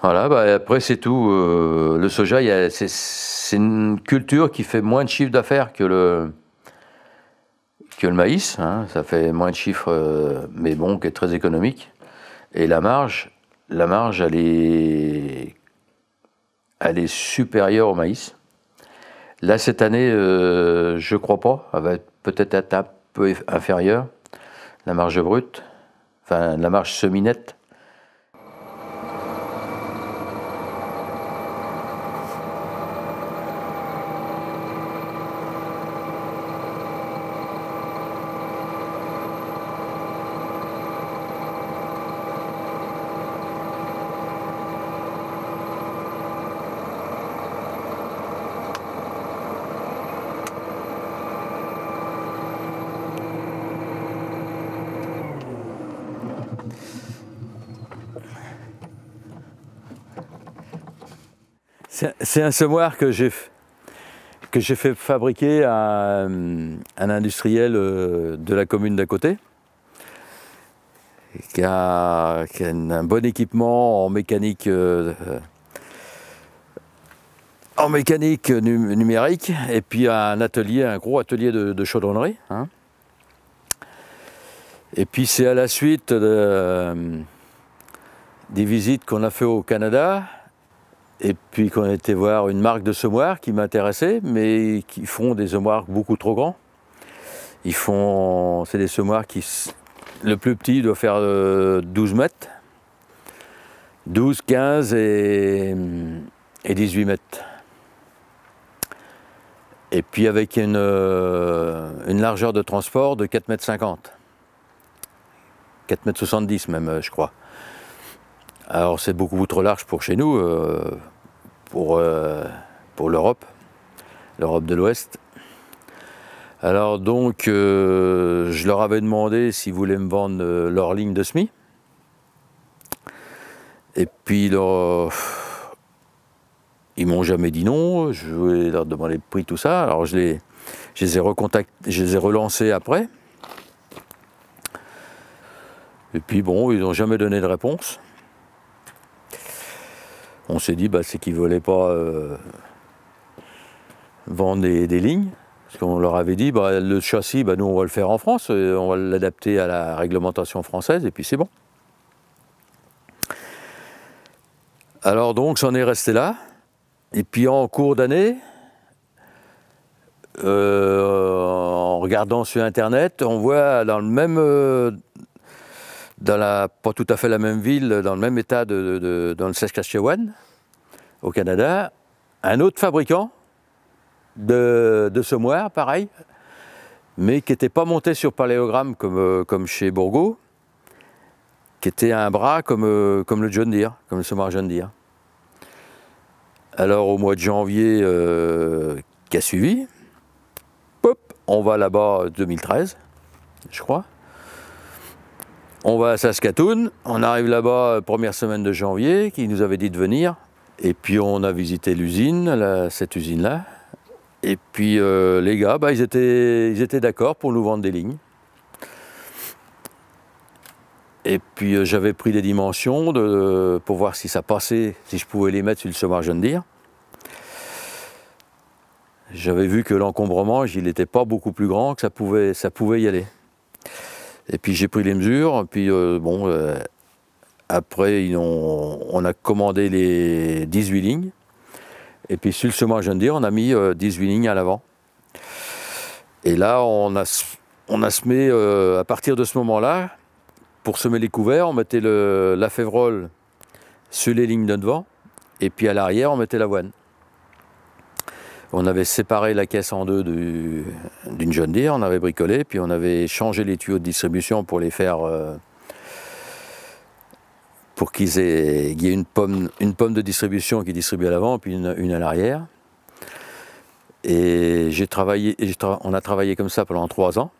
Voilà, bah après c'est tout. Euh, le soja, c'est une culture qui fait moins de chiffre d'affaires que le, maïs. Hein. ça fait moins de chiffres, euh, mais bon, qui est très économique. Et la marge, la marge, elle est, supérieure au maïs. Là, cette année, euh, je crois pas. Elle va peut-être un peu inférieure, la marge brute enfin la marche semi-nette. C'est un semoir que j'ai que j'ai fait fabriquer à un, industriel euh, de la commune d'à côté, qui a, un bon équipement en mécanique, euh, en mécanique nu- numérique et puis un atelier, un gros atelier de, chaudronnerie. hein. Et puis c'est à la suite de, euh, des visites qu'on a fait au Canada et puis qu'on été voir une marque de semoir qui m'intéressait, mais qui font des semoirs beaucoup trop grands. Ils font, c'est des semoirs qui, le plus petit doit faire euh, 12 mètres, 12, 15 et, et 18 mètres. Et puis avec une, euh, une largeur de transport de 4 mètres 50. 4 mètres 70 même, euh, je crois. Alors c'est beaucoup trop large pour chez nous, euh, pour, euh, pour l'Europe, l'Europe de l'Ouest. Alors donc, euh, je leur avais demandé s'ils voulaient me vendre euh, leur ligne de SMI. Et puis, ils m'ont jamais dit non. Je voulais leur demander le prix, tout ça. Alors, je les, je les ai je les ai relancés après. Et puis, bon, ils n'ont jamais donné de réponse. On s'est dit, bah, c'est qu'ils ne voulaient pas euh, vendre des, lignes. Parce qu'on leur avait dit, bah, le châssis, bah, nous, on va le faire en France, et on va l'adapter à la réglementation française, et puis c'est bon. Alors donc, j'en ai resté là. Et puis en cours d'année, euh, en regardant sur Internet, on voit dans le même, euh, dans la, pas tout à fait la même ville, dans le même état de, dans le Saskatchewan, au Canada, un autre fabricant de, de pareil, mais qui n'était pas monté sur paléogramme comme, euh, chez Bourgault, qui était un bras comme, euh, comme le John Deere, comme le semoir John Deere. Alors au mois de janvier euh, qui a suivi, pop, on va là-bas 2013, je crois. On va à Saskatoon, on arrive là-bas euh, première semaine de janvier, qui nous avait dit de venir. Et puis on a visité l'usine, cette usine-là. Et puis euh, les gars, bah, ils étaient, d'accord pour nous vendre des lignes. Et puis euh, j'avais pris des dimensions pour voir si ça passait, si je pouvais les mettre sur le John Deere. J'avais vu que l'encombrement, il n'était pas beaucoup plus grand, que ça pouvait, ça pouvait y aller. Et puis j'ai pris les mesures, puis euh, bon, euh, après on a commandé les 18 lignes. Et puis sur le semoir John Deere, on a mis euh, 18 lignes à l'avant. Et là, on a, on a semé, euh, à partir de ce moment-là, pour semer les couverts, on mettait la févrole sur les lignes de devant, et puis à l'arrière, on mettait l'avoine. On avait séparé la caisse en deux du- d'une John Deere, on avait bricolé, puis on avait changé les tuyaux de distribution pour les faire. euh, pour qu'ils aient, qu'il y ait une pomme, une pomme de distribution qui distribue à l'avant, puis une, à l'arrière. Et j'ai travaillé, on a travaillé comme ça pendant trois ans.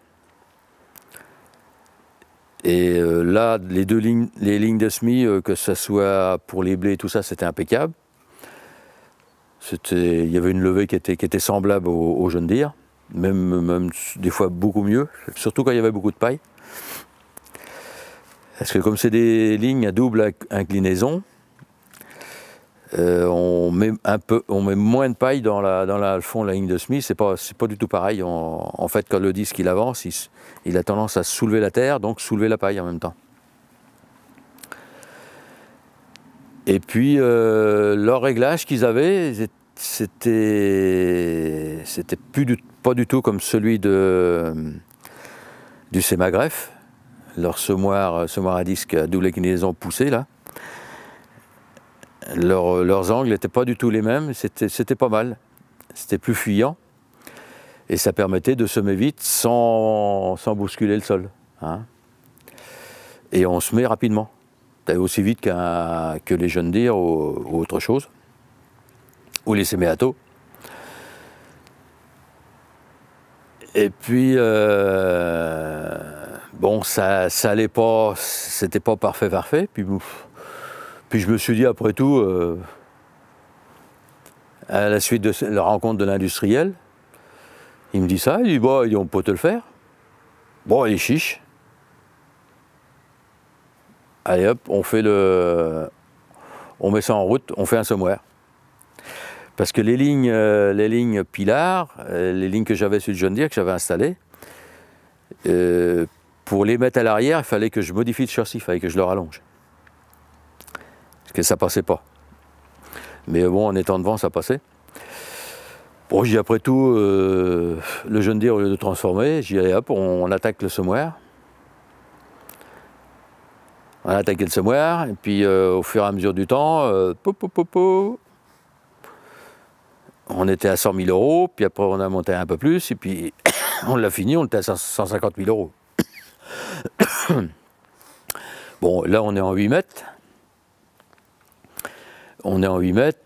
Et euh, là, les deux lignes, les lignes de SMI, euh, que ce soit pour les blés tout ça, c'était impeccable. Il y avait une levée qui était, semblable au, John Deere, même, des fois beaucoup mieux, surtout quand il y avait beaucoup de paille. Parce que comme c'est des lignes à double inc- inclinaison, euh, on, met un peu, on met moins de paille dans, la, dans le fond de la ligne de SMI, c'est pas, pas du tout pareil. En, fait, quand le disque il avance, il a tendance à soulever la terre, donc soulever la paille en même temps. Et puis, euh, leur réglage qu'ils avaient, c'était, pas du tout comme celui de, du Sémagreffe, leur semoir, semoir à disque à double inclinaison poussée là. Leurs- leurs angles n'étaient pas du tout les mêmes, c'était pas mal. C'était plus fuyant. Et ça permettait de semer vite sans, sans bousculer le sol. hein. Et on se met rapidement. Aussi vite qu'un- que les jeunes dires ou, autre chose. Ou les séméatos. Et puis, euh, bon, ça, ça allait pas, c'était pas parfait, parfait. Puis, puis je me suis dit, après tout, euh, à la suite de la rencontre de l'industriel, il me dit ça, il dit, bon, il dit, on peut te le faire. Bon, il est chiche. Allez hop, on met ça en route, on fait un semoir. Parce que les lignes, euh, les euh, les lignes que j'avais sur le John Deere, que j'avais installées, euh, pour les mettre à l'arrière, il fallait que je modifie le châssis, il fallait que je le rallonge. Parce que ça passait pas. Mais bon, en étant devant, ça passait. Bon, j'ai après tout, le John Deere, au lieu de transformer, j'y allais hop, on, on attaque le semoir. On a attaqué le semoir, et puis au fur et à mesure du temps, po, on était à 100 000 euros, puis après on a monté un peu plus, et puis on l'a fini, on était à 150 000 euros. bon, là on est en 8 mètres. On est en 8 mètres.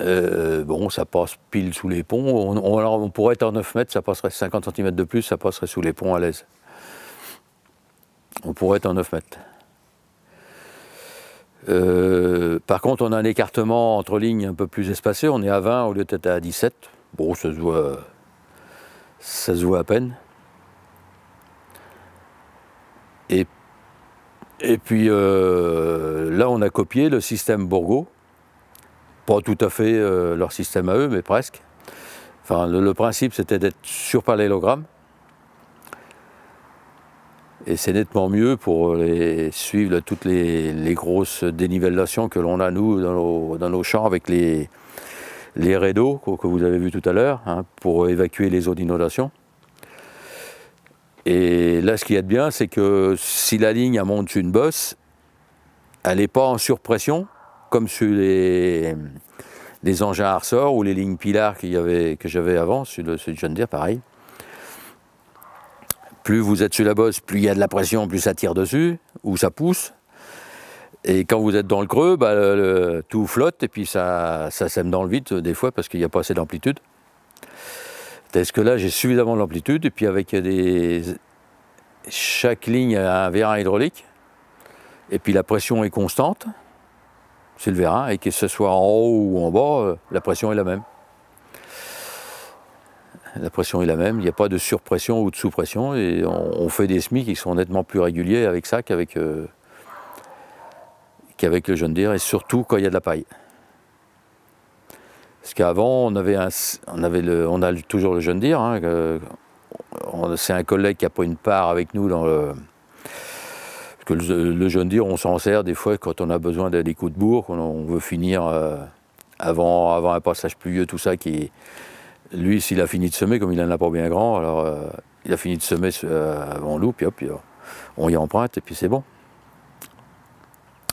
Euh, bon, ça passe pile sous les ponts. On, on, pourrait être en 9 mètres, ça passerait 50 cm de plus, ça passerait sous les ponts à l'aise. On pourrait être en 9 mètres. Euh, par contre, on a un écartement entre lignes un peu plus espacé. On est à 20 au lieu d'être à 17. Bon, ça se voit, ça se voit à peine. Et, puis euh, là, on a copié le système Bourgo. Pas tout à fait euh, leur système à eux, mais presque. Le, le principe, c'était d'être sur parallélogramme. Et c'est nettement mieux pour suivre toutes les, grosses dénivellations que l'on a, nous, dans nos, champs, avec les, les que, vous avez vus tout à l'heure, hein, pour évacuer les eaux d'inondation. Et là, ce qu'il y de bien, c'est que si la ligne monte une bosse, elle n'est pas en surpression, comme sur les, les engins à ressort ou les lignes Pilar que j'avais avant, sur le, sur pareil plus vous êtes sur la bosse, plus il y a de la pression, plus ça tire dessus, ou ça pousse. Et quand vous êtes dans le creux, bah, tout flotte et puis ça, sème dans le vide des fois parce qu'il n'y a pas assez d'amplitude. Est-ce que là j'ai suffisamment d'amplitude et puis avec des... chaque ligne a un vérin hydraulique et puis la pression est constante, c'est le vérin, et que ce soit en haut ou en bas, euh, la pression est la même la pression est la même, il n'y a pas de surpression ou de sous-pression, et on, fait des semis qui sont nettement plus réguliers avec ça qu'avec euh, le John Deere, et surtout quand il y a de la paille. Parce qu'avant, on on on a toujours le John Deere, hein, c'est un collègue qui n'a pas une part avec nous dans le... Parce que le, le John Deere, on s'en sert des fois quand on a besoin des coups de bourre, quand on veut finir euh, avant, avant un passage pluvieux, tout ça qui lui, s'il a fini de semer, comme il n'en a pas bien grand, alors euh, il a fini de semer euh, avant nous, puis hop, on y emprunte, et puis c'est bon.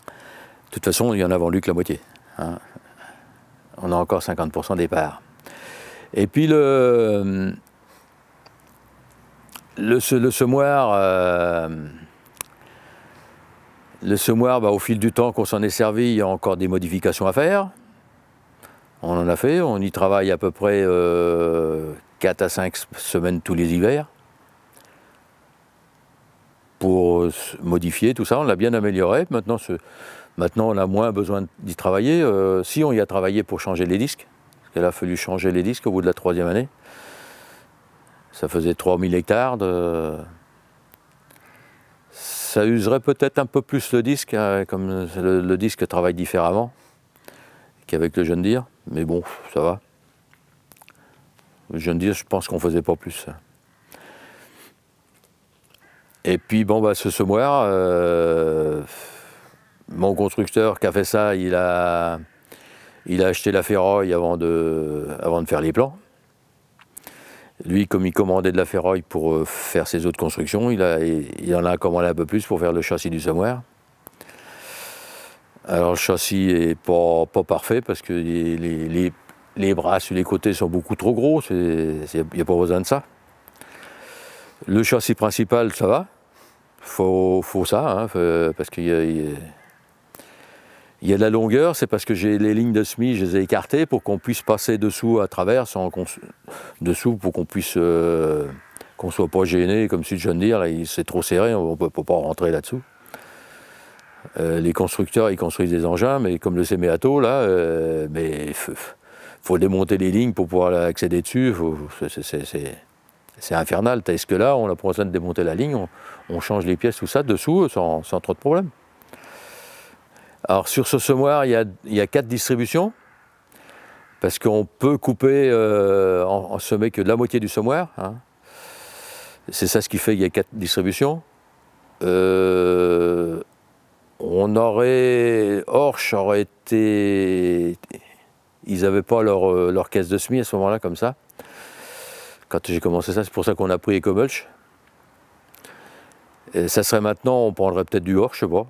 De toute façon, il y en a vendu que la moitié. Hein. On a encore 50% des parts. Et puis le, le, semoir, euh, le semoir bah, au fil du temps qu'on s'en est servi, il y a encore des modifications à faire. On en a fait, on y travaille à peu près 4 euh, à 5 semaines tous les hivers pour modifier tout ça. On l'a bien amélioré. Maintenant, on a moins besoin d'y travailler. Euh, si on y a travaillé pour changer les disques, parce qu'il a fallu changer les disques au bout de la troisième année. Ça faisait 3000 hectares. Ça userait peut-être un peu plus le disque, hein, comme le disque travaille différemment qu'avec le jeune dire. Mais bon, ça va. Le jeune dire, je pense qu'on faisait pas plus. Et puis, bon, bah, ce semoir, euh, mon constructeur qui a fait ça, il a, acheté la ferraille avant de, faire les plans. Lui, comme il commandait de la ferraille pour euh, faire ses autres constructions, il, il en a commandé un peu plus pour faire le châssis du semoir. Alors le châssis est pas, parfait parce que les, bras sur les côtés sont beaucoup trop gros, il n'y a pas besoin de ça. Le châssis principal, ça va. Faut, faut ça, hein, parce qu'il y a, y a de la longueur, c'est parce que j'ai les lignes de semis, je les ai écartées pour qu'on puisse passer dessous à travers, dessous pour qu'on puisse euh, qu'on soit pas gêné, comme si je viens de dire, c'est trop serré, on ne peut pas rentrer là-dessous. Euh, les constructeurs, ils construisent des engins, mais comme le Séméato, là, euh, mais faut, démonter les lignes pour pouvoir accéder dessus. C'est infernal. Est-ce que là, on a besoin de démonter la ligne, on, change les pièces, tout ça, dessous, sans, trop de problème. Alors sur ce semoir, il y a, quatre distributions. Parce qu'on peut couper euh, en, en semer que de la moitié du semoir. hein. C'est ça ce qui fait qu'il y a quatre distributions. Euh, on aurait. Orch aurait été. Ils n'avaient pas leur, euh, leur caisse de semis à ce moment-là, comme ça. Quand j'ai commencé ça, c'est pour ça qu'on a pris EcoMulch. Et ça serait maintenant, on prendrait peut-être du Orch, je sais.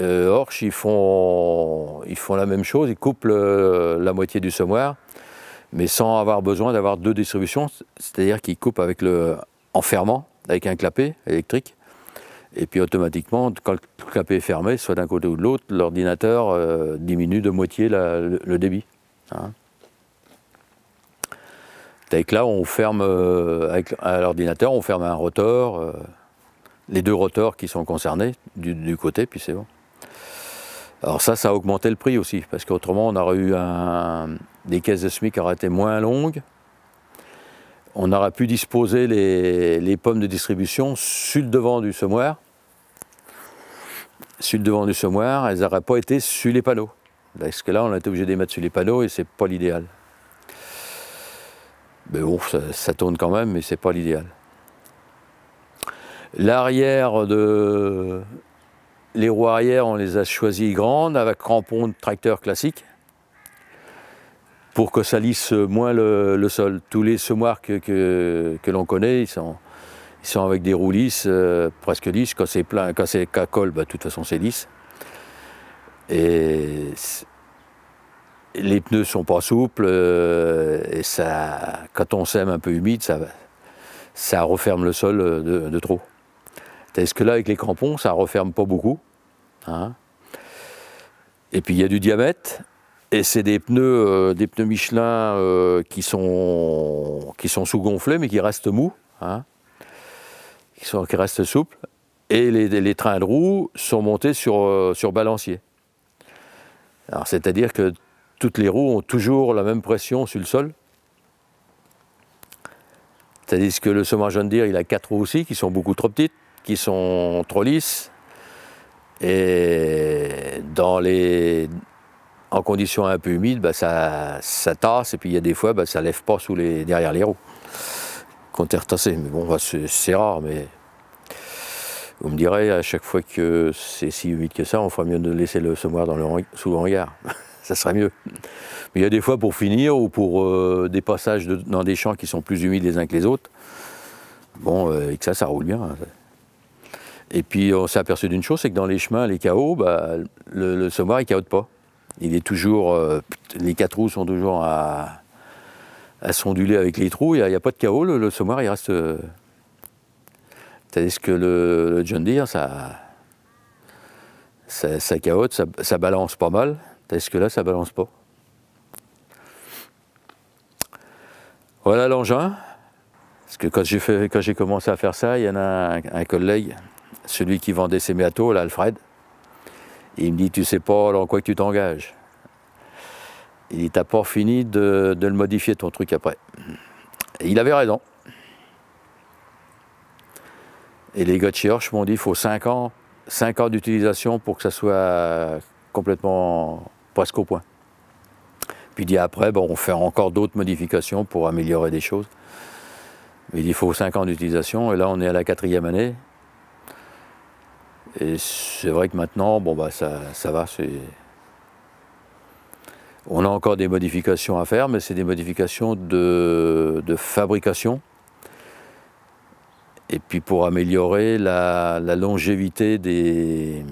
Euh, Orch, ils font, la même chose, ils coupent la moitié du semoir, mais sans avoir besoin d'avoir deux distributions, c'est-à-dire qu'ils coupent avec le, en fermant, avec un clapet électrique, et puis automatiquement, quand le clapet est fermé, soit d'un côté ou de l'autre, l'ordinateur euh, diminue de moitié le, débit. hein. Avec là, on ferme, euh, avec, l'ordinateur, on ferme un rotor, euh, les deux rotors qui sont concernés du, côté, puis c'est bon. Alors ça, ça a augmenté le prix aussi, parce qu'autrement, on aurait eu des caisses de SMIC qui auraient été moins longues. On aurait pu disposer les, les pommes de distribution sur le devant du semoir. Sur le devant du semoir, elles n'auraient pas été sur les panneaux. Parce que là, on a été obligé de les mettre sur les panneaux et c'est pas l'idéal. Mais bon, ça, tourne quand même, mais c'est pas l'idéal. L'arrière de, les roues arrière, on les a choisies grandes avec crampons de tracteur classique pour que ça lisse moins le, sol. Tous les semoirs que, que l'on connaît, ils sont, ils sont avec des roues lisses, euh, presque lisses. Quand c'est plein, quand c'est bah, de toute façon c'est lisse. Et les pneus sont pas souples euh, et ça, quand on sème un peu humide, ça, ça referme le sol de, de trop. Tandis que là, avec les crampons, ça referme pas beaucoup. hein. Et puis il y a du diamètre, et c'est des pneus, euh, des pneus Michelin euh, qui sont, qui sont sous-gonflés, mais qui restent mous, hein, qui, restent souples. Et les, les trains de roues sont montés sur, euh, balancier. C'est-à-dire que toutes les roues ont toujours la même pression sur le sol. C'est-à-dire que le semoir John Deere, il a quatre roues aussi, qui sont beaucoup trop petites, qui sont trop lisses. Et dans les, en conditions un peu humides, bah, ça, ça tasse, et puis il y a des fois, bah, ça lève pas sous les, derrière les roues. Quand t'es retassé. Mais bon, bah, c'est rare, mais vous me direz, à chaque fois que c'est si humide que ça, on ferait mieux de laisser le semoir dans le, sous le hangar. ça serait mieux. Mais il y a des fois pour finir ou pour euh, des passages dans des champs qui sont plus humides les uns que les autres. Bon, euh, et que ça, ça roule bien. Et puis on s'est aperçu d'une chose, c'est que dans les chemins, les chaos, bah, le, le semoir, il caote pas. Il est toujours, euh, les quatre roues sont toujours à, à s'onduler avec les trous, il n'y a pas de chaos, le, le semoir, il reste... Tandis que le, John Deere, ça, ça, ça ça, balance pas mal, tandis que là, ça balance pas. Voilà l'engin. Parce que quand j'ai commencé à faire ça, il y en a un, collègue, celui qui vendait ses méatos, là, Alfred. Il me dit, tu sais pas dans quoi tu t'engages? Il dit, t'as pas fini de, le modifier ton truc après. Il avait raison. Et les gars de m'ont dit, il faut 5 ans, 5 ans d'utilisation pour que ça soit complètement presque au point. Puis il dit après, bon, on fait encore d'autres modifications pour améliorer des choses. Mais il dit, il faut 5 ans d'utilisation, et là on est à la quatrième année. Et c'est vrai que maintenant, bon bah ça, ça va. On a encore des modifications à faire, mais c'est des modifications de fabrication. Et puis pour améliorer la, longévité des.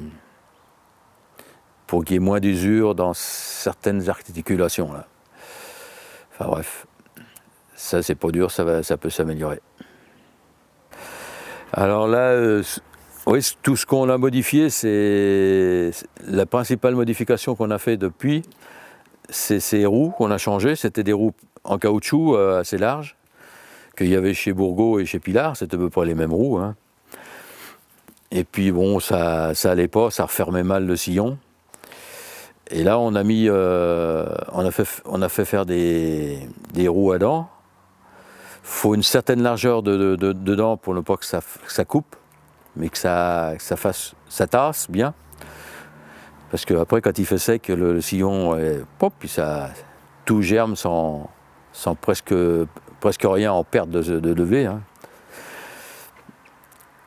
pour qu'il y ait moins d'usure dans certaines articulations. Enfin bref, ça c'est pas dur, ça, peut s'améliorer. Alors là, euh, oui, tout ce qu'on a modifié, c'est c'est- la principale modification qu'on a fait depuis, c'est ces roues qu'on a changées. C'était des roues en caoutchouc euh, assez larges qu'il y avait chez Bourgault et chez Pilar. C'était à peu près les mêmes roues. hein. Et puis bon, ça, ça allait pas, ça refermait mal le sillon. Et là, on a mis, euh, on a fait, on a fait faire des, des roues à dents. Faut une certaine largeur de, de- de- de dents pour ne pas que ça, ça coupe, mais que ça, ça fasse, ça tasse bien. Parce que après, quand il fait sec, le, le sillon, est pop, puis ça, tout germe sans, sans presque, presque rien en perte de, levée. hein.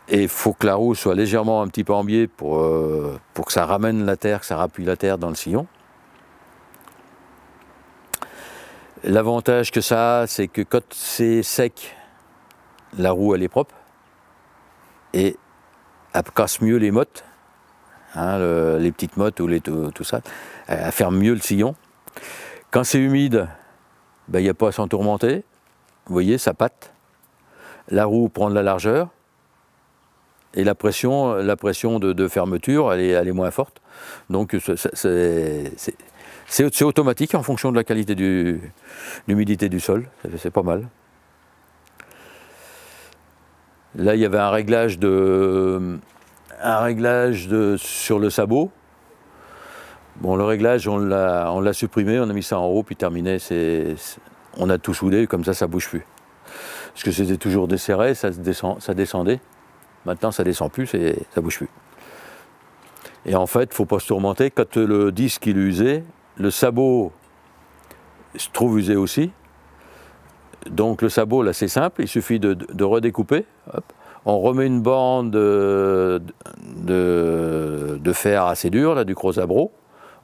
Et il faut que la roue soit légèrement un petit peu en biais pour, euh, pour que ça ramène la terre, que ça rappuie la terre dans le sillon. L'avantage que ça a, c'est que quand c'est sec, la roue elle est propre et elle casse mieux les mottes, hein, le- les petites mottes ou les, tout, tout ça, elle ferme mieux le sillon. Quand c'est humide, ben, il n'y a pas à s'en tourmenter. Vous voyez, ça patte. La roue prend de la largeur et la pression, de, de fermeture, elle est, moins forte. Donc c'est- automatique en fonction de la qualité du- l'humidité du sol. C'est- pas mal. Là, il y avait un réglage de, un réglage de, sur le sabot. Bon, le réglage, on l'a supprimé, on a mis ça en haut, puis terminé. On a tout soudé, comme ça, ça bouge plus. Parce que c'était toujours desserré, ça, descendait. Maintenant, ça descend plus, et ça bouge plus. Et en fait, il ne faut pas se tourmenter. Quand le disque il est usé, le sabot se trouve usé aussi. Donc le sabot, là, c'est simple. Il suffit de, redécouper. On remet une bande de, de, fer assez dur, là, du gros abro.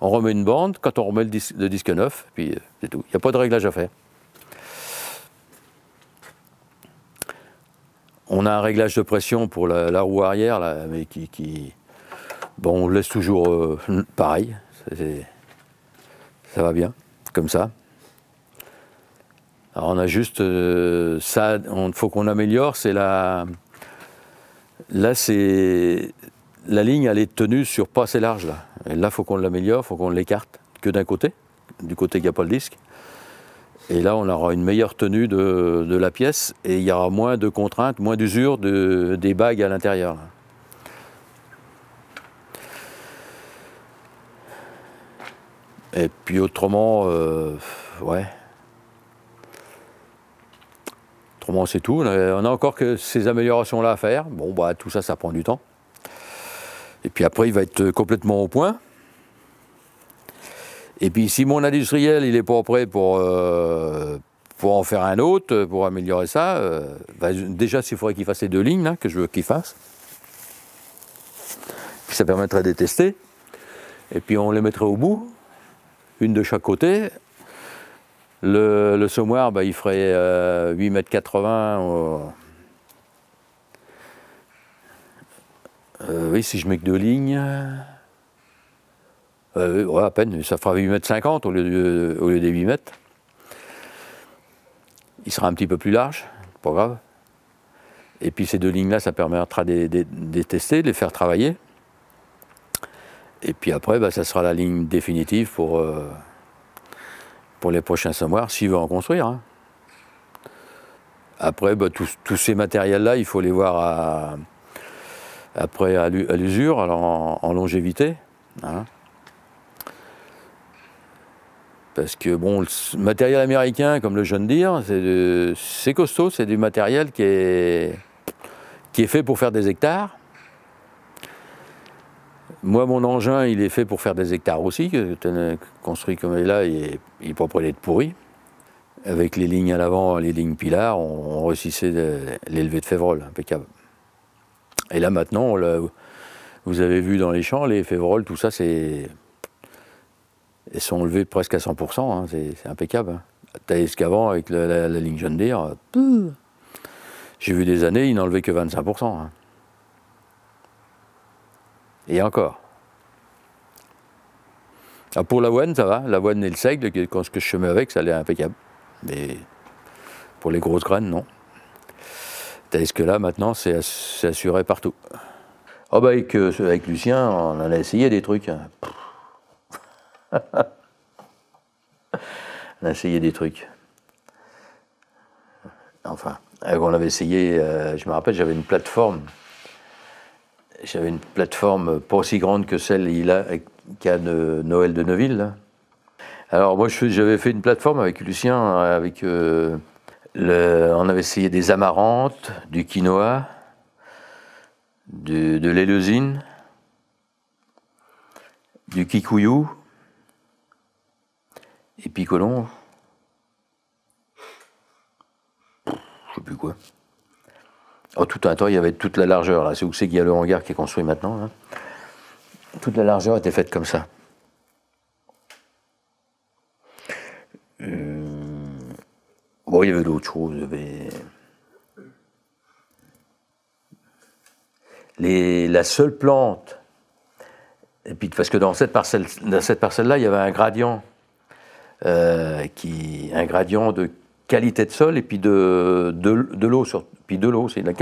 On remet une bande. Quand on remet le disque, le disque neuf, puis euh, c'est tout. Il n'y a pas de réglage à faire. On a un réglage de pression pour la, roue arrière, là, mais qui, Bon, on laisse toujours euh, pareil. Ça va bien, comme ça. Alors on a juste euh, ça, il faut qu'on améliore, c'est la. Là, c'est. La ligne, elle est tenue sur pas assez large, là. Là, il faut qu'on l'améliore, il faut qu'on l'écarte que d'un côté, du côté qui n'a pas le disque. Et là, on aura une meilleure tenue de, la pièce et il y aura moins de contraintes, moins d'usure de, des bagues à l'intérieur. Et puis autrement, euh, ouais. Autrement, c'est tout. On a encore que ces améliorations-là à faire. Bon, bah, tout ça, ça prend du temps. Et puis après, il va être complètement au point. Et puis, si mon industriel, il n'est pas prêt pour, euh, pour en faire un autre, pour améliorer ça, euh, bah, déjà, s'il faudrait qu'il fasse les deux lignes, là, que je veux qu'il fasse. Ça permettrait de tester. Et puis, on les mettrait au bout une de chaque côté. Le, le semoir, bah, il ferait euh, 8 mètres 80. euh, euh, oui, si je mets que deux lignes. Euh, ouais, à peine, ça fera 8 mètres 50 au lieu, au lieu des 8 mètres. Il sera un petit peu plus large, pas grave. Et puis ces deux lignes-là, ça permettra de les- tester, de les faire travailler. Et puis après, bah, ça sera la ligne définitive pour, euh, pour les prochains semoirs, s'il veut en construire. hein. Après, bah, tous, ces matériels-là, il faut les voir à- après à l'u- à l'usure, en, en longévité. hein. Parce que bon, le matériel américain, comme le John Deere, c'est costaud, c'est du matériel qui est, qui est fait pour faire des hectares. Moi, mon engin, il est fait pour faire des hectares aussi, construit comme il est là, il est, il est prêt d'être pourri. Avec les lignes à l'avant, les lignes pilars, on, on réussissait l'élevé de févrole, impeccable. Et là maintenant, vous avez vu dans les champs, les févroles, tout ça, c'est. Elles sont levées presque à 100%, hein, c'est impeccable. hein. Tandis qu'avant, avec la, la- ligne John Deere, j'ai vu des années, ils n'enlevaient que 25%. hein. Et encore. Ah, pour l'avoine, ça va. L'avoine et le seigle, quand ce que je semais avec, ça allait impeccable. Mais pour les grosses graines, non. Tandis que là, maintenant, c'est ass- c'est assuré partout. Ah bah avec, euh, Lucien, on a essayé des trucs. hein. on a essayé des trucs. Enfin, euh, on avait essayé, euh, je me rappelle, j'avais une plateforme. J'avais une plateforme pas aussi grande que celle a- qu'a Noël de Neuville. Alors moi, j'avais fait une plateforme avec Lucien, avec euh, on avait essayé des amarantes, du quinoa, de, l'éleusine, du kikuyu, et puis Colomb, je sais plus quoi. En tout un temps, il y avait toute la largeur. Là, c'est où c'est qu'il y a le hangar qui est construit maintenant. Hein toute la largeur était faite comme ça. Euh, bon, il y avait d'autres choses. Mais... La seule plante. Et puis, parce que dans cette parcelle, dans cette parcelle-là, il y avait un gradient euh, qui, un gradient de qualité de sol et puis de, de, de l'eau, puis de l'eau aussi, la,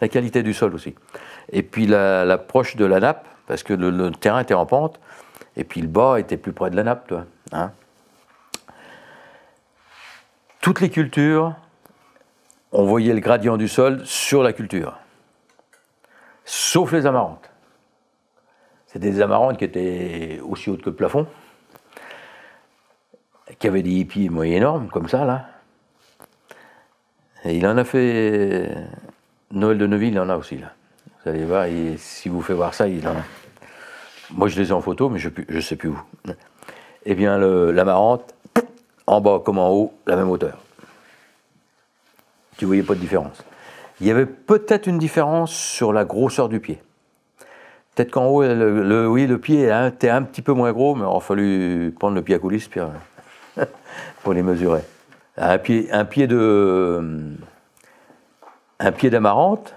la qualité du sol aussi. Et puis la- l'approche de la nappe, parce que le, le terrain était en pente, et puis le bas était plus près de la nappe, toi. hein. Toutes les cultures, on voyait le gradient du sol sur la culture, sauf les amarantes. C'était des amarantes qui étaient aussi hautes que le plafond, qui avaient des hippies moyens énormes, comme ça, là. Il en a fait. Noël de Neuville, il en a aussi, là. Vous allez voir, il- si vous faites voir ça, il en a. Moi, je les ai en photo, mais je ne sais plus où. Eh bien, le- l'amarante, en bas comme en haut, la même hauteur. Tu voyais pas de différence. Il y avait peut-être une différence sur la grosseur du pied. Peut-être qu'en haut, le, pied était un petit peu moins gros, mais il aurait fallu prendre le pied à coulisse puis, euh, pour les mesurer. Un pied, un pied de, un pied d'amarante,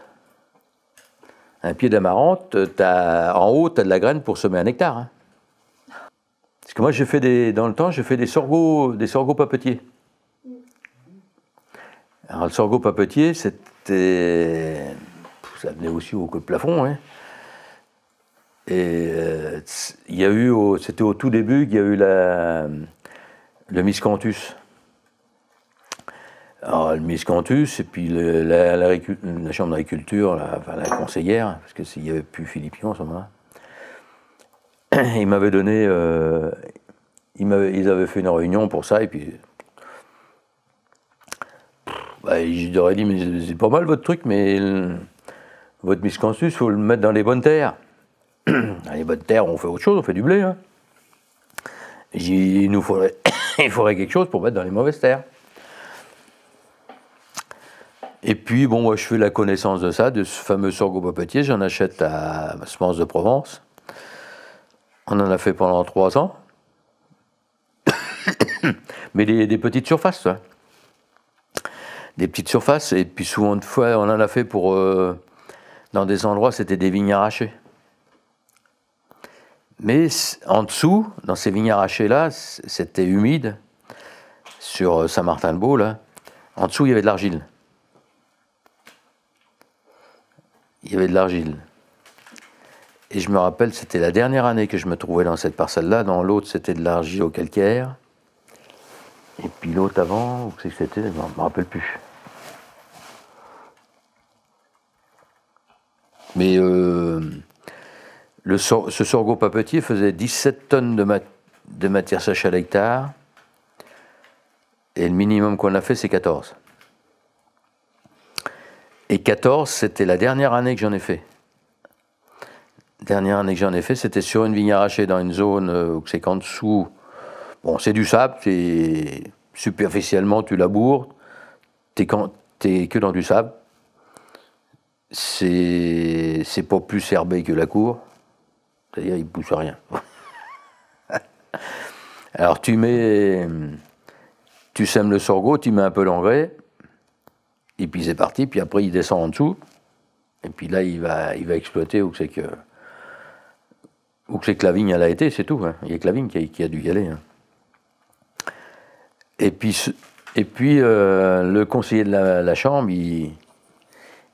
un pied d'amarante, en haut, tu as de la graine pour semer un hectare. hein. Parce que moi, des, dans le temps, j'ai fait des sorgho, des sorgho papetiers. Alors, le sorgho papetier, c'était. Ça venait aussi que le plafond. hein. Et euh, il y a eu, au- c'était au tout début qu'il y a eu la, le miscanthus. Alors, le miscanthus, et puis la, chambre d'agriculture, la, conseillère, parce qu'il n'y avait plus Philippion à ce moment-là, ils m'avaient donné. euh, ils, avaient fait une réunion pour ça, et puis. Bah, je leur ai dit, mais c'est pas mal votre truc, mais votre miscanthus, il faut le mettre dans les bonnes terres. Dans les bonnes terres, on fait autre chose, on fait du blé. Hein. Il nous faudrait, il faudrait quelque chose pour mettre dans les mauvaises terres. Et puis, bon, moi, je fais la connaissance de ça, de ce fameux sorgho papetier. J'en achète à Semence de Provence. On en a fait pendant trois ans. Mais des, petites surfaces, ça. Des petites surfaces. Et puis, souvent, de fois, on en a fait pour. euh, dans des endroits, c'était des vignes arrachées. Mais en dessous, dans ces vignes arrachées-là, c'était humide. Sur euh, Saint-Martin-de-Beau, là. En dessous, il y avait de l'argile. il y avait de l'argile. Et je me rappelle, c'était la dernière année que je me trouvais dans cette parcelle-là. Dans l'autre, c'était de l'argile au calcaire. Et puis l'autre avant, où que c'était? Je ne me rappelle plus. Mais euh, le ce sorgho papetier faisait 17 tonnes de, ma- de matière sèche à l'hectare. Et le minimum qu'on a fait, c'est 14. Et 14, c'était la dernière année que j'en ai fait. Dernière année que j'en ai fait, c'était sur une vigne arrachée dans une zone euh, où c'est qu'en dessous, bon, c'est du sable, superficiellement tu laboures, t'es que dans du sable. C'est pas plus herbé que la cour, c'est-à-dire il pousse rien. Alors tu mets, tu sèmes le sorgho, tu mets un peu l'engrais, et puis c'est parti, puis après il descend en dessous, et puis là il va, exploiter où c'est que, où c'est que la vigne elle a été, c'est tout. hein. Il n'y a que la vigne qui a, dû y aller. hein. Et puis, euh, le conseiller de la chambre, il,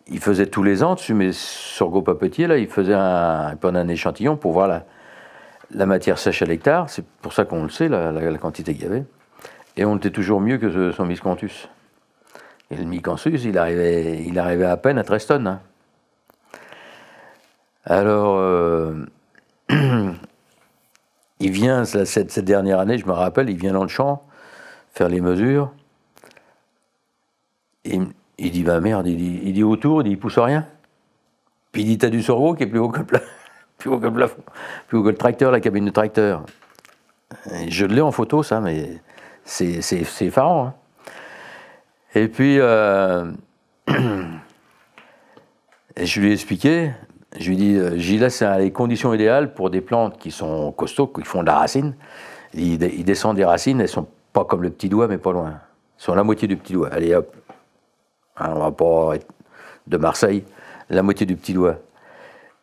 il faisait tous les ans, dessus mes sorgho papetiers, là, il faisait un, il un échantillon pour voir la, matière sèche à l'hectare, c'est pour ça qu'on le sait, la, quantité qu'il y avait. Et on était toujours mieux que son miscanthus. Et le miscanthus, il arrivait, il arrivait à peine à 13 tonnes. hein. Alors, euh, il vient, cette, dernière année, je me rappelle, il vient dans le champ faire les mesures. Il, dit, bah merde, il dit, autour, il dit, il pousse rien. Puis il dit, t'as du sorgho qui est plus haut que le, plus haut que le plafond, plus haut que le tracteur, la cabine de tracteur. Je l'ai en photo, ça, mais c'est effarant. hein. Et puis, euh, je lui ai expliqué, je lui ai dit, euh, Gilles, c'est les conditions idéales pour des plantes qui sont costauds, qui font de la racine. Ils, ils descendent des racines, elles sont pas comme le petit doigt, mais pas loin. Elles sont la moitié du petit doigt. Allez hop, hein, on va pas être de Marseille, la moitié du petit doigt.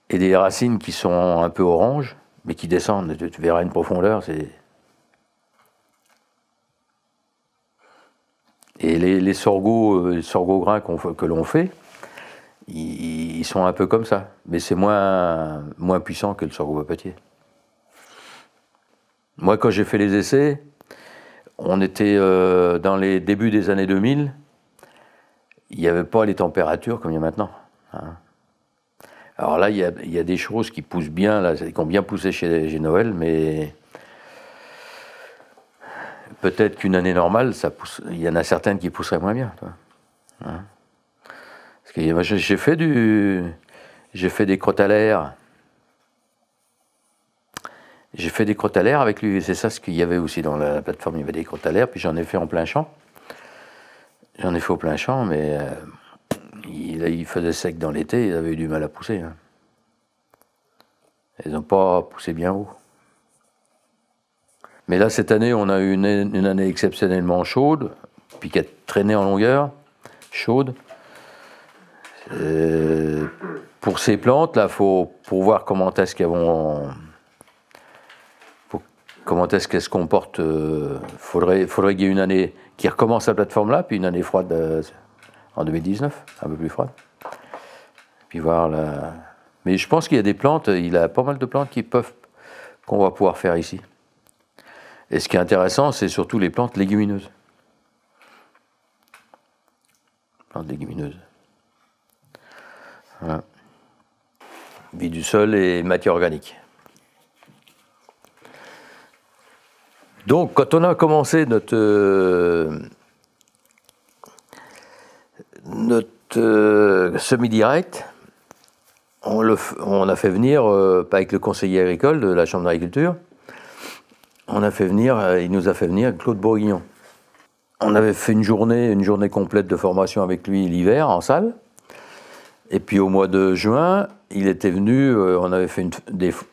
Et des racines qui sont un peu orange, mais qui descendent, tu, verras une profondeur. Et les, les sorgho, euh, grains que l'on fait, ils, sont un peu comme ça, mais c'est moins, moins puissant que le sorgho papetier. Moi, quand j'ai fait les essais, on était euh, dans les débuts des années 2000, il n'y avait pas les températures comme il y a maintenant. Hein. Alors là, il y, a, des choses qui poussent bien, qui ont bien poussé chez, Noël, mais peut-être qu'une année normale, il y en a certaines qui pousseraient moins bien. Hein. J'ai fait du, j'ai fait des crottes l'air. J'ai fait des crottes l'air avec lui. C'est ça ce qu'il y avait aussi dans la plateforme. Il y avait des crottes à l'air. Puis j'en ai fait en plein champ. J'en ai fait au plein champ, mais euh, il, faisait sec dans l'été. Il avait eu du mal à pousser. Hein. Ils n'ont pas poussé bien haut. Mais là, cette année, on a eu une, une année exceptionnellement chaude, puis qui a traîné en longueur, chaude. Euh, pour ces plantes, là, faut pour voir comment est-ce qu'elles vont, comment est-ce qu'elles se comportent. Euh, faudrait, faudrait qu'il y ait une année qui recommence la plateforme là, puis une année froide euh, en 2019, un peu plus froide. Puis voir là. Mais je pense qu'il y a des plantes, il a pas mal de plantes qui peuvent, qu'on va pouvoir faire ici. Et ce qui est intéressant, c'est surtout les plantes légumineuses. Plantes légumineuses. Vie du sol et matière organique. Donc, quand on a commencé notre, euh, euh, semi-direct, on, a fait venir, euh, avec le conseiller agricole de la Chambre d'agriculture, on a fait venir, il nous a fait venir Claude Bourguignon. On avait fait une journée, une journée complète de formation avec lui l'hiver en salle. Et puis au mois de juin, il était venu, euh, on avait fait une,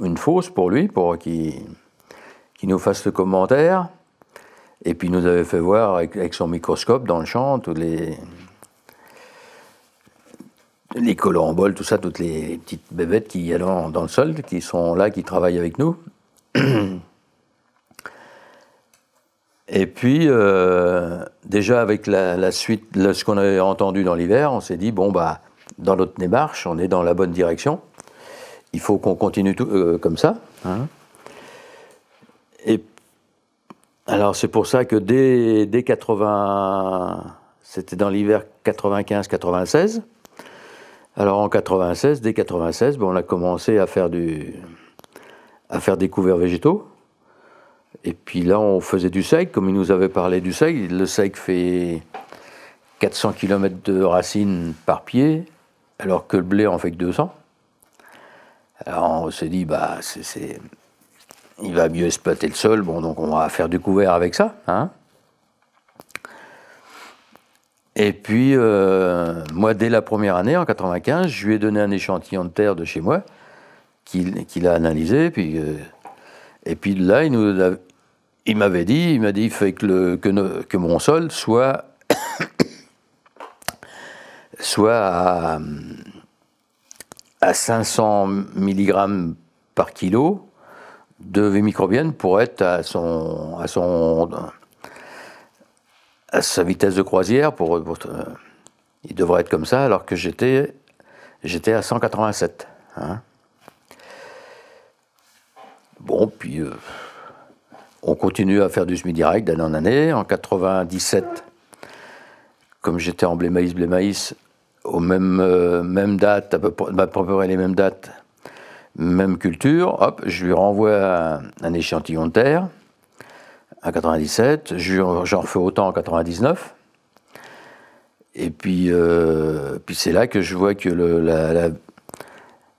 une fosse pour lui, pour qu'il nous fasse le commentaire. Et puis il nous avait fait voir avec, son microscope dans le champ tous les, les bol, tout ça, toutes les petites bébêtes qui y a dans, le sol, qui sont là, qui travaillent avec nous. Et puis, euh, déjà avec la, suite, ce qu'on avait entendu dans l'hiver, on s'est dit, bon, bah, dans notre démarche, on est dans la bonne direction. Il faut qu'on continue euh, comme ça. Hein. Et alors c'est pour ça que dès, dès 80, c'était dans l'hiver 95-96. Alors en 96, dès 96, bon, on a commencé à faire du, à faire des couverts végétaux. Et puis là, on faisait du seigle, comme il nous avait parlé du seigle. Le seigle fait 400 km de racines par pied alors que le blé en fait que 200. Alors on s'est dit, bah, c'est, il va mieux exploiter le sol, bon, donc on va faire du couvert avec ça. Hein. Et puis, euh, moi, dès la première année, en 95, je lui ai donné un échantillon de terre de chez moi, qu'il, a analysé, puis, euh, et puis là, il, nous il m'avait dit, il m'a dit, il fait que, que mon sol soit soit à, à 500 mg par kilo de vie microbienne pour être à son, à son à sa vitesse de croisière pour, il devrait être comme ça alors que j'étais à 187 hein. bon puis euh, on continue à faire du semi-direct d'année en année en 97 comme j'étais en blé maïs blé maïs aux euh, à peu, près, les mêmes dates, même culture, hop, je lui renvoie un, échantillon de terre en 97, j'en refais autant en 99. Et puis, euh, puis c'est là que je vois que le, la,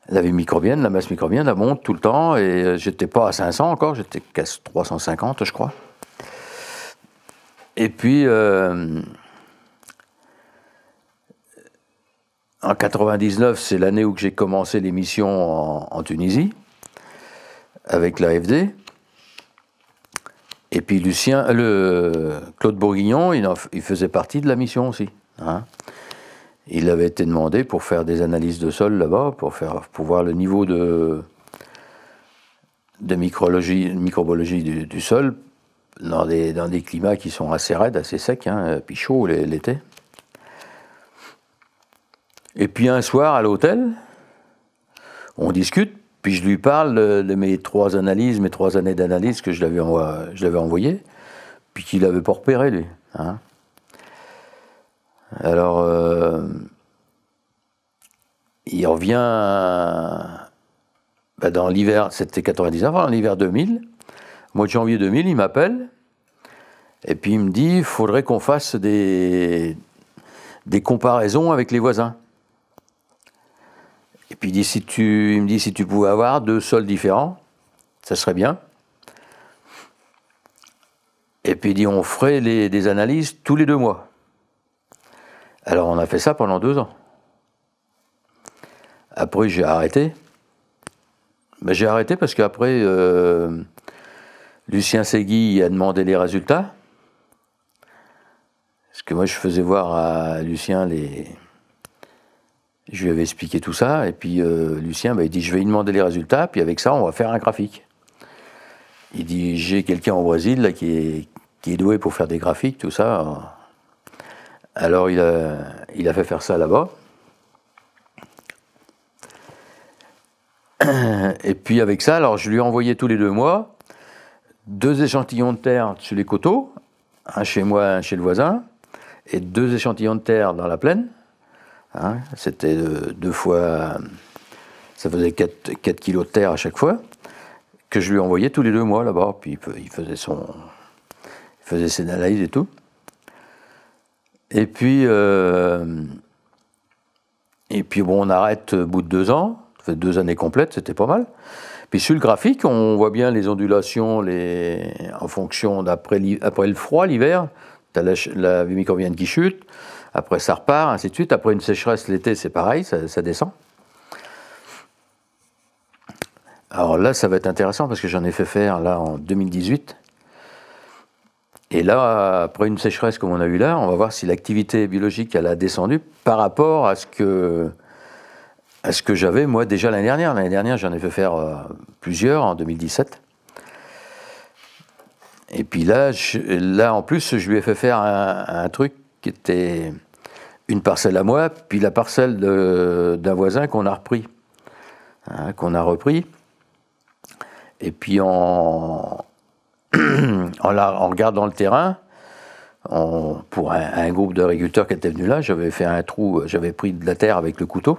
la, vie microbienne, la masse microbienne, monte tout le temps. Et euh, j'étais pas à 500 encore, j'étais qu'à 350, je crois. Et puis, en 99, c'est l'année où j'ai commencé l'émission en, en, Tunisie avec l'AFD. Et puis Lucien, le Claude Bourguignon, il, faisait partie de la mission aussi. Hein. Il avait été demandé pour faire des analyses de sol là-bas, pour, faire, pour voir le niveau de, micrologie, microbiologie du, sol dans des, dans des, climats qui sont assez raides, assez secs, hein, puis chauds l'été. Et puis un soir à l'hôtel, on discute, puis je lui parle de, mes trois analyses, mes trois années d'analyse que je l'avais envoyées, envoyé, puis qu'il n'avait pas repéré, lui. Hein. Alors, euh, il revient ben dans l'hiver, c'était 99, dans l'hiver 2000, mois de janvier 2000, il m'appelle, et puis il me dit, il faudrait qu'on fasse des, des comparaisons avec les voisins. Et puis il, dit, si tu, il me dit, si tu pouvais avoir deux sols différents, ça serait bien. Et puis il dit, on ferait les, des analyses tous les deux mois. Alors on a fait ça pendant deux ans. Après j'ai arrêté. Mais j'ai arrêté parce qu'après, euh, Lucien Segui a demandé les résultats. Parce que moi je faisais voir à Lucien les... Je lui avais expliqué tout ça, et puis euh, Lucien il dit je vais lui demander les résultats, puis avec ça on va faire un graphique. Il dit j'ai quelqu'un au Brésil là, qui, est, qui est doué pour faire des graphiques, tout ça. Alors il a, il a fait faire ça là-bas. Et puis avec ça, alors je lui ai envoyé tous les deux mois deux échantillons de terre sur les coteaux, un chez moi, un chez le voisin, et deux échantillons de terre dans la plaine. Hein, C'était deux fois, ça faisait 4, 4 kilos de terre à chaque fois, que je lui envoyais tous les deux mois là-bas. Puis il faisait, son, il faisait ses analyses et tout. Et puis, euh, et puis bon, on arrête au bout de deux ans, ça fait deux années complètes, c'était pas mal. Puis sur le graphique, on voit bien les ondulations les, en fonction d'après après le froid, l'hiver, tu as la, la qui chute, après ça repart, ainsi de suite. Après une sécheresse l'été, c'est pareil, ça, descend. Alors là, ça va être intéressant parce que j'en ai fait faire là en 2018 et là, après une sécheresse comme on a eu là, on va voir si l'activité biologique elle a descendu par rapport à ce que, à ce que j'avais moi déjà l'année dernière. L'année dernière, j'en ai fait faire euh, plusieurs en 2017. Et puis là, là, en plus, je lui ai fait faire un, truc qui était une parcelle à moi, puis la parcelle d'un voisin qu'on a repris. Hein, qu'on a repris. Et puis en, en, regardant le terrain, pour un, groupe d'agriculteurs qui était venu là, j'avais fait un trou, j'avais pris de la terre avec le couteau.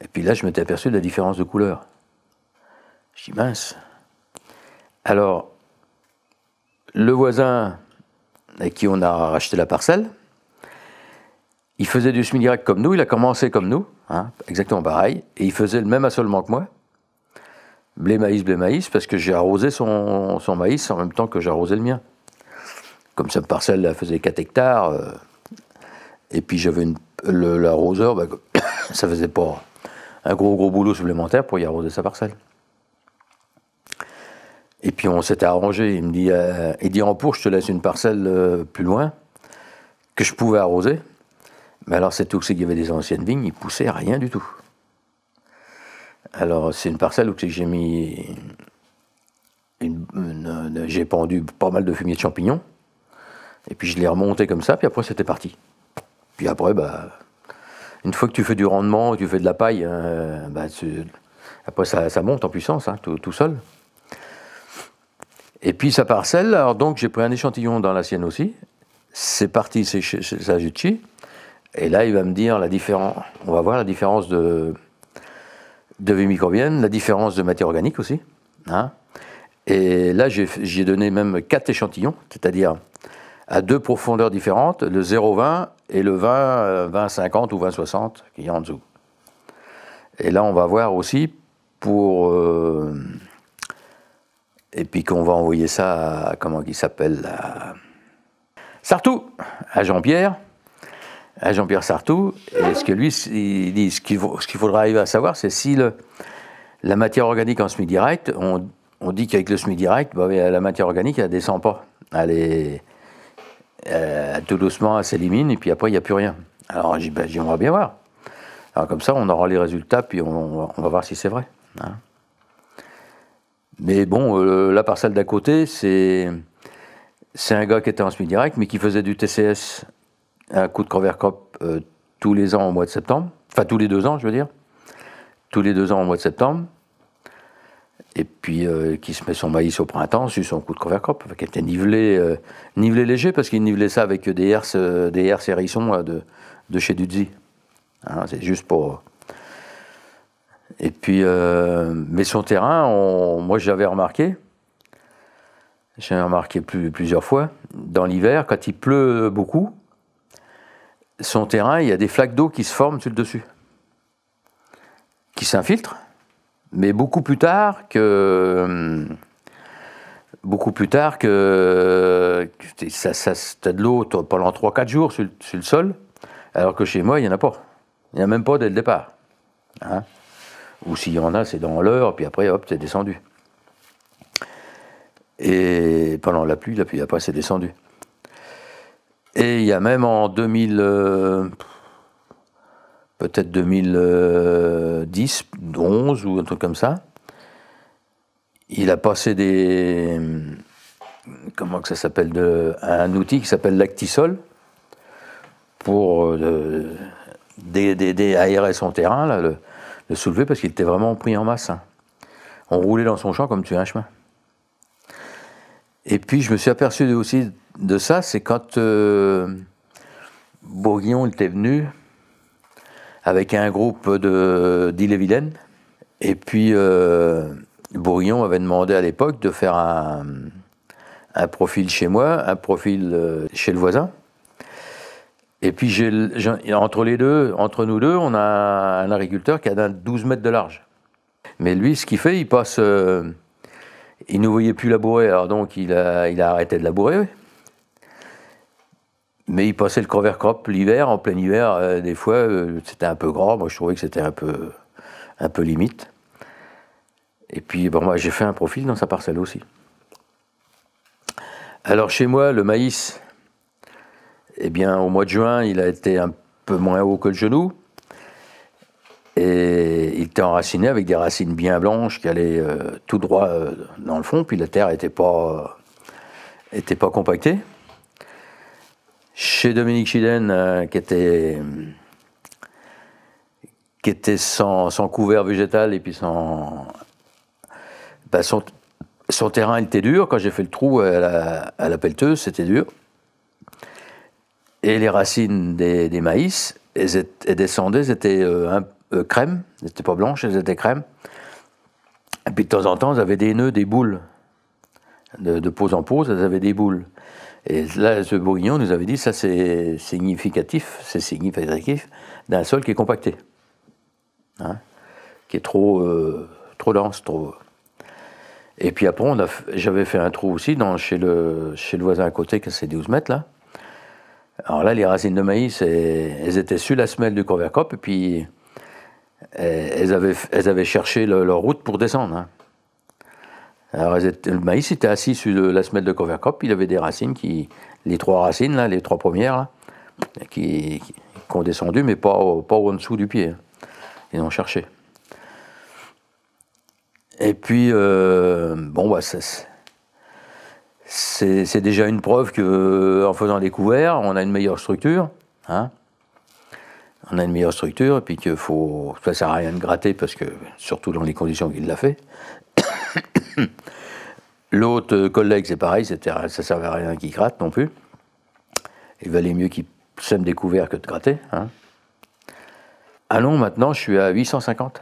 Et puis là, je m'étais aperçu de la différence de couleur. Je dis mince. Alors, le voisin avec qui on a racheté la parcelle, il faisait du semi-direct comme nous, il a commencé comme nous, hein, exactement pareil, et il faisait le même assolement que moi blé maïs, blé maïs, parce que j'ai arrosé son, son, maïs en même temps que arrosé le mien. Comme cette parcelle faisait 4 hectares, euh, et puis j'avais l'arroseur, bah, ça faisait pas un gros gros boulot supplémentaire pour y arroser sa parcelle. Et puis on s'était arrangé, il me dit, euh, il dit en pour, je te laisse une parcelle euh, plus loin, que je pouvais arroser. Mais alors c'est tout, c'est qu'il y avait des anciennes vignes, il poussait rien du tout. Alors, c'est une parcelle où j'ai mis. J'ai pendu pas mal de fumier de champignons. Et puis je l'ai remonté comme ça, puis après c'était parti. Puis après, bah, une fois que tu fais du rendement, tu fais de la paille, euh, bah, après ça, monte en puissance, hein, tout, seul. Et puis sa parcelle, alors donc j'ai pris un échantillon dans la sienne aussi. C'est parti, c'est Sajuchi. Et là, il va me dire la différence. On va voir la différence de vie microbienne, la différence de matière organique aussi. Hein. Et là, j'ai donné même quatre échantillons, c'est-à-dire à deux profondeurs différentes, le 0,20 et le 20, 20,50 ou 20,60 qui est en dessous. Et là, on va voir aussi pour... Euh, et puis qu'on va envoyer ça à, comment il s'appelle à Sartou, à Jean-Pierre. à Jean-Pierre Sartou. Et ce que lui, il dit, ce qu'il faudra arriver à savoir, c'est si le- la matière organique en semi-direct, on, on dit qu'avec le semi-direct, bah, la matière organique, elle descend pas. Elle est, tout doucement, elle s'élimine, et puis après, il n'y a plus rien. Alors, ben, j'aimerais bien voir. Alors, comme ça, on aura les résultats, puis on, on va voir si c'est vrai. hein. Mais bon, euh, la parcelle d'à côté, c'est un gars qui était en semi-direct, mais qui faisait du TCS, un coup de Crovercop euh, tous les ans au mois de septembre. Enfin, tous les deux ans, je veux dire. Tous les deux ans au mois de septembre. Et puis, euh, qui se met son maïs au printemps, sur son coup de Crovercop, qui était nivelé, euh, nivelé léger, parce qu'il nivelait ça avec des herses, des herses hérissons de, de chez Dudzi. Hein, c'est juste pour. Et puis, euh, mais son terrain, moi j'avais remarqué, j'ai remarqué plus- plusieurs fois, dans l'hiver, quand il pleut beaucoup, son terrain, il y a des flaques d'eau qui se forment sur le dessus, qui s'infiltrent, mais beaucoup plus tard que. hum, Beaucoup plus tard que. ça, de l'eau pendant 3-4 jours sur, sur le sol, alors que chez moi, il n'y en a pas. Il n'y en a même pas dès le départ. Hein. Ou s'il y en a, c'est dans l'heure, puis après, hop, c'est descendu. Et pendant la pluie, la pluie après, c'est descendu. Et il y a même en 2000, euh, peut-être 2010, 11 ou un truc comme ça, il a passé des. Comment que ça s'appelle de, Un outil qui s'appelle Lactisol pour euh, son terrain, là, le, le soulever, parce qu'il était vraiment pris en masse. hein. On roulait dans son champ comme tu un chemin. Et puis je me suis aperçu aussi de ça, c'est quand euh, Bourguignon était venu avec un groupe de d'Ille-et-Vilaine. Et puis euh, Bourguignon m'avait demandé à l'époque de faire un, un profil chez moi, un profil euh, chez le voisin. Et puis entre les deux, entre nous deux, on a un agriculteur qui a d'un 12 mètres de large. Mais lui, ce qu'il fait, il passe. euh, il ne voyait plus labourer, alors donc il a, il a arrêté de labourer. Mais il passait le cover crop l'hiver, en plein hiver, euh, des fois, euh, c'était un peu gras. Moi, je trouvais que c'était un peu, un peu limite. Et puis, bon, moi, j'ai fait un profil dans sa parcelle aussi. Alors, chez moi, le maïs, eh bien, au mois de juin, il a été un peu moins haut que le genou. Et il était enraciné avec des racines bien blanches qui allaient euh, tout droit euh, dans le fond, puis la terre n'était pas, était pas compactée. Chez Dominique Chiden, euh, qui était, qui était sans, couvert végétal et puis ben, son, son terrain était dur. Quand j'ai fait le trou à la, à la pelleteuse, c'était dur. Et les racines des, maïs, elles, étaient- elles descendaient, elles étaient euh, euh, crème, elles n'étaient pas blanches, elles étaient crème. Et puis de temps en temps, elles avaient des nœuds, des boules. De, de pause en pause, elles avaient des boules. Et là, ce bourguignon nous avait dit, ça c'est significatif, c'est significatif d'un sol qui est compacté. Hein, qui est trop, euh, trop dense, trop... Et puis après, j'avais fait un trou aussi dans, chez, le, chez le voisin à côté, qui ses 12 mètres là. Alors là, les racines de maïs, elles, étaient sur la semelle du Covercop, et puis elles, elles avaient, elles avaient cherché le- leur route pour descendre. hein. Alors le maïs était assis sur la semelle de Covercop, il avait des racines les trois racines les trois premières qui, ont descendu, mais pas, pas en dessous du pied. hein. Ils ont cherché. Et puis, euh, bon, bah, ça, c'est- déjà une preuve qu'en faisant des couverts, on a une meilleure structure. hein. on a une meilleure structure, et puis qu'il faut. Ça sert à rien de gratter, parce que, surtout dans les conditions qu'il l'a fait. L'autre euh, collègue, c'est pareil, ça servait à rien qu'il gratte non plus. Il valait mieux qu'il sème des couverts que de gratter. Hein. Non, maintenant, je suis à 850.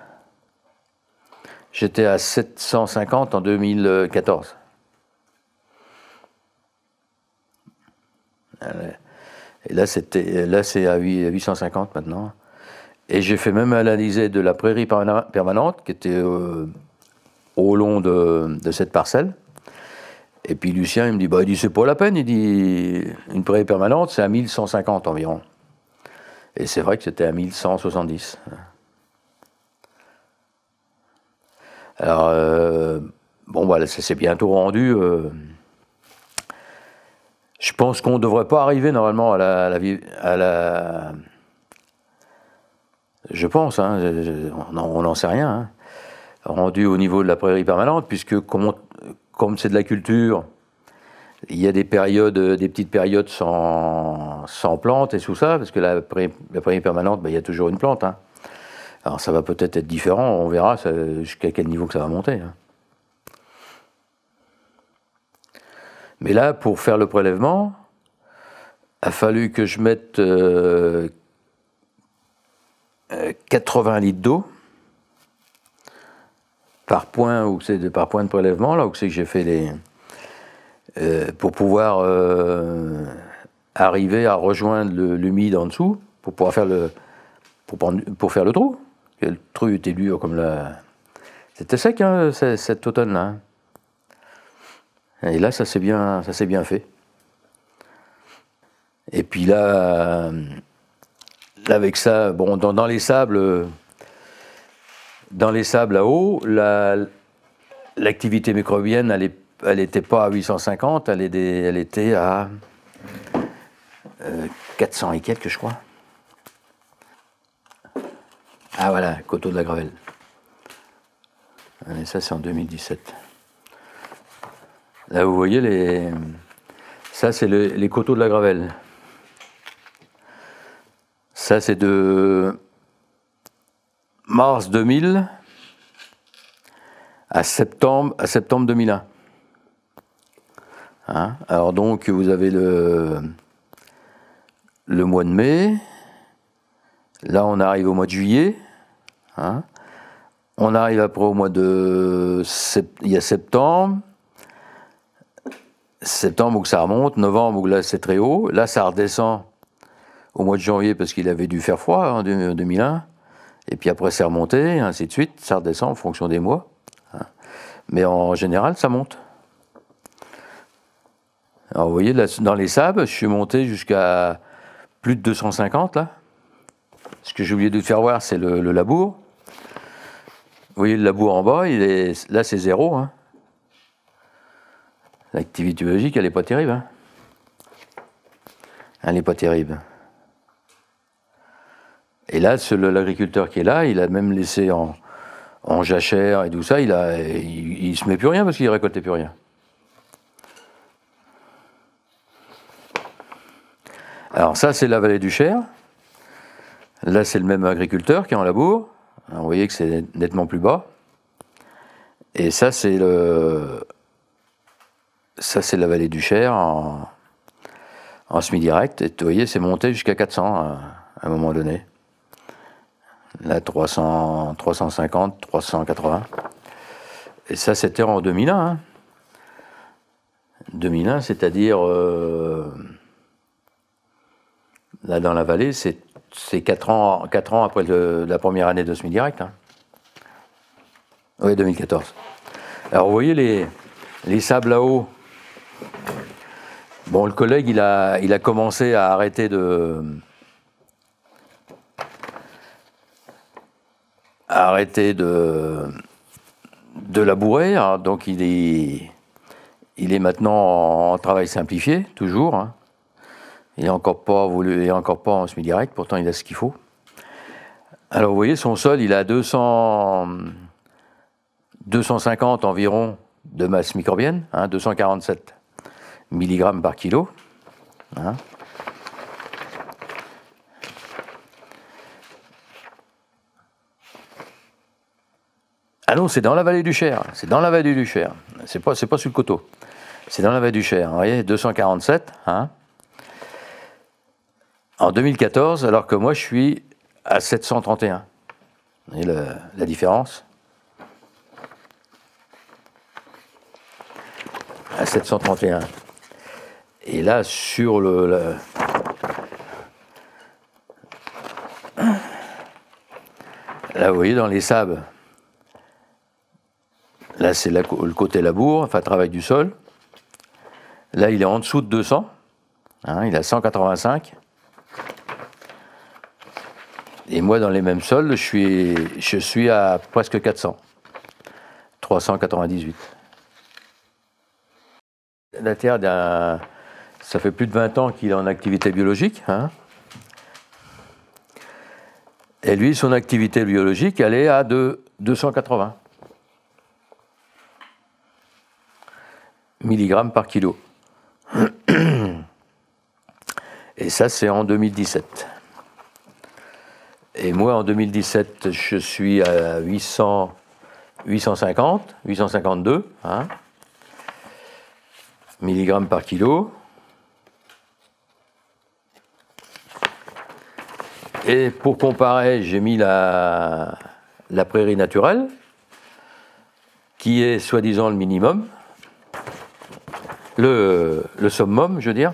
J'étais à 750 en 2014. Et là, c'était, là, c'est à 8 à 850 maintenant. Et j'ai fait même analyser de la prairie permanente qui était euh, au long de, de cette parcelle. Et puis Lucien, il me dit, bah, il dit, c'est pas la peine. Il dit, une prairie permanente, c'est à 1150 environ. Et c'est vrai que c'était à 1170. Alors, euh, bon, voilà, ça s'est bientôt rendu. euh, je pense qu'on ne devrait pas arriver normalement à la, à la à la- je pense, hein, on n'en- sait rien, hein, rendu au niveau de la prairie permanente, puisque comme c'est de la culture, il y a des périodes, des petites périodes sans, sans plantes et tout ça, parce que la prairie, permanente, ben, il y a toujours une plante. hein. Alors ça va peut-être être différent, on verra jusqu'à quel niveau que ça va monter. hein. Mais là, pour faire le prélèvement, a fallu que je mette euh, euh, 80 litres d'eau par point par point de prélèvement là où c'est que j'ai fait les euh, pour pouvoir euh, arriver à rejoindre l'humide en dessous pour pouvoir faire le pour, faire le trou. Le trou était dur comme la c'était sec hein, ce- cet automne là. Et là, ça s'est bien, ça s'est bien fait. Et puis là, euh, avec ça, bon, dans, les sables, euh, dans les sables la- l'activité microbienne, elle n'était pas à 850, elle, était à euh, 400 et quelques, je crois. Ah voilà, coteau de la Gravelle. Et ça, c'est en 2017. Là, vous voyez, les... ça, c'est le- les coteaux de la Gravelle. Ça, c'est de mars 2000 à septembre, à septembre 2001. Hein? Alors donc, vous avez le, le mois de mai. Là, on arrive au mois de juillet. hein? on arrive après au mois de... Il y a septembre septembre où ça remonte, novembre où là c'est très haut, là ça redescend au mois de janvier parce qu'il avait dû faire froid en 2001, et puis après c'est remonté, et ainsi de suite, ça redescend en fonction des mois. hein. Mais en général ça monte. Alors vous voyez, dans les sables, je suis monté jusqu'à plus de 250 là. Ce que j'ai oublié de faire voir, c'est le, le labour. Vous voyez le labour en bas, il est, là c'est zéro. hein. L'activité biologique, elle n'est pas terrible. hein. Elle n'est pas terrible. Et là, l'agriculteur qui est là, il a même laissé en, en jachère et tout ça, il il se met plus rien parce qu'il récoltait plus rien. Alors ça, c'est la vallée du Cher. Là, c'est le même agriculteur qui est en labour. Vous voyez que c'est nettement plus bas. Et ça, c'est le, ça, c'est la vallée du Cher en, en semi-direct. Et vous voyez, c'est monté jusqu'à 400 à, à un moment donné. Là, 300, 350, 380. Et ça, c'était en 2001. hein. 2001, c'est-à-dire, euh, là, dans la vallée, c'est, c'est 4 ans, quatre ans après la première année de semi-direct. hein. Oui, 2014. Alors, vous voyez les, les sables à eau. Bon, le collègue, il a, il a commencé à arrêter de. à arrêter de. de labourer. hein. donc, il est. Il est maintenant en travail simplifié, toujours. hein. Il n'est encore pas voulu, il est encore pas en semi-direct, pourtant il a ce qu'il faut. Alors, vous voyez, son sol, il a 200. 250 environ de masse microbienne, hein, 247 mg par kilo. hein. Ah non, c'est dans la vallée du Cher. C'est dans la vallée du Cher. C'est pas, c'est sur le coteau. C'est dans la vallée du Cher. Vous voyez, 247. hein. En 2014, alors que moi je suis à 731. Vous voyez la différence à 731. Et là, sur le. Là, vous voyez, dans les sables, là, c'est le côté labour, enfin, travail du sol. Là, il est en dessous de 200. hein, il a 185. Et moi, dans les mêmes sols, je suis, je suis à presque 400. 398. La Terre, ça fait plus de 20 ans qu'il est en activité biologique. Hein. Et lui, son activité biologique, elle est à de 280 milligrammes par kilo. Et ça, c'est en 2017. Et moi, en 2017, je suis à 800, 850, 852 hein, milligrammes par kilo. Et pour comparer, j'ai mis la, prairie naturelle, qui est soi-disant le minimum, le, le summum, je veux dire.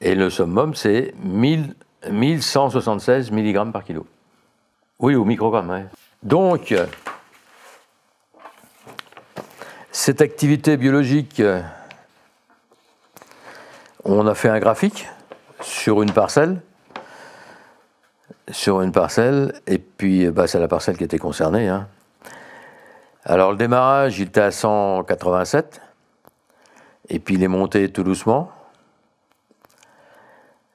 Et le summum, c'est 1176 mg par kilo. Oui, au microgramme, Donc, cette activité biologique, on a fait un graphique sur une parcelle, sur une parcelle, et puis bah, c'est la parcelle qui était concernée. Hein. Alors le démarrage, il était à 187, et puis il est monté tout doucement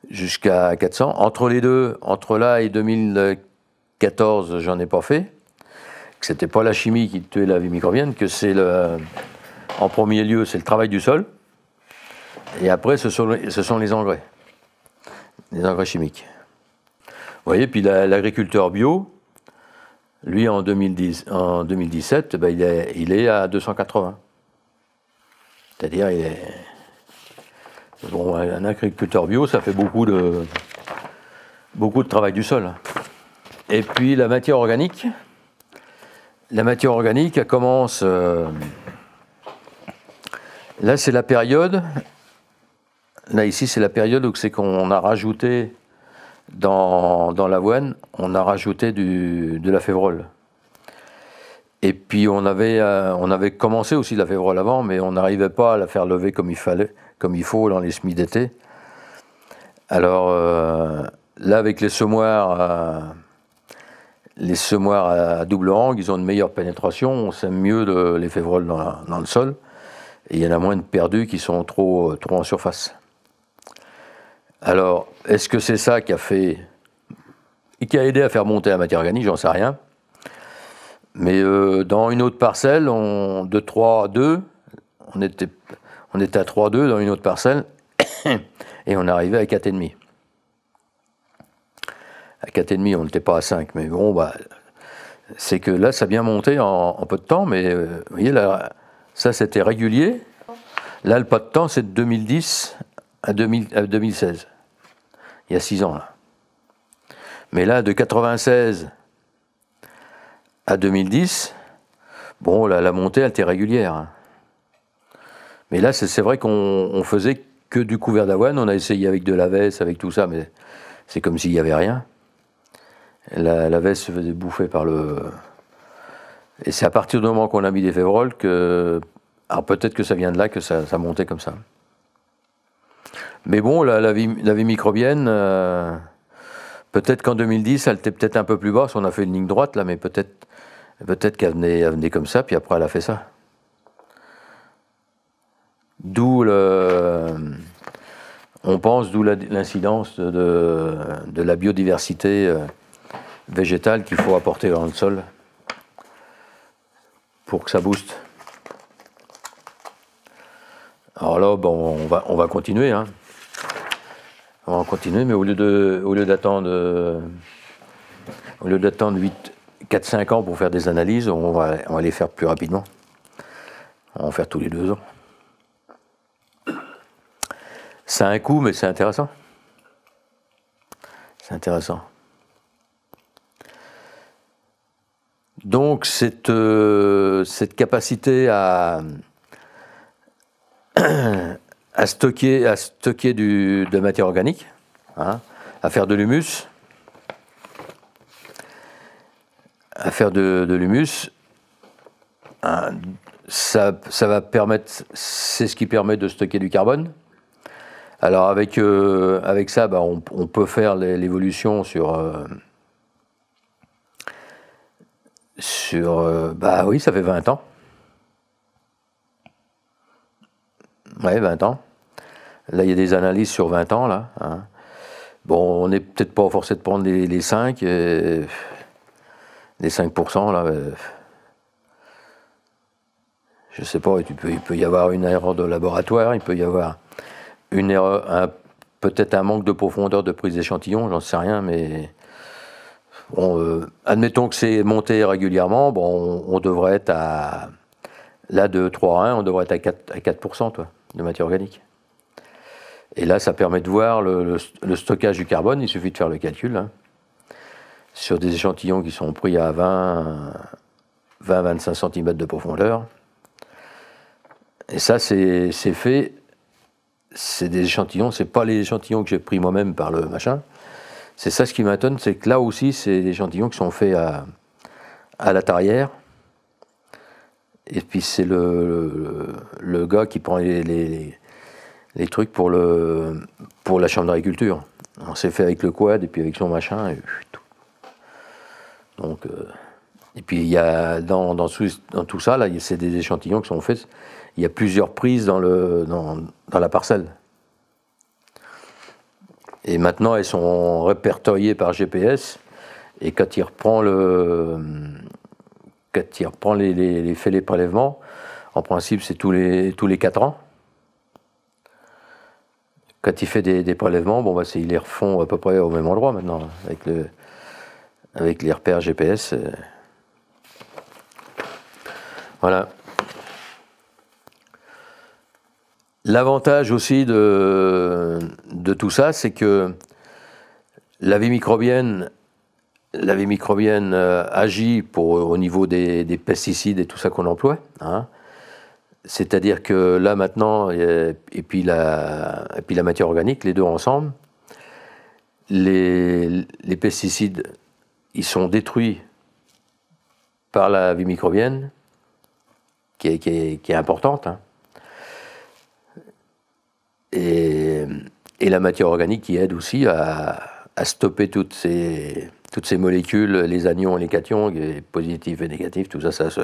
jusqu'à 400. Entre les deux, entre là et 2014, j'en ai pas fait. Que c'était pas la chimie qui tuait la vie microbienne, que c'est le, en premier lieu, c'est le travail du sol. Et après, ce sont les engrais, les engrais chimiques. Vous voyez, puis l'agriculteur bio, lui, en, 2010, en 2017, ben, il, est, à 280. C'est-à-dire, Bon, un agriculteur bio, ça fait beaucoup de, beaucoup de travail du sol. Et puis la matière organique. La matière organique, elle commence. Euh, là, c'est la période. Là, ici, c'est la période où c'est qu'on a rajouté dans, l'avoine, on a rajouté de la févrole. Et puis on avait, euh, on avait commencé aussi la févrole avant, mais on n'arrivait pas à la faire lever comme il fallait comme il faut dans les semis d'été. Alors euh, là, avec les semoirs, à, les semoirs à double angle, ils ont une meilleure pénétration, on sème mieux de, les févroles dans, le sol, et il y en a moins de perdus qui sont trop en surface. Alors, est-ce que c'est ça qui a fait, qui a aidé à faire monter la matière organique? J'en sais rien. Mais euh, dans une autre parcelle, on, de 3 à 2, on était on était à 3,2 dans une autre parcelle et on arrivait à 4,5. À 4,5, on n'était pas à 5, mais bon, bah, c'est que là, ça a bien monté en, peu de temps, mais euh, vous voyez, là, ça c'était régulier. Là, le pas de temps, c'est de 2010 à, 2016. Il y a 6 ans. Mais là, de 96 à 2010, bon, la montée, elle était régulière. Hein. Mais là, c'est vrai qu'on faisait que du couvert d'avoine. On a essayé avec de la veste, avec tout ça, mais c'est comme s'il n'y avait rien. La, la, veste se faisait bouffer par le. Et c'est à partir du moment qu'on a mis des févroles que. Alors peut-être que ça vient de là que ça, montait comme ça. Mais bon, la, vie, microbienne, euh, peut-être qu'en 2010, elle était peut-être un peu plus basse. On a fait une ligne droite là, mais peut-être peut, qu'elle venait, comme ça, puis après elle a fait ça. D'où le, on pense d'où l'incidence de, de, la biodiversité euh, végétale qu'il faut apporter dans le sol pour que ça booste. Alors là, bon, on va, on va continuer. Hein. On va continuer, mais au lieu d'attendre, au lieu d'attendre 8, 4-5 ans pour faire des analyses, on va, on les faire plus rapidement. On va en faire tous les deux ans. Ça a un coût, mais c'est intéressant. C'est intéressant. Donc cette, euh, cette capacité à, à stocker, à stocker du, de matière organique, hein, à faire de l'humus, à faire de, l'humus, hein, ça, ça va permettre, c'est ce qui permet de stocker du carbone Alors avec, euh, avec ça, bah, on, peut faire l'é- l'évolution sur... euh, sur... euh, bah oui, ça fait 20 ans. Ouais, 20 ans. Là, il y a des analyses sur 20 ans, là. hein. Bon, on n'est peut-être pas forcé de prendre les, les 5, euh, les 5%, là. euh, je sais pas, il peut y avoir une erreur de laboratoire, il peut y avoir une erreur, peut-être un manque de profondeur de prise d'échantillon, j'en sais rien, mais bon, euh, admettons que c'est monté régulièrement, bon, on, on devrait être à, là de 3 à 1, on devrait être à 4, à 4% toi, de matière organique. Et là, ça permet de voir le, stockage du carbone, il suffit de faire le calcul, hein, sur des échantillons qui sont pris à 20, 20-25 cm de profondeur. Et ça, c'est fait. C'est des échantillons, c'est pas les échantillons que j'ai pris moi-même par le machin. C'est ça ce qui m'étonne, c'est que là aussi, c'est des échantillons qui sont faits à, à la tarière. Et puis c'est le, le, gars qui prend les, les, trucs pour, le, pour la chambre d'agriculture. On s'est fait avec le quad et puis avec son machin. Et. Donc, euh, et puis il y a dans, dans, tout, ça, là, c'est des échantillons qui sont faits. Il y a plusieurs prises dans, le, dans, dans la parcelle. Et maintenant, elles sont répertoriées par GPS. Et quand il reprend le, quand il les, fait les prélèvements, en principe, c'est tous les tous les quatre ans. Quand il fait des, prélèvements, bon, bah, ils les refont à peu près au même endroit maintenant, avec le, avec les repères GPS. euh. Voilà. L'avantage aussi de, de tout ça, c'est que la vie microbienne, la vie microbienne euh, agit pour, au niveau des, des pesticides et tout ça qu'on emploie. hein. C'est-à-dire que là maintenant, et, puis la, matière organique, les deux ensemble, les, pesticides, ils sont détruits par la vie microbienne, qui est, importante. hein. Et, la matière organique qui aide aussi à stopper toutes ces, toutes ces molécules, les anions et les cations, positifs et négatifs, tout ça, ça se,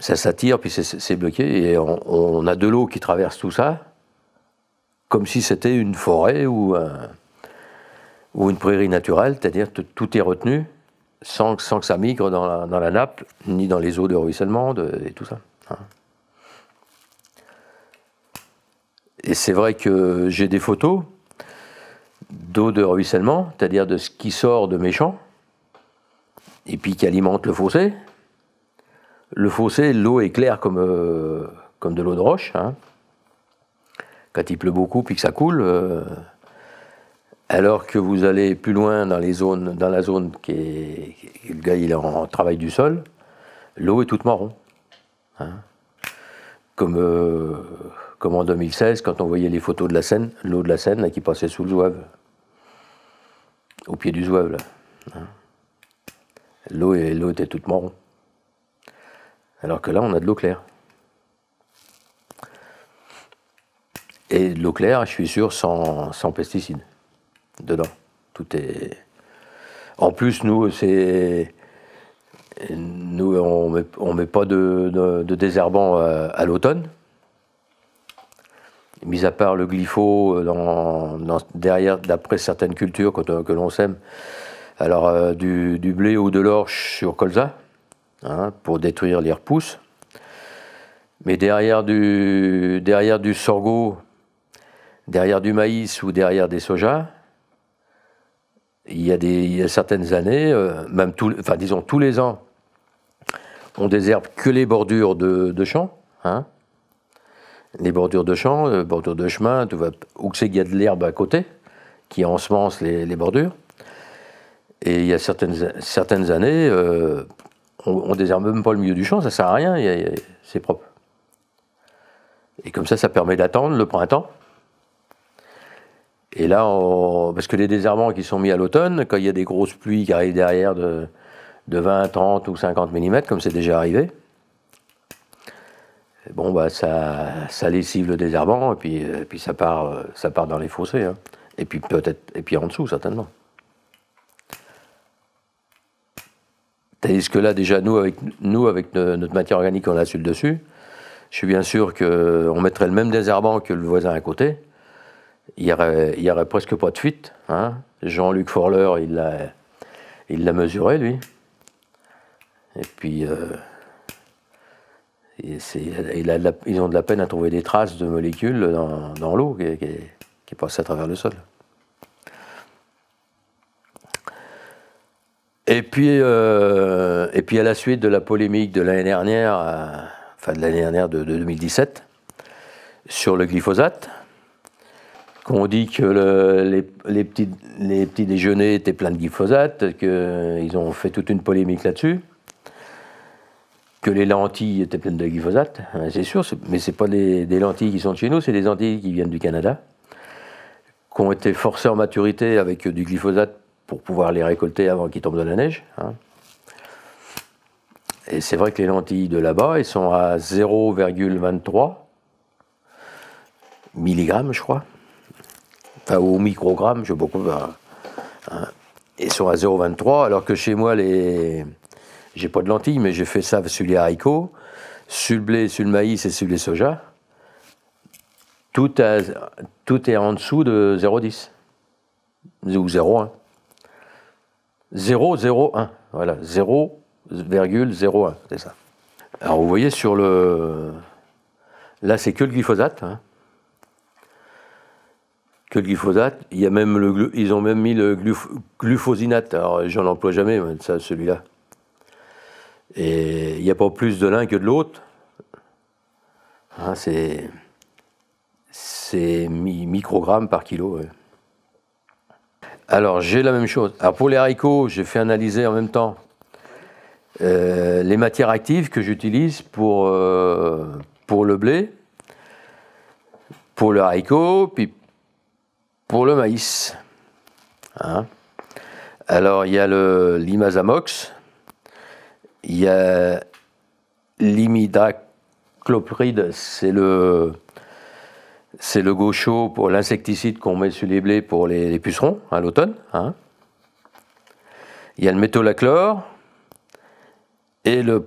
ça s'attire, puis c'est- bloqué, et on, a de l'eau qui traverse tout ça, comme si c'était une forêt ou, un- ou une prairie naturelle, c'est-à-dire que tout est retenu sans, que- ça migre dans la, nappe, ni dans les eaux de ruissellement et tout ça. hein. Et c'est vrai que j'ai des photos d'eau de ruissellement, c'est-à-dire de ce qui sort de mes champs, et puis qui alimente le fossé. Le fossé, l'eau est claire comme, euh, de l'eau de roche. hein. Quand il pleut beaucoup puis que ça coule, euh, alors que vous allez plus loin dans, les zones, dans la zone qui est. Le gars est en travail du sol, l'eau est toute marron. hein. Comme, euh, comme en 2016, quand on voyait les photos de la Seine, l'eau de la Seine là, qui passait sous le zouave, au pied du zouave. là, hein. L'eau était toute marron. Alors que là, on a de l'eau claire. Et de l'eau claire, je suis sûr, sans, pesticides dedans. Tout est. En plus, nous, c'est. Nous, on met, on met pas de, désherbant à l'automne. Mis à part le glypho dans- derrière, d'après certaines cultures que, l'on sème. Alors, euh, du, blé ou de l'orge sur colza, hein, pour détruire les repousses. Mais derrière du, sorgho, derrière du maïs ou derrière des sojas, il y a, certaines années, euh, même tous, enfin disons tous les ans, on désherbe que les bordures de, de champs, hein. Les bordures de champs, euh, bordures de chemin, tout va, où c'est qu'il y a de l'herbe à côté, qui ensemence les, bordures. Et il y a certaines, certaines années, euh, on, on désherbe même pas le milieu du champ, ça sert à rien, c'est propre. Et comme ça, ça permet d'attendre le printemps. Et là, parce que les désherbants qui sont mis à l'automne, quand il y a des grosses pluies qui arrivent derrière de, de 20, 30 ou 50 mm, comme c'est déjà arrivé, bon, bah, ça, ça lessive le désherbant et puis, et puis ça, part, ça part dans les fossés. hein. Et puis peut-être, et puis en dessous, certainement. Tandis que là, déjà, nous, avec, nous, avec no- notre matière organique, on a sur le dessus. Je suis bien sûr qu'on mettrait le même désherbant que le voisin à côté. Il n'y aurait, aurait presque pas de fuite. hein. Jean-Luc Forler, il l'a, il l'a mesuré, lui. Et puis, euh, ils ont de la peine à trouver des traces de molécules dans, l'eau qui, qui, qui passent à travers le sol. Et puis, euh, et puis à la suite de la polémique de l'année dernière, euh, enfin de l'année dernière de, de 2017, sur le glyphosate, qu'on dit que les petits déjeuners étaient pleins de glyphosate, qu'ils ont fait toute une polémique là-dessus, les lentilles étaient pleines de glyphosate, hein, c'est sûr, mais ce pas des, lentilles qui sont chez nous, c'est des lentilles qui viennent du Canada, qui ont été forcées en maturité avec du glyphosate pour pouvoir les récolter avant qu'il tombe de la neige. hein. Et c'est vrai que les lentilles de là-bas, elles sont à 0,23 milligrammes, je crois. Enfin, au microgramme, je sais pas quoi. hein. Elles sont à 0,23, alors que chez moi, les... j'ai pas de lentilles, mais j'ai fait ça sur les haricots, sur le blé, sur le maïs et sur les soja. Tout, est en dessous de 0,10 ou 0,1. 0,01, voilà, 0,01, c'est ça. Alors vous voyez sur le... Là c'est que le glyphosate. hein. Que le glyphosate. Il y a même ils ont même mis le gluf- glufosinate. Alors j'en emploie jamais, ça, celui-là. Et il n'y a pas plus de l'un que de l'autre. Hein, c'est... C'est mi- microgrammes par kilo. Alors, j'ai la même chose. Alors, pour les haricots, j'ai fait analyser en même temps euh, les matières actives que j'utilise pour, euh, pour le blé, pour le haricot, puis pour le maïs. Hein. Alors, il y a le l'imazamox, il y a l'imidaclopride, c'est le gaucho pour l'insecticide qu'on met sur les blés pour les, pucerons à l'automne. hein. Il y a le métolachlore et le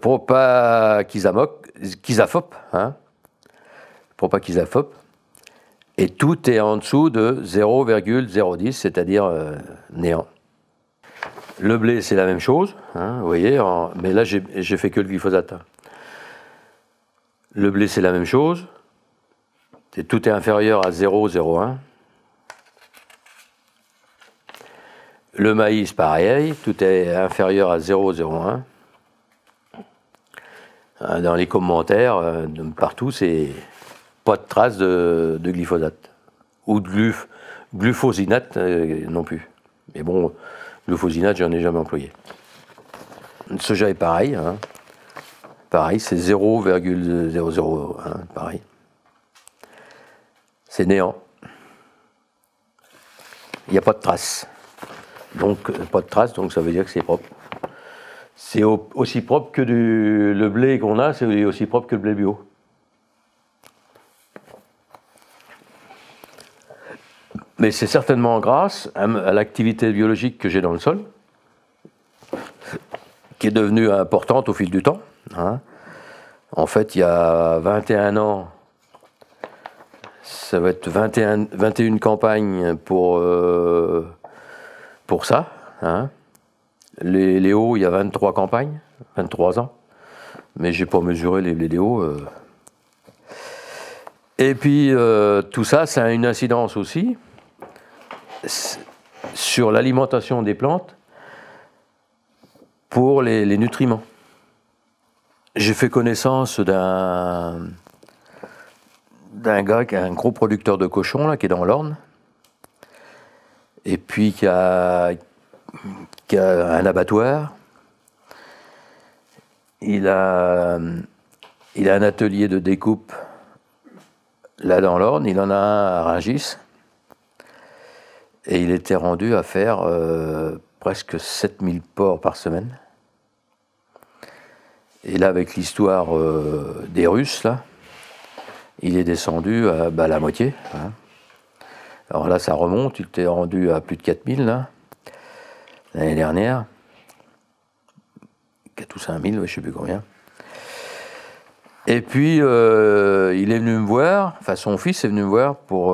quisaphop. Hein. Et tout est en dessous de 0,010, c'est-à-dire euh, néant. Le blé, c'est la même chose, hein, vous voyez, mais là, j'ai fait que le glyphosate. Le blé, c'est la même chose. Tout est inférieur à 0,01. Le maïs, pareil, tout est inférieur à 0,01. Hein, Dans les commentaires, euh, partout, c'est pas de trace de, glyphosate. Ou de glufosinate euh, non plus. Mais bon, glufosinate, j'en ai jamais employé. Le soja est pareil. hein. Pareil, c'est 0,001, pareil. C'est néant. Il n'y a pas de trace. Donc, euh, pas de trace, donc ça veut dire que c'est propre. C'est au- aussi propre que le blé qu'on a, c'est aussi propre que le blé bio. Mais c'est certainement grâce à, l'activité biologique que j'ai dans le sol, qui est devenue importante au fil du temps. hein. En fait, il y a 21 ans, ça va être 21, 21 campagnes pour, euh, pour ça. hein. Les, les hauts, il y a 23 campagnes, 23 ans. Mais j'ai pas mesuré les, les hauts. euh. Et puis, euh, tout ça, ça a une incidence aussi sur l'alimentation des plantes pour les, nutriments. J'ai fait connaissance d'un gars qui est un gros producteur de cochons là, qui est dans l'Orne, et puis qui a, qui a un abattoir. Il a, il a un atelier de découpe là dans l'Orne, il en a un à Rungis, et il était rendu à faire euh, presque 7000 porcs par semaine. Et là, avec l'histoire euh, des Russes, il est descendu à bah, la moitié. hein. Alors là, ça remonte, il était rendu à plus de 4000 là, l'année dernière. 4 ou 5000, ouais, je ne sais plus combien. Et puis, euh, il est venu me voir, enfin son fils est venu me voir pour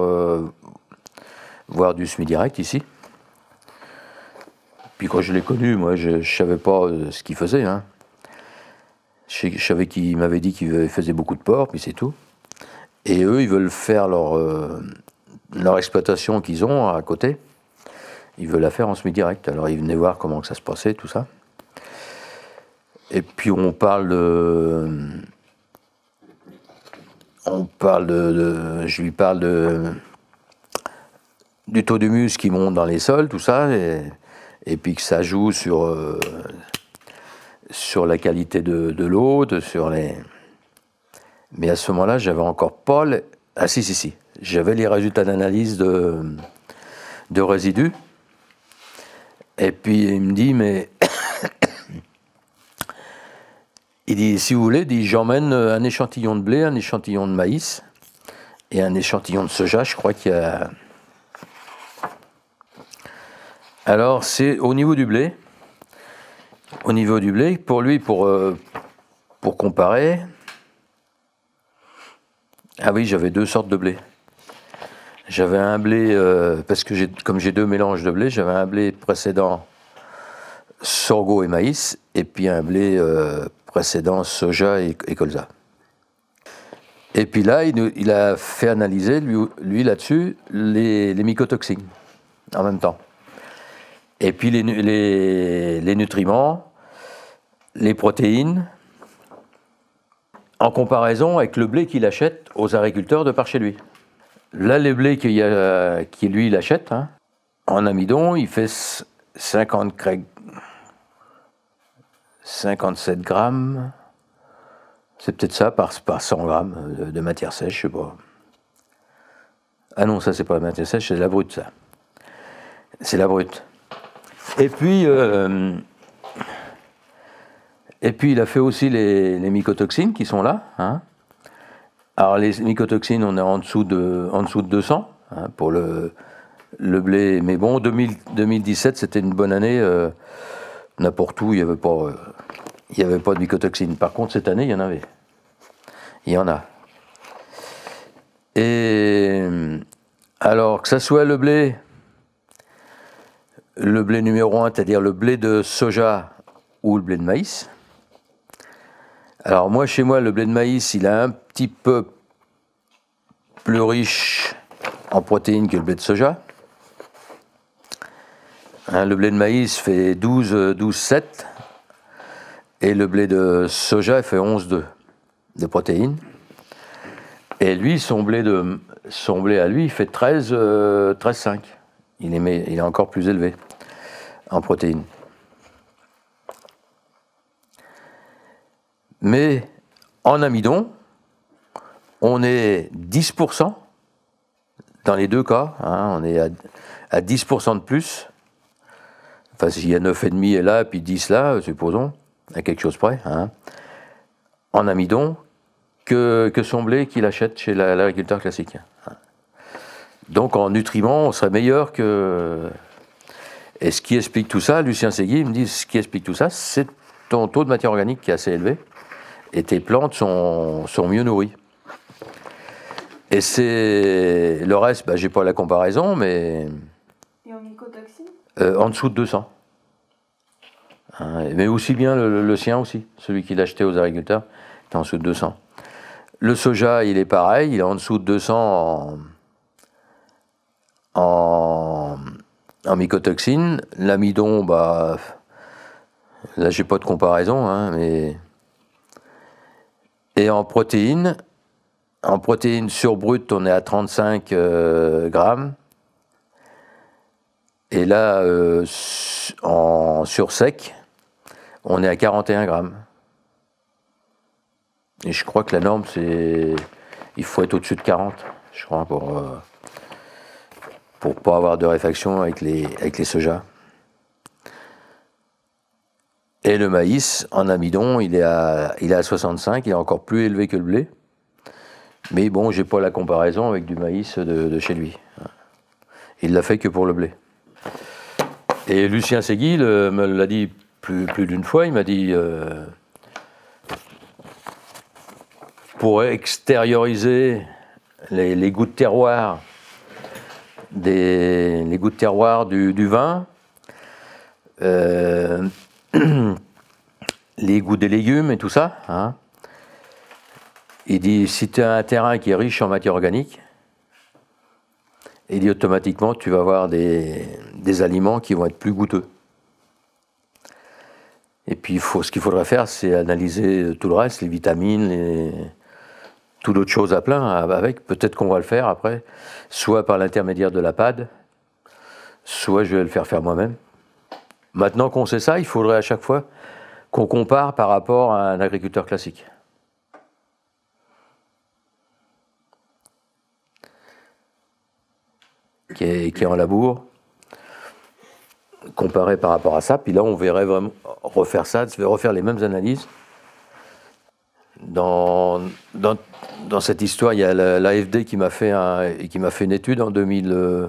voir du SMI direct ici. Puis quand je l'ai connu, moi, je ne savais pas euh, ce qu'il faisait. hein. Je, savais qu'il m'avait dit qu'il faisait beaucoup de porc, puis c'est tout. Et eux, ils veulent faire leur, euh, leur exploitation qu'ils ont à côté. Ils veulent la faire en semi-direct. Alors ils venaient voir comment que ça se passait, tout ça. Et puis on parle de. On parle de- je lui parle de. Du taux d'humus qui monte dans les sols, tout ça. Et, puis que ça joue sur. euh, la qualité de, de l'eau, sur les. Mais à ce moment-là, j'avais encore pas. le- Ah si, si, si. J'avais les résultats d'analyse de, de résidus. Et puis il me dit, mais. il dit, si vous voulez, j'emmène un échantillon de blé, un échantillon de maïs et un échantillon de soja. Je crois qu'il y a. Alors, c'est au niveau du blé. Au niveau du blé, pour lui, pour, euh, comparer. Ah oui, j'avais deux sortes de blé. J'avais un blé, euh, parce que comme j'ai deux mélanges de blé, j'avais un blé précédent sorgho et maïs, et puis un blé euh, précédent soja et, colza. Et puis là, il, a fait analyser, lui, là-dessus, les mycotoxines en même temps. Et puis les, les, nutriments, les protéines, en comparaison avec le blé qu'il achète aux agriculteurs de par chez lui. Là, les blés qu'il lui, achète, hein, en amidon, il fait s- 50 cré- 57 grammes. C'est peut-être ça par, par 100 grammes de, de matière sèche, je sais pas. Ah non, ça c'est pas la matière sèche, c'est la brute, ça. C'est la brute. Et puis, euh, et puis il a fait aussi les, les mycotoxines qui sont là. hein. Alors les mycotoxines, on est en dessous de, en dessous de 200 hein, pour le, le blé. Mais bon, 2000 2017, c'était une bonne année. euh, N'importe où, il n'y avait, pas, avait pas de mycotoxines. Par contre, cette année, il y en avait. Il y en a. Et alors, que ça soit le blé, le blé numéro un, c'est-à-dire le blé de soja ou le blé de maïs. Alors moi, chez moi, le blé de maïs, il est un petit peu plus riche en protéines que le blé de soja. Hein, le blé de maïs fait 12, euh, 12 7 et le blé de soja fait 11 2 de protéines. Et lui, son blé, son blé à lui, il fait 13, euh, 13 5. Il est, encore plus élevé en protéines. Mais en amidon, on est 10% dans les deux cas. hein, on est à, à 10% de plus. Enfin, s'il y a 9,5% là, puis 10 là, supposons, à quelque chose près, hein, en amidon, que, son blé qu'il achète chez la- l'agriculteur classique. Donc en nutriments, on serait meilleur que. Et ce qui explique tout ça, Lucien Segui me dit ce qui explique tout ça, c'est ton taux de matière organique qui est assez élevé et tes plantes sont, sont mieux nourries. Et c'est. Le reste, bah, j'ai pas la comparaison, mais Et en mycotoxine euh, en dessous de 200. Hein, mais aussi bien le, le sien aussi, celui qu'il achetait aux agriculteurs, est en dessous de 200. Le soja, il est pareil, il est en dessous de 200 en, en, en mycotoxines. L'amidon, bah, là, j'ai pas de comparaison, hein, mais. Et en protéines, en protéines sur brut, on est à 35 euh, grammes. Et là, euh, en sur sec, on est à 41 grammes. Et je crois que la norme, c'est. Il faut être au-dessus de 40, je crois, pour. euh, pour pas avoir de réfaction avec les, avec les sojas. Et le maïs, en amidon, il est, à, il est à 65, il est encore plus élevé que le blé. Mais bon, j'ai pas la comparaison avec du maïs de, chez lui. Il l'a fait que pour le blé. Et Lucien Seguil euh, me l'a dit plus, plus d'une fois, il m'a dit euh, pour extérioriser les, les goûts de terroir, les goûts de terroir du, vin, euh, les goûts des légumes et tout ça. hein. Il dit si tu as un terrain qui est riche en matière organique, il dit automatiquement tu vas avoir des, aliments qui vont être plus goûteux. Et puis ce qu'il faudrait faire, c'est analyser tout le reste, les vitamines, les, tout d'autres choses à plein avec. Peut-être qu'on va le faire après, soit par l'intermédiaire de la PAD, soit je vais le faire faire moi-même. Maintenant qu'on sait ça, il faudrait à chaque fois qu'on compare par rapport à un agriculteur classique. Qui est, qui est en labour, comparer par rapport à ça, puis là on verrait vraiment refaire ça, refaire les mêmes analyses. Dans, cette histoire, il y a la- l'AFD qui m'a fait, une étude en 2000, euh,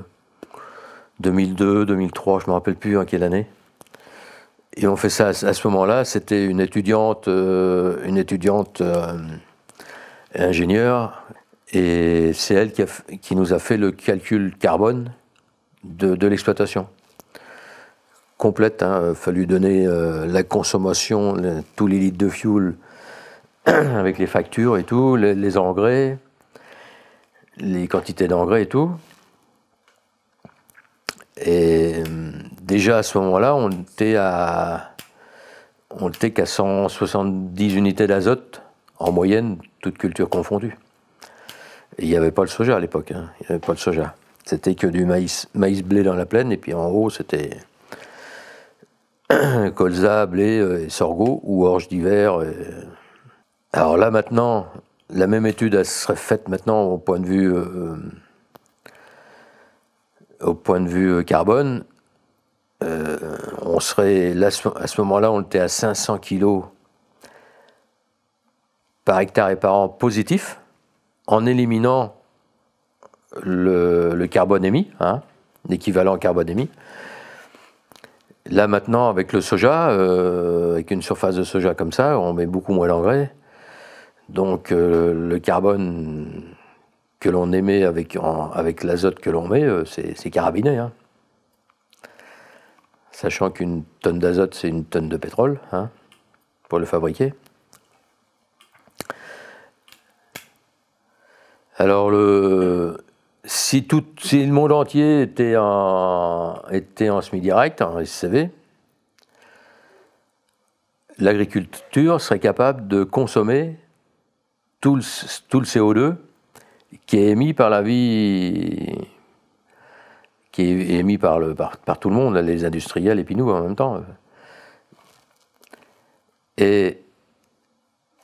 2002, 2003, je ne me rappelle plus en quelle année. Et on fait ça à, ce- moment-là. C'était une étudiante, euh, une étudiante euh, ingénieure, et c'est elle qui, nous a fait le calcul carbone de, l'exploitation complète. Il a fallu donner euh, la consommation, tous les litres de fuel avec les factures et tout, les, engrais, les quantités d'engrais et tout. Et euh, déjà à ce moment-là, on était à on était qu'à 170 unités d'azote en moyenne, toutes cultures confondues. Il n'y avait pas le soja à l'époque, hein. il n'y avait pas de soja. C'était que du maïs, maïs blé dans la plaine, et puis en haut, c'était colza, blé euh, et sorgho, ou orge d'hiver. Alors là, maintenant, la même étude serait faite maintenant au point de vue, euh, au point de vue euh, carbone. Euh, on serait, là, à ce moment-là, on était à 500 kilos par hectare et par an positif, en éliminant le, le carbone émis, hein, l'équivalent carbone émis. Là maintenant, avec le soja, avec une surface de soja comme ça, on met beaucoup moins d'engrais. Donc euh, le carbone que l'on émet avec, avec l'azote que l'on met, euh, c'est c'est carabiné. hein. Sachant qu'une tonne d'azote, c'est une tonne de pétrole hein, pour le fabriquer. Alors le, si, tout, si le monde entier était en, était en semi-direct, en SCV, l'agriculture serait capable de consommer tout le, tout le CO2 qui est émis par la vie, qui est émis par, tout le monde, les industriels et puis nous en même temps. Et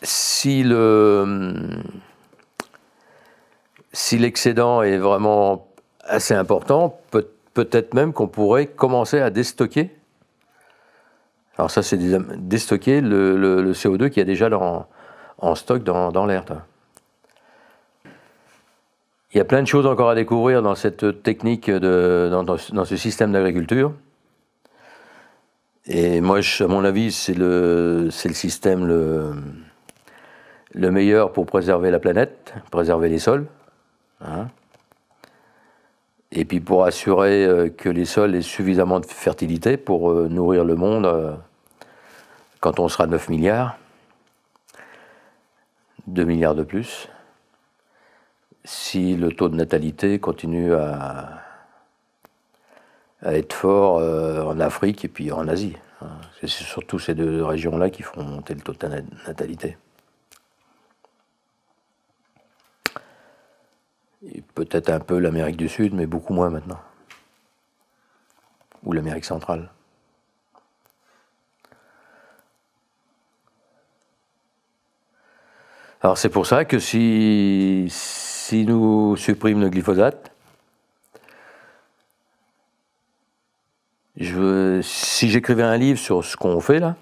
si le si l'excédent est vraiment assez important, peut- peut-être même qu'on pourrait commencer à déstocker. Alors ça, c'est déstocker le, le- le CO2 qui est déjà dans- en stock dans, dans l'air. toi. Il y a plein de choses encore à découvrir dans cette technique, de, dans, ce- système d'agriculture. Et moi, à mon avis, c'est le, système le, le meilleur pour préserver la planète, préserver les sols. hein. Et puis pour assurer euh, que les sols aient suffisamment de fertilité pour euh, nourrir le monde euh, quand on sera 9 milliards, 2 milliards de plus, si le taux de natalité continue à, être fort euh, en Afrique et puis en Asie. hein. C'est surtout ces deux régions-là qui font monter le taux de na- natalité. Et peut-être un peu l'Amérique du Sud, mais beaucoup moins maintenant. Ou l'Amérique centrale. Alors c'est pour ça que si, si nous supprimons le glyphosate, je si j'écrivais un livre sur ce qu'on fait là,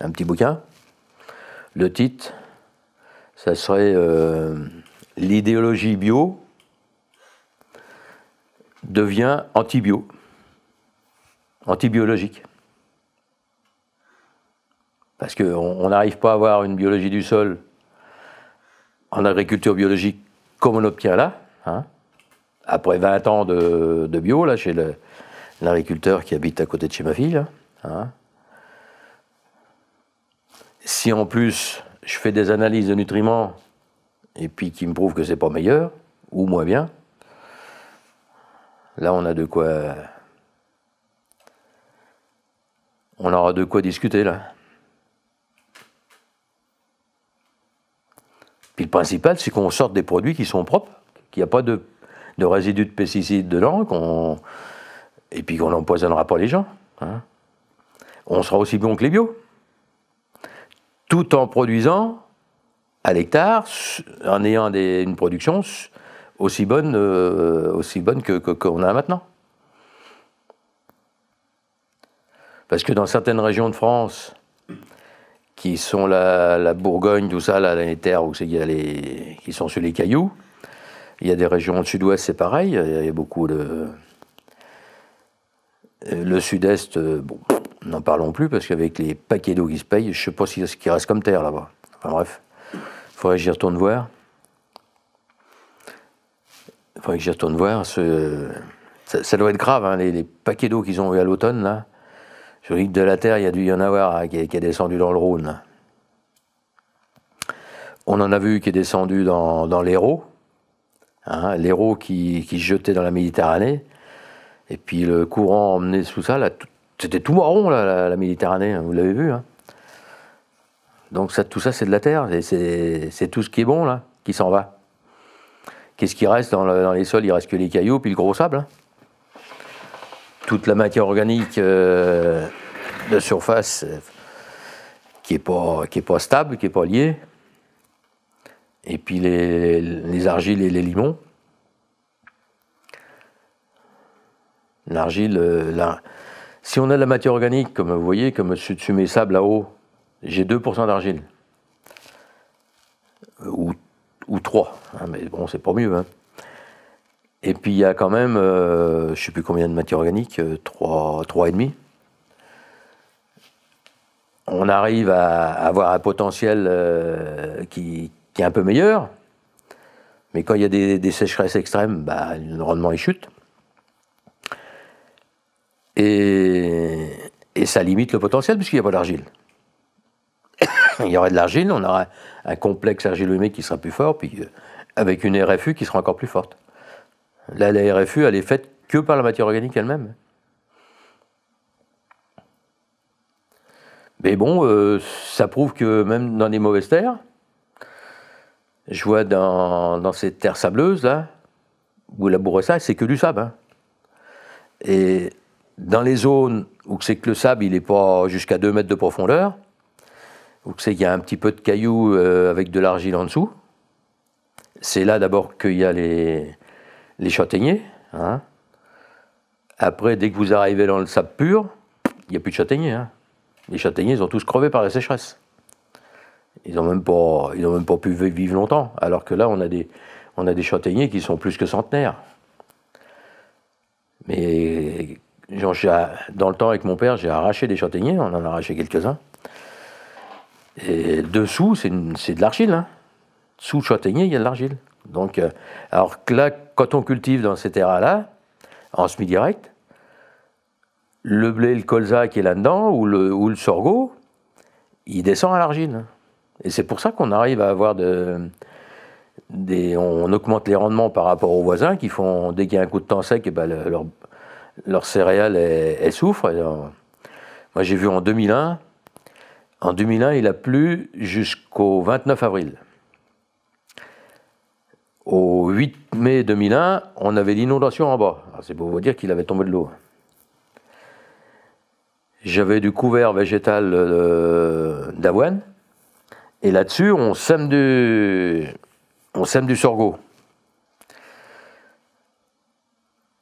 un petit bouquin, le titre, ça serait euh, l'idéologie bio devient anti-bio, anti-biologique. Parce qu'on n'arrive pas à avoir une biologie du sol en agriculture biologique comme on obtient là. Hein. Après 20 ans de, bio, là, chez l'agriculteur qui habite à côté de chez ma fille. Hein. Si en plus je fais des analyses de nutriments et puis qui me prouvent que c'est pas meilleur ou moins bien, là on a de quoi. On aura de quoi discuter là. Puis le principal, c'est qu'on sorte des produits qui sont propres, qu'il n'y a pas de, résidus de pesticides dedans, et puis qu'on n'empoisonnera pas les gens. Hein. On sera aussi bon que les bio. Tout en produisant à l'hectare, en ayant une production aussi bonne, euh, aussi bonne qu'on a maintenant. Parce que dans certaines régions de France, qui sont la, Bourgogne, tout ça, là, les terres y a les, qui sont sur les cailloux. Il y a des régions du sud-ouest, c'est pareil. Il y a beaucoup de. Le sud-est, bon, n'en parlons plus parce qu'avec les paquets d'eau qui se payent, je ne sais pas ce qui reste comme terre là-bas. Enfin bref, il faudrait que j'y retourne voir. Il faudrait que j'y retourne voir. Ça, doit être grave, hein, les, les, paquets d'eau qu'ils ont eu à l'automne là. L'île de la Terre, il y a dû y en avoir hein, qui, est, descendu dans le Rhône. On en a vu qui est descendu dans, l'Hérault, hein, l'Hérault qui, qui, jetait dans la Méditerranée. Et puis le courant emmené sous ça, c'était tout marron la, Méditerranée, hein, vous l'avez vu. Donc ça, tout ça c'est de la terre, c'est tout ce qui est bon là, qui s'en va. Qu'est-ce qui reste dans, dans, les sols? Il reste que les cailloux puis le gros sable toute la matière organique euh, de surface euh, qui n'est pas, pas stable, qui n'est pas liée. Et puis les, argiles et les limons. L'argile, euh, si on a de la matière organique, comme vous voyez, comme dessus mes sables là-haut, j'ai 2% d'argile. Ou, ou 3, hein, mais bon, c'est pas mieux. Hein. Et puis il y a quand même, euh, je ne sais plus combien de matière organique, 3, 3,5. On arrive à avoir un potentiel euh, qui, est un peu meilleur, mais quand il y a des, sécheresses extrêmes, bah, le rendement il chute. Et, ça limite le potentiel puisqu'il n'y a pas d'argile. il y aurait de l'argile, on aura un complexe argilo qui sera plus fort, puis euh, avec une RFU qui sera encore plus forte. Là, la RFU, elle est faite que par la matière organique elle-même. Mais bon, euh, ça prouve que même dans les mauvaises terres, je vois dans, ces terres sableuses, là, où la ça, c'est que du sable. Hein. Et dans les zones où c'est que le sable, il n'est pas jusqu'à 2 mètres de profondeur, où c'est qu'il y a un petit peu de cailloux euh, avec de l'argile en dessous, c'est là d'abord qu'il y a les, les châtaigniers. Hein. Après, dès que vous arrivez dans le sable pur, il n'y a plus de châtaigniers. Hein. Les châtaigniers, ils ont tous crevé par la sécheresse. Ils n'ont même, pas, même pas pu vivre longtemps. Alors que là, on a, des, on a des châtaigniers qui sont plus que centenaires. Mais dans le temps, avec mon père, j'ai arraché des châtaigniers, on en a arraché quelques-uns. Et dessous, c'est de l'argile. Hein. Sous le châtaignier, il y a de l'argile. Donc, euh, alors que là, quand on cultive dans ces terrains-là, en semi-direct, le blé, le colza qui est là-dedans, ou le, ou le sorgho, il descend à l'argile. Et c'est pour ça qu'on arrive à avoir de, des, on augmente les rendements par rapport aux voisins qui font, dès qu'il y a un coup de temps sec, eh ben leur, leur céréales, elles, souffrent. moi, j'ai vu en 2001, en 2001, il a plu jusqu'au 29 avril. Au 8 mai 2001, on avait l'inondation en bas. C'est pour vous dire qu'il avait tombé de l'eau. J'avais du couvert végétal euh, d'avoine. Et là-dessus, on sème du, on sème du sorgho.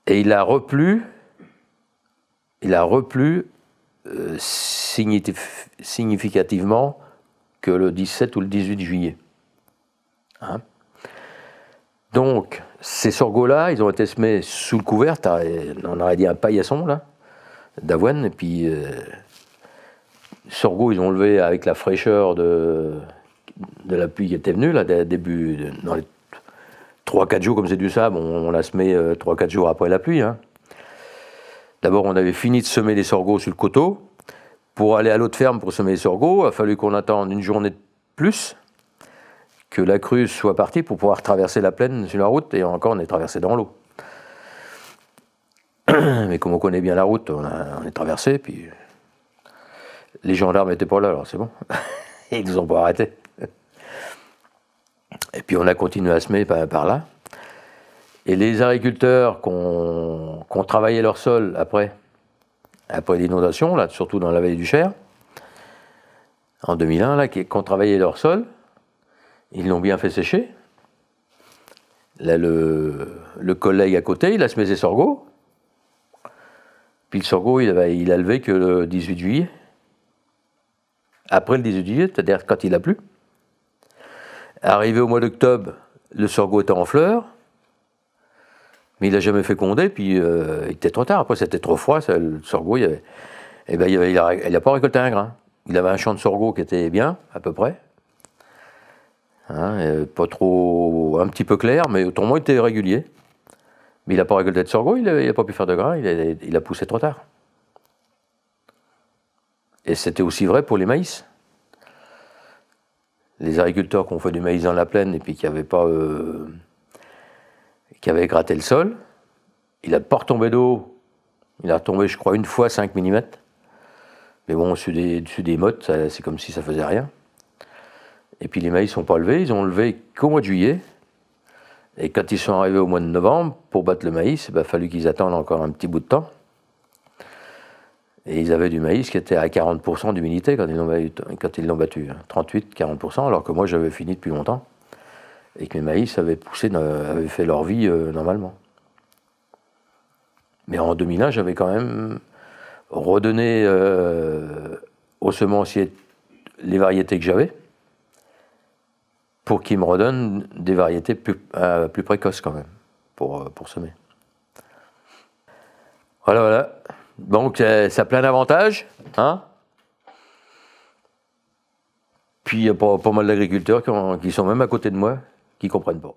Et il a replu, il a replu euh, significativement que le 17 ou le 18 juillet. Hein? Donc, ces sorgho-là, ils ont été semés sous le couvert, on aurait dit un paillasson, là, d'avoine, et puis euh, sorgho, ils ont levé avec la fraîcheur de, la pluie qui était venue, là, début, dans les 3-4 jours, comme c'est du sable, on, l'a semé 3-4 jours après la pluie. Hein. D'abord, on avait fini de semer les sorgho sur le coteau. Pour aller à l'autre ferme pour semer les sorgho, il a fallu qu'on attende une journée de plus que la crue soit partie pour pouvoir traverser la plaine sur la route, et encore on est traversé dans l'eau. Mais comme on connaît bien la route, on, est traversé, puis les gendarmes n'étaient pas là, alors c'est bon. Ils nous ont pas arrêtés. Et puis on a continué à semer par, là. Et les agriculteurs qui ont, travaillé leur sol après, après l'inondation, surtout dans la vallée du Cher, en 2001, là, qui, ont travaillé leur sol, ils l'ont bien fait sécher. Là, le, collègue à côté, il a semé ses sorgho. Puis le sorgho, il a, il a levé que le 18 juillet. Après le 18 juillet, c'est-à-dire quand il a plu. Arrivé au mois d'octobre, le sorgho était en fleurs. Mais il n'a jamais fait conder, puis euh, il était trop tard. Après, c'était trop froid, le sorgho, il eh ben, n'a pas récolté un grain. Il avait un champ de sorgho qui était bien, à peu près. Hein, pas trop. un petit peu clair, mais autrement, il était régulier. Mais il n'a pas récolté de sorgho, il n'a pas pu faire de grain, il a, poussé trop tard. Et c'était aussi vrai pour les maïs. Les agriculteurs qui ont fait du maïs dans la plaine et qui n'avaient pas. Euh, qui avait gratté le sol. Il a pas retombé d'eau. Il a retombé, je crois, une fois 5 mm. Mais bon, au-dessus des, des mottes, c'est comme si ça faisait rien. Et puis les maïs sont pas levés. Ils ont levé qu'au mois de juillet. Et quand ils sont arrivés au mois de novembre, pour battre le maïs, il a fallu qu'ils attendent encore un petit bout de temps. Et ils avaient du maïs qui était à 40% d'humidité quand ils l'ont battu. 38-40%, hein. alors que moi j'avais fini depuis longtemps et que mes maïs avaient poussé, avaient fait leur vie euh, normalement. Mais en 2001, j'avais quand même redonné euh, aux semenciers les variétés que j'avais pour qu'ils me redonnent des variétés plus, euh, plus précoces quand même pour, pour semer. Voilà, voilà. Donc ça a plein d'avantages. Hein Puis il y a pas, mal d'agriculteurs qui sont même à côté de moi qui comprennent pas.